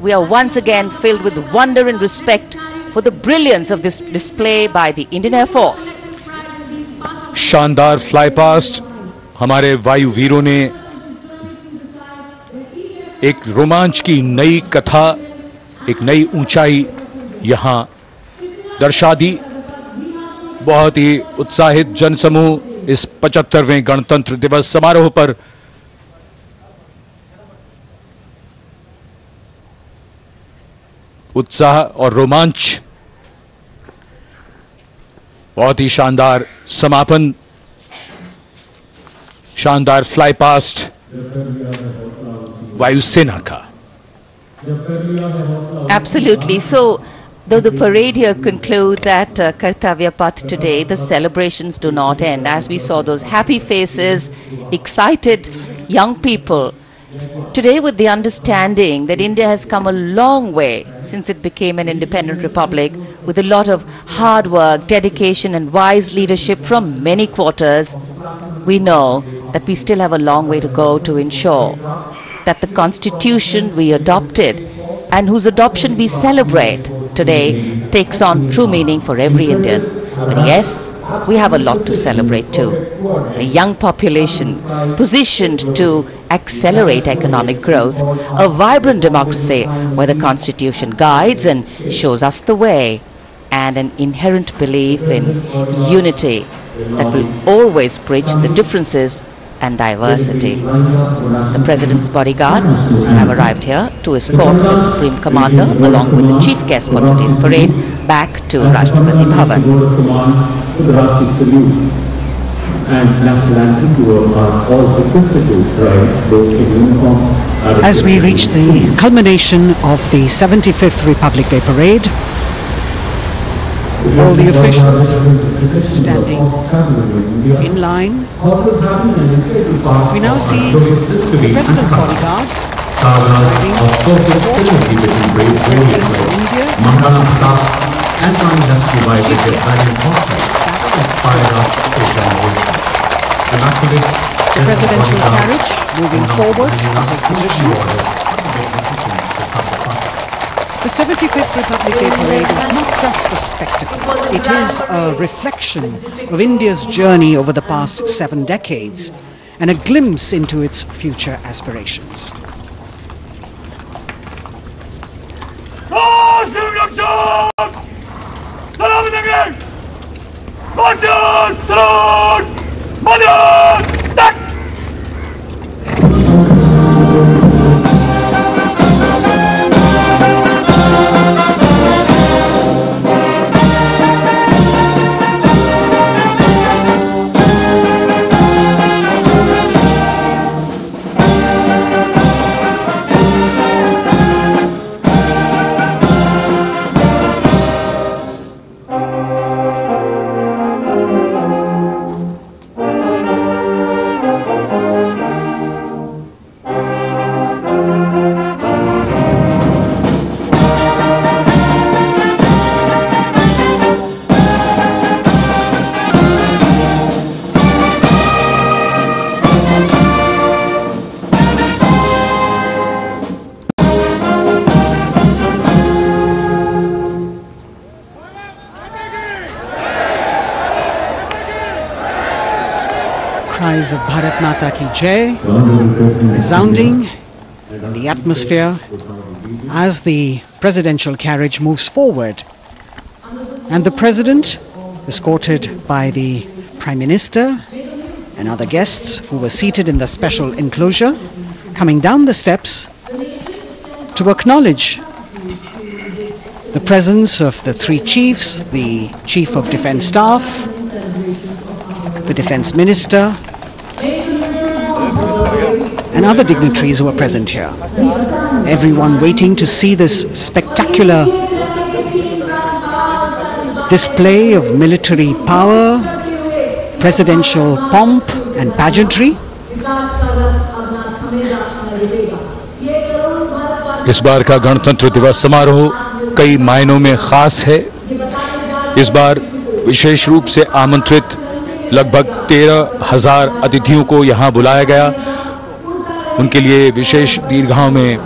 We are once again filled with wonder and respect for the brilliance of this display by the Indian Air Force. शानदार fly past हमारे वायु वीरों ने एक रोमांच की नई कथा एक नई ऊंचाई यहां दर्शा दी बहुत ही उत्साहित जनसमूह इस 75वें गणतंत्र दिवस समारोह पर उत्साह और रोमांच बहुत ही शानदार समापन शानदार फ्लाई पास्ट वायुसेना का Absolutely. So, though the parade here concludes at uh, Kartavya Path today, the celebrations do not end. As we saw those happy faces, excited young people. Today, with the understanding that India has come a long way since it became an independent republic, with a lot of hard work, dedication, and wise leadership from many quarters, we know that we still have a long way to go to ensure that the constitution we adopted and whose adoption we celebrate today takes on true meaning for every Indian. But yes, we have a lot to celebrate too. A young population positioned to accelerate economic growth, a vibrant democracy where the constitution guides and shows us the way, and an inherent belief in unity that will always bridge the differences and diversity. The President's bodyguard have arrived here to escort the Supreme Commander along with the chief guest for today's parade back to Rashtrapati Bhavan. As we reach the culmination of the 75th Republic Day Parade, all the officials standing in line. We now see the president's bodyguard. The presidential carriage moving forward position. The 75th Republic Day Parade is not just a spectacle, it is a reflection of India's journey over the past seven decades and a glimpse into its future aspirations. Salam Cries of Bharat Mata Ki Jai resounding in the atmosphere as the presidential carriage moves forward. And the president, escorted by the prime minister and other guests who were seated in the special enclosure, coming down the steps to acknowledge the presence of the three chiefs, the chief of defense staff, the defense minister, and other dignitaries who are present here. Everyone waiting to see this spectacular display of military power, presidential pomp and pageantry. इस बार का गणतंत्र दिवस समारोह कई मायनों में खास है इस बार विशेष रूप से आमंत्रित लगभग तेरह हजार अतिथियों को यहां बुलाया गया उनके लिए विशेष दीर्घाओं में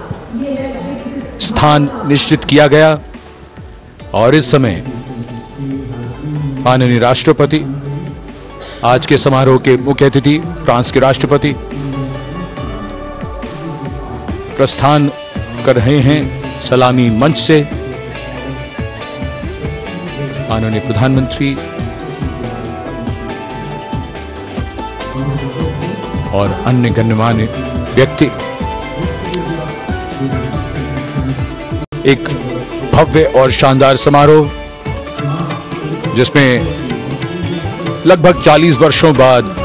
स्थान निश्चित किया गया। और इस समय माननीय राष्ट्रपति, आज के समारोह के मुख्य अतिथि, फ्रांस के राष्ट्रपति प्रस्थान कर रहे हैं सलामी मंच से। माननीय प्रधानमंत्री और अन्य गण्यमान्य व्यक्ति। एक भव्य और शानदार समारोह, जिसमें लगभग 40 वर्षों बाद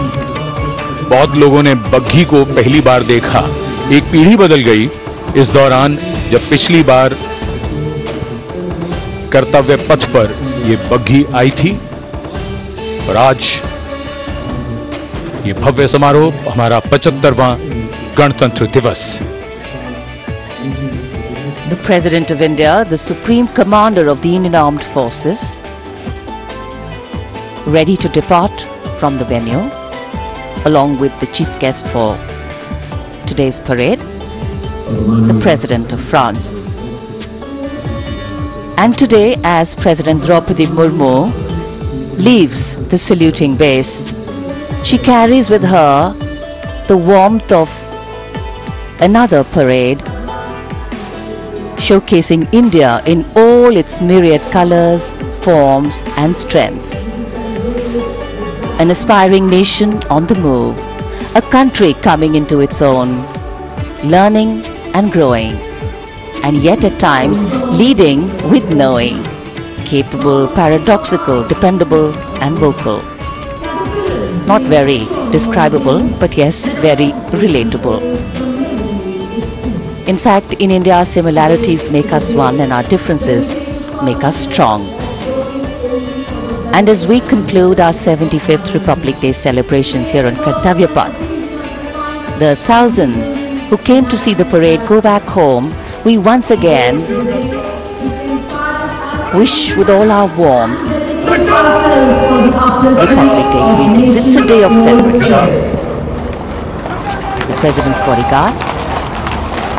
बहुत लोगों ने बग्घी को पहली बार देखा। एक पीढ़ी बदल गई। इस दौरान जब पिछली बार कर्तव्य पथ पर ये बग्घी आई थी, और आज ये भव्य समारोह, हमारा पचहत्तरवां Gantantra Divas. The President of India, the Supreme Commander of the Indian Armed Forces, ready to depart from the venue along with the chief guest for today's parade, the President of France. And today, as President Draupadi Murmu leaves the saluting base, she carries with her the warmth of another parade showcasing India in all its myriad colors, forms, and strengths. An aspiring nation on the move, a country coming into its own, learning and growing, and yet at times leading with knowing, capable, paradoxical, dependable, and vocal. Not very describable, but yes, very relatable. In fact, in India, our similarities make us one and our differences make us strong. And as we conclude our 75th Republic Day celebrations here on Kartavya Path, the thousands who came to see the parade go back home, we once again wish with all our warmth Republic Day greetings. It's a day of celebration. The President's bodyguard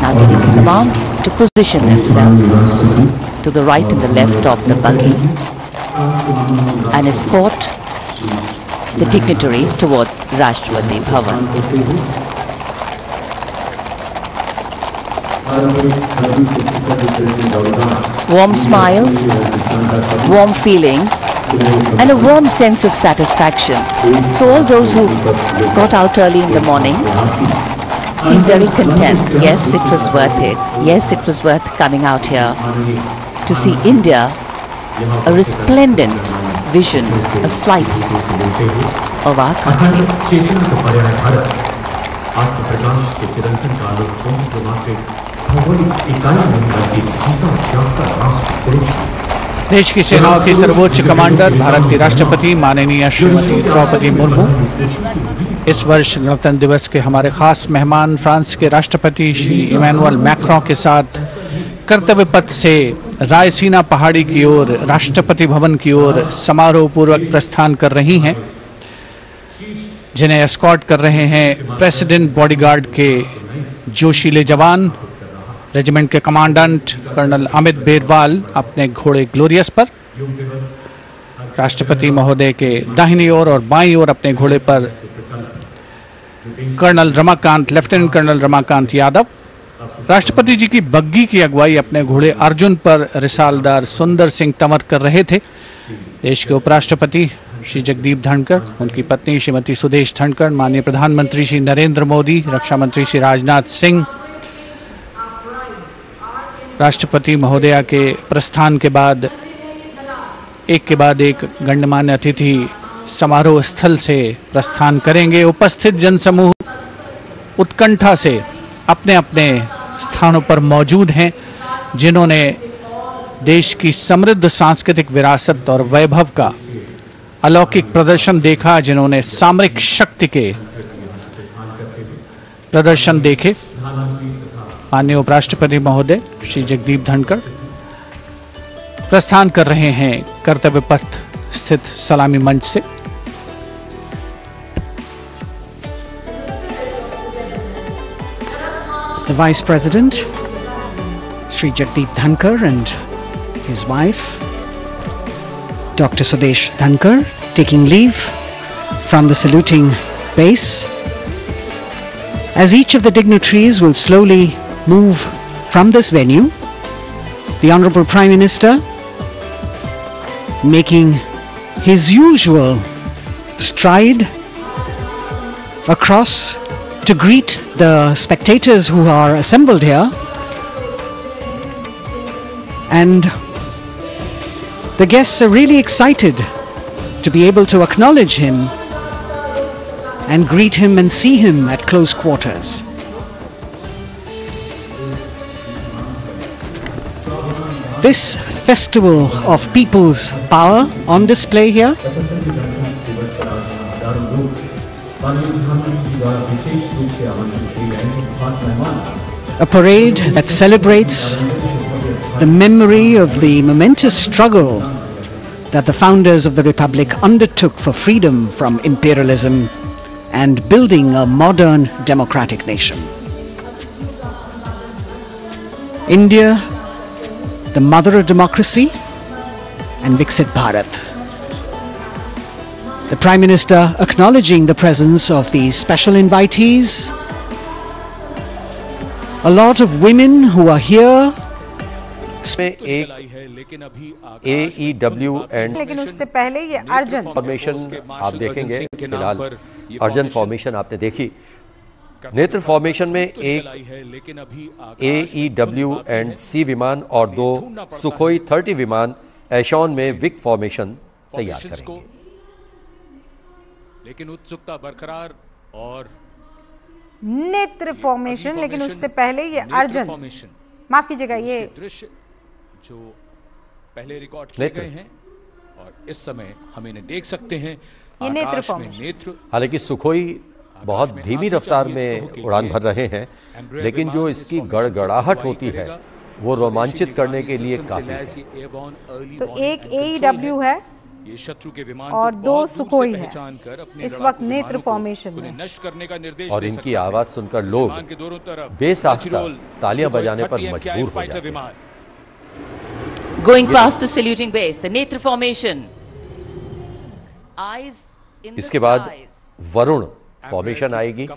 now getting the command to position themselves to the right and the left of the buggy and escort the dignitaries towards Rashtrapati Bhavan. Warm smiles, warm feelings and a warm sense of satisfaction. So all those who got out early in the morning seemed very content. Yes, it was worth it. Yes, it was worth coming out here to see India, a resplendent vision, a slice of our country. आत्म प्रकाश के चिरंतन का आलोक जो मात्र भौगोलिक इकाई नहीं बल्कि जीता जागता राष्ट्र पुरुष है देश की सेनाओं की सर्वोच्च कमांडर भारत की राष्ट्रपति माननीय श्रीमती द्रौपदी मुर्मू इस वर्ष गणतंत्र दिवस के हमारे खास मेहमान फ्रांस के राष्ट्रपति श्री इमैनुअल मैक्रों के साथ कर्तव्य पथ से रायसीना पहाड़ी की ओर, राष्ट्रपति भवन की ओर समारोह पूर्वक प्रस्थान कर रही हैं, जिन्हें एस्कॉर्ट कर रहे हैं प्रेसिडेंट बॉडीगार्ड के जोशीले जवान रेजिमेंट के कमांडेंट कर्नल अमित बेरवाल अपने घोड़े ग्लोरियस पर, राष्ट्रपति महोदय के दाहिनी ओर और बाईं ओर अपने घोड़े पर colonel Ramakant, lieutenant colonel Ramakant Yadav. राष्ट्रपति जी की बग्गी की अगुवाई अपने घोड़े अर्जुन पर रिसालदार सुंदर सिंह तंवर कर रहे थे। देश के उपराष्ट्रपति श्री जगदीप धनखड़, उनकी पत्नी श्रीमती सुदेश धनखड़, माननीय प्रधानमंत्री श्री नरेंद्र मोदी रक्षा मंत्री श्री राजनाथ सिंह, राष्ट्रपति महोदया के प्रस्थान के बाद, एक के बाद एक गण्यमान्य अतिथि समारोह स्थल से प्रस्थान करेंगे। उपस्थित जनसमूह उत्कंठा से अपने अपने स्थानों पर मौजूद हैं, जिन्होंने देश की समृद्ध सांस्कृतिक विरासत और वैभव का अलौकिक प्रदर्शन देखा, जिन्होंने सामरिक शक्ति के प्रदर्शन देखे। माननीय उपराष्ट्रपति महोदय, श्री जगदीप धनखड़ प्रस्थान कर रहे हैं कर्तव्य पथ स्थित सलामी मंच से। The Vice President, Sri Jagdeep Dhankar, and his wife, Dr. Sudesh Dhankar, taking leave from the saluting base. As each of the dignitaries will slowly move from this venue, the Honorable Prime Minister making his usual stride across to greet the spectators who are assembled here. And the guests are really excited to be able to acknowledge him and greet him and see him at close quarters. This festival of people's power on display here a parade that celebrates the memory of the momentous struggle that the founders of the Republic undertook for freedom from imperialism and building a modern democratic nation. India, the mother of democracy, and Viksit Bharat. The Prime Minister acknowledging the presence of the special invitees, a lot of women who are here. इसमें एक ए E W and लेकिन उससे पहले ये Arjun. Formation आप देखेंगे फ़िलहाल अर्जन formation आपने देखी। नेत्र फॉर्मेशन में एक ए ई डब्ल्यू एंड सी विमान और दो सुखोई थर्टी विमान एशॉन में विक फॉर्मेशन तैयार करेंगे। लेकिन उत्सुकता बरकरार और नेत्र फॉर्मेशन लेकिन उससे पहले ये अर्जुन। माफ़ कीजिएगा ये दृश्य जो पहले रिकॉर्ड किए गए हैं और इस समय हम इन्हें देख सकते हैं। ये नेत्र फॉर्मेशन। नेत्र। हालाँकि सुखोई बहुत धीमी रफ्तार में उड़ान भर रहे हैं लेकिन जो इसकी गड़गड़ाहट होती है वो रोमांचित करने के लिए काफ़ी है। तो एक ए है। ये शत्रु के विमान और दो सुखोई है। पहचान कर अपने इस वक्त नेत्र फॉर्मेशन में नष्ट करने का निर्देश और इनकी आवाज़ सुनकर लोग बेसाख्ता तालियाँ बजाने पर मजबूर हो जाते हैं। विमान। Going past the saluting base, the Netra formation. Eyes in the इसके बाद वरुण फॉर्मेशन आएगी।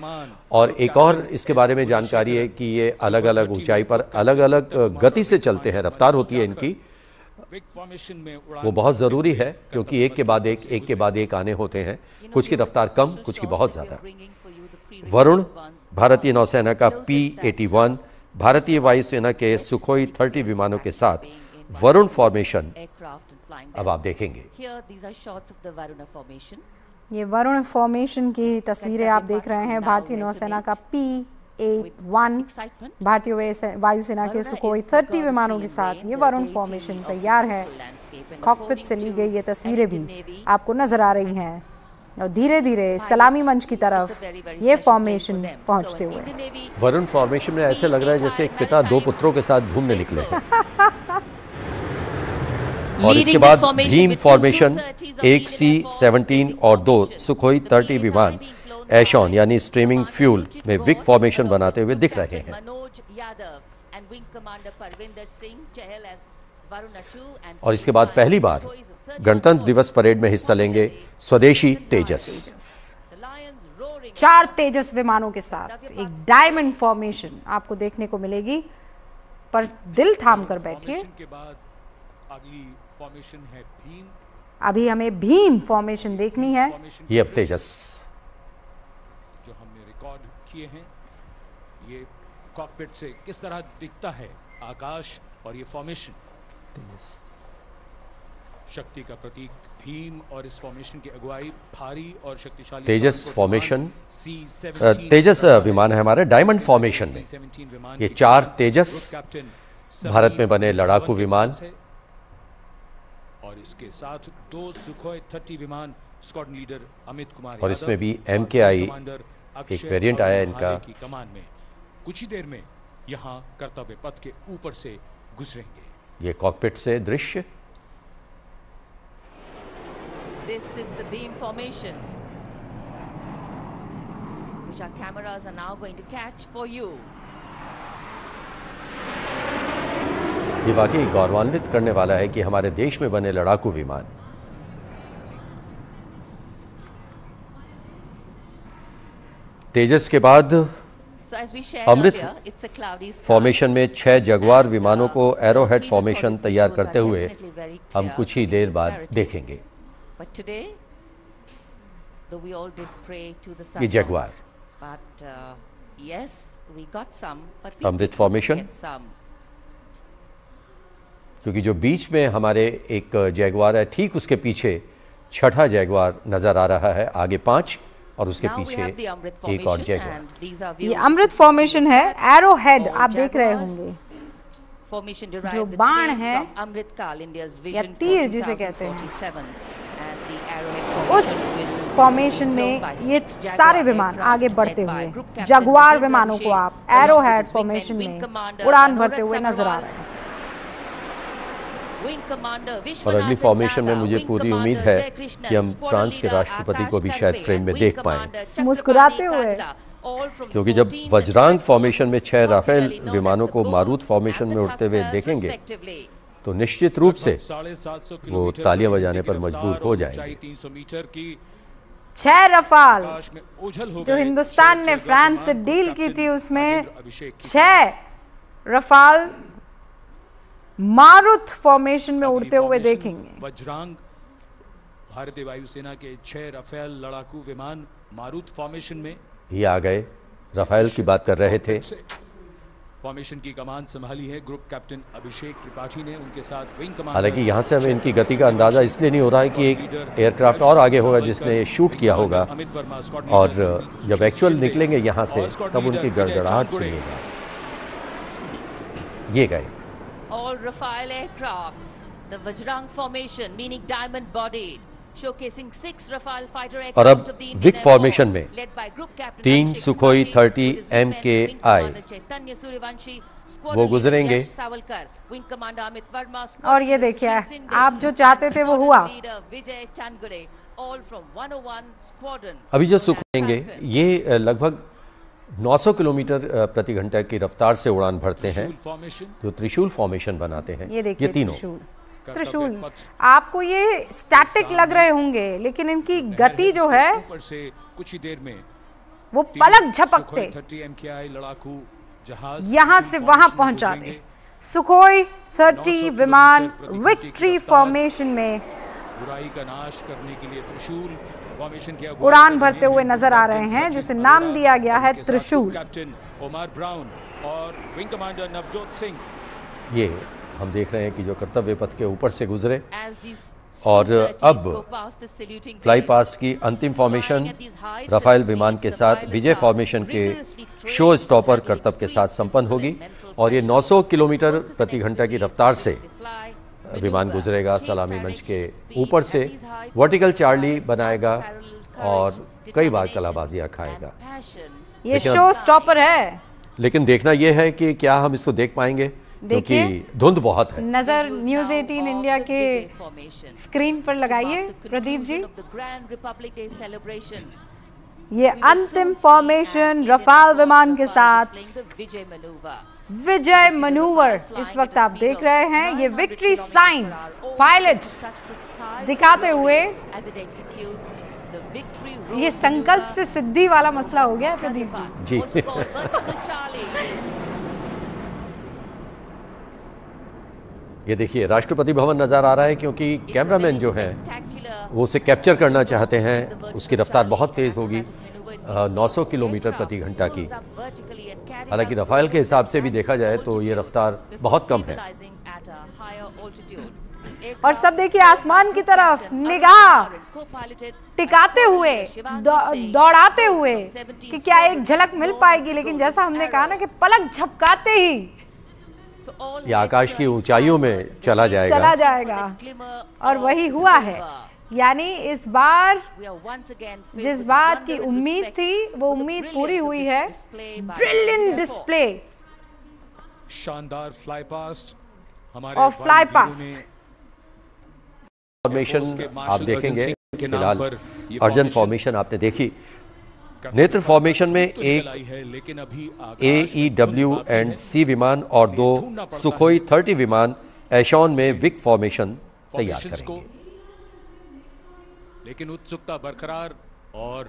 और एक और इसके बारे में जानकारी है कि ये अलग अलग ऊंचाई पर अलग अलग गति से चलते हैं। रफ्तार होती है इनकी। वो बहुत ज़रूरी है क्योंकि एक के बाद एक एक के बाद एक आने होते हैं। कुछ की रफ्तार कम कुछ की बहुत ज़्यादा। वरुण भारतीय नौसेना का पी एटी वन भारतीय वायुसेना के सुखोई थर्टी विमानों के साथ वरुण फॉर्मेशन अब आप देखेंगे। ये वरुण फॉर्मेशन की तस्वीरें आप देख रहे हैं भारतीय नौसेना का पी वन भारतीय वायुसेना के सुखोई थर्टी विमानों के साथ ये वरुण फॉर्मेशन तैयार है। कॉकपिट से ली गई ये तस्वीरें भी आपको नज़र आ रही हैं। और धीरे धीरे सलामी मंच की तरफ़ ये फॉर्मेशन पहुँचते हुए। वरुण फॉर्मेशन में ऐसे लग रहा है जैसे एक पिता दो पुत्रों के साथ घूमने निकले और इसके बाद भीम फॉर्मेशन एक सी सेवनटीन और दो सुखोई थर्टी विमान एशॉन यानी स्ट्रीमिंग फ्यूल में विक फॉर्मेशन बनाते हुए दिख रहे हैं। और इसके बाद पहली बार गणतंत्र दिवस परेड में हिस्सा लेंगे स्वदेशी तेजस। चार तेजस विमानों के साथ एक डायमंड फॉर्मेशन आपको देखने को मिलेगी। पर दिल थाम कर बैठिए। अभी हमें भीम फॉर्मेशन देखनी है। ये अब तेजस। किए हैं? ये कॉकपिट से किस तरह दिखता है? आकाश और ये फॉर्मेशन शक्ति का प्रतीक भीम और इस फॉर्मेशन की अगुवाई भारी और शक्तिशाली तेजस फॉर्मेशन तेजस विमान है हमारे डायमंड फॉर्मेशन में। ये चार तेजस भारत में बने लड़ाकू विमान। और इसके साथ दो सुखोई थर्टी विमान स्क्वाड लीडर अमित कुमार और इसमें भी एम के आई एक वेरिएंट आया इनका। की कमान में। कुछ ही देर में यहाँ कर्तव्य पथ के ऊपर से गुजरेंगे। ये कॉकपिट से दृश्य। This is the beam formation, which our cameras are now going to catch for you. ये वाकई गौरवान्वित करने वाला है कि हमारे देश में बने लड़ाकू विमान। तेजस के बाद अमृत फॉर्मेशन में छह जगवार विमानों को एरोहेड फॉर्मेशन तैयार करते हुए हम कुछ ही देर बाद देखेंगे। ये जगवार अमृत फॉर्मेशन क्योंकि जो बीच में हमारे एक जैगवार है ठीक उसके पीछे छठा जैगवार नज़र आ रहा है आगे पाँच। और उसके पीछे एक और जैगवार ये अमृत फॉर्मेशन है एरो हेड आप देख रहे होंगे। जो बाण है या तीर जिसे कहते हैं। उस फॉर्मेशन में ये सारे विमान आगे बढ़ते हुए जगवार विमानों को आप एरो हेड फॉर्मेशन में उड़ान भरते हुए नज़र आ रहे हैं। और अगली फॉर्मेशन में मुझे पूरी उम्मीद है कि हम फ्रांस के राष्ट्रपति को भी शायद फ्रेम में देख पाए। मुस्कुराते हुए। क्योंकि जब वज्रांग फॉर्मेशन में छह राफेल विमानों को मारूत फॉर्मेशन में उड़ते हुए देखेंगे तो निश्चित रूप से वो तालियाँ बजाने पर मजबूर हो जाएँगे। छह रफाल जो हिंदुस्तान ने फ्रांस से डील की थी उसमें छह रफाल मारुत फॉर्मेशन में उड़ते हुए देखेंगे। वज्रांग भारतीय वायुसेना के छह रफेल लड़ाकू विमान मारुत फॉर्मेशन में ये आ गए। रफेल की बात कर रहे थे। फॉर्मेशन की कमान संभाली है। ग्रुप कैप्टन अभिषेक त्रिपाठी ने उनके साथ विंग कमान हालाँकि यहाँ से हमें इनकी गति का अंदाज़ा इसलिए नहीं हो रहा है कि एक एयरक्राफ्ट और आगे होगा जिसने शूट किया होगा। और जब एक्चुअल निकलेंगे यहाँ से तब उनकी गड़गड़ाहट सुनिएगा। ये गए। All Rafale aircrafts. The Vajrang formation, meaning diamond bodied, showcasing six Rafale fighter aircraft. और अब aircraft of the vic formation में Force, led by Group Captain तीन Sukhoi Tripathi, thirty with his M K I वो गुजरेंगे और ये देखिए आप जो चाहते थे वो हुआ Leader Vijay Chandgure, all from 101 Squadron. अभी जो सुखोएँगे ये लगभग 900 किलोमीटर प्रति घंटा की रफ्तार से उड़ान भरते हैं। जो त्रिशूल फॉर्मेशन बनाते हैं ये देखिए तीनों। त्रिशूल। आपको ये स्टैटिक लग रहे होंगे लेकिन इनकी गति जो है से कुछ ही देर में वो पलक झपकते। थर्टी एम के आई लड़ाकू जहाज़ यहाँ से वहाँ पहुँचा दे। सुखोई 30 विमान विक्ट्री फॉर्मेशन में बुराई का नाश करने के लिए त्रिशूल फॉर्मेशन की अगुवाई उड़ान भरते हुए नज़र आ रहे हैं जिसे नाम दिया गया है त्रिशूल। कैप्टन ओमार ब्राउन और विंग कमांडर नवजोत सिंह। ये हम देख रहे हैं कि जो कर्तव्य पथ के ऊपर से गुजरे और अब फ्लाई पास्ट की अंतिम फॉर्मेशन राफेल विमान के साथ विजय फॉर्मेशन के शो स्टॉपर करतब के साथ संपन्न होगी और ये 900 किलोमीटर प्रति घंटा की रफ्तार से विमान गुजरेगा सलामी मंच के ऊपर से। वर्टिकल चार्ली बनाएगा और कई बार कलाबाजियाँ खाएगा। ये शो स्टॉपर है। लेकिन देखना यह है कि क्या हम इसको देख पाएँगे क्योंकि धुंध बहुत है। नज़र न्यूज़ 18 इंडिया के स्क्रीन पर लगाइए प्रदीप जी। ये अंतिम फॉर्मेशन रफाल विमान के साथ। विजय मनूवर। इस वक्त आप देख रहे हैं ये विक्ट्री साइन पायलट दिखाते हुए। ये संकल्प से सिद्धि वाला मसला हो गया प्रदीप जी। जी। ये देखिए राष्ट्रपति भवन नज़र आ रहा है क्योंकि कैमरामैन जो हैं वो उसे कैप्चर करना चाहते हैं। उसकी रफ्तार बहुत तेज होगी। 900 किलोमीटर प्रति घंटा की। हालाँकि रफाल के हिसाब से भी देखा जाए तो ये रफ्तार बहुत कम है। और सब देखिए आसमान की तरफ़ निगाह टिकाते हुए दौड़ाते हुए कि क्या एक झलक मिल पाएगी लेकिन जैसा हमने कहा ना कि पलक झपकाते ही ये आकाश की ऊंचाइयों में चला जाएगा। चला जाएगा। और वही हुआ है। यानी इस बार जिस बात की उम्मीद थी वो उम्मीद पूरी हुई है। ब्रिलियंट डिस्प्ले शानदार फ्लाई पास्ट हमारे और फ्लाई पास्ट फॉर्मेशन आप देखेंगे फ़िलहाल अर्जन फॉर्मेशन आपने देखी। नेत्र फॉर्मेशन में एक चलाई लेकिन अभी ए ई डब्ल्यू एंड सी विमान और दो सुखोई थर्टी विमान एशॉन में विक फॉर्मेशन तैयार करेंगे। लेकिन उत्सुकता बरकरार और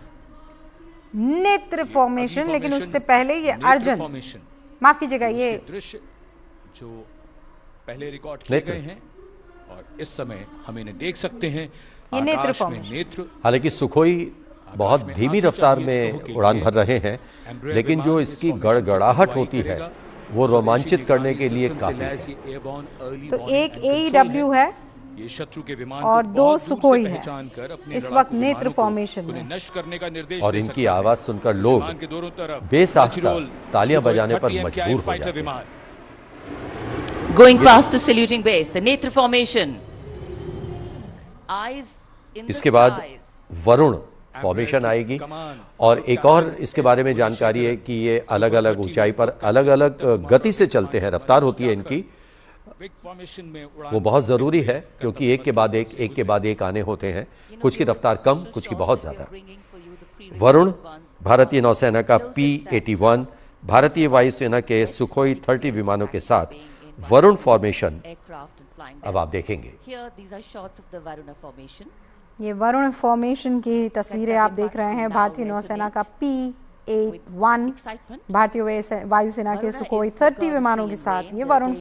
नेत्र फॉर्मेशन लेकिन उससे पहले ये अर्जन। फॉर्मेशन माफ़ कीजिएगा ये दृश्य जो पहले रिकॉर्ड किए गए हैं और इस समय हम इन्हें देख सकते हैं। ये नेत्र फॉर्मेशन। नेत्र। हालाँकि सुखोई बहुत धीमी रफ्तार में उड़ान भर रहे हैं लेकिन जो इसकी गड़गड़ाहट होती है वो रोमांचित करने के लिए काफ़ी है। तो एक ए है। ये शत्रु के विमान और दो सुखोई है। कर अपने इस वक्त नेत्र फॉर्मेशन में नष्ट करने का निर्देश और इनकी आवाज़ सुनकर लोग विमान के दोनों तरफ़ बेसाख्ता तालियाँ बजाने पर मजबूर हो जाते हैं। विमान। Going past the saluting base, the Netra formation. Eyes in the इसके बाद वरुण फॉर्मेशन आएगी। और एक और इसके बारे में जानकारी है कि ये अलग अलग ऊंचाई पर अलग अलग गति से चलते हैं। रफ्तार होती है इनकी। वो बहुत ज़रूरी है। क्योंकि एक के बाद एक एक के बाद एक आने होते हैं। कुछ की रफ्तार कम कुछ की बहुत ज़्यादा। वरुण भारतीय नौसेना का पी एटी वन भारतीय वायुसेना के सुखोई थर्टी विमानों के साथ वरुण फॉर्मेशन अब आप देखेंगे. ये वरुण फॉर्मेशन की तस्वीरें आप देख रहे हैं। भारतीय नौसेना का पी एट वन भारतीय वायुसेना के सुखोई 30 विमानों के साथ। ये वरुण